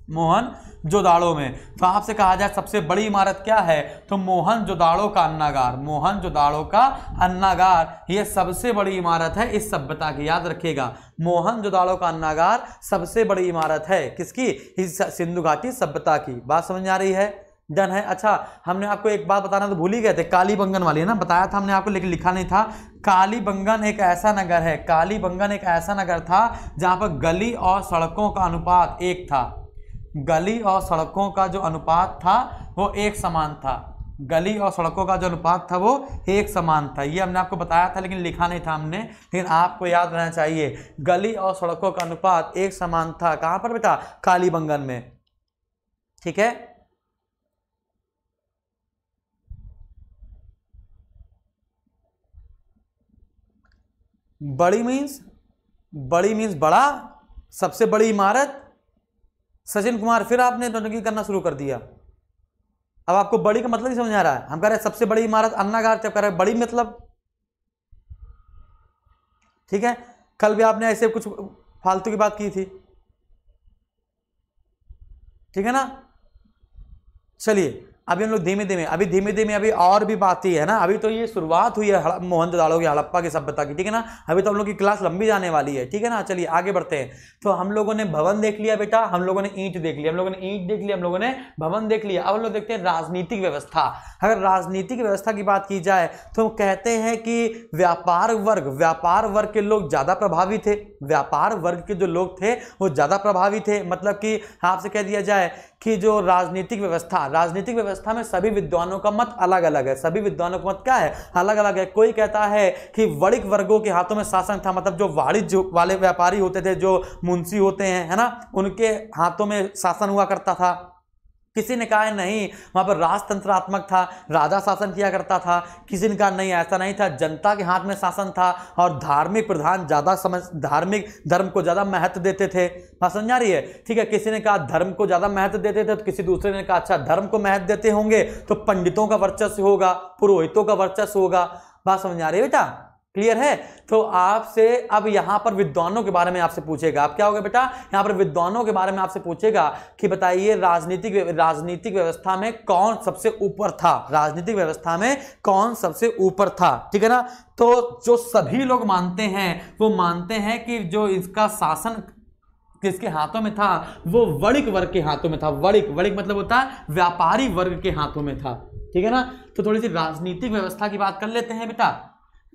S1: मोहन जोदाड़ो में। तो आपसे कहा जाए, सबसे बड़ी इमारत क्या है? तो मोहन जोदाड़ो का अन्नागार। मोहन जोदाड़ो का अन्नागार। ये सबसे बड़ी इमारत है, इस सभ्यता की याद रखिएगा। मोहन जोदाड़ो का अन्नागार सबसे बड़ी इमारत है। किसकी? इस सिंधु घाटी सभ्यता की। बात समझ आ रही है? डन है? अच्छा हमने आपको एक बात बताना तो भूल ही गए थे। कालीबंगन वाली, है ना? बताया था हमने आपको, लेकिन लिखा नहीं था। कालीबंगन एक ऐसा नगर है। कालीबंगन एक ऐसा नगर था, जहाँ पर गली और सड़कों का अनुपात एक था। गली और सड़कों का जो अनुपात था, वो एक समान था। गली और सड़कों का जो अनुपात था, वो एक समान था। ये हमने आपको बताया था, लेकिन लिखा नहीं था हमने। लेकिन आपको याद रहना चाहिए, गली और सड़कों का अनुपात एक समान था। कहाँ पर बेटा कालीबंगन में। ठीक है? बड़ी मीन्स बड़ी मीन्स बड़ा, सबसे बड़ी इमारत सचिन कुमार फिर आपने नोटंकी करना शुरू कर दिया। अब आपको बड़ी का मतलब ही समझ आ रहा है। हम कह रहे हैं, सबसे बड़ी इमारत अन्नागार, जब कह रहे हैं, बड़ी मतलब। ठीक है? कल भी आपने ऐसे कुछ फालतू की बात की थी। ठीक है ना? चलिए। अभी हम लोग धीमे धीमे, अभी धीमे धीमे अभी और भी बात ही ना, अभी तो ये शुरुआत हुई है मोहन दाड़ो की हड़प्पा की सभ्यता की, ठीक है ना? अभी तो हम लोग की क्लास लंबी जाने वाली है, ठीक है ना? चलिए आगे बढ़ते हैं। तो हम लोगों ने भवन देख लिया बेटा, हम लोगों ने ईंट देख लिया, हम लोगों ने ईंट देख लिया, हम लोगों ने भवन देख लिया। अब हम लोग देखते हैं राजनीतिक व्यवस्था। अगर राजनीतिक व्यवस्था की बात की जाए तो कहते हैं कि व्यापार वर्ग व्यापार वर्ग के लोग ज़्यादा प्रभावी थे। व्यापार वर्ग के जो लोग थे, वो ज़्यादा प्रभावी थे। मतलब कि आपसे कह दिया जाए कि जो राजनीतिक व्यवस्था राजनीतिक व्यवस्था में सभी विद्वानों का मत अलग अलग है। सभी विद्वानों का मत क्या है? अलग अलग है। कोई कहता है कि वणिक वर्गों के हाथों में शासन था मतलब जो वाणिज्य वाले व्यापारी होते थे, जो मुंशी होते हैं, है ना? उनके हाथों में शासन हुआ करता था। किसी ने कहा, नहीं, वहाँ पर राजतंत्रात्मक था, राजा शासन किया करता था। किसी ने कहा, नहीं, ऐसा नहीं था। जनता के हाथ में शासन था और धार्मिक प्रधान ज़्यादा समझ, धार्मिक धर्म को ज़्यादा महत्व देते थे। बात समझ आ रही है? ठीक है, किसी ने कहा, धर्म को ज़्यादा महत्व देते थे तो किसी दूसरे ने कहा अच्छा धर्म को महत्व देते होंगे तो पंडितों का वर्चस्व होगा, पुरोहितों का वर्चस्व होगा। बात समझ आ रही है बेटा? क्लियर है? तो आपसे, अब यहाँ पर विद्वानों के बारे में आपसे पूछेगा। आप क्या होगा बेटा? यहाँ पर विद्वानों के बारे में आपसे पूछेगा कि बताइए, राजनीतिक राजनीतिक व्यवस्था में कौन सबसे ऊपर था? राजनीतिक व्यवस्था में कौन सबसे ऊपर था? ठीक है ना? तो जो सभी लोग मानते हैं, वो मानते हैं कि जो इसका शासन किसके हाथों में था? वो वणिक वर्ग के हाथों में था। वणिक वणिक मतलब होता है व्यापारी वर्ग के हाथों में था। ठीक है ना? तो थोड़ी सी राजनीतिक व्यवस्था की बात कर लेते हैं बेटा।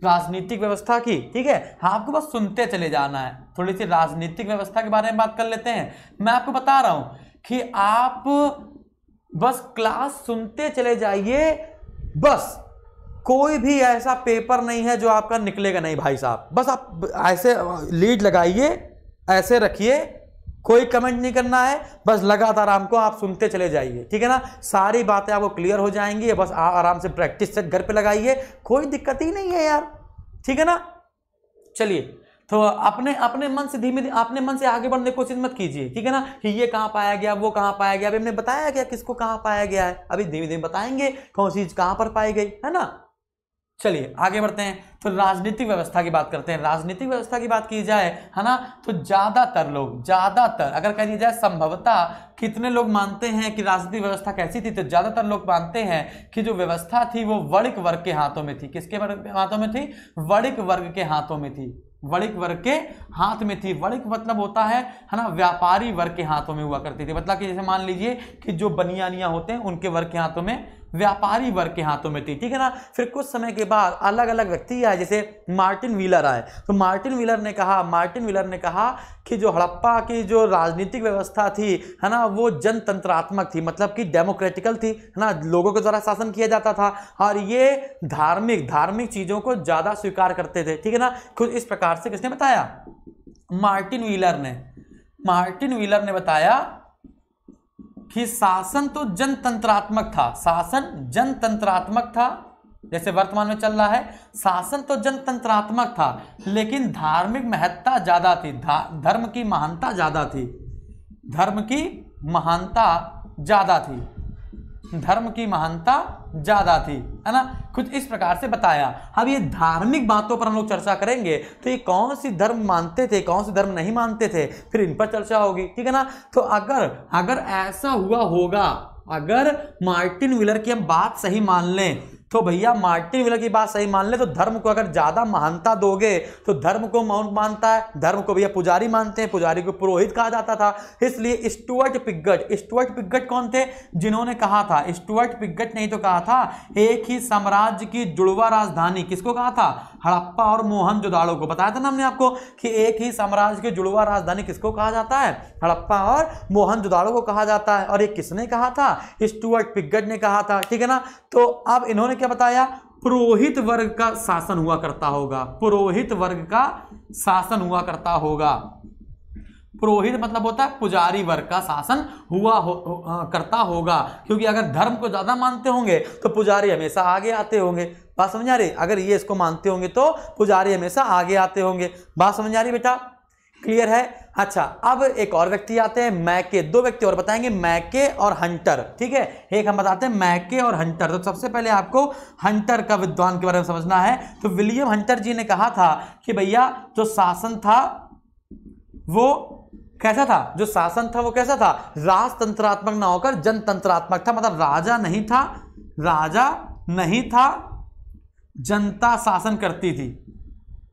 S1: राजनीतिक व्यवस्था की, ठीक है? हाँ आपको बस सुनते चले जाना है। थोड़ी सी राजनीतिक व्यवस्था के बारे में बात कर लेते हैं। मैं आपको बता रहा हूँ कि आप बस क्लास सुनते चले जाइए, बस। कोई भी ऐसा पेपर नहीं है जो आपका निकलेगा नहीं, भाई साहब। बस आप ऐसे लीड लगाइए, ऐसे रखिए कोई कमेंट नहीं करना है, बस लगातार आपको, आप सुनते चले जाइए, ठीक है ना? सारी बातें आपको क्लियर हो जाएँगी, बस आराम से प्रैक्टिस से घर पे लगाइए, कोई दिक्कत ही नहीं है यार, ठीक है ना? चलिए तो अपने अपने मन से धीमे धीमे अपने मन से आगे बढ़ने की कोशिश मत कीजिए, ठीक है ना? कि ये कहाँ पाया गया, वो कहाँ पाया गया, अभी हमने बताया गया किसको कहाँ पाया गया है? अभी धीमे धीमे बताएँगे कौन सी चीज़ कहाँ पर पाई गई, है ना? चलिए, आगे बढ़ते हैं। तो राजनीतिक व्यवस्था की बात करते हैं। राजनीतिक व्यवस्था की बात की जाए, है ना तो ज़्यादातर लोग, ज़्यादातर, अगर कह जाए संभवतः कितने लोग मानते हैं कि राजनीतिक व्यवस्था कैसी थी तो ज़्यादातर लोग मानते हैं कि जो व्यवस्था थी वो वणिक वर्ग के हाथों में थी। किसके हाथों में थी? वणिक वर्ग के हाथों में थी। वणिक वर्ग के हाथ में थी। वणिक मतलब होता है है ना, व्यापारी वर्ग के हाथों में हुआ करती थी। मतलब कि जैसे मान लीजिए कि जो बनियानियाँ होते हैं, उनके वर्ग के हाथों में व्यापारी वर्ग के हाथों में थी, ठीक है ना? फिर कुछ समय के बाद अलग अलग व्यक्ति आए, जैसे मार्टिन व्हीलर आए। तो मार्टिन व्हीलर ने कहा, मार्टिन व्हीलर ने कहा कि जो हड़प्पा की जो राजनीतिक व्यवस्था थी, है ना, वो जनतंत्रात्मक थी मतलब कि डेमोक्रेटिकल थी, है ना, लोगों के द्वारा शासन किया जाता था। और ये धार्मिक धार्मिक चीज़ों को ज़्यादा स्वीकार करते थे, ठीक है ना? कुछ इस प्रकार से किसने बताया? मार्टिन व्हीलर ने। मार्टिन व्हीलर ने बताया कि शासन तो जनतंत्रात्मक था। शासन जनतंत्रात्मक था, जैसे वर्तमान में चल रहा है, शासन तो जनतंत्रात्मक था, लेकिन धार्मिक महत्ता ज़्यादा थी धर्म की महानता ज़्यादा थी, धर्म की महानता ज़्यादा थी। धर्म की महानता ज़्यादा थी, है ना? कुछ इस प्रकार से बताया। अब ये धार्मिक बातों पर हम लोग चर्चा करेंगे तो ये कौन सी धर्म मानते थे, कौन सी धर्म नहीं मानते थे, फिर इन पर चर्चा होगी, ठीक है ना? तो अगर अगर ऐसा हुआ होगा, अगर मार्टिन विलर की हम बात सही मान लें तो भैया मार्टिन विलर की बात सही मान ले तो धर्म को अगर ज़्यादा महानता दोगे तो धर्म को मौन मानता है। धर्म को भैया पुजारी मानते हैं, पुजारी को पुरोहित कहा जाता था। इसलिए स्टुअर्ट पिगट स्टुअर्ट पिगट कौन थे? जिन्होंने कहा था, स्टुअर्ट पिगट नहीं तो कहा था, एक ही साम्राज्य की जुड़वा राजधानी। किसको कहा था? हड़प्पा और मोहन जोदाड़ो को। बताया था ना हमने आपको कि एक ही साम्राज्य की जुड़वा राजधानी किसको कहा जाता है? हड़प्पा और मोहन जोदाड़ो को कहा जाता है। और ये किसने कहा था? स्टुअर्ट पिगट ने कहा था। ठीक है ना? तो अब इन्होंने क्या बताया? पुरोहित वर्ग का शासन हुआ करता होगा। पुरोहित वर्ग का शासन हुआ करता होगा। पुरोहित मतलब होता है पुजारी वर्ग का शासन हुआ हो, हो, करता होगा। क्योंकि अगर धर्म को ज़्यादा मानते होंगे तो पुजारी हमेशा आगे आते होंगे। बात समझ आ रही? अगर ये इसको मानते होंगे तो पुजारी हमेशा आगे आते होंगे। बात समझ आ रही बेटा? क्लियर है? अच्छा अब एक और व्यक्ति आते हैं, मैके। दो व्यक्ति और बताएँगे, मैके और हंटर, ठीक है? एक हम बताते हैं, मैके और हंटर। तो सबसे पहले आपको हंटर का विद्वान के बारे में समझना है। तो विलियम हंटर जी ने कहा था कि भैया, जो शासन था, वो कैसा था? जो शासन था, वो कैसा था? राजतंत्रात्मक ना होकर जनतंत्रात्मक था मतलब राजा नहीं था, राजा नहीं था, जनता शासन करती थी।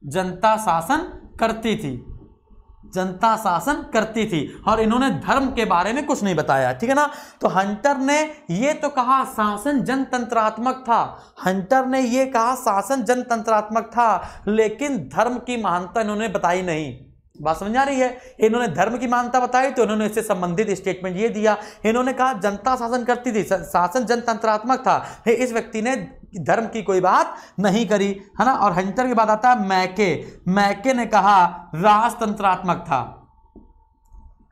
S1: जनता शासन करती थी। जनता शासन करती थी और इन्होंने धर्म के बारे में कुछ नहीं बताया, ठीक है ना? तो हंटर ने ये तो कहा शासन जनतंत्रात्मक था। हंटर ने ये कहा शासन जनतंत्रात्मक था, लेकिन धर्म की महानता इन्होंने बताई नहीं। बात समझ आ रही है? इन्होंने धर्म की मान्यता बताई तो इन्होंने इससे संबंधित स्टेटमेंट ये दिया। इन्होंने कहा जनता शासन करती थी, शासन जनतंत्रात्मक था। इस व्यक्ति ने धर्म की कोई बात नहीं करी, है ना? और हंटर की बात आता है मैके। मैके ने कहा राजतंत्रात्मक था।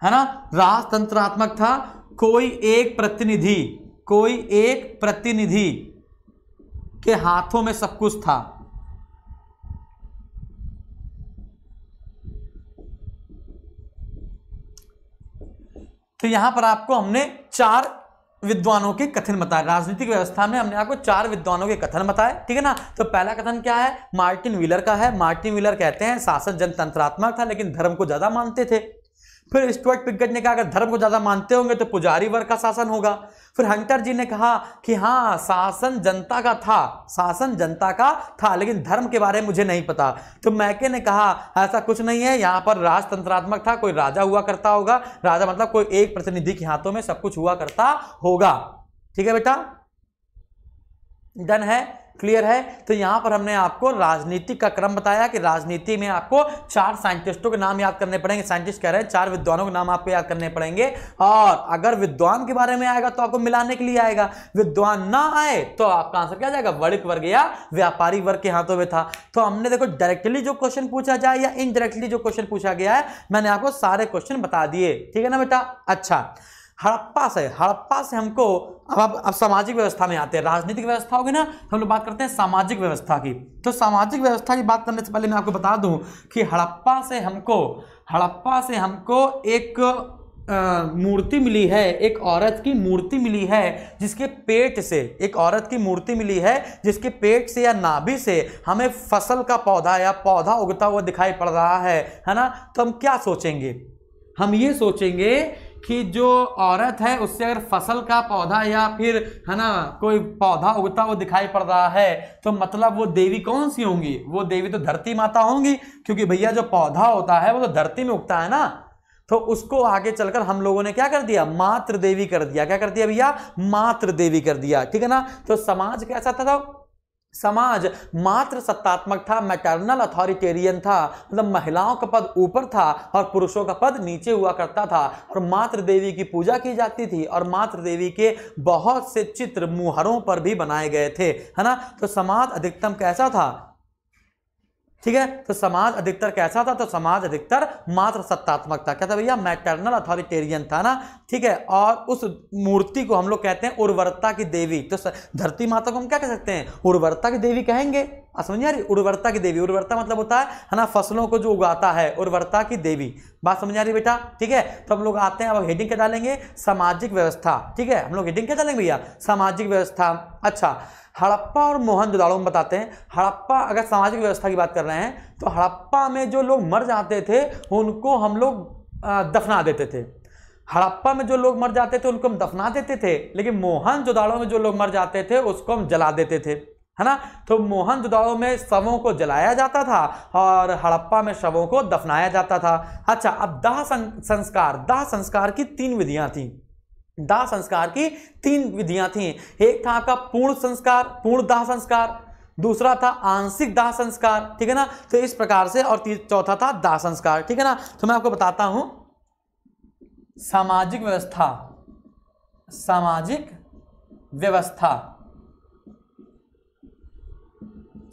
S1: है ना? राजतंत्रात्मक था। कोई एक प्रतिनिधि, कोई एक प्रतिनिधि के हाथों में सब कुछ था। तो यहाँ पर आपको हमने चार विद्वानों के कथन बताए। राजनीतिक व्यवस्था में हमने आपको चार विद्वानों के कथन बताए, ठीक है ना? तो पहला कथन क्या है? मार्टिन व्हीलर का है। मार्टिन व्हीलर कहते हैं शासन जनतंत्रात्मक था, लेकिन धर्म को ज़्यादा मानते थे। फिर स्टुअर्ट पिगट ने कहा, अगर धर्म को ज़्यादा मानते होंगे तो पुजारी वर्ग का शासन होगा। फिर हंटर जी ने कहा कि हाँ शासन जनता का था, शासन जनता का था, लेकिन धर्म के बारे में मुझे नहीं पता। तो मैके ने कहा, ऐसा कुछ नहीं है, यहाँ पर राजतंत्रात्मक था, कोई राजा हुआ करता होगा। राजा मतलब कोई एक प्रतिनिधि के हाथों में सब कुछ हुआ करता होगा। ठीक है बेटा? डन है? क्लियर है? तो यहाँ पर हमने आपको राजनीति का क्रम बताया कि राजनीति में आपको चार साइंटिस्टों के नाम याद करने पड़ेंगे। साइंटिस्ट कह रहे हैं चार विद्वानों के नाम आपको याद करने पड़ेंगे। और अगर विद्वान के बारे में आएगा तो आपको मिलाने के लिए आएगा। विद्वान ना आए तो आपका आंसर क्या जाएगा? वर्ग वर्ग या व्यापारी वर्ग के हाथों में था। तो हमने देखो डायरेक्टली जो क्वेश्चन पूछा जाए या इनडायरेक्टली जो क्वेश्चन पूछा गया है, मैंने आपको सारे क्वेश्चन बता दिए। ठीक है ना बेटा? अच्छा। हड़प्पा से हड़प्पा से हमको, अब अब अब सामाजिक व्यवस्था में आते हैं, राजनीतिक व्यवस्था होगी ना तो हम लोग बात करते हैं सामाजिक व्यवस्था की। तो सामाजिक व्यवस्था की बात करने से पहले मैं आपको बता दूँ कि हड़प्पा से हमको, हड़प्पा से हमको एक मूर्ति मिली है, एक औरत की मूर्ति मिली है, जिसके पेट से, एक औरत की मूर्ति मिली है, जिसके पेट से या नाभि से हमें फ़सल का पौधा या पौधा उगता हुआ दिखाई पड़ रहा है है ना? तो हम क्या सोचेंगे? हम ये सोचेंगे कि जो औरत है, उससे अगर फ़सल का पौधा या फिर, है ना, कोई पौधा उगता हुआ दिखाई पड़ रहा है तो मतलब वो देवी कौन सी होंगी? वो देवी तो धरती माता होंगी, क्योंकि भैया जो पौधा होता है, वो तो धरती में उगता है ना। तो उसको आगे चलकर हम लोगों ने क्या कर दिया? मात्र देवी कर दिया। क्या कर दिया भैया? मात्र देवी कर दिया। ठीक है ना? तो समाज कैसा था तो समाज मात्र सत्तात्मक था मैटर्नल अथॉरिटेरियन था मतलब महिलाओं का पद ऊपर था और पुरुषों का पद नीचे हुआ करता था और मात्र देवी की पूजा की जाती थी और मात्र देवी के बहुत से चित्र मुहरों पर भी बनाए गए थे, है ना? तो समाज अधिकतम कैसा था? ठीक है? तो समाज अधिकतर कैसा था? तो समाज अधिकतर मात्र सत्तात्मक था। क्या था भैया मैटर्नल अथॉरिटेरियन था ना? ठीक है? और उस मूर्ति को हम लोग कहते हैं उर्वरता की देवी। तो धरती माता को हम क्या कह सकते हैं? उर्वरता की देवी कहेंगे। समझ रही? उर्वरता की देवी। उर्वरता मतलब होता है है ना, फ़सलों को जो उगाता है, उर्वरता की देवी। बात समझ आ रही बेटा? ठीक है? तो हम लोग आते हैं, अब हेडिंग क्या डालेंगे? सामाजिक व्यवस्था। ठीक है? हम लोग हेडिंग क्या डालेंगे भैया? सामाजिक व्यवस्था। अच्छा हड़प्पा और मोहन जोदाड़ो में बताते हैं, हड़प्पा अगर सामाजिक व्यवस्था की बात कर रहे हैं तो हड़प्पा में जो लोग मर जाते थे, उनको हम लोग दफना देते थे। हड़प्पा में जो लोग मर जाते थे, उनको हम दफना देते थे, लेकिन मोहन जोदाड़ो में जो लोग मर जाते थे, उसको हम जला देते थे, है ना? तो मोहनजोदाड़ो में शवों को जलाया जाता था, और हड़प्पा में शवों को दफनाया जाता था। अच्छा अब दाह संस्कार दाह संस्कार की तीन विधियाँ थी। दाह संस्कार की तीन विधियाँ थी। एक था आपका पूर्ण संस्कार, पूर्ण दाह संस्कार, दूसरा था आंशिक दाह संस्कार, ठीक है ना? तो इस प्रकार से और चौथा था दाह संस्कार, ठीक है ना? तो मैं आपको बताता हूँ। सामाजिक व्यवस्था सामाजिक व्यवस्था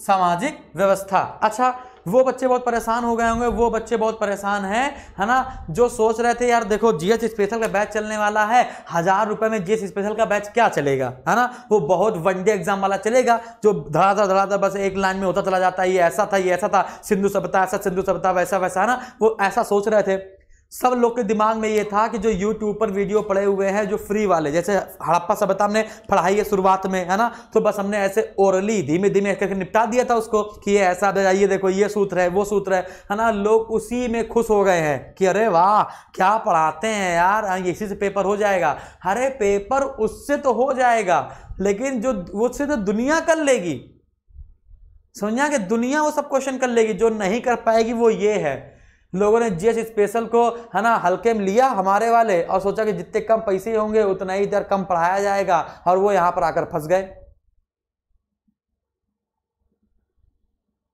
S1: सामाजिक व्यवस्था। अच्छा वो बच्चे बहुत परेशान हो गए होंगे, वो बच्चे बहुत परेशान हैं, है ना? जो सोच रहे थे, यार देखो जीएस स्पेशल का बैच चलने वाला है, हज़ार रुपए में जीएस स्पेशल का बैच क्या चलेगा? है ना? वो बहुत वनडे एग्ज़ाम वाला चलेगा, जो धड़ाधड़ धड़ाधड़, बस एक लाइन में होता चला जाता है, ये ऐसा था, ये ऐसा था, सिंधु सभ्यता, ऐसा सिंधु सभ्यता, वैसा वैसा है ना? वो ऐसा सोच रहे थे। सब लोग के दिमाग में ये था कि जो यूट्यूब पर वीडियो पड़े हुए हैं जो फ्री वाले जैसे हड़प्पा सभ्यता हमने पढ़ाई है शुरुआत में है ना? तो बस हमने ऐसे ओरली धीमे धीमे करके निपटा दिया था उसको कि ये ऐसा ये देखो ये सूत्र है वो सूत्र है है ना? लोग उसी में खुश हो गए हैं कि अरे वाह क्या पढ़ाते हैं यार हाँ, इसी से पेपर हो जाएगा। अरे पेपर उससे तो हो जाएगा लेकिन जो उससे तो दुनिया कर लेगी। समझा? कि दुनिया वो सब क्वेश्चन कर लेगी जो नहीं कर पाएगी वो ये है। लोगों ने जीएस स्पेशल को, है ना, हल्के में लिया हमारे वाले और सोचा कि जितने कम पैसे होंगे, उतना ही दर कम पढ़ाया जाएगा और वो यहाँ पर आकर फंस गए।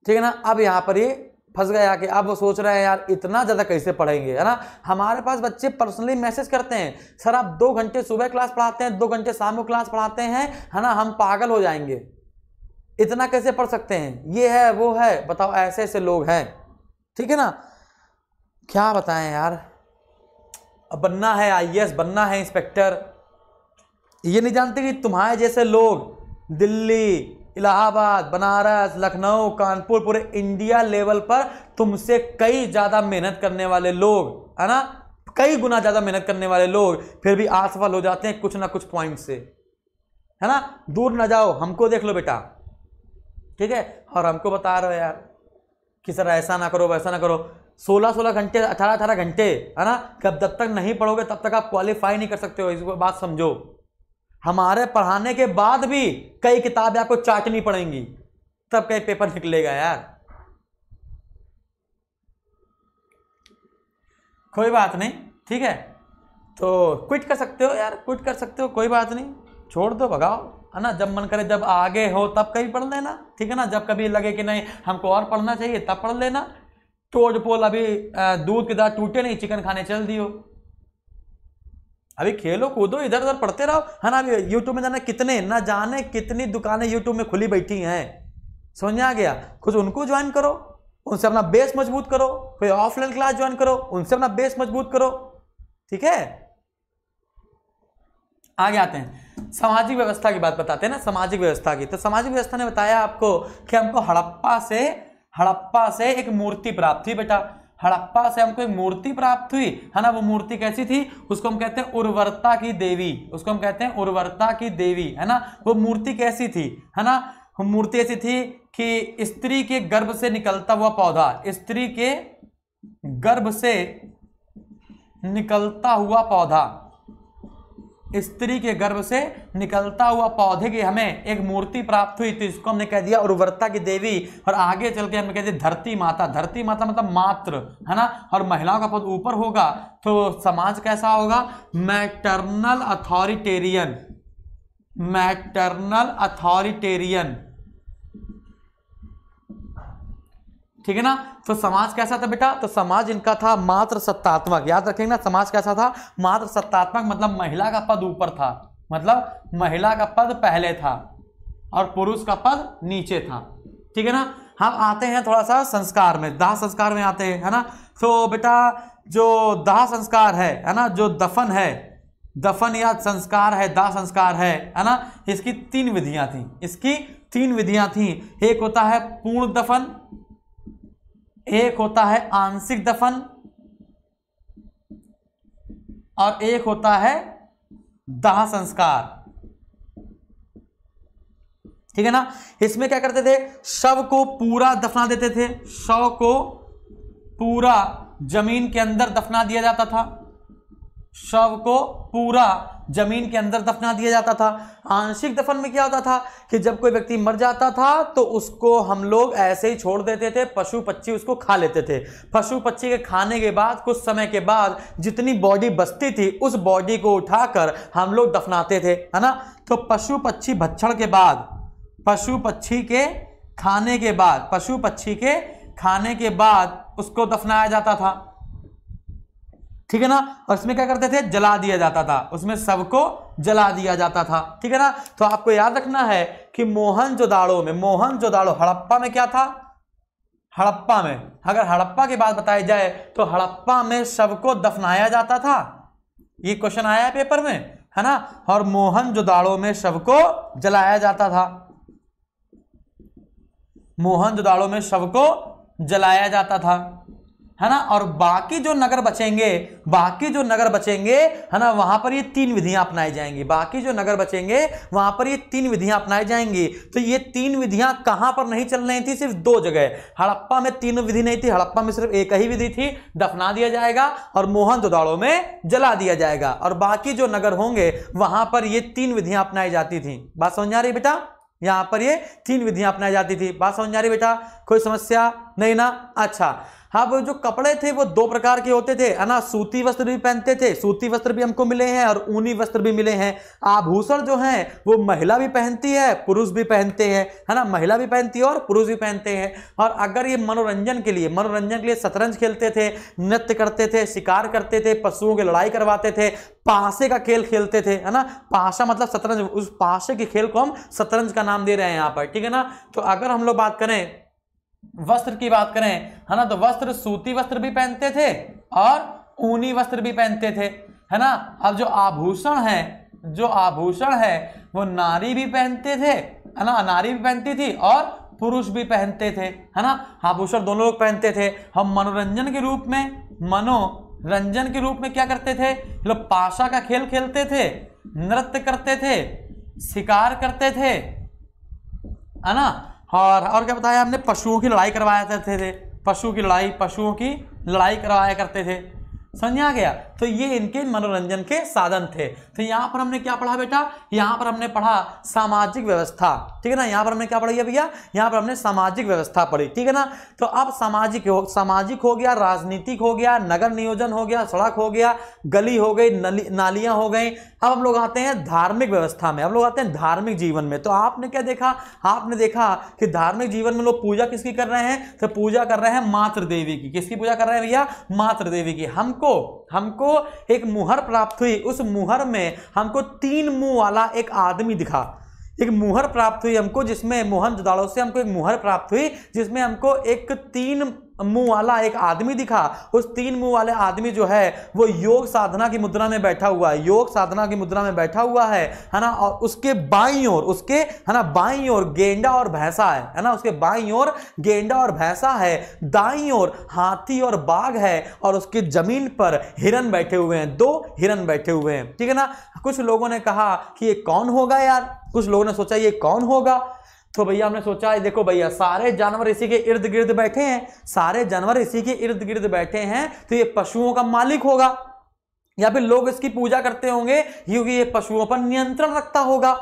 S1: ठीक है ना? अब यहाँ पर ये फंस गया कि अब वो सोच रहे हैं, यार, इतना ज़्यादा कैसे पढ़ेंगे? है ना? हमारे पास बच्चे पर्सनली मैसेज करते हैं। सर, आप दो घंटे सुबह क्लास पढ़ाते हैं, दो घंटे शाम को क्लास पढ़ाते हैं, है ना? हम पागल हो जाएँगे। इतना कैसे पढ़ सकते हैं? ये है, वो है। बताओ ऐसे ऐसे लोग हैं। ठीक है ना? क्या बताएँ यार? अब बनना है आईएएस बनना है इंस्पेक्टर। ये नहीं जानते कि तुम्हारे जैसे लोग दिल्ली, इलाहाबाद, बनारस, लखनऊ, कानपुर, पूरे इंडिया लेवल पर तुमसे कई ज़्यादा मेहनत करने वाले लोग, है ना? कई गुना ज़्यादा मेहनत करने वाले लोग फिर भी असफल हो जाते हैं कुछ ना कुछ पॉइंट से। है ना? दूर ना जाओ, हमको देख लो बेटा। ठीक है? और हमको बता रहे हो यार कि सर ऐसा ना करो, वैसा ना करो। सोलह सोलह घंटे, अठारह अठारह घंटे, है ना? कब जब तक नहीं पढ़ोगे तब तक आप क्वालिफाई नहीं कर सकते हो, इस बात समझो। हमारे पढ़ाने के बाद भी कई किताबें आपको चाटनी पड़ेंगी। तब कई पेपर निकलेगा यार। कोई बात नहीं, ठीक है? तो क्विट कर सकते हो यार क्विट कर सकते हो, कोई बात नहीं। छोड़ दो, भगाओ, है ना? जब मन करे, जब आगे हो, तब कहीं पढ़ लेना, ठीक है ना? जब कभी लगे कि नहीं, हमको और पढ़ना चाहिए, तब पढ़ लेना। टोड पोल अभी दूध के दांत टूटे नहीं, चिकन खाने चल दियो। अभी खेलो कूदो, इधर उधर पढ़ते रहो। है ना, अभी यूट्यूब में जाना कितने, ना जाने कितनी दुकानें यूट्यूब में खुली बैठी हैं। समझ आ गया, कुछ उनको ज्वाइन करो, उनसे अपना बेस मज़बूत करो। कोई ऑफलाइन क्लास ज्वाइन करो, उनसे अपना बेस मज़बूत करो। ठीक है? आगे आते हैं। सामाजिक व्यवस्था की बात बताते हैं ना, सामाजिक व्यवस्था की। तो सामाजिक व्यवस्था ने बताया आपको कि हमको हड़प्पा से हड़प्पा से एक मूर्ति प्राप्त हुई, बेटा। हड़प्पा से हमको एक मूर्ति प्राप्त हुई। है ना, वो मूर्ति कैसी थी? उसको हम कहते हैं उर्वरता की देवी। उसको हम कहते हैं उर्वरता की देवी। है ना, वो मूर्ति कैसी थी? है ना मूर्ति ऐसी थी कि स्त्री के गर्भ से निकलता हुआ पौधा, स्त्री के गर्भ से निकलता हुआ पौधा। स्त्री के गर्भ से निकलता हुआ पौधे की हमें एक मूर्ति प्राप्त हुई तो इसको हमने कह दिया उर्वरता की देवी। और आगे चल के हमने कह दिया धरती माता। धरती माता मतलब मात्र, है ना? और महिलाओं का पद ऊपर होगा तो समाज कैसा होगा? Maternal authoritarian. Maternal authoritarian. ठीक है ना? तो समाज कैसा था बेटा? तो समाज इनका था मात्र सत्तात्मक याद रखेंगे ना, समाज कैसा था? मात्र सत्तात्मक मतलब महिला का पद ऊपर था। मतलब महिला का पद पहले था और पुरुष का पद नीचे था। ठीक है ना? हम आते हैं थोड़ा सा संस्कार में। दाह संस्कार में आते हैं, है ना? तो बेटा, जो दाह संस्कार है है ना? जो दफन है, दफन या संस्कार है, दाह संस्कार है है ना? इसकी तीन विधियाँ थी। इसकी तीन विधियाँ थी। एक होता है पूर्ण दफन एक होता है आंशिक दफन और एक होता है दाह संस्कार। ठीक है ना? इसमें क्या करते थे? शव को पूरा दफना देते थे। शव को पूरा ज़मीन के अंदर दफना दिया जाता था। शव को पूरा ज़मीन के अंदर दफना दिया जाता था। आंशिक दफन में क्या होता था कि जब कोई व्यक्ति मर जाता था तो उसको हम लोग ऐसे ही छोड़ देते थे, पशु पक्षी उसको खा लेते थे। पशु पक्षी के खाने के बाद, कुछ समय के बाद जितनी बॉडी बचती थी, उस बॉडी को उठाकर हम लोग दफनाते थे, है ना? तो पशु पक्षी भक्षण के बाद, पशु पक्षी के खाने के बाद, पशु पक्षी के खाने के बाद उसको दफनाया जाता था। ठीक है ना? और इसमें क्या करते थे? जला दिया जाता था। उसमें सबको जला दिया जाता था। ठीक है ना? तो आपको याद रखना है कि मोहन जोदाड़ो में, मोहन जोदाड़ो, हड़प्पा में क्या था? हड़प्पा में। अगर हड़प्पा की बात बताई जाए तो हड़प्पा में सबको दफनाया जाता था। ये क्वेश्चन आया है पेपर में, है ना? और मोहन जोदाड़ो में सबको जलाया जाता था। मोहन जोदाड़ो में सबको जलाया जाता था। है ना? और बाकी जो नगर बचेंगे, बाकी जो नगर बचेंगे, है ना, वहाँ पर ये तीन विधियाँ अपनाई जाएँगी। बाकी जो नगर बचेंगे, वहाँ पर ये तीन विधियाँ अपनाई जाएँगी। तो ये तीन विधियाँ कहाँ पर नहीं चल रही थी? सिर्फ़ दो जगह। हड़प्पा में तीन विधि नहीं थी, हड़प्पा में सिर्फ़ एक ही विधि थी, दफना दिया जाएगा और मोहन में जला दिया जाएगा। और बाकी जो नगर होंगे, वहाँ पर ये तीन विधियाँ अपनाई जाती थी। बात समझ आ रही बेटा? यहाँ पर ये तीन विधियाँ अपनाई जाती थी। बात समझ आ रही बेटा? कोई समस्या? नहीं ना? अच्छा। हाँ वो जो कपड़े थे वो दो प्रकार के होते थे। है ना, सूती वस्त्र भी पहनते थे, सूती वस्त्र भी हमको मिले हैं और ऊनी वस्त्र भी मिले हैं। आभूषण जो हैं, वो महिला भी पहनती है, पुरुष भी पहनते हैं। है ना, महिला भी पहनती है और पुरुष भी पहनते हैं। और अगर ये मनोरंजन के लिए, मनोरंजन के लिए शतरंज खेलते थे, नृत्य करते थे, शिकार करते थे, पशुओं की लड़ाई करवाते थे, पासे का खेल खेलते थे, है ना पाशा मतलब शतरंज, उस पासे के खेल को हम शतरंज का नाम दे रहे हैं यहाँ पर, ठीक है ना? तो अगर हम लोग बात करें वस्त्र की बात करें, है ना तो वस्त्र सूती वस्त्र भी पहनते थे और ऊनी वस्त्र भी पहनते थे, है ना? अब जो आभूषण है, जो आभूषण है, वो नारी भी पहनते थे, है ना? नारी भी पहनती थी और पुरुष भी पहनते थे, है ना? आभूषण दोनों लोग पहनते थे। हम मनोरंजन के रूप में, मनोरंजन के रूप में क्या करते थे? लोग पाशा का खेल खेलते थे, नृत्य करते थे, शिकार करते थे, है ना? और और क्या बताया हमने? पशुओं की लड़ाई करवाया करते थे। पशु की लड़ाई, पशुओं की लड़ाई करवाया करते थे। समझ आ गया? तो ये इनके मनोरंजन के साधन थे। तो यहाँ पर हमने क्या पढ़ा बेटा? यहाँ पर हमने पढ़ा सामाजिक व्यवस्था। ठीक है ना? यहाँ पर हमने क्या पढ़ी है भैया? यहाँ पर हमने सामाजिक व्यवस्था पढ़ी। ठीक है ना? तो अब सामाजिक हो सामाजिक हो गया, राजनीतिक हो गया, नगर नियोजन हो गया, सड़क हो गया, गली हो गई नालियाँ हो गई। अब हम लोग आते हैं धार्मिक व्यवस्था में। अब लोग आते हैं धार्मिक जीवन में। तो आपने क्या देखा? आपने देखा कि धार्मिक जीवन में लोग पूजा किसकी कर रहे हैं? तो पूजा कर रहे हैं मातृदेवी की। किसकी पूजा कर रहे हैं भैया? मातृदेवी की। हमको हमको एक मुहर प्राप्त हुई। उस मुहर में हमको तीन मुँह वाला एक आदमी दिखा। एक मुहर प्राप्त हुई हमको, जिसमें मोहन जुदाड़ो से हमको एक मुहर प्राप्त हुई, जिसमें हमको एक तीन मुँह वाला एक आदमी दिखा, उस तीन मुँह वाले आदमी जो है, वो योग साधना की मुद्रा में बैठा हुआ है। योग साधना की मुद्रा में बैठा हुआ है है ना? और उसके बाई ओर, उसके, है ना, बाई ओर गेंडा और भैंसा है है ना? उसके बाई ओर गेंडा और भैंसा है, दाई ओर हाथी और बाघ है, और उसकी ज़मीन पर हिरन बैठे हुए हैं, दो हिरन बैठे हुए हैं। ठीक है ना? कुछ लोगों ने कहा कि ये कौन होगा यार? कुछ लोगों ने सोचा ये कौन होगा? तो भैया हमने सोचा देखो भैया, सारे जानवर इसी के इर्द गिर्द बैठे हैं, सारे जानवर इसी के इर्द गिर्द बैठे हैं तो ये पशुओं का मालिक होगा, या फिर लोग इसकी पूजा करते होंगे, क्योंकि ये पशुओं पर नियंत्रण रखता होगा।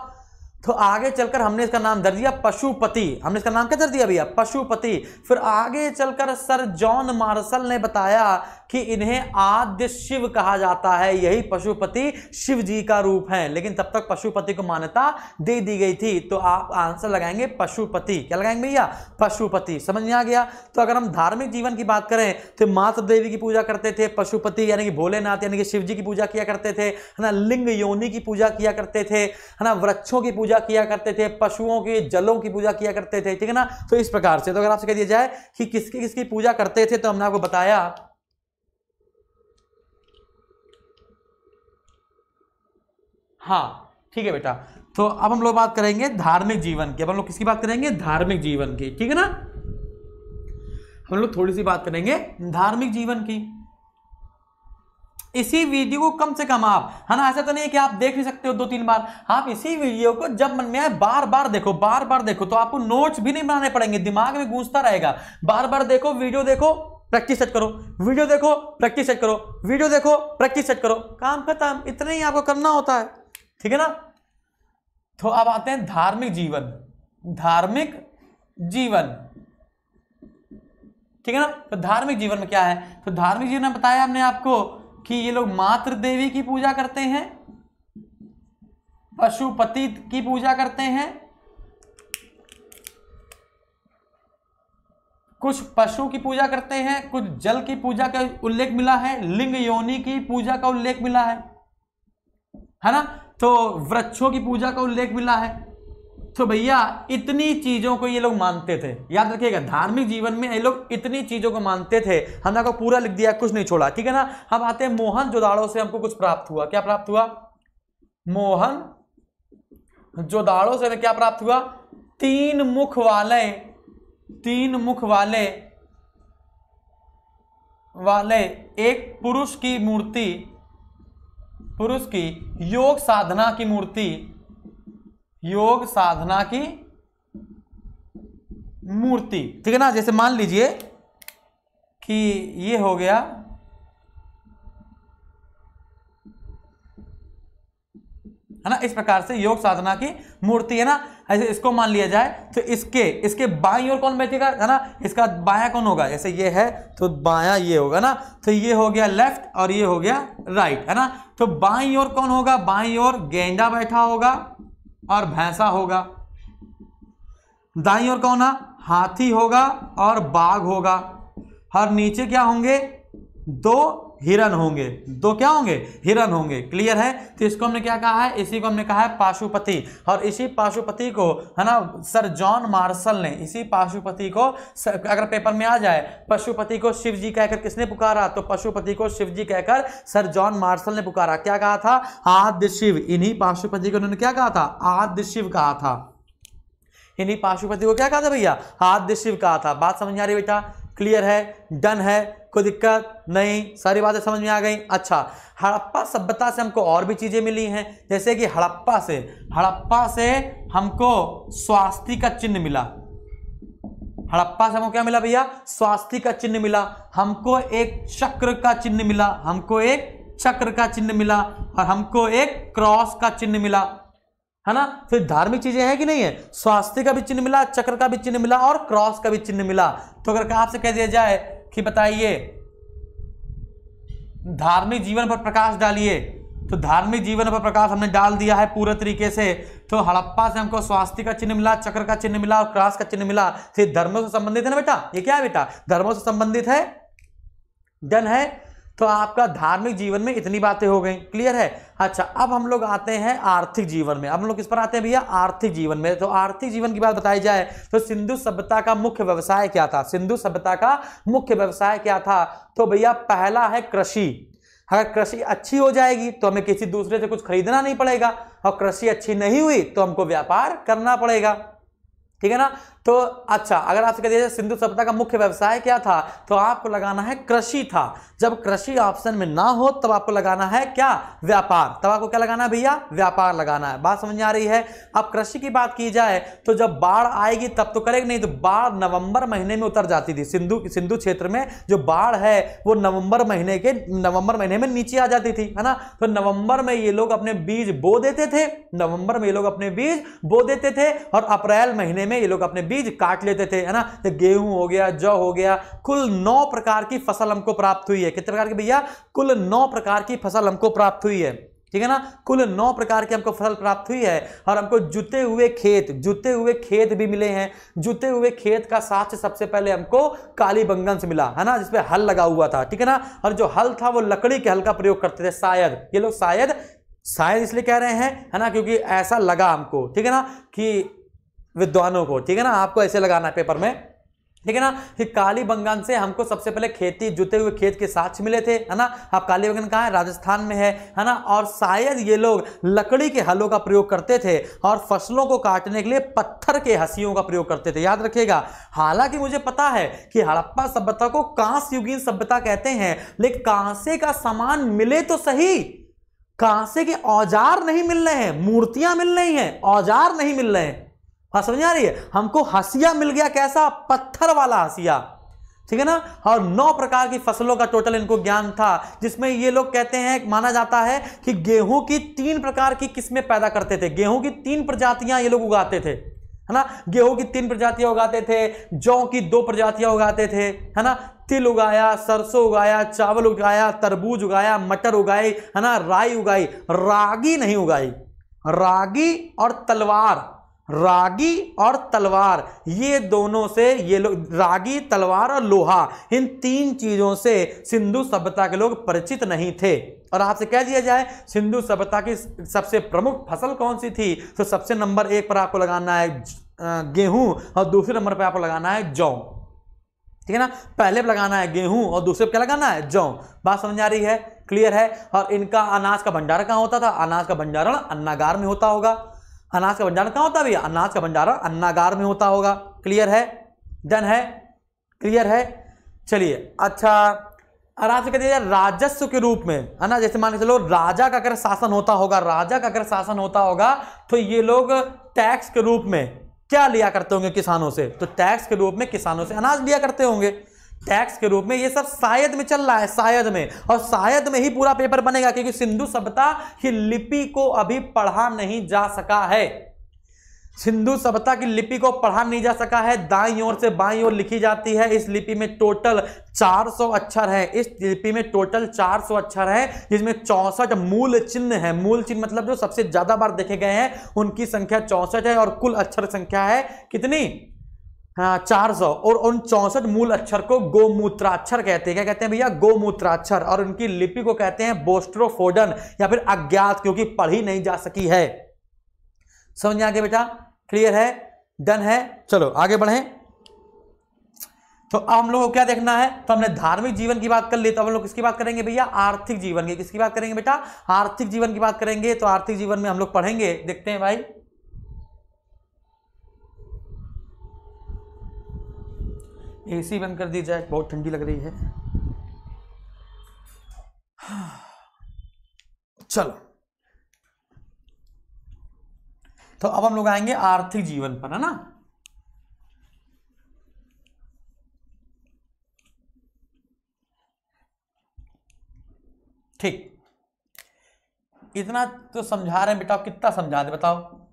S1: तो आगे चलकर हमने इसका नाम दर दिया पशुपति। हमने इसका नाम क्या दर दिया भैया? पशुपति। फिर आगे चलकर सर जॉन मार्शल ने बताया कि इन्हें आद्य शिव कहा जाता है। यही पशुपति शिव जी का रूप है। लेकिन तब तक पशुपति को मान्यता दे दी गई थी। तो आप आंसर लगाएँगे पशुपति। क्या लगाएँगे भैया? पशुपति। समझ में आ गया? तो अगर हम धार्मिक जीवन की बात करें तो मातृ देवी की पूजा करते थे, पशुपति यानी कि भोलेनाथ यानी कि शिव जी की पूजा किया करते थे, है ना? लिंग योनि की पूजा किया करते थे, है ना? वृक्षों की पूजा किया करते थे, पशुओं के, जलों की पूजा किया करते थे, ठीक है ना? तो इस प्रकार से। तो अगर आपसे कह दिया जाए कि किसकी किसकी पूजा करते थे तो हमने आपको बताया हाँ ठीक है बेटा। तो अब हम लोग बात करेंगे धार्मिक जीवन की। अब हम लोग किसकी बात करेंगे? धार्मिक जीवन की, ठीक है ना? हम लोग थोड़ी सी बात करेंगे धार्मिक जीवन की। इसी वीडियो को कम से कम आप, है ना? ऐसा तो नहीं है कि आप देख नहीं सकते हो दो तीन बार। आप इसी वीडियो को जब मन में आए बार बार देखो बार बार देखो तो आपको नोट्स भी नहीं बनाने पड़ेंगे, दिमाग में गूंजता रहेगा। बार बार देखो, वीडियो देखो प्रैक्टिस सेट करो। वीडियो देखो प्रैक्टिस सेट करो। वीडियो देखो प्रैक्टिस सेट करो। काम खत्म, इतना ही आपको करना होता है। ठीक है ना? तो अब आते हैं धार्मिक जीवन। धार्मिक जीवन। ठीक है ना? तो धार्मिक जीवन में क्या है? तो धार्मिक जीवन में बताया हमने आपको कि ये लोग मातृ देवी की पूजा करते हैं, पशुपति की पूजा करते हैं, कुछ पशु की पूजा करते हैं, कुछ जल की पूजा का उल्लेख मिला है, लिंग योनि की पूजा का उल्लेख मिला है। है ना? तो वृक्षों की पूजा का उल्लेख मिला है। तो भैया, इतनी चीज़ों को ये लोग मानते थे। याद रखिएगा, धार्मिक जीवन में ये लोग इतनी चीज़ों को मानते थे। हमने आपको पूरा लिख दिया, कुछ नहीं छोड़ा, ठीक है ना? हम आते हैं मोहन जोदाड़ो से, हमको कुछ प्राप्त हुआ। क्या प्राप्त हुआ? मोहन जोदाड़ो से क्या प्राप्त हुआ? तीन मुख वाले, तीन मुख वाले वाले एक पुरुष की मूर्ति पुरुष की योग साधना की मूर्ति, योग साधना की मूर्ति। ठीक है ना? जैसे मान लीजिए कि ये हो गया है ना? इस प्रकार से योग साधना की मूर्ति है ना? ऐसे इसको मान लिया जाए तो इसके इसके बाई ओर कौन बैठेगा, है ना? इसका बाया कौन होगा? जैसे ये है तो बाया ये होगा ना? तो ये हो गया लेफ़्ट और ये हो गया राइट है ना? तो बाई ओर कौन होगा? बाई ओर गेंडा बैठा होगा और भैंसा होगा। दाई ओर कौन है? हाथी होगा और बाघ होगा। और नीचे क्या होंगे? दो हिरन होंगे। दो क्या होंगे? हिरन होंगे। क्लियर है? तो इसको हमने क्या कहा है? इसी को हमने कहा है पाशुपति। और इसी पाशुपति को, है ना, सर जॉन मार्शल ने इसी पाशुपति को अगर पेपर में आ जाए, पशुपति को शिव जी कहकर किसने पुकारा? तो पशुपति को शिव जी कहकर सर जॉन मार्शल ने पुकारा। क्या कहा था? आद्य शिव। इन्हीं पाशुपति को उन्होंने क्या कहा था? आद्य शिव कहा था। इन्हीं पाशुपति को क्या कहा था भैया? आद्य शिव कहा था। बात समझ आ रही बेटा? क्लियर है? डन है? कोई दिक्कत नहीं, सारी बातें समझ में आ गई। अच्छा हड़प्पा सभ्यता से हमको और भी चीज़ें मिली हैं। जैसे कि हड़प्पा से हड़प्पा से हमको स्वास्थ्य का चिन्ह मिला। हड़प्पा से हमको क्या मिला भैया? स्वास्थ्य का चिन्ह मिला। हमको एक चक्र का चिन्ह मिला। हमको एक चक्र का चिन्ह मिला और हमको एक क्रॉस का चिन्ह मिला। है ना? फिर धार्मिक चीज़ें हैं कि नहीं है? स्वास्थ्य का भी चिन्ह मिला, चक्र का भी चिन्ह मिला और क्रॉस का भी चिन्ह मिला। तो अगर आपसे कह दिया जाए कि बताइए, धार्मिक जीवन पर प्रकाश डालिए। तो धार्मिक जीवन पर प्रकाश हमने डाल दिया है पूरे तरीके से। तो हड़प्पा से हमको स्वास्थ्य का चिन्ह मिला, चक्र का चिन्ह मिला और क्रास का चिन्ह मिला। फिर धर्मों से संबंधित है ना बेटा? ये क्या है बेटा? धर्मों से संबंधित है? डन है? तो आपका धार्मिक जीवन में इतनी बातें हो गई। क्लियर है? अच्छा अब हम लोग आते हैं आर्थिक जीवन में। अब हम लोग किस पर आते हैं भैया? आर्थिक जीवन में। तो आर्थिक जीवन की बात बताई जाए तो सिंधु सभ्यता का मुख्य व्यवसाय क्या था? सिंधु सभ्यता का मुख्य व्यवसाय क्या था? तो भैया, पहला है कृषि। अगर कृषि अच्छी हो जाएगी तो हमें किसी दूसरे से कुछ खरीदना नहीं पड़ेगा। और कृषि अच्छी नहीं हुई तो हमको व्यापार करना पड़ेगा। ठीक है ना? तो अच्छा अगर आपसे कह दिया सिंधु सभ्यता का मुख्य व्यवसाय क्या था तो आपको लगाना है कृषि था। जब कृषि ऑप्शन में ना हो, तब आपको लगाना है क्या? व्यापार। तब आपको क्या लगाना है भैया? व्यापार लगाना है। बात समझ में आ रही है? अब कृषि की बात की जाए तो जब बाढ़ आएगी, तब तो करेगी, नहीं तो बाढ़ नवंबर महीने में उतर जाती थी। सिंधु सिंधु क्षेत्र में जो बाढ़ है, वो नवंबर महीने के, नवंबर महीने में नीचे आ जाती थी, है ना? तो नवंबर में ये लोग अपने बीज बो देते थे। नवंबर में ये लोग अपने बीज बो देते थे और अप्रैल महीने में ये लोग अपने बीज बीज काट लेते थे, है ना? तो गेहूँ हो गया, जौ हो गया, कुल नौ प्रकार की फ़सल हमको प्राप्त हुई है। कितने प्रकार की भैया? कुल नौ प्रकार की फ़सल हमको प्राप्त हुई है। ठीक है ना? कुल नौ प्रकार की हमको फ़सल प्राप्त हुई है और हमको जुते हुए खेत, जुते हुए खेत भी मिले हैं। जुते हुए खेत का साक्ष्य सबसे पहले हमको काली बंगन से मिला, है ना? जिसपे हल लगा हुआ था, ठीक है ना? और जो हल था वो लकड़ी के हल का प्रयोग करते थे, शायद। ये लोग शायद शायद इसलिए कह रहे हैं, है ना? क्योंकि ऐसा लगा हमको, ठीक है ना? कि विद्वानों को, ठीक है ना? आपको ऐसे लगाना है पेपर में। ठीक है ना? कि काली बंगान से हमको सबसे पहले खेती, जुते हुए खेत के साक्ष्य मिले थे, है ना? आप काली बंगान कहाँ है? राजस्थान में है है ना? और शायद ये लोग लकड़ी के हलों का प्रयोग करते थे और फ़सलों को काटने के लिए पत्थर के हंसियों का प्रयोग करते थे। याद रखिएगा, हालाँकि मुझे पता है कि हड़प्पा सभ्यता को कांस युगीन सभ्यता कहते हैं, लेकिन कांसे का सामान मिले तो सही। कांसे के औज़ार नहीं मिल रहे हैं, मूर्तियाँ मिल रही हैं, औज़ार नहीं मिल रहे हैं। हाँ समझ आ रही है? हमको हसिया मिल गया कैसा? पत्थर वाला हसिया। ठीक है ना? और नौ प्रकार की फ़सलों का टोटल इनको ज्ञान था, जिसमें ये लोग कहते हैं, माना जाता है कि गेहूँ की तीन प्रकार की किस्में पैदा करते थे। गेहूँ की तीन प्रजातियाँ ये लोग उगाते थे, है ना? गेहूँ की तीन प्रजातियाँ उगाते थे, जौ की दो प्रजातियाँ उगाते थे, है ना? तिल उगाया, सरसों उगाया, चावल उगाया, तरबूज उगाया, मटर उगाई, है ना? राई उगाई, रागी नहीं उगाई। रागी और तलवार। रागी और तलवार, ये दोनों से ये लोग रागी, तलवार और लोहा, इन तीन चीज़ों से सिंधु सभ्यता के लोग परिचित नहीं थे। और आपसे कह दिया जाए, सिंधु सभ्यता की सबसे प्रमुख फ़सल कौन सी थी? तो सबसे नंबर एक पर आपको लगाना है गेहूँ, और दूसरे नंबर पर आपको लगाना है जौ। ठीक है ना? पहले पर लगाना है गेहूँ, और दूसरे पर क्या लगाना है? जौ। बात समझ आ रही है? क्लियर है? और इनका अनाज का भंडारण कहाँ होता था? अनाज का भंडारण अन्नागार में होता होगा। अनाज का भंडारण कहाँ होता है भैया? अनाज का भंडारण अन्नागार में होता होगा। क्लियर है? डन है? क्लियर है? चलिए अच्छा अनाज आपसे कह दिया राजस्व के रूप में, है ना? जैसे मान के चलो, राजा का अगर शासन होता होगा, राजा का अगर शासन होता होगा तो ये लोग टैक्स के रूप में क्या लिया करते होंगे किसानों से? तो टैक्स के रूप में किसानों से अनाज लिया करते होंगे। टैक्स के रूप में ये सब शायद में चल रहा है, शायद में। और शायद में ही पूरा पेपर बनेगा, क्योंकि सिंधु सभ्यता की लिपि को अभी पढ़ा नहीं जा सका है। सिंधु सभ्यता की लिपि को पढ़ा नहीं जा सका है, दाई ओर से बाई ओर लिखी जाती है। इस लिपि में टोटल 400 अक्षर है। इस लिपि में टोटल 400 अक्षर है, जिसमें चौसठ मूल चिन्ह है। मूल चिन्ह मतलब जो सबसे ज़्यादा बार देखे गए हैं, उनकी संख्या चौसठ है और कुल अक्षर संख्या है कितनी? चार सौ। और उन चौसठ मूल अक्षर को गोमूत्राक्षर कहते हैं। क्या कहते हैं भैया? गोमूत्राक्षर। और उनकी लिपि को कहते हैं बोस्ट्रोफोडन, या फिर अज्ञात, क्योंकि पढ़ी नहीं जा सकी है। समझ आगे बेटा? क्लियर है? डन है? चलो, आगे बढ़ें। तो अब हम लोग को क्या देखना है? तो हमने धार्मिक जीवन की बात कर ली तो हम लोग किसकी बात करेंगे भैया? आर्थिक जीवन की। किसकी बात करेंगे बेटा? आर्थिक जीवन की बात करेंगे तो आर्थिक जीवन में हम लोग पढ़ेंगे। देखते हैं भाई। एसी बंद कर दी जाए, बहुत ठंडी लग रही है। चलो। तो अब हम लोग आएँगे आर्थिक जीवन पर, है ना? ठीक। इतना तो समझा रहे हैं, बेटा कितना समझा दे, बताओ।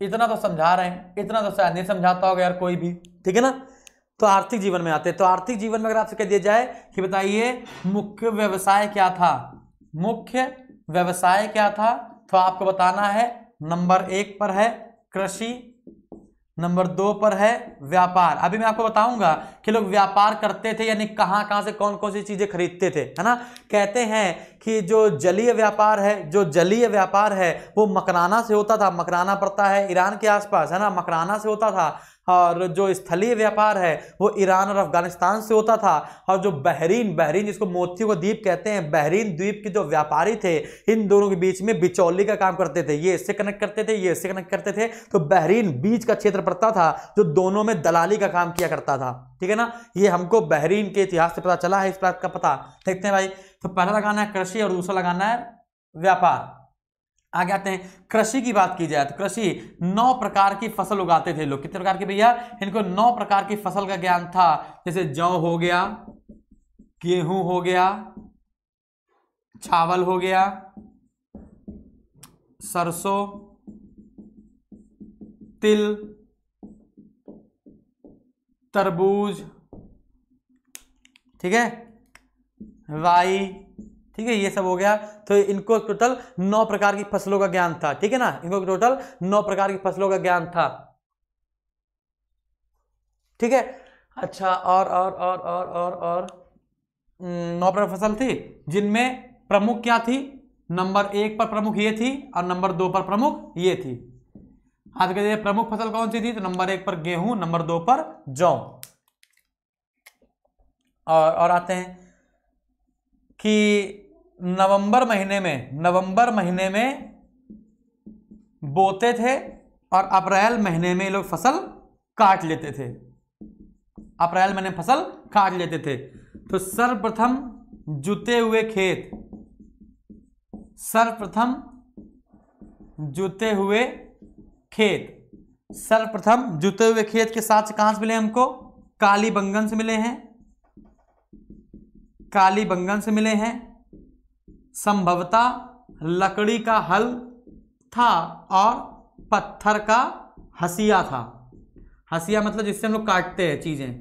S1: इतना तो समझा रहे हैं, इतना तो शायद नहीं समझाता होगा यार कोई भी, ठीक है ना? तो आर्थिक जीवन में आते हैं। तो आर्थिक जीवन में अगर आपसे कह दिया जाए कि बताइए, मुख्य व्यवसाय क्या था? मुख्य व्यवसाय क्या था? तो आपको बताना है, नंबर एक पर है कृषि, नंबर दो पर है व्यापार। अभी मैं आपको बताऊँगा कि लोग व्यापार करते थे, यानी कहाँ कहाँ से कौन कौन सी चीज़ें खरीदते थे, है ना? कहते हैं कि जो जलीय व्यापार है, जो जलीय व्यापार है, वो मकराना से होता था। मकराना पड़ता है ईरान के आसपास, है ना? मकराना से होता था। और जो स्थलीय व्यापार है, वो ईरान और अफ़गानिस्तान से होता था। और जो बहरीन बहरीन जिसको मोती को द्वीप कहते हैं, बहरीन द्वीप के जो व्यापारी थे, इन दोनों के बीच में बिचौली का काम करते थे। ये इससे कनेक्ट करते थे, ये इससे कनेक्ट करते थे। तो बहरीन बीच का क्षेत्र पड़ता था, जो दोनों में दलाली का काम किया करता था। ठीक है ना? ये हमको बहरीन के इतिहास से पता चला है, इस बात का पता। देखते हैं भाई तो पहला लगाना है कृषि और दूसरा लगाना है व्यापार। आगे आते हैं। कृषि की बात की जाए तो कृषि नौ प्रकार की फ़सल उगाते थे लोग। कितने प्रकार के भैया? इनको नौ प्रकार की फ़सल का ज्ञान था। जैसे जौ हो गया, गेहूँ हो गया, चावल हो गया, सरसों, तिल, तरबूज, ठीक है? राई ठीक है, ये सब हो गया। तो इनको टोटल नौ प्रकार की फ़सलों का ज्ञान था, ठीक है ना? इनको टोटल नौ प्रकार की फ़सलों का ज्ञान था। ठीक है? अच्छा और और और और और और नौ प्रकार फ़सल थी, जिनमें प्रमुख क्या थी? नंबर एक पर प्रमुख ये थी और नंबर दो पर प्रमुख ये थी। आज के प्रमुख फ़सल कौन सी थी? तो नंबर एक पर गेहूँ, नंबर दो पर जौ। और और आते हैं कि नवंबर महीने में, नवंबर महीने में बोते थे और अप्रैल महीने में लोग फ़सल काट लेते थे। अप्रैल महीने फ़सल काट लेते थे। तो सर्वप्रथम जुते हुए खेत, सर्वप्रथम जुते हुए खेत, सर्वप्रथम जुते हुए खेत के साथ कहाँ से मिले हमको? काली बंगन से मिले हैं। काली बंगन से मिले हैं। संभवतः लकड़ी का हल था और पत्थर का हसिया था। हसिया मतलब जिससे हम लोग काटते हैं चीज़ें।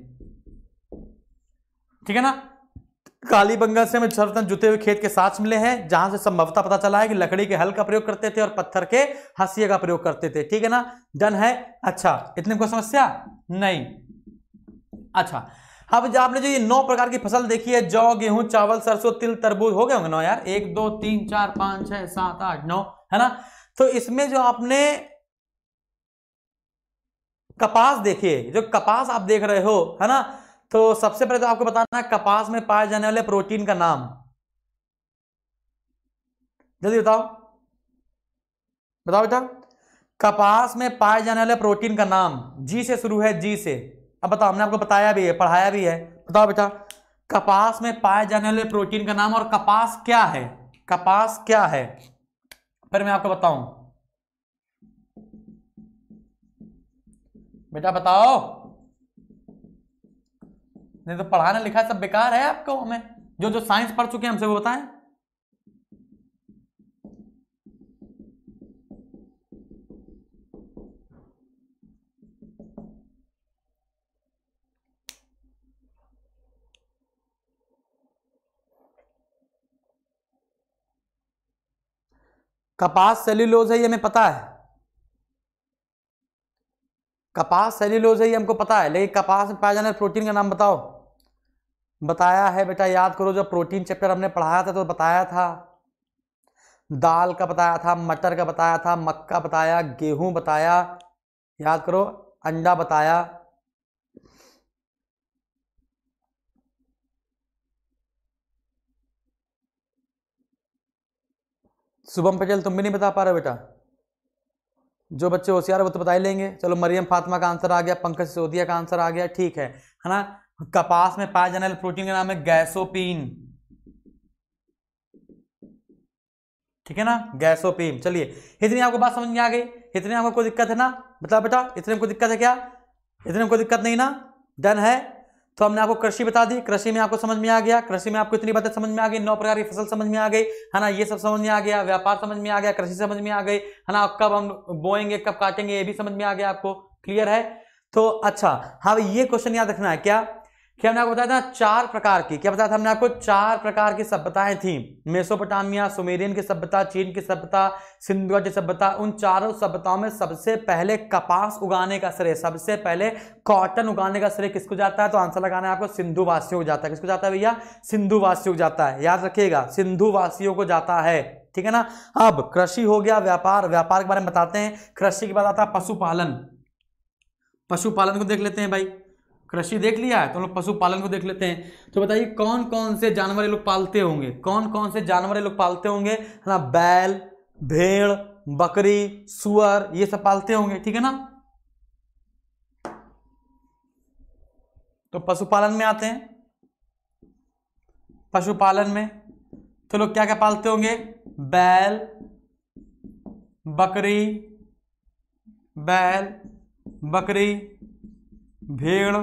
S1: ठीक है ना? काली बंगल से हमें सर्वतन जुते हुए खेत के साथ मिले हैं, जहाँ से संभवता पता चला है कि लकड़ी के हल का प्रयोग करते थे और पत्थर के हसिया का प्रयोग करते थे। ठीक है ना? डन है? अच्छा इतने कोई समस्या? नहीं। अच्छा अब जो, आपने जो ये नौ प्रकार की फ़सल देखी है, जौ, गेहूँ, चावल, सरसों, तिल, तरबूज, हो गए होंगे नौ यार? एक, दो, तीन, चार, पाँच, छह, सात, आठ, नौ, है ना? तो इसमें जो आपने कपास देखिए जो कपास आप देख रहे हो, है ना? तो सबसे पहले तो आपको बताना है, कपास में पाए जाने वाले प्रोटीन का नाम। जल्दी बताओ। बताओ बेटा। कपास में पाए जाने वाले प्रोटीन का नाम। जी से शुरू है, जी से। अब बताओ, हमने आपको बताया भी है, पढ़ाया भी है। बताओ बेटा, कपास में पाए जाने वाले प्रोटीन का नाम और कपास क्या है? कपास क्या है? फिर मैं आपको बताऊँ। बेटा बताओ। नहीं तो पढ़ाना लिखा सब बेकार है आपको, हमें। जो जो साइंस पढ़ चुके हैं हमसे वो बताएँ। कपास सेल्यूलोज है ये हमें पता है। कपास सेल्यूलोज है ये हमको पता है, लेकिन कपास में पाया जाने प्रोटीन का नाम बताओ। बताया है बेटा, याद करो, जब प्रोटीन चैप्टर हमने पढ़ाया था तो बताया था। दाल का बताया था, मटर का बताया था, मक्का बताया, गेहूँ बताया, याद करो, अंडा बताया शुभम पटेल तुम भी नहीं बता पा रहे बेटा। जो बच्चे होशियार वो तो बता ही लेंगे। चलो, मरियम फातिमा का आंसर आ गया, पंकज सिसोदिया का आंसर आ गया, ठीक है। है ना? कपास में पाए जाने वाले प्रोटीन का नाम है गैसोपीन। ठीक है ना? गैसोपीन। चलिए, इतनी आपको बात समझ में आ गई। इतनी आपको कोई दिक्कत है ना? बताओ बेटा, इतने में कोई दिक्कत है क्या? इतने में कोई दिक्कत नहीं ना? डन है? तो हमने आपको कृषि बता दी, कृषि में आपको समझ में आ गया, कृषि में आपको इतनी बातें समझ में आ गई, नौ प्रकार की फ़सल समझ में आ गई, है ना, ये सब समझ में आ गया, व्यापार समझ में आ गया, कृषि समझ में आ गई, है ना कब हम बोएँगे, कब काटेंगे, ये भी समझ में आ गया आपको, क्लियर है? तो अच्छा हाँ ये क्वेश्चन याद रखना है, क्या? कि हमने आपको बताया था चार प्रकार की। क्या बताया था हमने आपको चार प्रकार की सभ्यताएँ थी? मेसोपोटामिया, सुमेरियन की सभ्यता, चीन की सभ्यता, सिंधु की सभ्यता, उन चारों सभ्यताओं में सबसे पहले कपास उगाने का श्रेय, सबसे पहले कॉटन उगाने का श्रेय किसको जाता है? तो आंसर लगाना है आपको सिंधु वासियों को जाता है। किसको जाता है भैया? सिंधु वासियों को जाता है। याद रखिएगा सिंधु वासियों को जाता है। ठीक है ना? अब कृषि हो गया, व्यापार। व्यापार के बारे में बताते हैं। कृषि के बाद आता है पशुपालन। पशुपालन को देख लेते हैं भाई। कृषि देख लिया है तो लोग पशुपालन को देख लेते हैं। तो बताइए कौन कौन से जानवर ये लोग पालते होंगे? कौन कौन से जानवर ये लोग पालते होंगे? है ना, बैल, भेड़, बकरी, सुअर, ये सब पालते होंगे, ठीक है ना? तो पशुपालन में आते हैं। पशुपालन में तो लोग क्या क्या पालते होंगे? बैल, बकरी बैल, बकरी भेड़,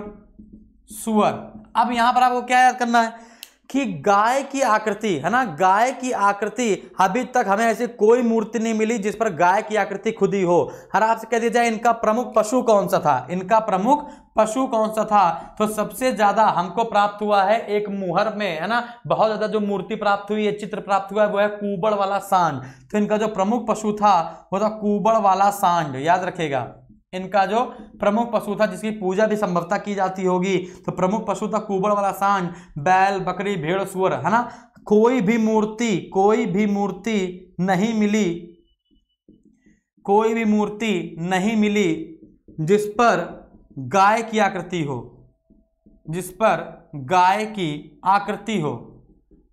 S1: सुअर। अब यहाँ पर आपको क्या याद करना है कि गाय की आकृति, है ना? गाय की आकृति अभी तक हमें ऐसी कोई मूर्ति नहीं मिली जिस पर गाय की आकृति खुद ही हो। हर आपसे कह दिया जाए, इनका प्रमुख पशु कौन सा था? इनका प्रमुख पशु कौन सा था? तो सबसे ज़्यादा हमको प्राप्त हुआ है एक मुहर में, है ना? बहुत ज़्यादा जो मूर्ति प्राप्त हुई है चित्र प्राप्त हुआ है, वो है कुबड़ वाला सांड। तो इनका जो प्रमुख पशु था, वो था कुबड़ वाला सांड। याद रखेगा इनका जो प्रमुख पशु था, जिसकी पूजा भी संभवतः की जाती होगी। तो प्रमुख पशु था कुबड़ वाला सांड, बैल, बकरी, भेड़, सुअर, है ना? कोई भी मूर्ति, कोई भी मूर्ति नहीं मिली, कोई भी मूर्ति नहीं मिली जिस पर गाय की आकृति हो, जिस पर गाय की आकृति हो,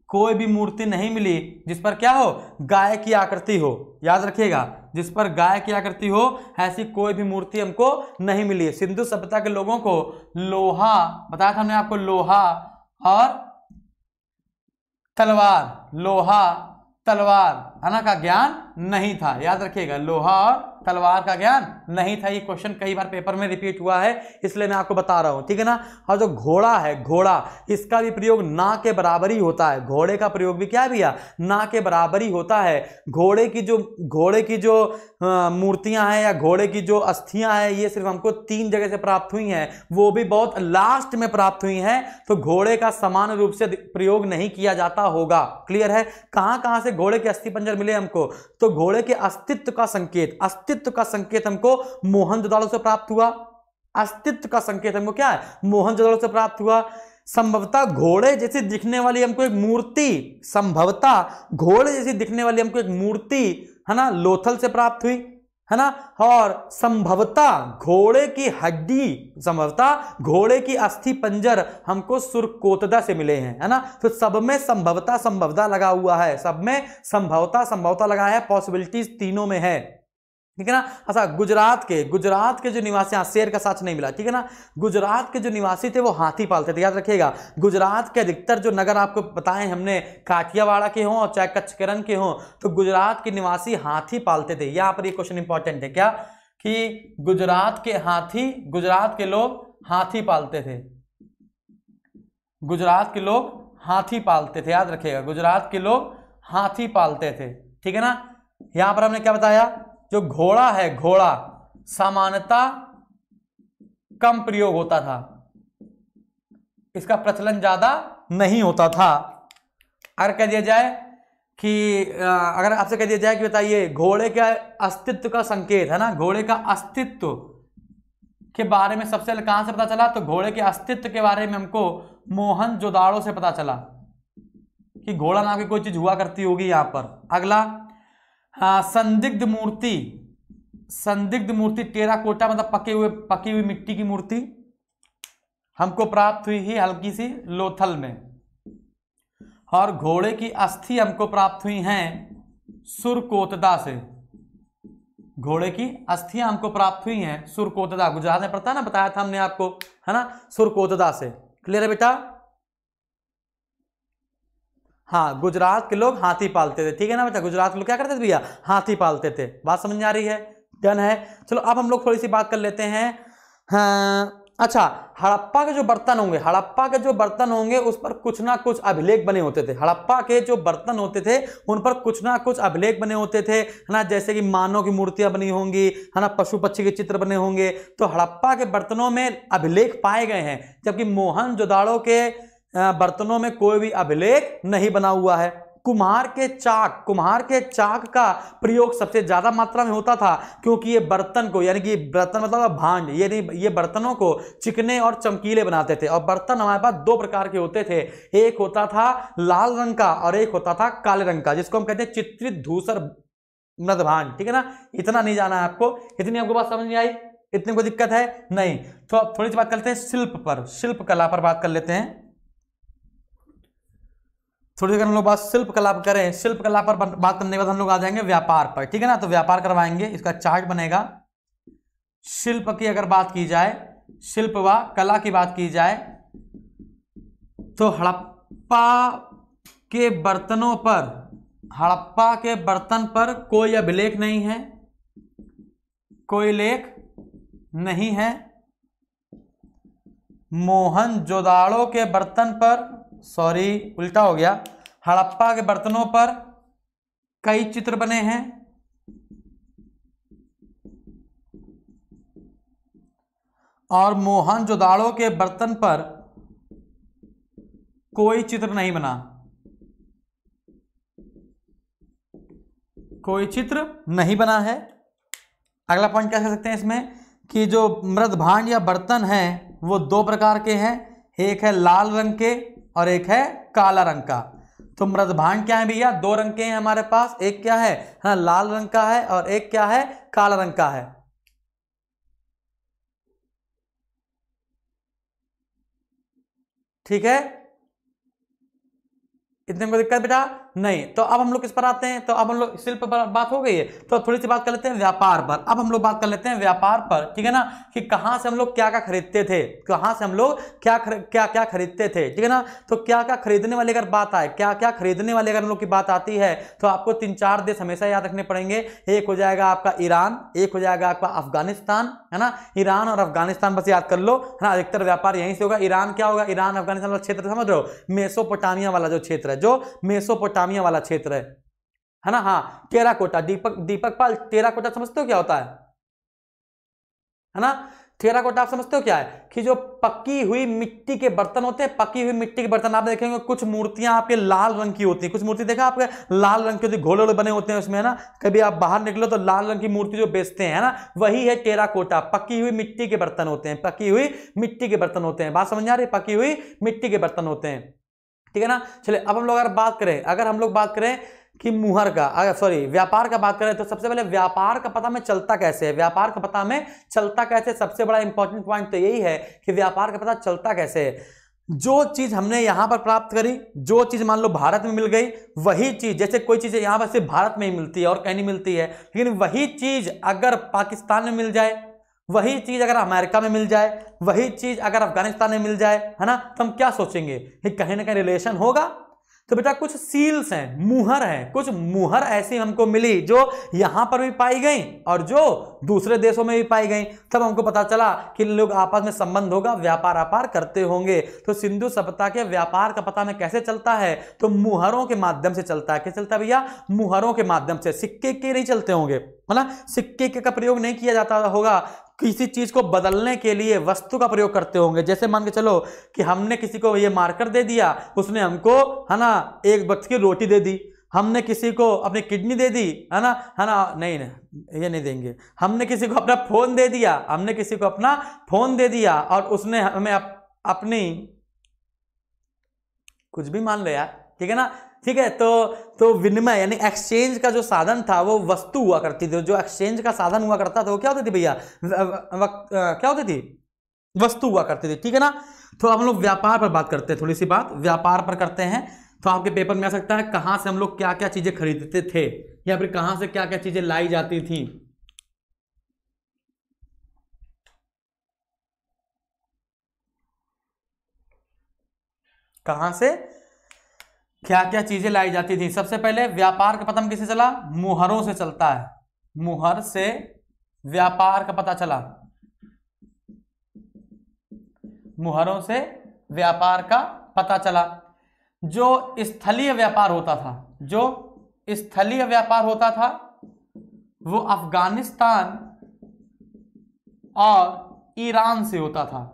S1: कोई भी मूर्ति नहीं मिली जिस पर क्या हो? गाय की आकृति हो। याद रखिएगा जिस पर गाय क्या करती हो, ऐसी कोई भी मूर्ति हमको नहीं मिली है। सिंधु सभ्यता के लोगों को लोहा, बताया था हमने आपको, लोहा और तलवार, लोहा, तलवार, है ना, का ज्ञान नहीं था। याद रखिएगा, लोहा और तलवार का ज्ञान नहीं था, ये क्वेश्चन कई बार पेपर में रिपीट हुआ है, इसलिए मैं आपको बता रहा हूँ, ठीक है ना? और जो घोड़ा है, घोड़ा, इसका भी प्रयोग ना के बराबर ही होता है, घोड़े का प्रयोग भी क्या भैया? ना के बराबर ही होता है, घोड़े की जो, घोड़े की जो मूर्तियाँ हैं या घोड़े की जो अस्थियाँ हैं, ये सिर्फ़ हमको तीन जगह से प्राप्त हुई हैं, वो भी बहुत लास्ट में प्राप्त हुई हैं तो घोड़े का समान रूप से प्रयोग नहीं किया जाता होगा क्लियर है? कहाँ कहाँ से घोड़े के अस्थि पंजर मिले हमको? तो घोड़े के अस्तित्व का संकेत, अस्तित्व का संकेत हमको मोहनजोदाड़ो से प्राप्त हुआ। अस्तित्व का संकेत हमको क्या है? मोहनजोदाड़ो से प्राप्त हुआ। संभवतः घोड़े जैसी दिखने वाली हमको एक मूर्ति, संभवतः घोड़े जैसी दिखने वाली हमको एक मूर्ति, है ना, लोथल से प्राप्त हुई, है ना? और संभवतः घोड़े की हड्डी, संभवतः घोड़े की अस्थि पंजर हमको सुरकोतदा से मिले हैं, है ना? तो सब में संभवता संभवता लगा हुआ है, सब में संभवता संभवता लगा है पॉसिबिलिटीज तीनों में है। ठीक है ना? अच्छा गुजरात के गुजरात के जो निवासी शेर का साथ नहीं मिला, ठीक है ना? गुजरात के जो निवासी थे, वो हाथी पालते थे, याद रखिएगा। गुजरात के अधिकतर जो नगर आपको बताए, हमने काठियावाड़ा के हों और चाहे कच्छकरण के हों तो गुजरात के निवासी हाथी पालते थे। यहाँ पर ये क्वेश्चन इंपॉर्टेंट है क्या? कि गुजरात के हाथी, गुजरात के लोग हाथी पालते थे। गुजरात के लोग हाथी पालते थे, याद रखिएगा। गुजरात के लोग हाथी पालते थे, ठीक है ना? यहाँ पर हमने क्या बताया? जो घोड़ा है, घोड़ा, सामान्यता कम प्रयोग होता था। इसका प्रचलन ज़्यादा नहीं होता था। अगर कह दिया जाए कि अगर आपसे कह दिया जाए कि बताइए, घोड़े के अस्तित्व का संकेत है ना? घोड़े का अस्तित्व के बारे में सबसे कहाँ से पता चला? तो घोड़े के अस्तित्व के बारे में हमको मोहन जोदाड़ो से पता चला कि घोड़ा नाम की कोई चीज़ हुआ करती होगी यहाँ पर। अगला। हाँ संदिग्ध मूर्ति। संदिग्ध मूर्ति, टेरा कोटा मतलब पके हुए, पकी हुई मिट्टी की मूर्ति। हमको प्राप्त हुई ही हल्की सी लोथल में। और घोड़े की अस्थि हमको प्राप्त हुई हैं सुरकोतदा से। घोड़े की अस्थियाँ हमको प्राप्त हुई हैं सुरकोतदा। गुजरात में पढ़ता ना, बताया था हमने आपको, है ना? सुरकोतदा से। क्लियर है बेटा? हाँ गुजरात के लोग हाथी पालते थे। ठीक है ना बेटा? गुजरात के लोग क्या करते थे भैया? हाथी पालते थे। बात समझ आ रही है? डन है? चलो, अब हम लोग थोड़ी सी बात कर लेते हैं। हाँ अच्छा हड़प्पा के जो बर्तन होंगे, हड़प्पा के जो बर्तन होंगे, उस पर कुछ ना कुछ अभिलेख बने होते थे। हड़प्पा के जो बर्तन होते थे, उन पर कुछ ना कुछ अभिलेख बने होते थे, है ना? जैसे कि मानव की मूर्तियाँ बनी होंगी, है ना? पशु पक्षी के चित्र बने होंगे। तो हड़प्पा के बर्तनों में अभिलेख पाए गए हैं, जबकि मोहन जोदाड़ो के बर्तनों में कोई भी अभिलेख नहीं बना हुआ है। कुम्हार के चाक, कुम्हार के चाक का प्रयोग सबसे ज़्यादा मात्रा में होता था, क्योंकि ये बर्तन को, यानी कि बर्तन मतलब भांड, ये नहीं, ये बर्तनों को चिकने और चमकीले बनाते थे। और बर्तन हमारे पास दो प्रकार के होते थे, एक होता था लाल रंग का और एक होता था काले रंग का, जिसको हम कहते हैं चित्रित धूसर मृद भांड, ठीक है ना? इतना नहीं जाना है आपको, इतनी आपको बात समझ नहीं आई, इतनी कोई दिक्कत है? नहीं तो थोड़ी सी बात करते हैं शिल्प पर, शिल्प कला पर बात कर लेते हैं। थोड़ी देर हम लोग बात शिल्प कला पर करें। शिल्प कला पर बात करने के बाद हम लोग आ जाएँगे व्यापार पर, ठीक है ना? तो व्यापार करवाएँगे। इसका चार्ट बनेगा। शिल्प की अगर बात की जाए, शिल्प व कला की बात की जाए तो हड़प्पा के बर्तनों पर, हड़प्पा के बर्तन पर कोई अभिलेख नहीं है। कोई लेख नहीं है। मोहन जोदाड़ो के बर्तन पर सॉरी, उल्टा हो गया। हड़प्पा के बर्तनों पर कई चित्र बने हैं। और मोहन जोदाड़ो के बर्तन पर कोई चित्र नहीं बना। कोई चित्र नहीं बना है। अगला पॉइंट क्या कह सकते हैं इसमें? कि जो मृद भांड या बर्तन हैं, वो दो प्रकार के हैं। एक है लाल रंग के और एक है काला रंग का। तो मृदभांड क्या है भैया? दो रंग के हैं हमारे पास, एक क्या है? हाँ लाल रंग का है और एक क्या है? काला रंग का है। ठीक है? इतने को दिक्कत बेटा? नहीं तो अब हम लोग किस पर आते हैं? तो अब हम लोग शिल्प पर बात हो गई है। तो थोड़ी सी बात कर लेते हैं व्यापार पर। अब हम लोग बात कर लेते हैं व्यापार पर, ठीक है ना? कि कहाँ से हम लोग क्या क्या खरीदते थे? कहाँ से हम लोग क्या क्या क्या खरीदते थे? ठीक है ना? तो क्या क्या खरीदने वाली अगर बात आए क्या क्या खरीदने वाले अगर हम लोग की बात आती है तो आपको तीन चार देश हमेशा याद रखने पड़ेंगे। एक हो जाएगा आपका ईरान, एक हो जाएगा आपका अफ़गानिस्तान, है ना? ईरान और अफ़गानिस्तान बस याद कर लो, है ना? अधिकतर व्यापार यहीं से होगा। ईरान क्या होगा? ईरान अफ़गानिस्तान वाला क्षेत्र समझ रहे हो? मेसोपोटामिया वाला जो क्षेत्र है, जो मेसोपोटामिया वाला क्षेत्र है। है ना? हाँ टेराकोटा, दीपक दीपक पाल टेराकोटा समझते हो क्या होता है? है ना? टेराकोटा आप समझते हो क्या है? कि जो पक्की हुई मिट्टी के बर्तन होते हैं पक्की हुई मिट्टी के बर्तन आप देखेंगे कुछ मूर्तियाँ आपके लाल रंग की होती हैं। कुछ मूर्ति देखा आपके? लाल रंग के होती, घोड़े बने होते हैं उसमें, है ना? कभी आप बाहर निकलो तो लाल रंग की मूर्ति जो बेचते हैं ना? वही है टेराकोटा पक्की हुई मिट्टी के बर्तन होते हैं पक्की हुई मिट्टी के बर्तन होते हैं। बात समझ आ रही पकी हुई मिट्टी के बर्तन होते हैं। ठीक है ना? चलिए, अब हम लोग अगर बात करें, अगर हम लोग बात करें कि मुहर का, अगर सॉरी व्यापार का बात करें तो सबसे पहले व्यापार का पता में चलता कैसे है? व्यापार का पता में चलता कैसे सबसे बड़ा इंपॉर्टेंट पॉइंट तो यही है कि व्यापार का पता चलता कैसे है। जो चीज़ हमने यहाँ पर प्राप्त करी, जो चीज़ मान लो भारत में मिल गई, वही चीज़, जैसे कोई चीज़ यहाँ पर सिर्फ़ भारत में ही मिलती है और कहीं नहीं मिलती है, लेकिन वही चीज़ अगर पाकिस्तान में मिल जाए वही चीज़ अगर अमेरिका में मिल जाए, वही चीज़ अगर अफ़गानिस्तान में मिल जाए, है ना तो हम क्या सोचेंगे कि कहीं ना कहीं रिलेशन होगा? तो बेटा कुछ सील्स हैं, मुहर हैं, कुछ मुहर ऐसी हमको मिली जो यहाँ पर भी पाई गई और जो दूसरे देशों में भी पाई गई। तब हमको पता चला कि लोग आपस में संबंध होगा, व्यापार व्यापार करते होंगे। तो सिंधु सभ्यता के व्यापार का पता में कैसे चलता है? तो मुहरों के माध्यम से चलता है। कैसे चलता है भैया? मुहरों के माध्यम से। सिक्के के नहीं चलते होंगे, है ना? सिक्के का प्रयोग नहीं किया जाता होगा। किसी चीज़ को बदलने के लिए वस्तु का प्रयोग करते होंगे। जैसे मान के चलो कि हमने किसी को ये मार्कर दे दिया उसने हमको है ना एक वक्त की रोटी दे दी। हमने किसी को अपनी किडनी दे दी है ना है ना नहीं नहीं ये नहीं देंगे। हमने किसी को अपना फ़ोन दे दिया हमने किसी को अपना फ़ोन दे दिया और उसने हमें अप, अपनी कुछ भी मान लो यार ठीक है ना ठीक है तो तो विनिमय यानी एक्सचेंज का जो साधन था, वो वस्तु हुआ करती थी। जो एक्सचेंज का साधन हुआ करता था, वो क्या होती थी भैया? क्या होती थी? वस्तु हुआ करती थी, ठीक है ना? तो हम लोग व्यापार पर बात करते हैं, थोड़ी सी बात। व्यापार पर करते हैं तो आपके पेपर में आ सकता है, कहाँ से हम लोग क्या क्या चीज़ें खरीदते थे, या फिर कहाँ से क्या क्या चीज़ें लाई जाती थी। कहाँ से? क्या क्या चीज़ें लाई जाती थी? सबसे पहले व्यापार का पता किसे चला? मुहरों से चलता है। मुहर से व्यापार का पता चला। मुहरों से व्यापार का पता चला। जो स्थलीय व्यापार होता था, जो स्थलीय व्यापार होता था, वो अफ़गानिस्तान और ईरान से होता था।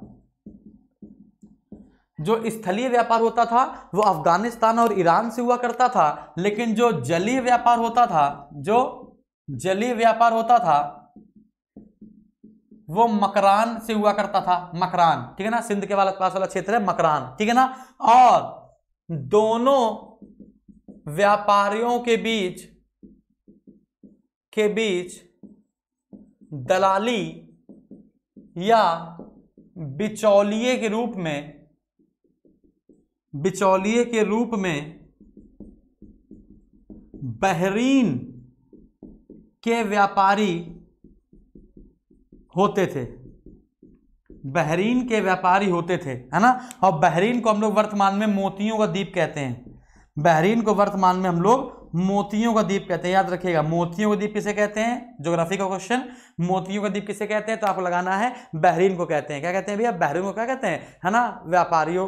S1: जो स्थलीय व्यापार होता था, वो अफ़गानिस्तान और ईरान से हुआ करता था, लेकिन जो जलीय व्यापार होता था, जो जलीय व्यापार होता था, वो मकरान से हुआ करता था, मकरान। ठीक है ना? सिंध के वाला पास वाला क्षेत्र है मकरान। ठीक है ना? और दोनों व्यापारियों के बीच के बीच दलाली या बिचौलिए के रूप में बिचौलिए के रूप में बहरीन के व्यापारी होते थे। बहरीन के व्यापारी होते थे, है ना? और बहरीन को हम लोग वर्तमान में मोतियों का द्वीप कहते हैं। बहरीन को वर्तमान में हम लोग मोतियों का द्वीप कहते हैं। याद रखिएगा, मोतियों का द्वीप किसे कहते हैं? ज्योग्राफी का क्वेश्चन मोतियों का द्वीप किसे कहते हैं? तो आपको लगाना है बहरीन को कहते हैं। क्या कहते हैं भैया? बहरीन को क्या कहते हैं? है ना? व्यापारियों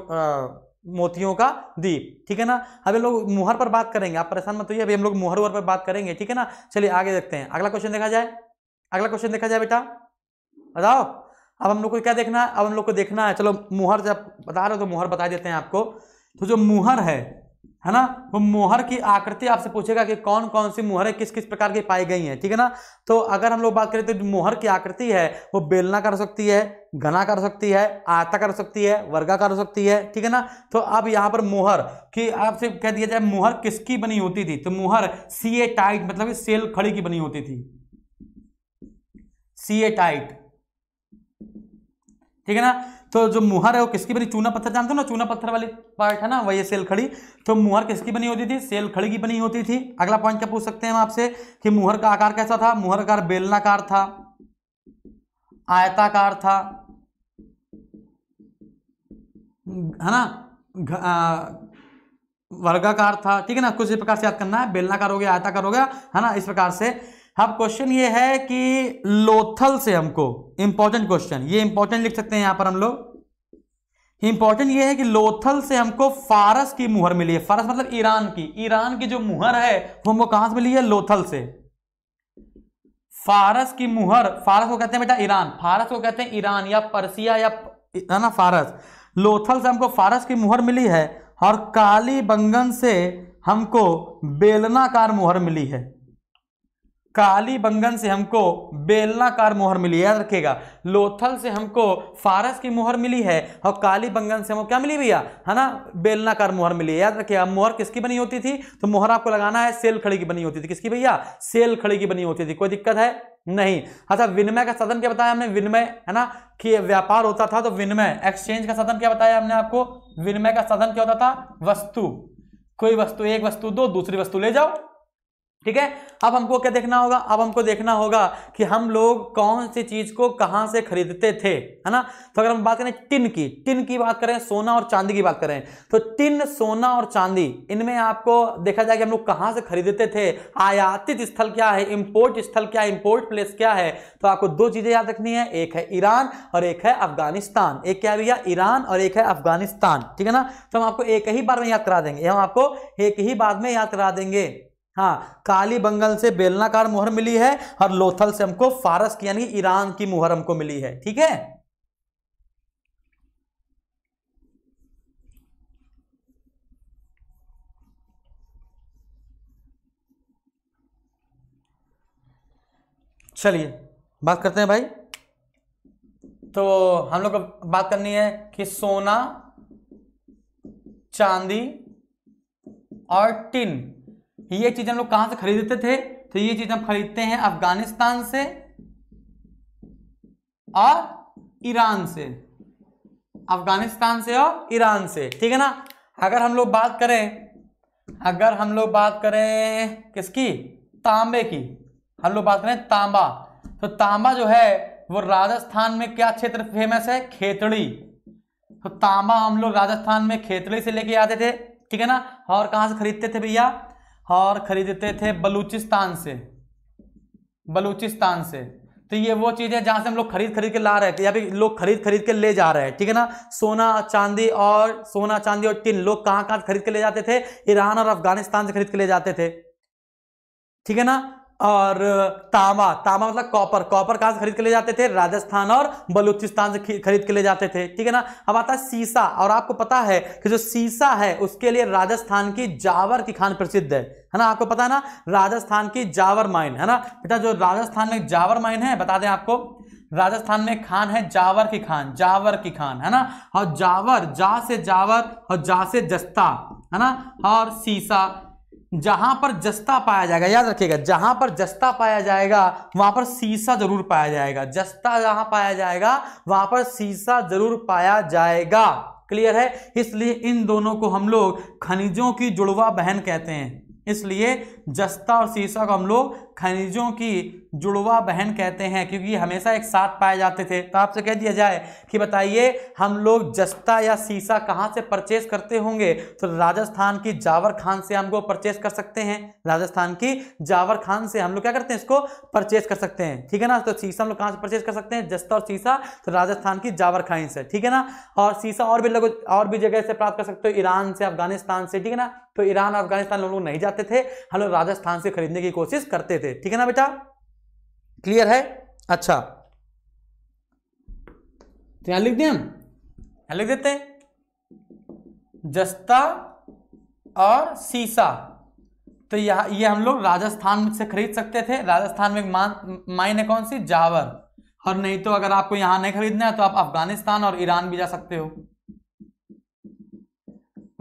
S1: मोतियों का दीप, ठीक है ना? अभी लोग मुहर पर बात करेंगे, आप परेशान मत होइए, अभी हम लोग मुहर पर बात करेंगे, ठीक है ना? चलिए आगे देखते हैं। अगला क्वेश्चन देखा जाए। अगला क्वेश्चन देखा जाए बेटा। बताओ। अब हम लोग को क्या देखना है? अब हम लोग को देखना है, चलो मुहर जब बता रहे हो तो मुहर बता देते हैं आपको। तो जो मुहर है है ना? वो मोहर की आकृति आपसे पूछेगा कि कौन कौन सी मोहरें किस किस प्रकार की पाई गई हैं, ठीक है ना? तो अगर हम लोग बात करें तो मोहर की आकृति है, वो बेलना कर सकती है घना कर सकती है आता कर सकती है, वर्गा कर सकती है, ठीक है ना? तो अब यहाँ पर मोहर कि आपसे कह दिया जाए मोहर किसकी बनी होती थी? तो मोहर सी ए टाइट मतलब सेल खड़ी की बनी होती थी। Steatite. ठीक है ना? तो जो मुहर है वो किसकी बनी? चूना पत्थर, जानते हो ना चूना पत्थर वाली पार्ट है ना? वही सेल खड़ी। तो मुहर किसकी बनी होती थी? सेल खड़ी की बनी होती थी। अगला पॉइंट क्या पूछ सकते हैं हम आपसे? कि मुहर का आकार कैसा था? मुहर आकार बेलनाकार था। आयताकार था। है ना? वर्गाकार था। ठीक है ना? कुछ इस प्रकार से याद करना है। बेलनाकार हो गया, आयताकार हो गया। है ना? इस प्रकार से। अब क्वेश्चन ये है कि लोथल से हमको इंपॉर्टेंट क्वेश्चन ये इंपॉर्टेंट लिख सकते हैं यहाँ पर हम लोग। इंपॉर्टेंट ये है कि लोथल से हमको फारस की मुहर मिली है। फारस मतलब ईरान की। ईरान की जो मुहर है, वो हमको कहाँ से मिली है? लोथल से। फारस की मुहर, फारस को कहते हैं बेटा ईरान। फारस को कहते हैं ईरान या परसिया या है ना फारस। लोथल से हमको फारस की मुहर मिली है और काली बंगन से हमको बेलनाकार मुहर मिली है। काली बंगन से हमको बेलनाकार मोहर मिली, याद रखिएगा। लोथल से हमको फारस की मोहर मिली है और काली बंगन से हमको क्या मिली भैया? है ना? बेलनाकार मोहर मिली है। याद रखिएगा मोहर किसकी बनी होती थी? तो मोहर आपको लगाना है, सेल खड़ी की बनी होती थी। किसकी भैया? सेल खड़ी की बनी होती थी। कोई दिक्कत है? नहीं। अच्छा विनिमय का साधन क्या बताया हमने? विनिमय, है ना? कि व्यापार होता था तो विनिमय। एक्सचेंज का साधन क्या बताया हमने आपको? विनिमय का साधन क्या होता था? वस्तु। कोई वस्तु, एक वस्तु, दो, दूसरी वस्तु ले जाओ। ठीक है? अब हमको क्या देखना होगा? अब हमको देखना होगा कि हम लोग कौन सी चीज़ को कहाँ से खरीदते थे, है ना? तो अगर हम बात करें टिन की टिन की बात करें, सोना और चांदी की बात करें तो टिन, सोना और चांदी, इनमें आपको देखा जाए कि हम लोग कहाँ से खरीदते थे, आयातित स्थल क्या है इंपोर्ट स्थल क्या है इंपोर्ट प्लेस क्या है? तो आपको दो चीज़ें याद रखनी है, एक है ईरान और एक है अफ़गानिस्तान। एक क्या भैया? ईरान और एक है अफ़गानिस्तान। ठीक है ना? तो हम आपको एक ही बार में याद करा देंगे। हम आपको एक ही बार में याद करा देंगे। हाँ काली बंगल से बेलनाकार मुहर मिली है और लोथल से हमको फारस की, यानी ईरान की मुहर हमको मिली है, ठीक है? चलिए, बात करते हैं भाई। तो हम लोग बात करनी है कि सोना, चांदी और टिन। ये चीज़ हम लोग कहाँ से खरीदते थे? तो ये चीज़ हम खरीदते हैं अफ़गानिस्तान से और ईरान से। अफ़गानिस्तान से और ईरान से। ठीक है ना? अगर हम लोग बात करें, अगर हम लोग बात करें किसकी? तांबे की। हम लोग बात करें तांबा। तो तांबा जो है, वो राजस्थान में क्या क्षेत्र फ़ेमस है? खेतड़ी। तो तांबा हम लोग राजस्थान में खेतड़ी से लेके आते थे। ठीक है ना? और कहाँ से खरीदते थे भैया? और खरीदते थे बलूचिस्तान से। बलूचिस्तान से। तो ये वो चीज़ है जहाँ से हम लोग खरीद खरीद के ला रहे थे, या फिर लोग खरीद खरीद के ले जा रहे हैं, ठीक है ना? सोना, चांदी और, सोना, चांदी और टिन, लोग कहाँ कहाँ खरीद के ले जाते थे? ईरान और अफ़गानिस्तान से खरीद के ले जाते थे। ठीक है ना? और तांबा तांबा मतलब कॉपर। कॉपर कहाँ से खरीद के ले जाते थे? राजस्थान और बलूचिस्तान से खरीद के ले जाते थे। ठीक है ना? अब आता है सीसा। और आपको पता है कि जो सीसा है, उसके लिए राजस्थान की जावर की खान प्रसिद्ध है। है ना? आपको पता है ना? राजस्थान की जावर माइन। है ना? बेटा, जो राजस्थान में जावर माइन है, बता दें आपको। राजस्थान में खान है जावर की खान। जावर की खान। है ना? और जावर, जा से जावर और जा से जस्ता। है ना? और सीसा। जहाँ पर जस्ता पाया जाएगा, याद रखिएगा, जहाँ पर जस्ता पाया जाएगा, वहाँ पर सीसा ज़रूर पाया जाएगा। जस्ता जहाँ पाया जाएगा, वहाँ पर सीसा ज़रूर पाया जाएगा। क्लियर है? इसलिए इन दोनों को हम लोग खनिजों की जुड़वा बहन कहते हैं। इसलिए जस्ता और सीसा को हम लोग खनिजों की जुड़वा बहन कहते हैं, क्योंकि हमेशा एक साथ पाए जाते थे। तो आपसे कह दिया जाए कि बताइए, हम लोग जस्ता या सीसा कहाँ से परचेज करते होंगे? तो राजस्थान की जावर खान से हमको परचेज कर सकते हैं। राजस्थान की जावर खान से हम लोग क्या करते हैं? इसको परचेज कर सकते हैं। ठीक है ना? तो सीसा हम लोग कहाँ से परचेज कर सकते हैं? जस्ता और सीसा तो राजस्थान की जावर खान से। ठीक है ना? और सीसा और भी लोग, और भी जगह से प्राप्त कर सकते हो। ईरान से, अफ़गानिस्तान से। ठीक है ना? तो ईरान अफ़गानिस्तान लोग नहीं जाते थे, हम लोग राजस्थान से खरीदने की कोशिश करते थे। ठीक है ना बेटा? क्लियर है? अच्छा। तो यहाँ लिख दिए हम। यहाँ लिख देते हैं। जस्ता और सीसा। तो यह, ये हम लोग राजस्थान से खरीद सकते थे। राजस्थान में माइन है कौन सी? जावर। और नहीं तो अगर आपको यहाँ नहीं खरीदना है तो आप अफ़गानिस्तान और ईरान भी जा सकते हो।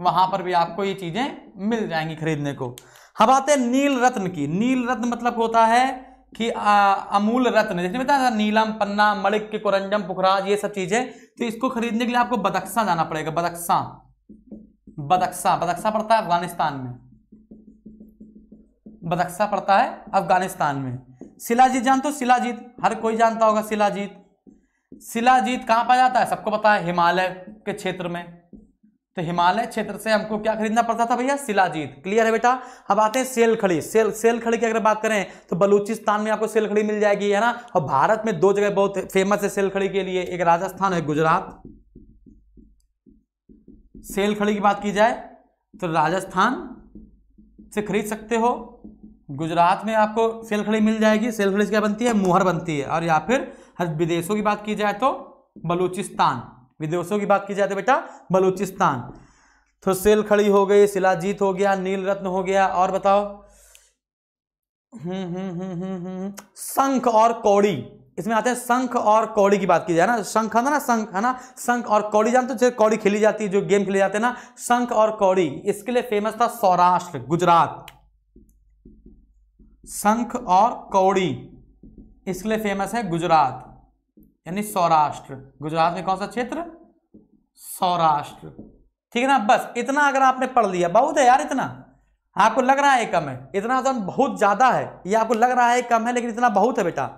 S1: वहाँ पर भी आपको ये चीज़ें मिल जाएँगी खरीदने को। हम आते हैं नील रत्न की। नील रत्न मतलब होता है कि अमूल रत्न। जैसे बताया नीलम, पन्ना मणिक के कोरंजम, पुखराज, ये सब चीज़ें। तो इसको खरीदने के लिए आपको बदक्सा जाना पड़ेगा। बदक्सा बदक्सा बदक्सा पड़ता है अफ़गानिस्तान में। बदक्सा पड़ता है अफ़गानिस्तान में। शिलाजीत जानते हो शिलाजीत हर कोई जानता होगा शिलाजीत शिलाजीत कहाँ पाया जाता है? सबको पता है हिमालय के क्षेत्र में। तो हिमालय क्षेत्र से हमको क्या खरीदना पड़ता था भैया? शिलाजीत। क्लियर है बेटा? अब आते हैं सेल खड़ी सेल सेल खड़ी की अगर बात करें तो बलूचिस्तान में आपको सेल खड़ी मिल जाएगी, है ना? और भारत में दो जगह बहुत फ़ेमस है सेल खड़ी के लिए। एक राजस्थान है गुजरात। सेल खड़ी की बात की जाए तो राजस्थान से खरीद सकते हो। गुजरात में आपको सेल खड़ी मिल जाएगी। सेल खड़ी क्या बनती है? मुहर बनती है। और या फिर विदेशों की बात की जाए तो बलूचिस्तान। विदेशों की बात की जाए तो बेटा, बलूचिस्तान। तो सेल खड़ी हो गई शिलाजीत हो गया, नील रत्न हो गया, और बताओ। हम्म हम्म हम्म हम्म शंख और कौड़ी, इसमें आते हैं शंख और कौड़ी की बात की जाए ना। शंख है ना, शंख है ना? शंख और कौड़ी, जानते हो कौड़ी खेली जाती है, जो गेम खेले जाते हैं ना? शंख और कौड़ी, इसके लिए फ़ेमस था सौराष्ट्र, गुजरात। शंख और कौड़ी, इसके लिए फ़ेमस है गुजरात। यानी सौराष्ट्र। गुजरात में कौन सा क्षेत्र? सौराष्ट्र। ठीक है ना? बस इतना अगर आपने पढ़ लिया, बहुत है यार इतना। आपको लग रहा है कम है। इतना तो बहुत ज़्यादा है। ये आपको लग रहा है कम है, लेकिन इतना बहुत है बेटा।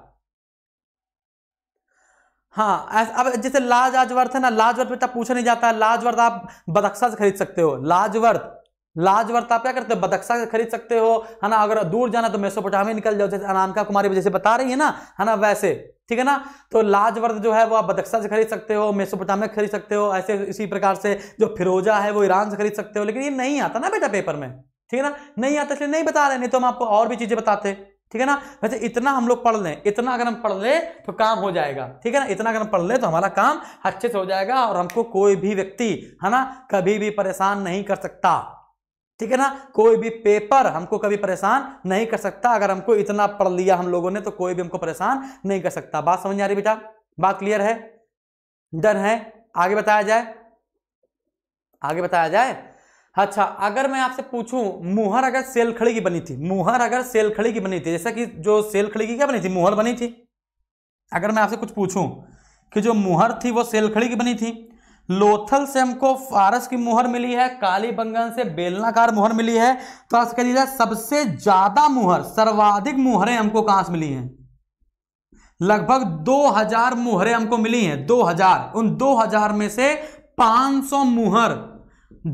S1: हाँ अब जैसे लाजवर्त है ना लाजवर्त बेटा पूछा नहीं जाता। है लाजवर्त आप बदक्सा से खरीद सकते हो। लाजवर्त लाजवर्त आप क्या करते हो? बदक्सा से खरीद सकते हो। है ना? अगर दूर जाना तो मेसोपोटामी निकल जाओ। जैसे अनामिका कुमारी जैसे बता रही है ना? है ना? वैसे। ठीक है ना? तो लाजवर्त जो है वो आप बदक्सा से खरीद सकते हो, मेसोपोटामिया खरीद सकते हो, ऐसे इसी प्रकार से जो फिरोजा है वो ईरान से खरीद सकते हो, लेकिन ये नहीं आता ना बेटा पेपर में। ठीक है ना? नहीं आता इसलिए नहीं बता रहे, नहीं तो हम आपको और भी चीज़ें बताते। ठीक है ना? वैसे इतना हम लोग पढ़ लें, इतना अगर हम पढ़ लें तो काम हो जाएगा। ठीक है ना? इतना अगर हम पढ़ लें तो हमारा काम अच्छे से हो जाएगा और हमको कोई भी व्यक्ति, है ना, कभी भी परेशान नहीं कर सकता। ठीक है ना? कोई भी पेपर हमको कभी परेशान नहीं कर सकता। अगर हमको इतना पढ़ लिया हम लोगों ने तो कोई भी हमको परेशान नहीं कर सकता। बात समझ आ रही बेटा? बात क्लियर है? डन है? आगे बताया जाए? आगे बताया जाए? अच्छा अगर मैं आपसे पूछूँ, मुहर अगर सेल खड़ी की बनी थी, मुहर अगर सेल खड़ी की बनी थी, जैसा कि जो सेल खड़ी की क्या बनी थी? मुहर बनी थी। अगर मैं आपसे कुछ पूछूँ कि जो मुहर थी वो सेल खड़ी की बनी थी लोथल से हमको फारस की मुहर मिली है, काली बंगन से बेलनाकार मुहर मिली है। तो आज कह जाए सबसे ज़्यादा मुहर, सर्वाधिक मुहरें हमको कहाँ से मिली हैं? लगभग 2000 मुहरें हमको मिली हैं 2000 उन 2000 में से 500 मुहर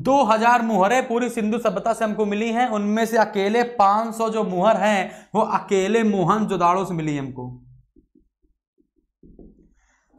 S1: 2000 मुहरें पूरी सिंधु सभ्यता से हमको मिली हैं। उनमें से अकेले 500 जो मुहर हैं, वो अकेले मोहन जोदाड़ो से मिली हमको।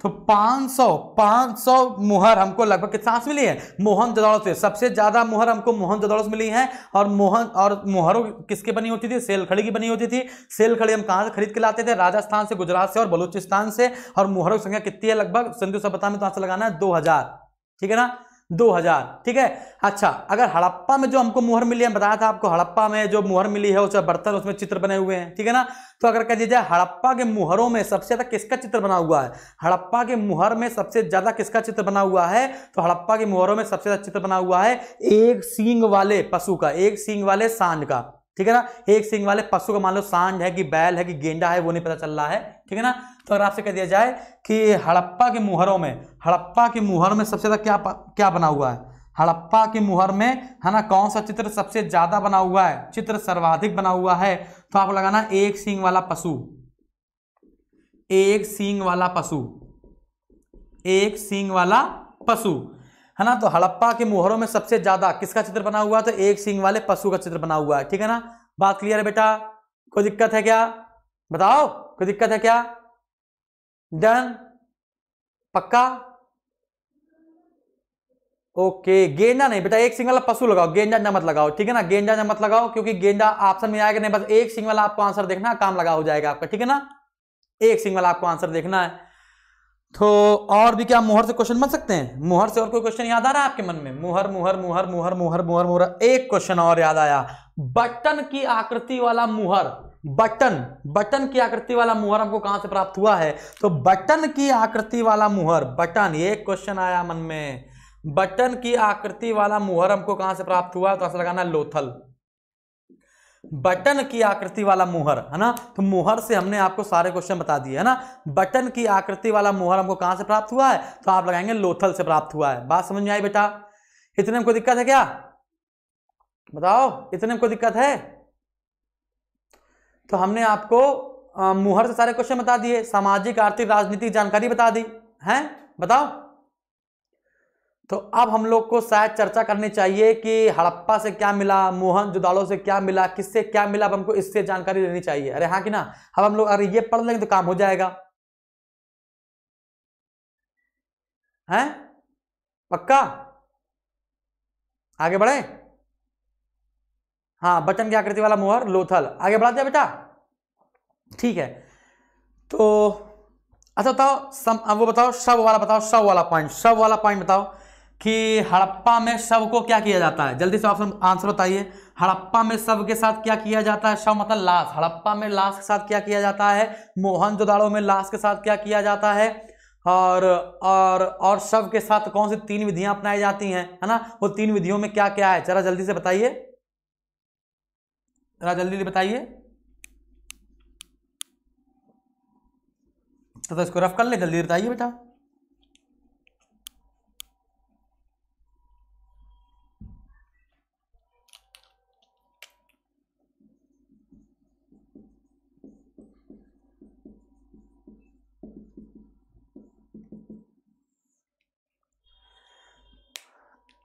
S1: तो 500 500 मुहर हमको लगभग कितना से मिली है? मोहन जदौड़ से। सबसे ज़्यादा मुहर हमको मोहन जदौड़ से मिली है और मोहन, और मुहरों किसके बनी होती थी? सेल खड़ी की बनी होती थी। सेल खड़ी हम कहाँ से खरीद के लाते थे? राजस्थान से, गुजरात से और बलूचिस्तान से। और मुहरों की संख्या कितनी है लगभग? सिंधु सभ्यता में तो आंसर लगाना है दो हज़ार। ठीक है ना? 2000 ठीक है? अच्छा अगर हड़प्पा में जो हमको मुहर मिली है बताया था आपको, हड़प्पा में जो मुहर मिली है उसमें बर्तन, उसमें चित्र बने हुए हैं, ठीक है ना? तो अगर कह दीजिए हड़प्पा के मुहरों में सबसे ज़्यादा किसका चित्र बना हुआ है? हड़प्पा के मुहर में सबसे ज़्यादा किसका चित्र बना हुआ है? तो हड़प्पा के मुहरों में सबसे ज़्यादा चित्र बना हुआ है एक सींग वाले पशु का, एक सींग वाले सांड का, ठीक है ना? एक सिंग वाले पशु का मान लो सांड है कि बैल है कि गेंडा है, वो नहीं पता चल रहा है, ठीक है ना? तो अगर आपसे कह दिया जाए कि हड़प्पा के मुहरों में, हड़प्पा के मुहर में सबसे ज़्यादा क्या क्या बना हुआ है? हड़प्पा के मुहर में, है ना, कौन सा चित्र सबसे ज़्यादा बना हुआ है? चित्र सर्वाधिक बना हुआ है। तो आप लगाना एक सींग वाला पशु। एक सींग वाला पशु। एक सींग वाला पशु। है ना तो हड़प्पा के मुहरों में सबसे ज़्यादा किसका चित्र बना हुआ है? तो एक सिंह वाले पशु का चित्र बना हुआ है। ठीक है ना? बात क्लियर है बेटा? कोई दिक्कत है क्या? बताओ, कोई दिक्कत है क्या? डन, पक्का? ओके, गेंदा नहीं बेटा, एक सिंह वाला पशु लगाओ गेंडा न मत लगाओ, ठीक है ना? गेंडा न मत लगाओ, क्योंकि गेंदा ऑप्शन में आएगा नहीं, बस एक सिंह वाला आपको आंसर देखना काम लगा हो जाएगा आपका, ठीक है ना? एक सिंह वाला आपको आंसर देखना है। तो और भी क्या मुहर से क्वेश्चन बन सकते हैं? मुहर से और कोई क्वेश्चन याद आ रहा है आपके मन में? मुहर मुहर मुहर मुहर मुहर मुहर मुहर एक क्वेश्चन और याद आया। बटन की आकृति वाला मुहर। बटन बटन की आकृति वाला मुहर हमको कहाँ से प्राप्त हुआ है? तो बटन की आकृति वाला मुहर, बटन, ये क्वेश्चन आया मन में। बटन की आकृति वाला मुहर हमको कहाँ से प्राप्त हुआ तो ऐसा लगाना लोथल। बटन की आकृति वाला मुहर, है ना? तो मुहर से हमने आपको सारे क्वेश्चन बता दिए, है ना? बटन की आकृति वाला मुहर हमको कहाँ से प्राप्त हुआ है? तो आप लगाएँगे लोथल से प्राप्त हुआ है। बात समझ में आई बेटा? इतने में कोई दिक्कत है क्या? बताओ, इतने में कोई दिक्कत है? तो हमने आपको मुहर से सारे क्वेश्चन बता दिए, सामाजिक, आर्थिक, राजनीतिक जानकारी बता दी, है? बताओ। तो अब हम लोग को शायद चर्चा करनी चाहिए कि हड़प्पा से क्या मिला, मोहन जुदाड़ो से क्या मिला, किससे क्या मिला, अब हमको इससे जानकारी लेनी चाहिए। अरे हाँ कि ना? अब हम लोग, अरे ये पढ़ लेंगे तो काम हो जाएगा। हैं? पक्का? आगे बढ़े? हाँ बटन की आकृति वाला मोहर, लोथल। आगे बढ़ा दिया बेटा। ठीक है। तो अच्छा बताओ, सम वो बताओ, शव वाला बताओ, शव वाला पॉइंट शव वाला पॉइंट बताओ कि हड़प्पा में शव को क्या किया जाता है? जल्दी से ऑप्शन आंसर बताइए। हड़प्पा में शव के साथ क्या किया जाता है? शव मतलब लाश। हड़प्पा में लाश के साथ क्या किया जाता है? मोहन जोदाड़ो में लाश के साथ क्या किया जाता है? और और और शव के साथ कौन सी तीन विधियाँ अपनाई जाती हैं? है ना? वो तीन विधियों में क्या क्या है? जरा जल्दी से बताइए। जरा जल्दी जल्दी बताइए। तो, तो इसको रफ कर ले जल्दी बताइए बेटा।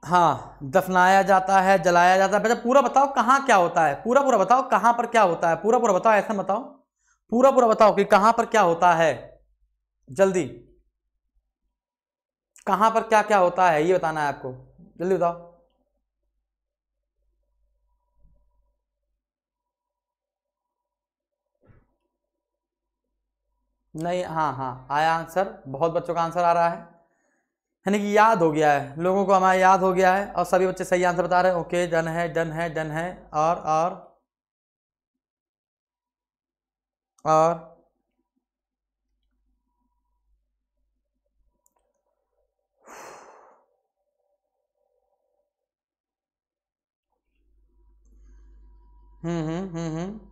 S1: हाँ दफनाया जाता है, जलाया जाता है। बेटा पूरा बताओ कहाँ क्या होता है। पूरा पूरा बताओ कहाँ पर क्या होता है। पूरा पूरा बताओ, ऐसा बताओ पूरा पूरा बताओ कि कहाँ पर क्या होता है। जल्दी। कहाँ पर क्या क्या होता है, ये बताना है आपको। जल्दी बताओ। नहीं हाँ हाँ आया आंसर। बहुत बच्चों का आंसर आ रहा है। यानी कि याद हो गया है। लोगों को हमारा याद हो गया है और सभी बच्चे सही आंसर बता रहे हैं। ओके, डन है डन है डन है। और और और हम्म हम्म हम्म हम्म।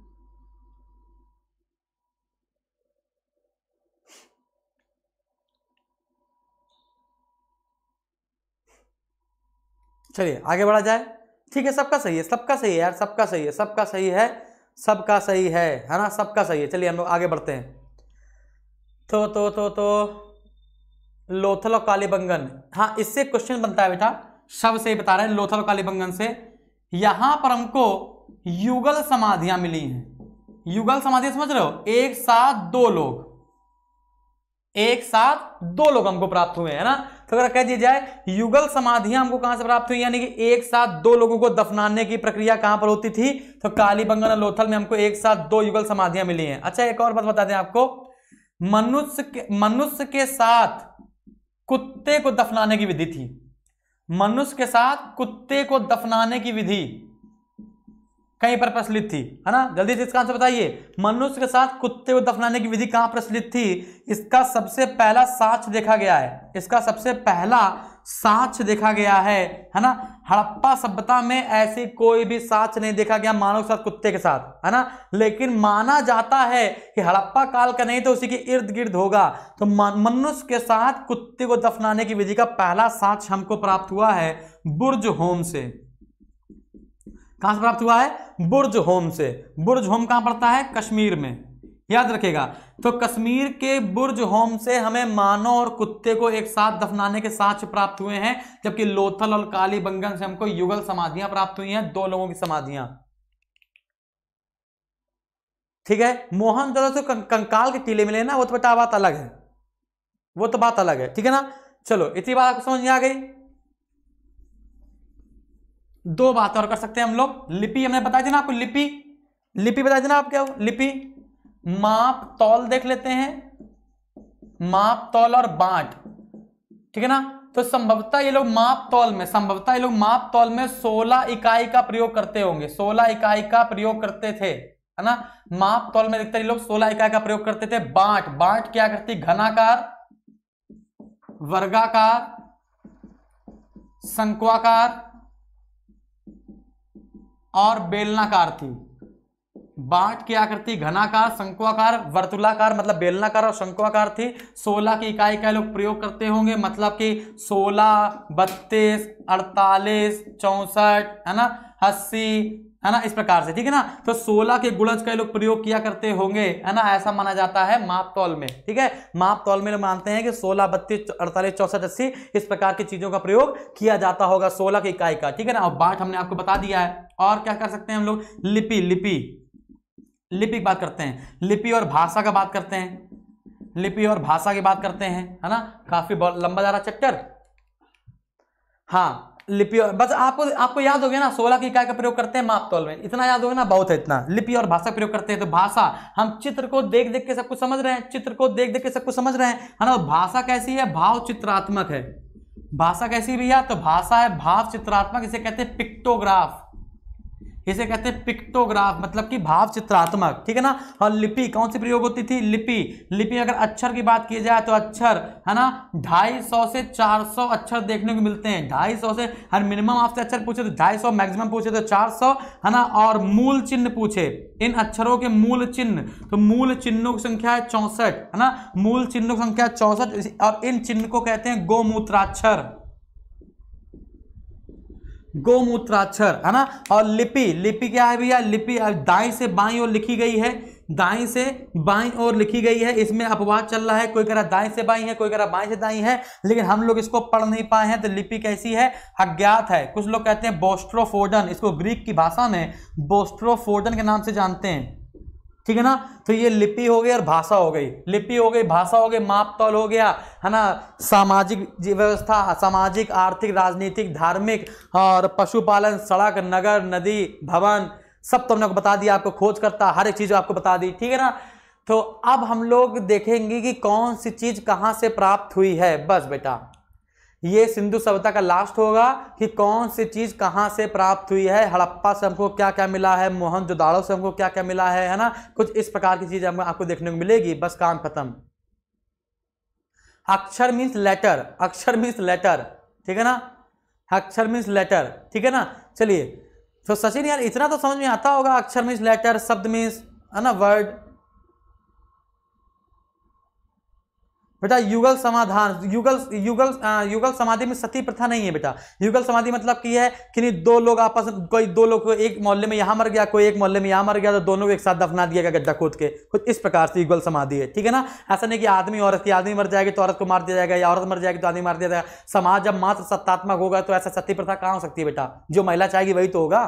S1: चलिए, आगे बढ़ा जाए। ठीक है, सबका सही है, सबका सही है यार, सबका सही है, सबका सही है, सबका सही है है ना? सबका सही है। चलिए, हम लोग आगे बढ़ते हैं। तो तो तो तो लोथल और कालीबंगन। हाँ इससे क्वेश्चन बनता है बेटा। शव से बता रहे हैं, लोथल और कालीबंगन से। यहाँ पर हमको युगल समाधियाँ मिली हैं। युगल समाधियाँ समझ रहे हो? एक साथ दो लोग। एक साथ दो लोग हमको प्राप्त हुए हैं ना? तो अगर कह दिया जाए, युगल समाधियाँ हमको कहाँ से प्राप्त हुई? यानी कि एक साथ दो लोगों को दफनाने की प्रक्रिया कहाँ पर होती थी? तो कालीबंगन और लोथल में हमको एक साथ दो युगल समाधियाँ मिली हैं। अच्छा एक और बात बता दें आपको। मनुष्य के मनुष्य के साथ कुत्ते को दफनाने की विधि थी। मनुष्य के साथ कुत्ते को दफनाने की विधि कहीं पर प्रचलित थी, है ना? जल्दी से इसका आंसर बताइए। मनुष्य के साथ कुत्ते को दफनाने की विधि कहाँ प्रचलित थी? इसका सबसे पहला साक्ष्य देखा गया है। इसका सबसे पहला साक्ष्य देखा गया है है ना? हड़प्पा सभ्यता में ऐसी कोई भी साक्ष्य नहीं देखा गया मानव के साथ कुत्ते के साथ, है ना? लेकिन माना जाता है कि हड़प्पा काल का नहीं तो उसी के इर्द गिर्द होगा। तो मनुष्य के साथ कुत्ते को दफनाने की विधि का पहला साक्ष्य हमको प्राप्त हुआ है बुर्ज होम से। कहाँ से प्राप्त हुआ है? बुर्ज होम से। बुर्ज होम कहाँ पड़ता है? कश्मीर में। याद रखेगा तो कश्मीर के बुर्ज होम से हमें मानव और कुत्ते को एक साथ दफनाने के साक्ष्य प्राप्त हुए हैं, जबकि लोथल और काली बंगन से हमको युगल समाधियाँ प्राप्त हुई हैं, दो लोगों की समाधियाँ। ठीक है? मोहन जो तो कंकाल के टीले मिले ना वो तो बेटा बात अलग है। वो तो बात अलग है। ठीक है ना? चलो, इतनी बात आपको समझ में आ गई? दो बात और कर सकते हैं हम लोग। लिपि, हमने बताया था ना आपको, लिपि। लिपि बताया था ना आप क्या लिपि। माप, तौल देख लेते हैं। माप, तौल और बांट। ठीक है ना? तो संभवतः ये लोग माप, तौल में, संभवतः ये लोग माप, तौल में 16 इकाई का प्रयोग करते होंगे। 16 इकाई का प्रयोग करते थे, है ना? माप, तौल में देखते ये लोग 16 इकाई का प्रयोग करते थे। बांट। बांट क्या करती? घनाकार, वर्गाकार संक्वाकार और बेलनाकार थी। बाट की आकृति घनाकार, शंकुआकार, वर्तुलाकार मतलब बेलनाकार और शंकुआकार थी। सोलह की इकाई का लोग प्रयोग करते होंगे मतलब कि सोलह, बत्तीस, अड़तालीस, चौसठ, है ना? अस्सी है ना, इस प्रकार से, ठीक है ना? तो 16 के गुणज का लोग प्रयोग किया करते होंगे, है ना? ऐसा माना जाता है माप तौल में, ठीक है? माप तौल में लोग मानते हैं कि 16 बत्तीस अड़तालीस, चौसठ, अस्सी, इस प्रकार की चीज़ों का प्रयोग किया जाता होगा 16 की इकाई का, ठीक है ना? और बाट हमने आपको बता दिया है। और क्या कर सकते हैं हम लोग? लिपि लिपि लिपि की बात करते हैं। लिपि और भाषा का बात करते हैं। लिपि और भाषा की बात करते हैं, है ना? काफ़ी लंबा जा रहा चैप्टर। हाँ लिपि और बस आपको आपको याद हो गया ना, सोलह की इकाई का प्रयोग करते हैं मापतौल में। इतना याद हो गया ना, बहुत है इतना। लिपि और भाषा प्रयोग करते हैं तो भाषा, हम चित्र को देख देख के सब कुछ समझ रहे हैं, चित्र को देख देख के सब कुछ समझ रहे हैं। है ना भाषा कैसी है? भाव चित्रात्मक है। भाषा कैसी भैया? तो भाषा है भाव चित्रात्मक, इसे कहते हैं पिक्टोग्राफ इसे कहते हैं पिक्टोग्राफ मतलब कि भाव चित्रात्मक, ठीक है ना? और लिपि, कौन सी प्रयोग होती थी? लिपि। लिपि अगर अक्षर की बात की जाए तो अक्षर, है ना? ढाई सौ से चार सौ अक्षर देखने को मिलते हैं। ढाई सौ से हर मिनिमम आपसे अक्षर पूछे तो ढाई सौ मैक्सिमम पूछे तो चार सौ, है ना? और मूल चिन्ह पूछे, इन अक्षरों के मूल चिन्ह तो मूल चिन्हों की संख्या है चौसठ, है ना? मूल चिन्हों की संख्या चौसठ, और इन चिन्ह को कहते हैं गोमूत्राक्षर। गोमूत्राक्षर, है ना? और लिपि लिपि क्या है भैया? लिपि दाई से बाई और लिखी गई है। दाई से बाई और लिखी गई है। इसमें अपवाद चल रहा है। कोई कह रहा दाई से बाई है, कोई कह रहा बाई से दाई है, लेकिन हम लोग इसको पढ़ नहीं पाए हैं। तो लिपि कैसी है? अज्ञात है। कुछ लोग कहते हैं बोस्ट्रोफोडन। इसको ग्रीक की भाषा में बोस्ट्रोफोडन के नाम से जानते हैं। ठीक है ना? तो ये लिपि हो गई और भाषा हो गई। लिपि हो गई, भाषा हो गई माप तौल हो गया, है ना? सामाजिक व्यवस्था, सामाजिक, आर्थिक, राजनीतिक, धार्मिक और पशुपालन, सड़क, नगर, नदी, भवन, सब तो हमने बता दिया, आपको खोज करता, हर एक चीज़ आपको बता दी, ठीक है ना? तो अब हम लोग देखेंगे कि कौन सी चीज़ कहाँ से प्राप्त हुई है। बस बेटा ये सिंधु सभ्यता का लास्ट होगा कि कौन सी चीज़ कहाँ से प्राप्त हुई है? हड़प्पा से हमको क्या क्या मिला है? मोहन जोदाड़ो से हमको क्या क्या मिला है? है ना? कुछ इस प्रकार की चीज़ आपको देखने को मिलेगी। बस काम खत्म। अक्षर मीन्स लेटर अक्षर मीन्स लेटर ठीक है ना? अक्षर मीन्स लेटर ठीक है ना? चलिए। तो सचिन यार, इतना तो समझ में आता होगा। अक्षर मीन्स लेटर शब्द मीन्स है ना? वर्ड बेटा, युगल समाधान, युगल युगल युगल समाधि में सती प्रथा नहीं है बेटा। युगल समाधि मतलब की है कि नहीं, दो लोग आपस में, कोई दो लोग एक मोहल्ले में यहाँ मर गया, कोई एक मोहल्ले में यहाँ मर गया तो दोनों को एक साथ दफना दिया गया गड्ढा खोद के। कुछ इस प्रकार से युगल समाधि है, ठीक है ना? ऐसा नहीं कि आदमी औरत की, आदमी मर जाएगी तो औरत को मार दिया जाएगा, या औरत मर जाएगी तो आदमी मार दिया जाएगा। समाज जब मात्र सत्तात्मक होगा तो ऐसा सती प्रथा कहाँ हो सकती है बेटा? जो महिला चाहेगी वही तो होगा।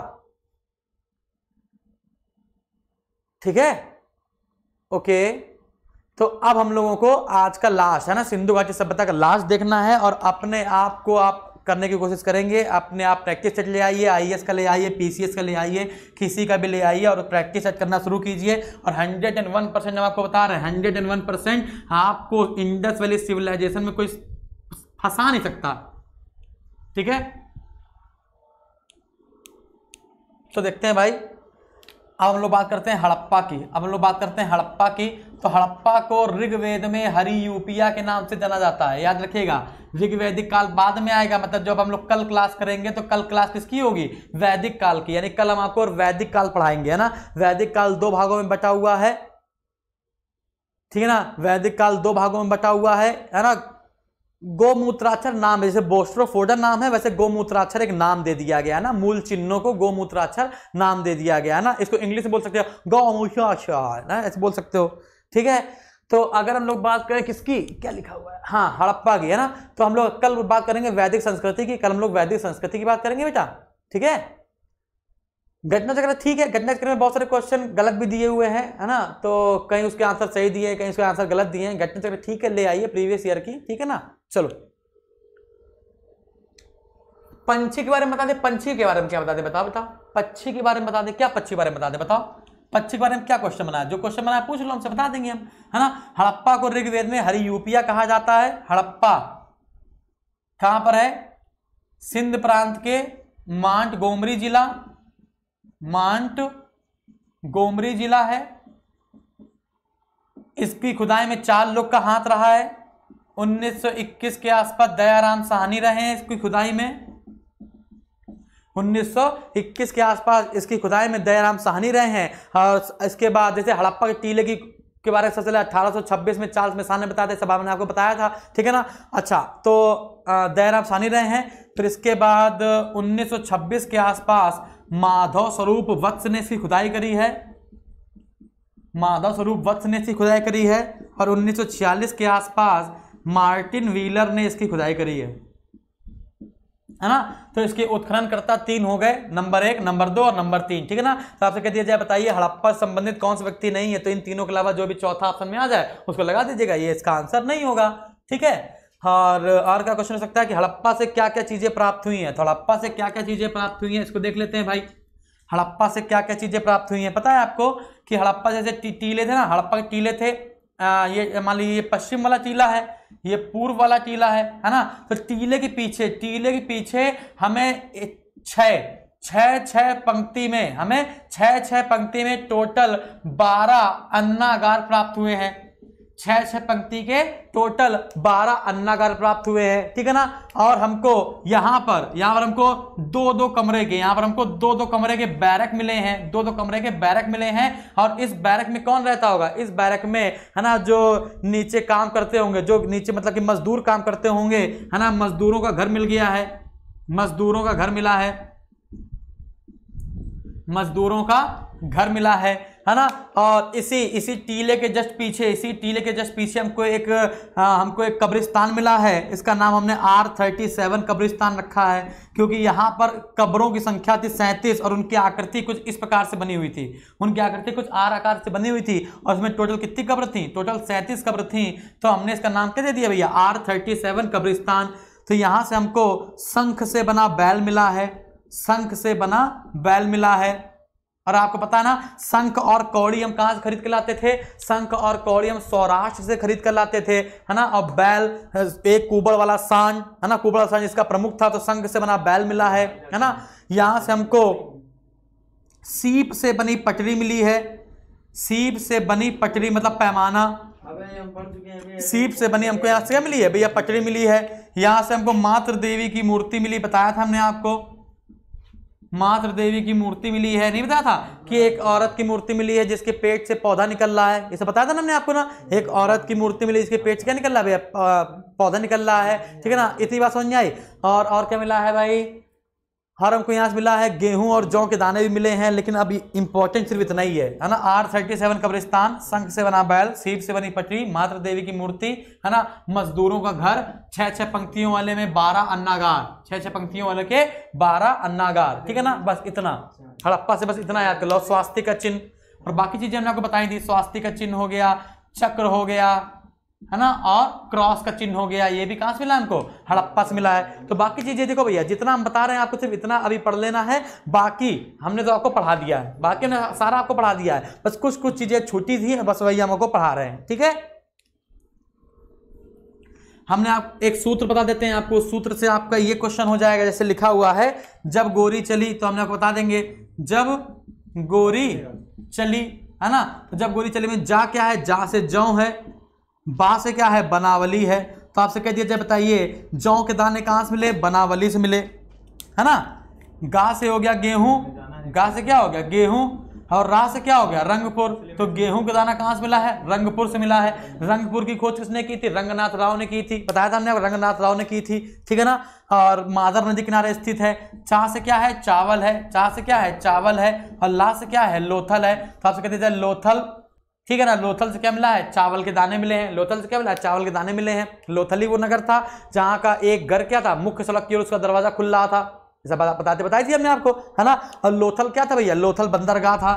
S1: ठीक है? ओके। तो अब हम लोगों को आज का लास्ट है ना? सिंधु घाटी सभ्यता का लास्ट देखना है और अपने आप को आप करने की कोशिश करेंगे। अपने आप प्रैक्टिस सेट ले आइए आईएएस का ले आइए पीसीएस का ले आइए, किसी का भी ले आइए और प्रैक्टिस सेट करना शुरू कीजिए। और हंड्रेड एंड वन परसेंट हम आपको बता रहे हैं हंड्रेड एंड वन परसेंट आपको इंडस वैली सिविलाइजेशन में कोई फंसा नहीं सकता। ठीक है? तो देखते हैं भाई। अब हम लोग बात करते हैं हड़प्पा की। अब हम लोग बात करते हैं हड़प्पा की तो हड़प्पा को ऋग्वेद में हरि यूपिया के नाम से जाना जाता है। याद रखिएगा, ऋग्वैदिक काल बाद में आएगा मतलब जब हम लोग कल क्लास करेंगे तो कल क्लास किसकी होगी? वैदिक काल की, यानी कल हम आपको वैदिक काल पढ़ाएँगे, है ना? वैदिक काल दो भागों में बटा हुआ है। ठीक है ना? वैदिक काल दो भागों में बटा हुआ है है ना? गोमूत्राक्षर नाम जैसे बोस्ट्रोफोडर नाम है, वैसे गोमूत्राक्षर एक नाम दे दिया गया है, ना? मूल चिन्हों को गोमूत्राक्षर नाम दे दिया गया है, ना? इसको इंग्लिश में बोल सकते हो, गौमूत्राक्षर, ना? ऐसे बोल सकते हो। ठीक है? तो अगर हम लोग बात करें किसकी? क्या लिखा हुआ है? हाँ हड़प्पा की, है ना? तो हम लोग कल बात करेंगे वैदिक संस्कृति की, कल हम लोग वैदिक संस्कृति की बात करेंगे बेटा, ठीक है? घटना चक्र ठीक है, घटना चक्र में बहुत सारे क्वेश्चन गलत भी दिए हुए हैं, है ना? तो कहीं उसके आंसर सही दिए कहीं उसके आंसर गलत दिए हैं। घटना चक्र ठीक है, ले आइए प्रीवियस ईयर की, ठीक है ना? चलो। पंछी के बारे में बता दे, पंछी के बारे में क्या बता दे, बताओ बताओ। पक्षी के बारे में बता दे, क्या पक्षी के बारे में बता दे, बताओ। पक्षी के बारे में क्या क्वेश्चन बनाया? जो क्वेश्चन बनाया, पूछ लो हमसे, बता देंगे हम। है ना? हड़प्पा को ऋग्वेद में हरी यूपिया कहा जाता है। हड़प्पा कहाँ पर है? सिंध प्रांत के मांट गोमरी जिला। मांट गोमरी जिला है। इसकी खुदाई में चार लोग का हाथ रहा है। 1921 के आसपास दयाराम साहनी रहे हैं इसकी खुदाई में। 1921 के आसपास इसकी खुदाई में दयाराम साहनी रहे हैं। और इसके बाद जैसे हड़प्पा के टीले की के बारे में सबसे पहले 1826 में चार्ल्स मिसान ने बताया था सब मैंने आपको बताया था, ठीक है ना? अच्छा तो दयाराम सानी रहे हैं। फिर इसके बाद 1926 के आसपास माधव स्वरूप वत्स ने इसकी खुदाई करी है। माधव स्वरूप वत्स ने इसकी खुदाई करी है। और 1946 के आसपास मार्टिन व्हीलर ने इसकी खुदाई करी है। है ना? तो इसके उत्खनन करता तीन हो गए, नंबर एक, नंबर दो और नंबर तीन, ठीक है ना? तो आपसे कह दिया जाए, बताइए, हड़प्पा संबंधित कौन सा व्यक्ति नहीं है? तो इन तीनों के अलावा जो भी चौथा ऑप्शन में आ जाए, उसको लगा दीजिएगा, ये इसका आंसर नहीं होगा, ठीक है? और और क्या क्वेश्चन हो सकता है कि हड़प्पा से क्या क्या चीज़ें प्राप्त हुई हैं? तो हड़प्पा से क्या क्या चीज़ें प्राप्त हुई हैं? इसको देख लेते हैं भाई। हड़प्पा से क्या क्या चीज़ें प्राप्त हुई हैं? पता है आपको कि हड़प्पा जैसे टीले थे ना, हड़प्पा के टीले थे आ, ये मान लीजिए ये पश्चिम वाला टीला है ये पूर्व वाला टीला है है ना? तो टीले के पीछे टीले के पीछे हमें छह छह छह पंक्ति में हमें छह छह पंक्ति में टोटल बारह अन्नागार प्राप्त हुए हैं। छह छह पंक्ति के टोटल बारह अन्नागार प्राप्त हुए हैं, ठीक है ना? और हमको यहाँ पर यहाँ पर हमको दो दो कमरे के, यहाँ पर हमको दो दो कमरे के बैरक मिले हैं, दो दो कमरे के बैरक मिले हैं, और इस बैरक में कौन रहता होगा? इस बैरक में, है ना, जो नीचे काम करते होंगे, जो नीचे मतलब कि मजदूर काम करते होंगे, है ना, मजदूरों का घर मिल गया है, मजदूरों का घर मिला है, मजदूरों का घर मिला है है ना? और इसी इसी टीले के जस्ट पीछे इसी टीले के जस्ट पीछे हमको एक आ, हमको एक कब्रिस्तान मिला है। इसका नाम हमने आर थर्टी सेवन कब्रिस्तान रखा है क्योंकि यहाँ पर कब्रों की संख्या थी सैंतीस और उनकी आकृति कुछ इस प्रकार से बनी हुई थी। उनकी आकृति कुछ आर आकार से बनी हुई थी और उसमें टोटल कितनी कब्र थी? टोटल सैंतीस कब्र थी। तो हमने इसका नाम क्या दे दिया भैया? आर थर्टी सेवन कब्रिस्तान। तो यहाँ से हमको शंख से बना बैल मिला है शंख से बना बैल मिला है। और आपको पता ना शंख और कौड़ी हम कहाँ से खरीद कर लाते थे? शंख और कौड़ी हम सौराष्ट्र से खरीद कर लाते थे है ना? और बैल एक कुबड़ वाला सांड है ना? कुबड़ वाला सांड इसका प्रमुख था तो शंख से बना बैल मिला है है ना? यहाँ से हमको सीप से बनी पटरी मिली है सीप से बनी पटरी मतलब पैमाना। सीप से बनी हमको यहाँ से क्या मिली है? भैया पटरी मिली है। यहाँ से हमको मातृ देवी की मूर्ति मिली बताया था हमने आपको। मात्र देवी की मूर्ति मिली है। नहीं बताया था कि एक औरत की मूर्ति मिली है जिसके पेट से पौधा निकल रहा है? इसे बताया था ना हमने आपको ना? एक औरत की मूर्ति मिली जिसके पेट से क्या निकल रहा है भैया? पौधा निकल रहा है। ठीक है ना? इतनी बात समझ आई? और और क्या मिला है भाई? हर हमको यहाँ से मिला है, गेहूँ और जौ के दाने भी मिले हैं, लेकिन अभी इंपॉर्टेंट सिर्फ़ इतना ही है। है ना? आर थर्टी सेवन कब्रिस्तान संख से बना बैल सीप से बनी पटरी, मात्र देवी की मूर्ति, है ना? मजदूरों का घर छह छह पंक्तियों वाले में बारह अन्नागार छह छह पंक्तियों वाले के बारह अन्नागार। ठीक है ना? बस इतना। हड़प्पा से बस इतना याद कर लो। स्वास्थ्य का चिन्ह। और बाकी चीज़ें हमने आपको बताई थी। स्वास्थ्य का चिन्ह हो गया, चक्र हो गया है ना? और क्रॉस का चिन्ह हो गया, ये भी कहाँ से मिला हमको? हड़प्पा से मिला है। तो बाकी चीज़ें देखो भैया, जितना हम बता रहे हैं आपको सिर्फ़ इतना अभी पढ़ लेना है। बाकी हमने तो आपको पढ़ा दिया है। बाकी हमने सारा आपको पढ़ा दिया है। बस कुछ कुछ चीज़ें छोटी थी, बस वही हम आपको पढ़ा रहे हैं, ठीक है? हमने आप, एक सूत्र बता देते हैं आपको। सूत्र से आपका ये क्वेश्चन हो जाएगा, जैसे लिखा हुआ है, जब गोरी चली तो हमने आपको बता देंगे, जब गोरी चली, है ना? तो जब गोरी चली में जा क्या है? जा से जौ है। बा से क्या है? बनावली है। तो आपसे कह दिया जाए बताइए, जौ के दाने कहाँ से मिले? बनावली से मिले। है ना? गा से हो गया गेहूँ। गा से क्या हो गया? गेहूँ। और रा से क्या हो गया? रंगपुर। तो गेहूँ का दाना कहाँ से मिला है? रंगपुर से मिला है। रंगपुर की खोज किसने की थी? रंगनाथ राव ने की थी। बताया था हमने, रंगनाथ राव ने की थी। ठीक है ना? और मादर नदी किनारे स्थित है। चा से क्या है? चावल है। चा से क्या है? चावल है। और ला से क्या है? लोथल है। तो आपसे कहते हैं लोथल ठीक है ना, लोथल से क्या मिला है? चावल के दाने मिले हैं। लोथल से क्या मिला है? चावल के दाने मिले हैं। लोथल ही वो नगर था, जहाँ का एक घर क्या था? मुख्य सड़क की ओर उसका दरवाज़ा खुल रहा था। ऐसा बताते, बताई थी हमने आपको, है ना? और लोथल क्या था भैया? लोथल बंदरगाह था।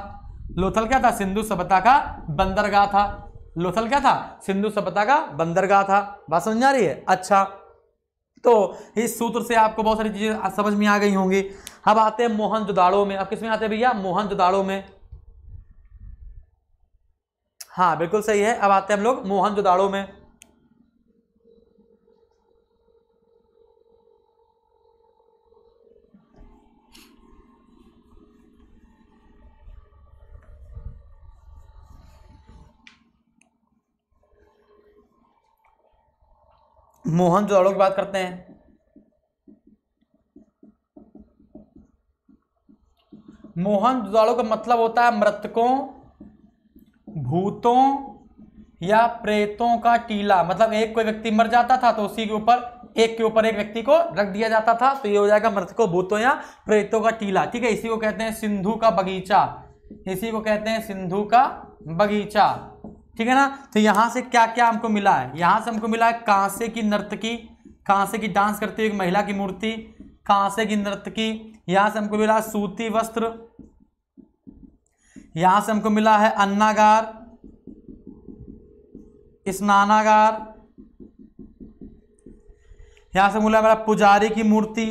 S1: लोथल क्या था? सिंधु सभ्यता का बंदरगाह था। लोथल क्या था? सिंधु सभ्यता का बंदरगाह था। बात समझ आ रही है? अच्छा। तो इस सूत्र से आपको बहुत सारी चीज़ें समझ में आ गई होंगी। अब आते हैं मोहन जुदाड़ो में। अब किसमें आते हैं भैया? मोहन जुदाड़ो में। हाँ बिल्कुल सही है। अब आते हैं हम लोग मोहन जोदाड़ो में। मोहन जोदाड़ो की बात करते हैं। मोहन जोदाड़ो का मतलब होता है मृतकों भूतों या प्रेतों का टीला मतलब एक कोई व्यक्ति मर जाता था तो उसी के ऊपर, एक के ऊपर एक व्यक्ति को रख दिया जाता था तो ये हो जाएगा मृतकों भूतों या प्रेतों का टीला। ठीक है, इसी को कहते हैं सिंधु का बगीचा। इसी को कहते हैं सिंधु का बगीचा। ठीक है ना? तो यहाँ से क्या क्या हमको मिला है? यहाँ से हमको मिला है कांसे की नर्तकी कांसे की डांस करती हुई महिला की मूर्ति, कांसे की नर्तकी यहाँ से हमको मिला सूती वस्त्र यहाँ से हमको मिला है अन्नागार स्नानागार। यहाँ से मिला मेरा पुजारी की मूर्ति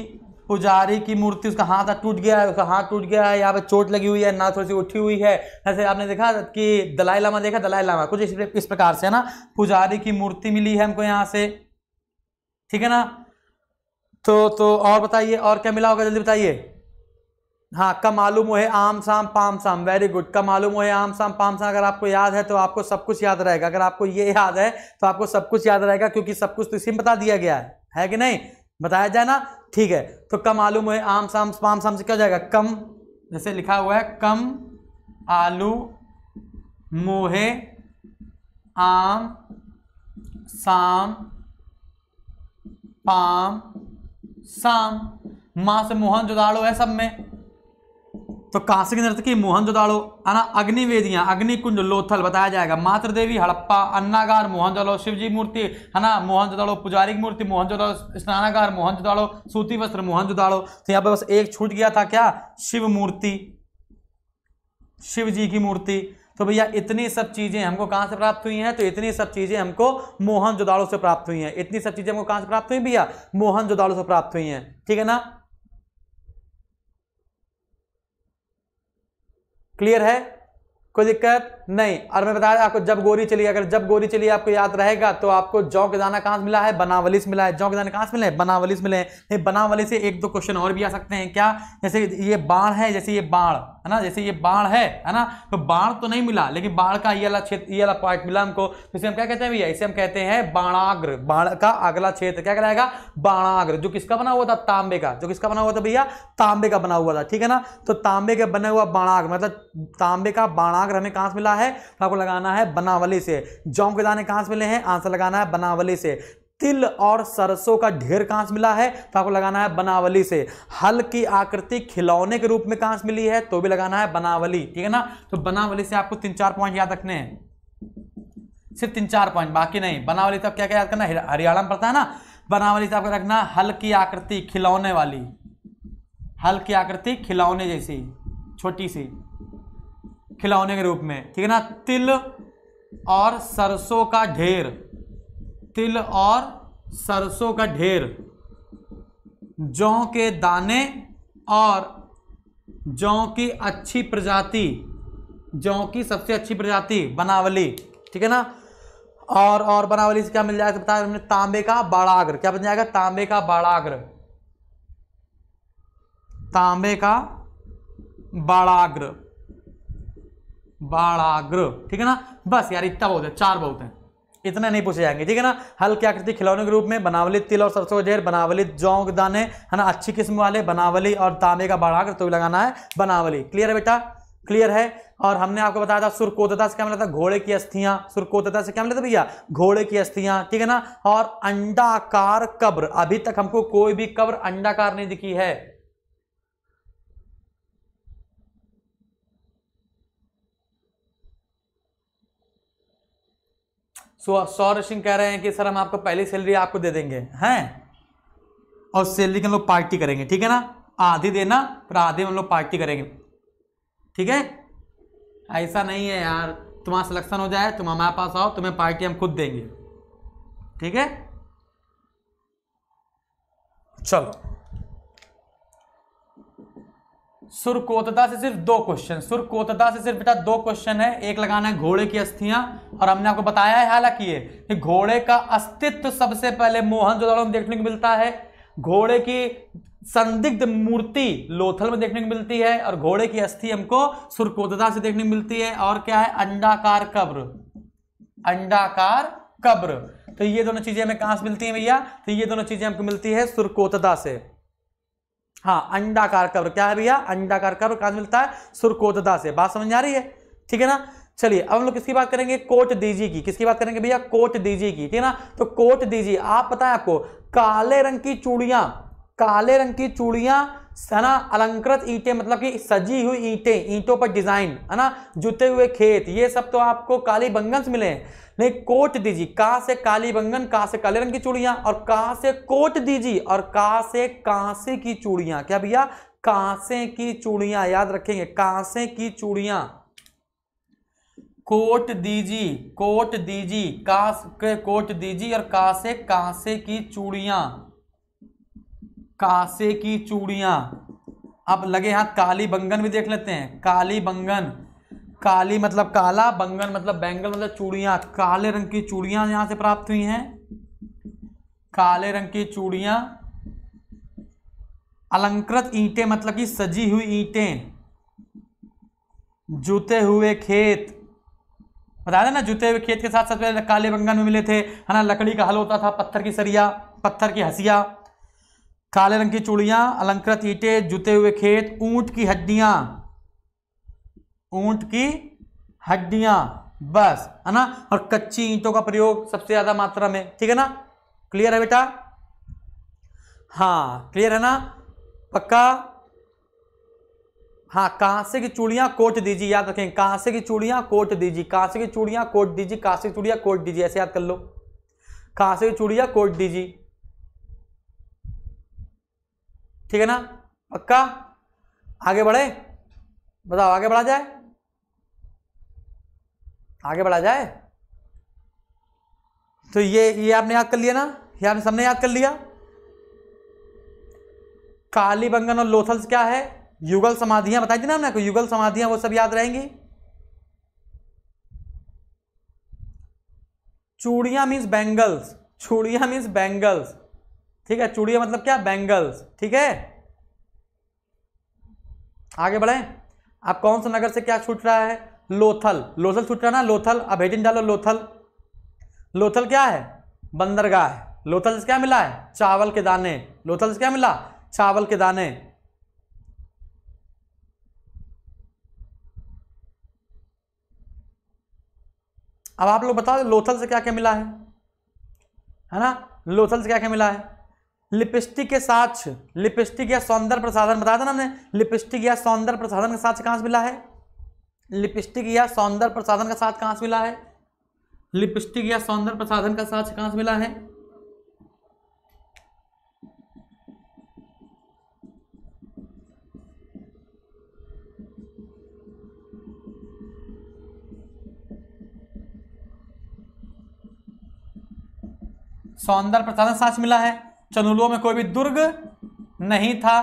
S1: पुजारी की मूर्ति उसका हाथ टूट गया है उसका हाथ टूट गया है यहाँ पे चोट लगी हुई है ना थोड़ी सी उठी हुई है। ऐसे आपने देखा कि दलाई लामा देखा दलाई लामा कुछ इस, इस प्रकार से है ना? पुजारी की मूर्ति मिली है हमको यहाँ से। ठीक है ना? तो तो और बताइए और क्या मिला होगा? जल्दी बताइए। हाँ का मालूम हो है आम शाम पाम शाम वेरी गुड का मालूम हो है आम शाम पाम शाम अगर आपको याद है तो आपको सब कुछ याद रहेगा। अगर आपको ये याद है तो आपको सब कुछ याद रहेगा, क्योंकि सब कुछ तो इसी में बता दिया गया है। है कि नहीं? बताया जाए ना? ठीक है। तो कम मालूम है आम शाम पाम शाम से क्या हो जाएगा? कम, जैसे लिखा हुआ है, कम आलू, मोहे, आम शाम पाम शाम माँ से मोहन जुदाड़ो है सब में। तो काशी के नृत्य की मोहन जोदाड़ो, है ना? अग्निवेदियाँ अग्निकुंज लोथल बताया जाएगा। मातृ देवी, हड़प्पा, अन्नागार, मोहन जोदाड़ो शिव जी मूर्ति, है ना? मोहन जोदाड़ो, पुजारी की मूर्ति, मोहन जोदाड़ो, स्नानागार, मोहन जोदाड़ो, सूती वस्त्र, मोहन जोदाड़ो। तो यहाँ पे बस एक छूट गया था क्या? शिव मूर्ति। शिव जी की मूर्ति। तो भैया, इतनी सब चीज़ें हमको कहाँ से प्राप्त हुई हैं? तो इतनी सब चीज़ें हमको मोहन से प्राप्त हुई हैं। इतनी सब चीज़ें हमको कहाँ से प्राप्त हुई भैया? मोहन से प्राप्त हुई हैं। ठीक है ना? क्लियर है? कोई दिक्कत नहीं। और मैं बता रहा आपको जब गोरी चली, अगर जब गोरी चली, आपको याद रहेगा तो आपको जौ के दाना कहाँ से मिला है? बनावली से मिला है। जौ के दाना कहाँ से मिले हैं? बनावली से मिले हैं। बनावली से एक दो क्वेश्चन और भी आ सकते हैं। क्या? जैसे ये बाढ़ है, जैसे ये बाढ़ है ना? जैसे ये बाढ़ है है ना? तो बाढ़ तो नहीं मिला, लेकिन बाढ़ का ये वाला क्षेत्र, ये वाला पार्ट मिला हमको। तो इसे हम क्या कहते हैं भैया? इसे हम कहते हैं बाणाग्र। बाढ़ का अगला क्षेत्र क्या कहलाएगा? बाणाग्र, जो किसका बना हुआ था? तांबे का। जो किसका बना हुआ था भैया? तांबे का बना हुआ था, ठीक है ना? तो तांबे का बना हुआ बाणाग्र मतलब तांबे का बाणाग्र हमें कहाँ से मिला है? तो आपको लगाना है बनावली से। जौ के दाने कहाँ से मिले हैं? आंसर लगाना है बनावली से। तिल और सरसों का ढेर कहाँ से मिला है तो आपको लगाना है बनावली से। हल की आकृति खिलौने के रूप में कहाँ से मिली है तो भी लगाना है बनावली, ठीक है ना? तो बनावली से आपको तीन चार पॉइंट याद रखने हैं। सिर्फ़ तीन चार पॉइंट बाकी नहीं। बनावली तब क्या क्या याद करना हरियाणा में पड़ता है ना? बनावली से आपको रखना हल की आकृति खिलौने वाली। हल की आकृति खिलौने जैसी, छोटी सी, खिलौने के रूप में, ठीक है ना? तिल और सरसों का ढेर। तिल और सरसों का ढेर, जौ के दाने और जौ की अच्छी प्रजाति, जौ की सबसे अच्छी प्रजाति, बनावली, ठीक है ना? और और बनावली से क्या मिल जाएगा? बताया हमने, तांबे का बाड़ाग्र। क्या बन जाएगा? तांबे का बाड़ाग्र। तांबे का बाड़ाग्र। बाड़ाग्र, ठीक है ना? बस यार, इतना बहुत है, चार बहुत है। इतने नहीं पूछे जाएँगे, ठीक है ना? हल्की आकृति खिलौने के रूप में बनावली, तिल और सरसों ढेर बनावली जौ के दाने, है ना? अच्छी किस्म वाले बनावली और तांबे का बाड़ाग्र तो भी लगाना है बनावली। क्लियर है बेटा? क्लियर है? और हमने आपको बताया था सुरकोतता से क्या मिला था? घोड़े की अस्थियाँ। सुरकोतता से क्या मिला था भैया? घोड़े की अस्थियाँ, ठीक है ना? और अंडाकार कब्र। अभी तक हमको कोई भी कब्र अंडाकार नहीं दिखी है। सौर सिंह कह रहे हैं कि, सर, हम आपको पहली सैलरी आपको दे देंगे। हैं? और सैलरी के हम लोग पार्टी करेंगे, ठीक है ना? आधी देना, फिर आधे हम लोग पार्टी करेंगे। ठीक है? ऐसा नहीं है यार। तुम्हारा सिलेक्शन हो जाए, तुम हमारे पास आओ, तुम्हें पार्टी हम खुद देंगे। ठीक है? चलो। सुरकोतता से सिर्फ़ दो क्वेश्चन सुरकोतता से सिर्फ़ बेटा दो क्वेश्चन है। एक लगाना है घोड़े की अस्थियाँ, और हमने आपको बताया है हालाँकि ये, कि घोड़े का अस्तित्व सबसे पहले मोहन जोदड़ो में देखने को मिलता है। घोड़े की संदिग्ध मूर्ति लोथल में देखने को मिलती है, और घोड़े की अस्थि हमको सुरकोतता से देखने को मिलती है। और क्या है? अंडाकार कब्र। अंडाकार कब्र। तो ये दोनों चीज़ें हमें कहाँ से मिलती है भैया? तो ये दोनों चीज़ें हमको मिलती है सुरकोतता से। हाँ अंडाकार कब्र क्या है भैया? अंडाकार कब्र कहाँ मिलता है? सुरकोतदा से। बात समझ आ रही है? ठीक है ना? चलिए, अब हम लोग किसकी बात करेंगे? कोट दीजी की। किसकी बात करेंगे भैया? कोट दीजी की। ठीक है ना? तो कोट दीजी आप बताएँ आपको, काले रंग की चूड़ियाँ, काले रंग की चूड़ियाँ, है ना? अलंकृत ईंटें मतलब कि सजी हुई ईंटें, ईंटों पर डिज़ाइन, है ना? जुते हुए खेत, ये सब तो आपको काली बंगन मिले हैं। नहीं, कोट दीजिए। का से काली बंगन, का से काले रंग की चूड़ियाँ और का से कोट दीजिए और का से कांसे की चूड़ियाँ। क्या भैया? कांसे की चूड़ियाँ, याद रखेंगे, कांसे की चूड़ियाँ। कोट दीजी कोट दीजी कास के कोट दीजी और कासे कांसे की चूड़ियाँ। कासे की चूड़ियाँ। अब लगे हाथ, काली बंगन भी देख लेते हैं, काली बंगन। काली मतलब काला, बंगन मतलब बैंगल मतलब चूड़ियाँ, काले रंग की चूड़ियाँ यहाँ से प्राप्त हुई हैं। काले रंग की चूड़ियाँ, अलंकृत ईंटें मतलब कि सजी हुई ईंटें, जूते हुए खेत। बता दें ना जूते हुए खेत के साथ सबसे पहले काले बंगन में मिले थे, है ना? लकड़ी का हल होता था, पत्थर की सरिया, पत्थर की हसिया। काले रंग की चूड़ियाँ, अलंकृत ईटे, जुते हुए खेत, ऊँट की हड्डियाँ। ऊँट की हड्डियाँ, बस, है ना? और कच्ची ईंटों का प्रयोग सबसे ज़्यादा मात्रा में, ठीक है ना? क्लियर है बेटा? हाँ क्लियर है ना? पक्का? हाँ कांसे की चूड़ियाँ कोट दीजिए, याद रखें कांसे की चूड़ियाँ कोट दीजिए कांसे की चूड़ियाँ कोट दीजिए कांसे की चूड़ियाँ कोट दीजिए, ऐसे याद कर लो। कांसे की चूड़ियाँ कोट दीजिए। ठीक है ना? पक्का? आगे बढ़े? बताओ, आगे बढ़ा जाए? आगे बढ़ा जाए। तो ये ये आपने याद कर लिया ना? ये आपने सबने याद कर लिया? काली बंगन और लोथल्स क्या है? युगल समाधियाँ। बताई थी ना हमने युगल समाधियाँ, वो सब याद रहेंगी। चूड़िया मीन्स बैंगल्स चूड़िया मीन्स बैंगल्स ठीक है, चूड़िया मतलब क्या? बैंगल्स ठीक है? आगे बढ़े। आप कौन सा नगर से क्या छूट रहा है? लोथल लोथल छूट रहा ना? लोथल, अब हेडिंग डालो लोथल। लोथल क्या है? बंदरगाह है। लोथल से क्या मिला है? चावल के दाने। लोथल से क्या मिला? चावल के दाने। अब आप लोग बताओ, लोथल से क्या क्या मिला है? है ना? लोथल से क्या क्या मिला है? लिपस्टिक के साथ, लिपस्टिक या सौंदर्य प्रसाधन, बताया था ना हमने? लिपस्टिक या सौंदर्य प्रसाधन का साथ कहाँ से मिला है? लिपस्टिक या सौंदर्य प्रसाधन का साथ कहाँ से मिला है? लिपस्टिक या सौंदर्य प्रसाधन का साथ कहाँ से मिला है? सौंदर्य प्रसाधन साथ मिला है। चनूदड़ों में कोई भी दुर्ग नहीं था।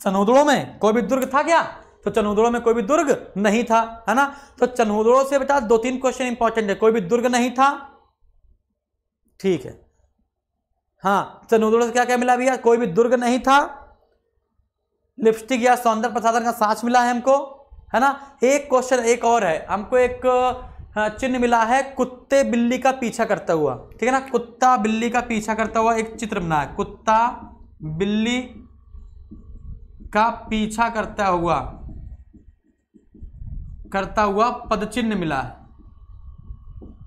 S1: चनूदड़ों में कोई भी दुर्ग था क्या? तो चनूदड़ों में कोई भी दुर्ग नहीं था है ना? तो चनूदड़ों से बेटा दो तीन क्वेश्चन इंपॉर्टेंट है कोई भी दुर्ग नहीं था। ठीक है। हाँ चनूदड़ों से क्या क्या मिला भैया? कोई भी दुर्ग नहीं था। लिपस्टिक या सौंदर्य प्रसाधन का सांस मिला है हमको है ना? एक क्वेश्चन एक और है हमको एक हाँ, चिन्ह मिला है कुत्ते बिल्ली का पीछा करता हुआ। ठीक है ना? कुत्ता बिल्ली का पीछा करता हुआ एक चित्र बना है कुत्ता बिल्ली का पीछा करता हुआ। करता हुआ पद चिन्ह मिला है।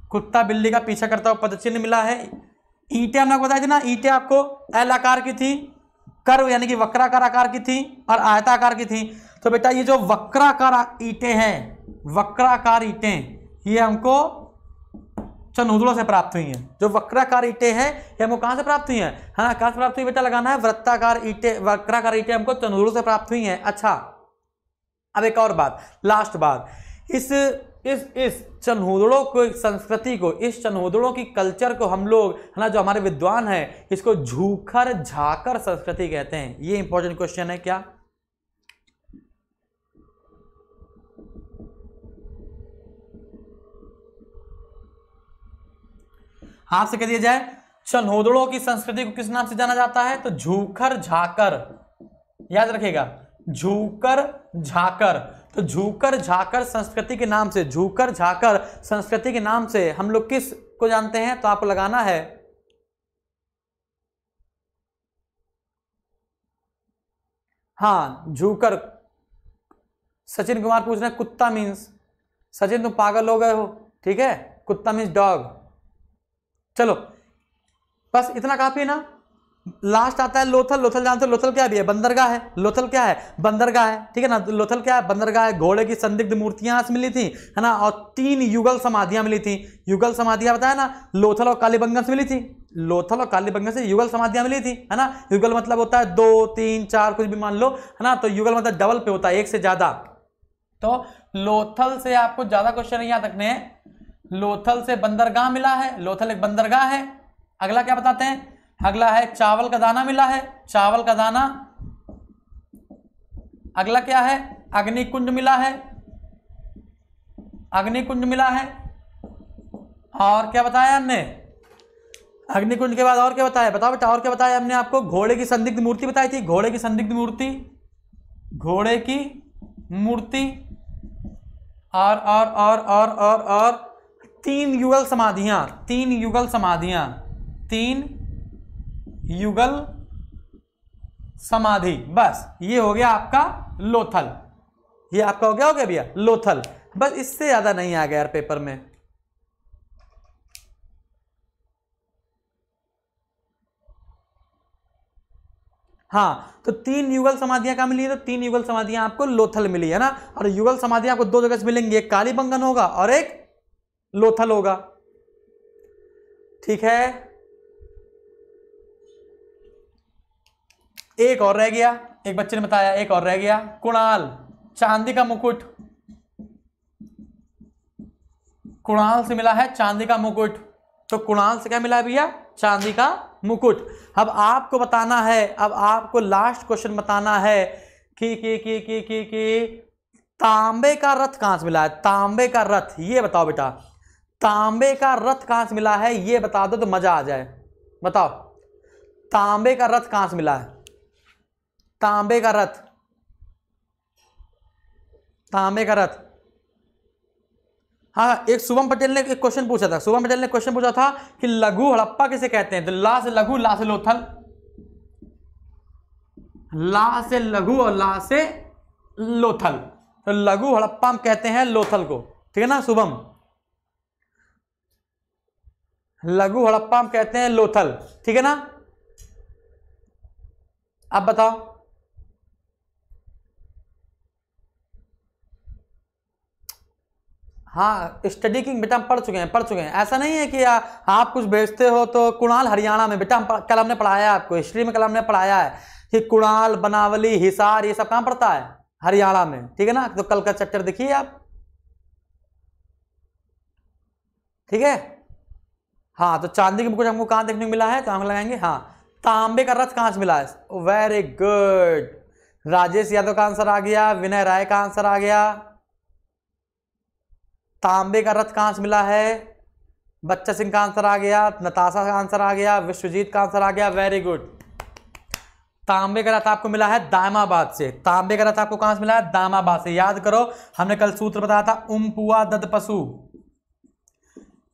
S1: कुत्ता बिल्ली का पीछा करता हुआ पद चिन्ह मिला है। ईंटें हमने बताई थी ना, ईंटें आपको एल आकार की थी, कर्व यानी कि वक्राकार आकार की थी और आयताकार की थी। तो बेटा ये जो वक्राकार ईंटें हैं, वक्राकार ईंटें, ये हमको चनूदड़ों से प्राप्त हुई हैं। जो वक्राकार ईटे हैं, ये हमको कहाँ से प्राप्त हुई हैं? है, कहाँ से प्राप्त हुई बेटा? लगाना है, वृत्ताकार ईटे, वक्राकार ईटे हमको चनूदड़ों से प्राप्त हुई हैं। अच्छा अब एक और बात लास्ट बात। इस इस इस चन्हूदड़ों को संस्कृति को, इस चन्हूदड़ों की कल्चर को हम लोग, है ना, जो हमारे विद्वान है, इसको झूखर झाकर संस्कृति कहते हैं। ये इंपॉर्टेंट क्वेश्चन है क्या? आपसे कह दिया जाए चनोदड़ों की संस्कृति को किस नाम से जाना जाता है? तो झूखर झाकर। याद रखेगा झूकर झाकर। तो झूकर झाकर संस्कृति के नाम से, झूकर झाकर संस्कृति के नाम से हम लोग किस को जानते हैं? तो आपको लगाना है। हाँ झूकर। सचिन कुमार पूछ रहे हैं, कुत्ता मीन्स सचिन, तुम पागल हो गए हो, ठीक है? कुत्ता मीन्स डॉग चलो, बस इतना काफ़ी ना? लास्ट आता है लोथल लोथल जानते हो, लोथल क्या भी है? बंदरगाह है। लोथल क्या है? बंदरगाह है, ठीक है ना? लोथल क्या है? बंदरगाह है, घोड़े की संदिग्ध मूर्तियाँ मिली थी, है ना? और तीन युगल समाधियाँ मिली थी। युगल समाधियाँ बताया ना, लोथल और कालीबंगन से मिली थी। लोथल और कालीबंगन से युगल समाधियाँ मिली थी, है ना? युगल मतलब होता है दो, तीन, चार, कुछ भी मान लो, है ना? तो युगल मतलब डबल पे होता है, एक से ज़्यादा। तो लोथल से आपको ज़्यादा क्वेश्चन याद रखने लोथल से बंदरगाह मिला है, लोथल एक बंदरगाह है। अगला क्या बताते हैं? अगला है, चावल का दाना मिला है, चावल का दाना। अगला क्या है अग्निकुंज मिला है। अग्निकुंज मिला है। और क्या बताया हमने? अग्निकुंज के बाद और क्या बताया? बताओ बेटा, और क्या बताया हमने आपको? घोड़े की संदिग्ध मूर्ति बताई थी। घोड़े की संदिग्ध मूर्ति। घोड़े की मूर्ति। और और और और और और, तीन युगल समाधियाँ, तीन युगल समाधियाँ, तीन युगल समाधि। बस, ये हो गया आपका लोथल। ये आपका हो गया हो गया भैया? लोथल। बस इससे ज़्यादा नहीं आ गया यार पेपर में। हाँ तो तीन युगल समाधियाँ कहाँ मिली है? तो तीन युगल समाधियाँ आपको लोथल मिली है ना? और युगल समाधियाँ आपको दो जगह से मिलेंगी, एक कालीबंगन होगा और एक लोथल होगा। ठीक है? एक और रह गया। एक बच्चे ने बताया, एक और रह गया। कुणाल, चांदी का मुकुट। कुणाल से मिला है चांदी का मुकुट। तो कुणाल से क्या मिला भैया? चांदी का मुकुट। अब आपको बताना है, अब आपको लास्ट क्वेश्चन बताना है कि कि कि कि कि कि तांबे का रथ कहाँ से मिला है? तांबे का रथ, ये बताओ बेटा। तांबे का रथ कहाँ से मिला है? ये बता दो तो मज़ा आ जाए। बताओ। तांबे का रथ कहाँ से मिला है? तांबे का रथ। तांबे का रथ। हाँ एक शुभम पटेल ने एक क्वेश्चन पूछा था। शुभम पटेल ने क्वेश्चन पूछा था कि लघु हड़प्पा किसे कहते हैं? तो ला से लघु ला से लोथल। ला से लघु और ला से लोथल। तो लघु हड़प्पा हम कहते हैं लोथल को। ठीक है ना, शुभम? लघु हड़प्पा हम कहते हैं लोथल। ठीक है ना? अब बताओ। हाँ स्टडी किंग बेटा हम पढ़ चुके हैं पढ़ चुके हैं। ऐसा नहीं है कि आ, आप कुछ भेजते हो तो कुणाल हरियाणा में बेटा हम कल हमने पढ़ाया आपको हिस्ट्री में कल हमने पढ़ाया है कि कुणाल बनावली हिसार ये सब कहाँ पड़ता है? हरियाणा में ठीक है ना? तो कल का चैप्टर देखिए आप। ठीक है? हाँ तो चांदी के मुकुट हमको कहाँ देखने को मिला है? तो हम लगाएँगे हाँ। तांबे का रथ कहाँ से मिला है? वेरी गुड राजेश यादव का आंसर आ गया विनय राय का आंसर आ गया। तांबे का रथ कहाँ से मिला है? बच्चा सिंह का आंसर आ गया, नताशा का आंसर आ गया, विश्वजीत का आंसर आ गया वेरी गुड तांबे का रथ आपको मिला है दामाबाद से। तांबे का रथ आपको कहाँ से मिला है? दामाबाद से। याद करो, हमने कल सूत्र बताया था उम पुआ दद पशु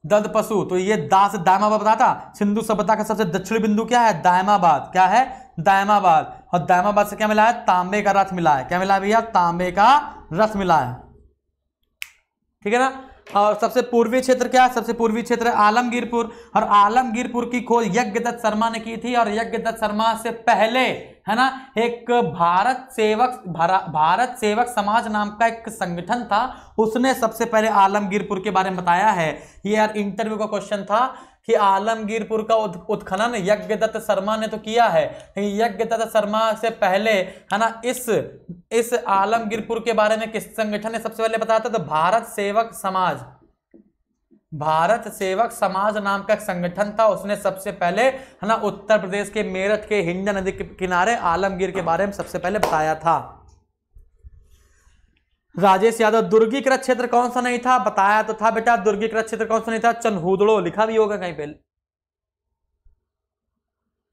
S1: दद पशु तो ये दास से दामाबाद बताया था। सिंधु सभ्यता का सबसे दक्षिणी बिंदु क्या है? दायमाबाद क्या है? दायमाबाद और दायमाबाद से क्या मिला है? तांबे का रथ मिला है। क्या मिला भैया? तांबे का रथ मिला है। ठीक है ना? और सबसे पूर्वी क्षेत्र क्या है? सबसे पूर्वी क्षेत्र है आलमगीरपुर। और आलमगीरपुर की खोज यज्ञदत्त शर्मा ने की थी। और यज्ञदत्त शर्मा से पहले, है ना, एक भारत सेवक भारत सेवक समाज नाम का एक संगठन था। उसने सबसे पहले आलमगीरपुर के बारे में बताया है। ये यार इंटरव्यू का क्वेश्चन था। कि आलमगीरपुर का उत्खनन यज्ञदत्त शर्मा ने तो किया है। यज्ञदत्त शर्मा से पहले, है ना, इस इस आलमगीरपुर के बारे में किस संगठन ने सबसे पहले बताया था? तो भारत सेवक समाज। भारत सेवक समाज नाम का एक संगठन था। उसने सबसे पहले, है ना, उत्तर प्रदेश के मेरठ के हिंड नदी के किनारे आलमगीर के बारे में सबसे पहले बताया था। राजेश यादव, दुर्गीकृत क्षेत्र कौन सा नहीं था? बताया तो था बेटा, दुर्गीकृत क्षेत्र कौन सा नहीं था? चनहुदड़ो, लिखा भी होगा कहीं पे।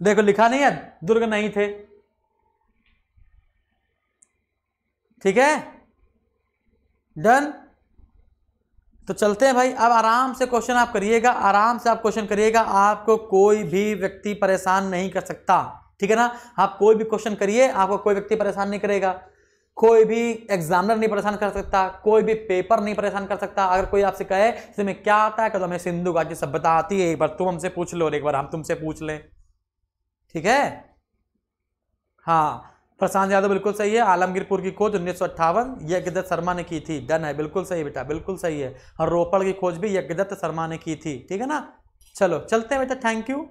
S1: देखो, लिखा नहीं है, दुर्ग नहीं थे। ठीक है? डन? तो चलते हैं भाई, अब आराम से क्वेश्चन आप करिएगा, आराम से आप क्वेश्चन करिएगा, आपको कोई भी व्यक्ति परेशान नहीं कर सकता। ठीक है ना? आप कोई भी क्वेश्चन करिए, आपको कोई व्यक्ति परेशान नहीं करेगा। कोई भी एग्जामिनर नहीं परेशान कर सकता, कोई भी पेपर नहीं परेशान कर सकता। अगर कोई आपसे कहे इसमें क्या आता है? तो हमें सिंधु घाटी सभ्यता आती है, एक बार तुम हमसे पूछ लो और एक बार हम तुमसे पूछ लें। ठीक है? हाँ प्रशांत यादव बिल्कुल सही है। आलमगीरपुर की खोज उन्नीस सौ अट्ठावन यज्ञदत्त शर्मा ने की थी। डन है, बिल्कुल सही बेटा, बिल्कुल सही है। और रोपड़ की खोज भी यज्ञदत्त शर्मा ने की थी। ठीक है ना? चलो, चलते हैं बेटा थैंक यू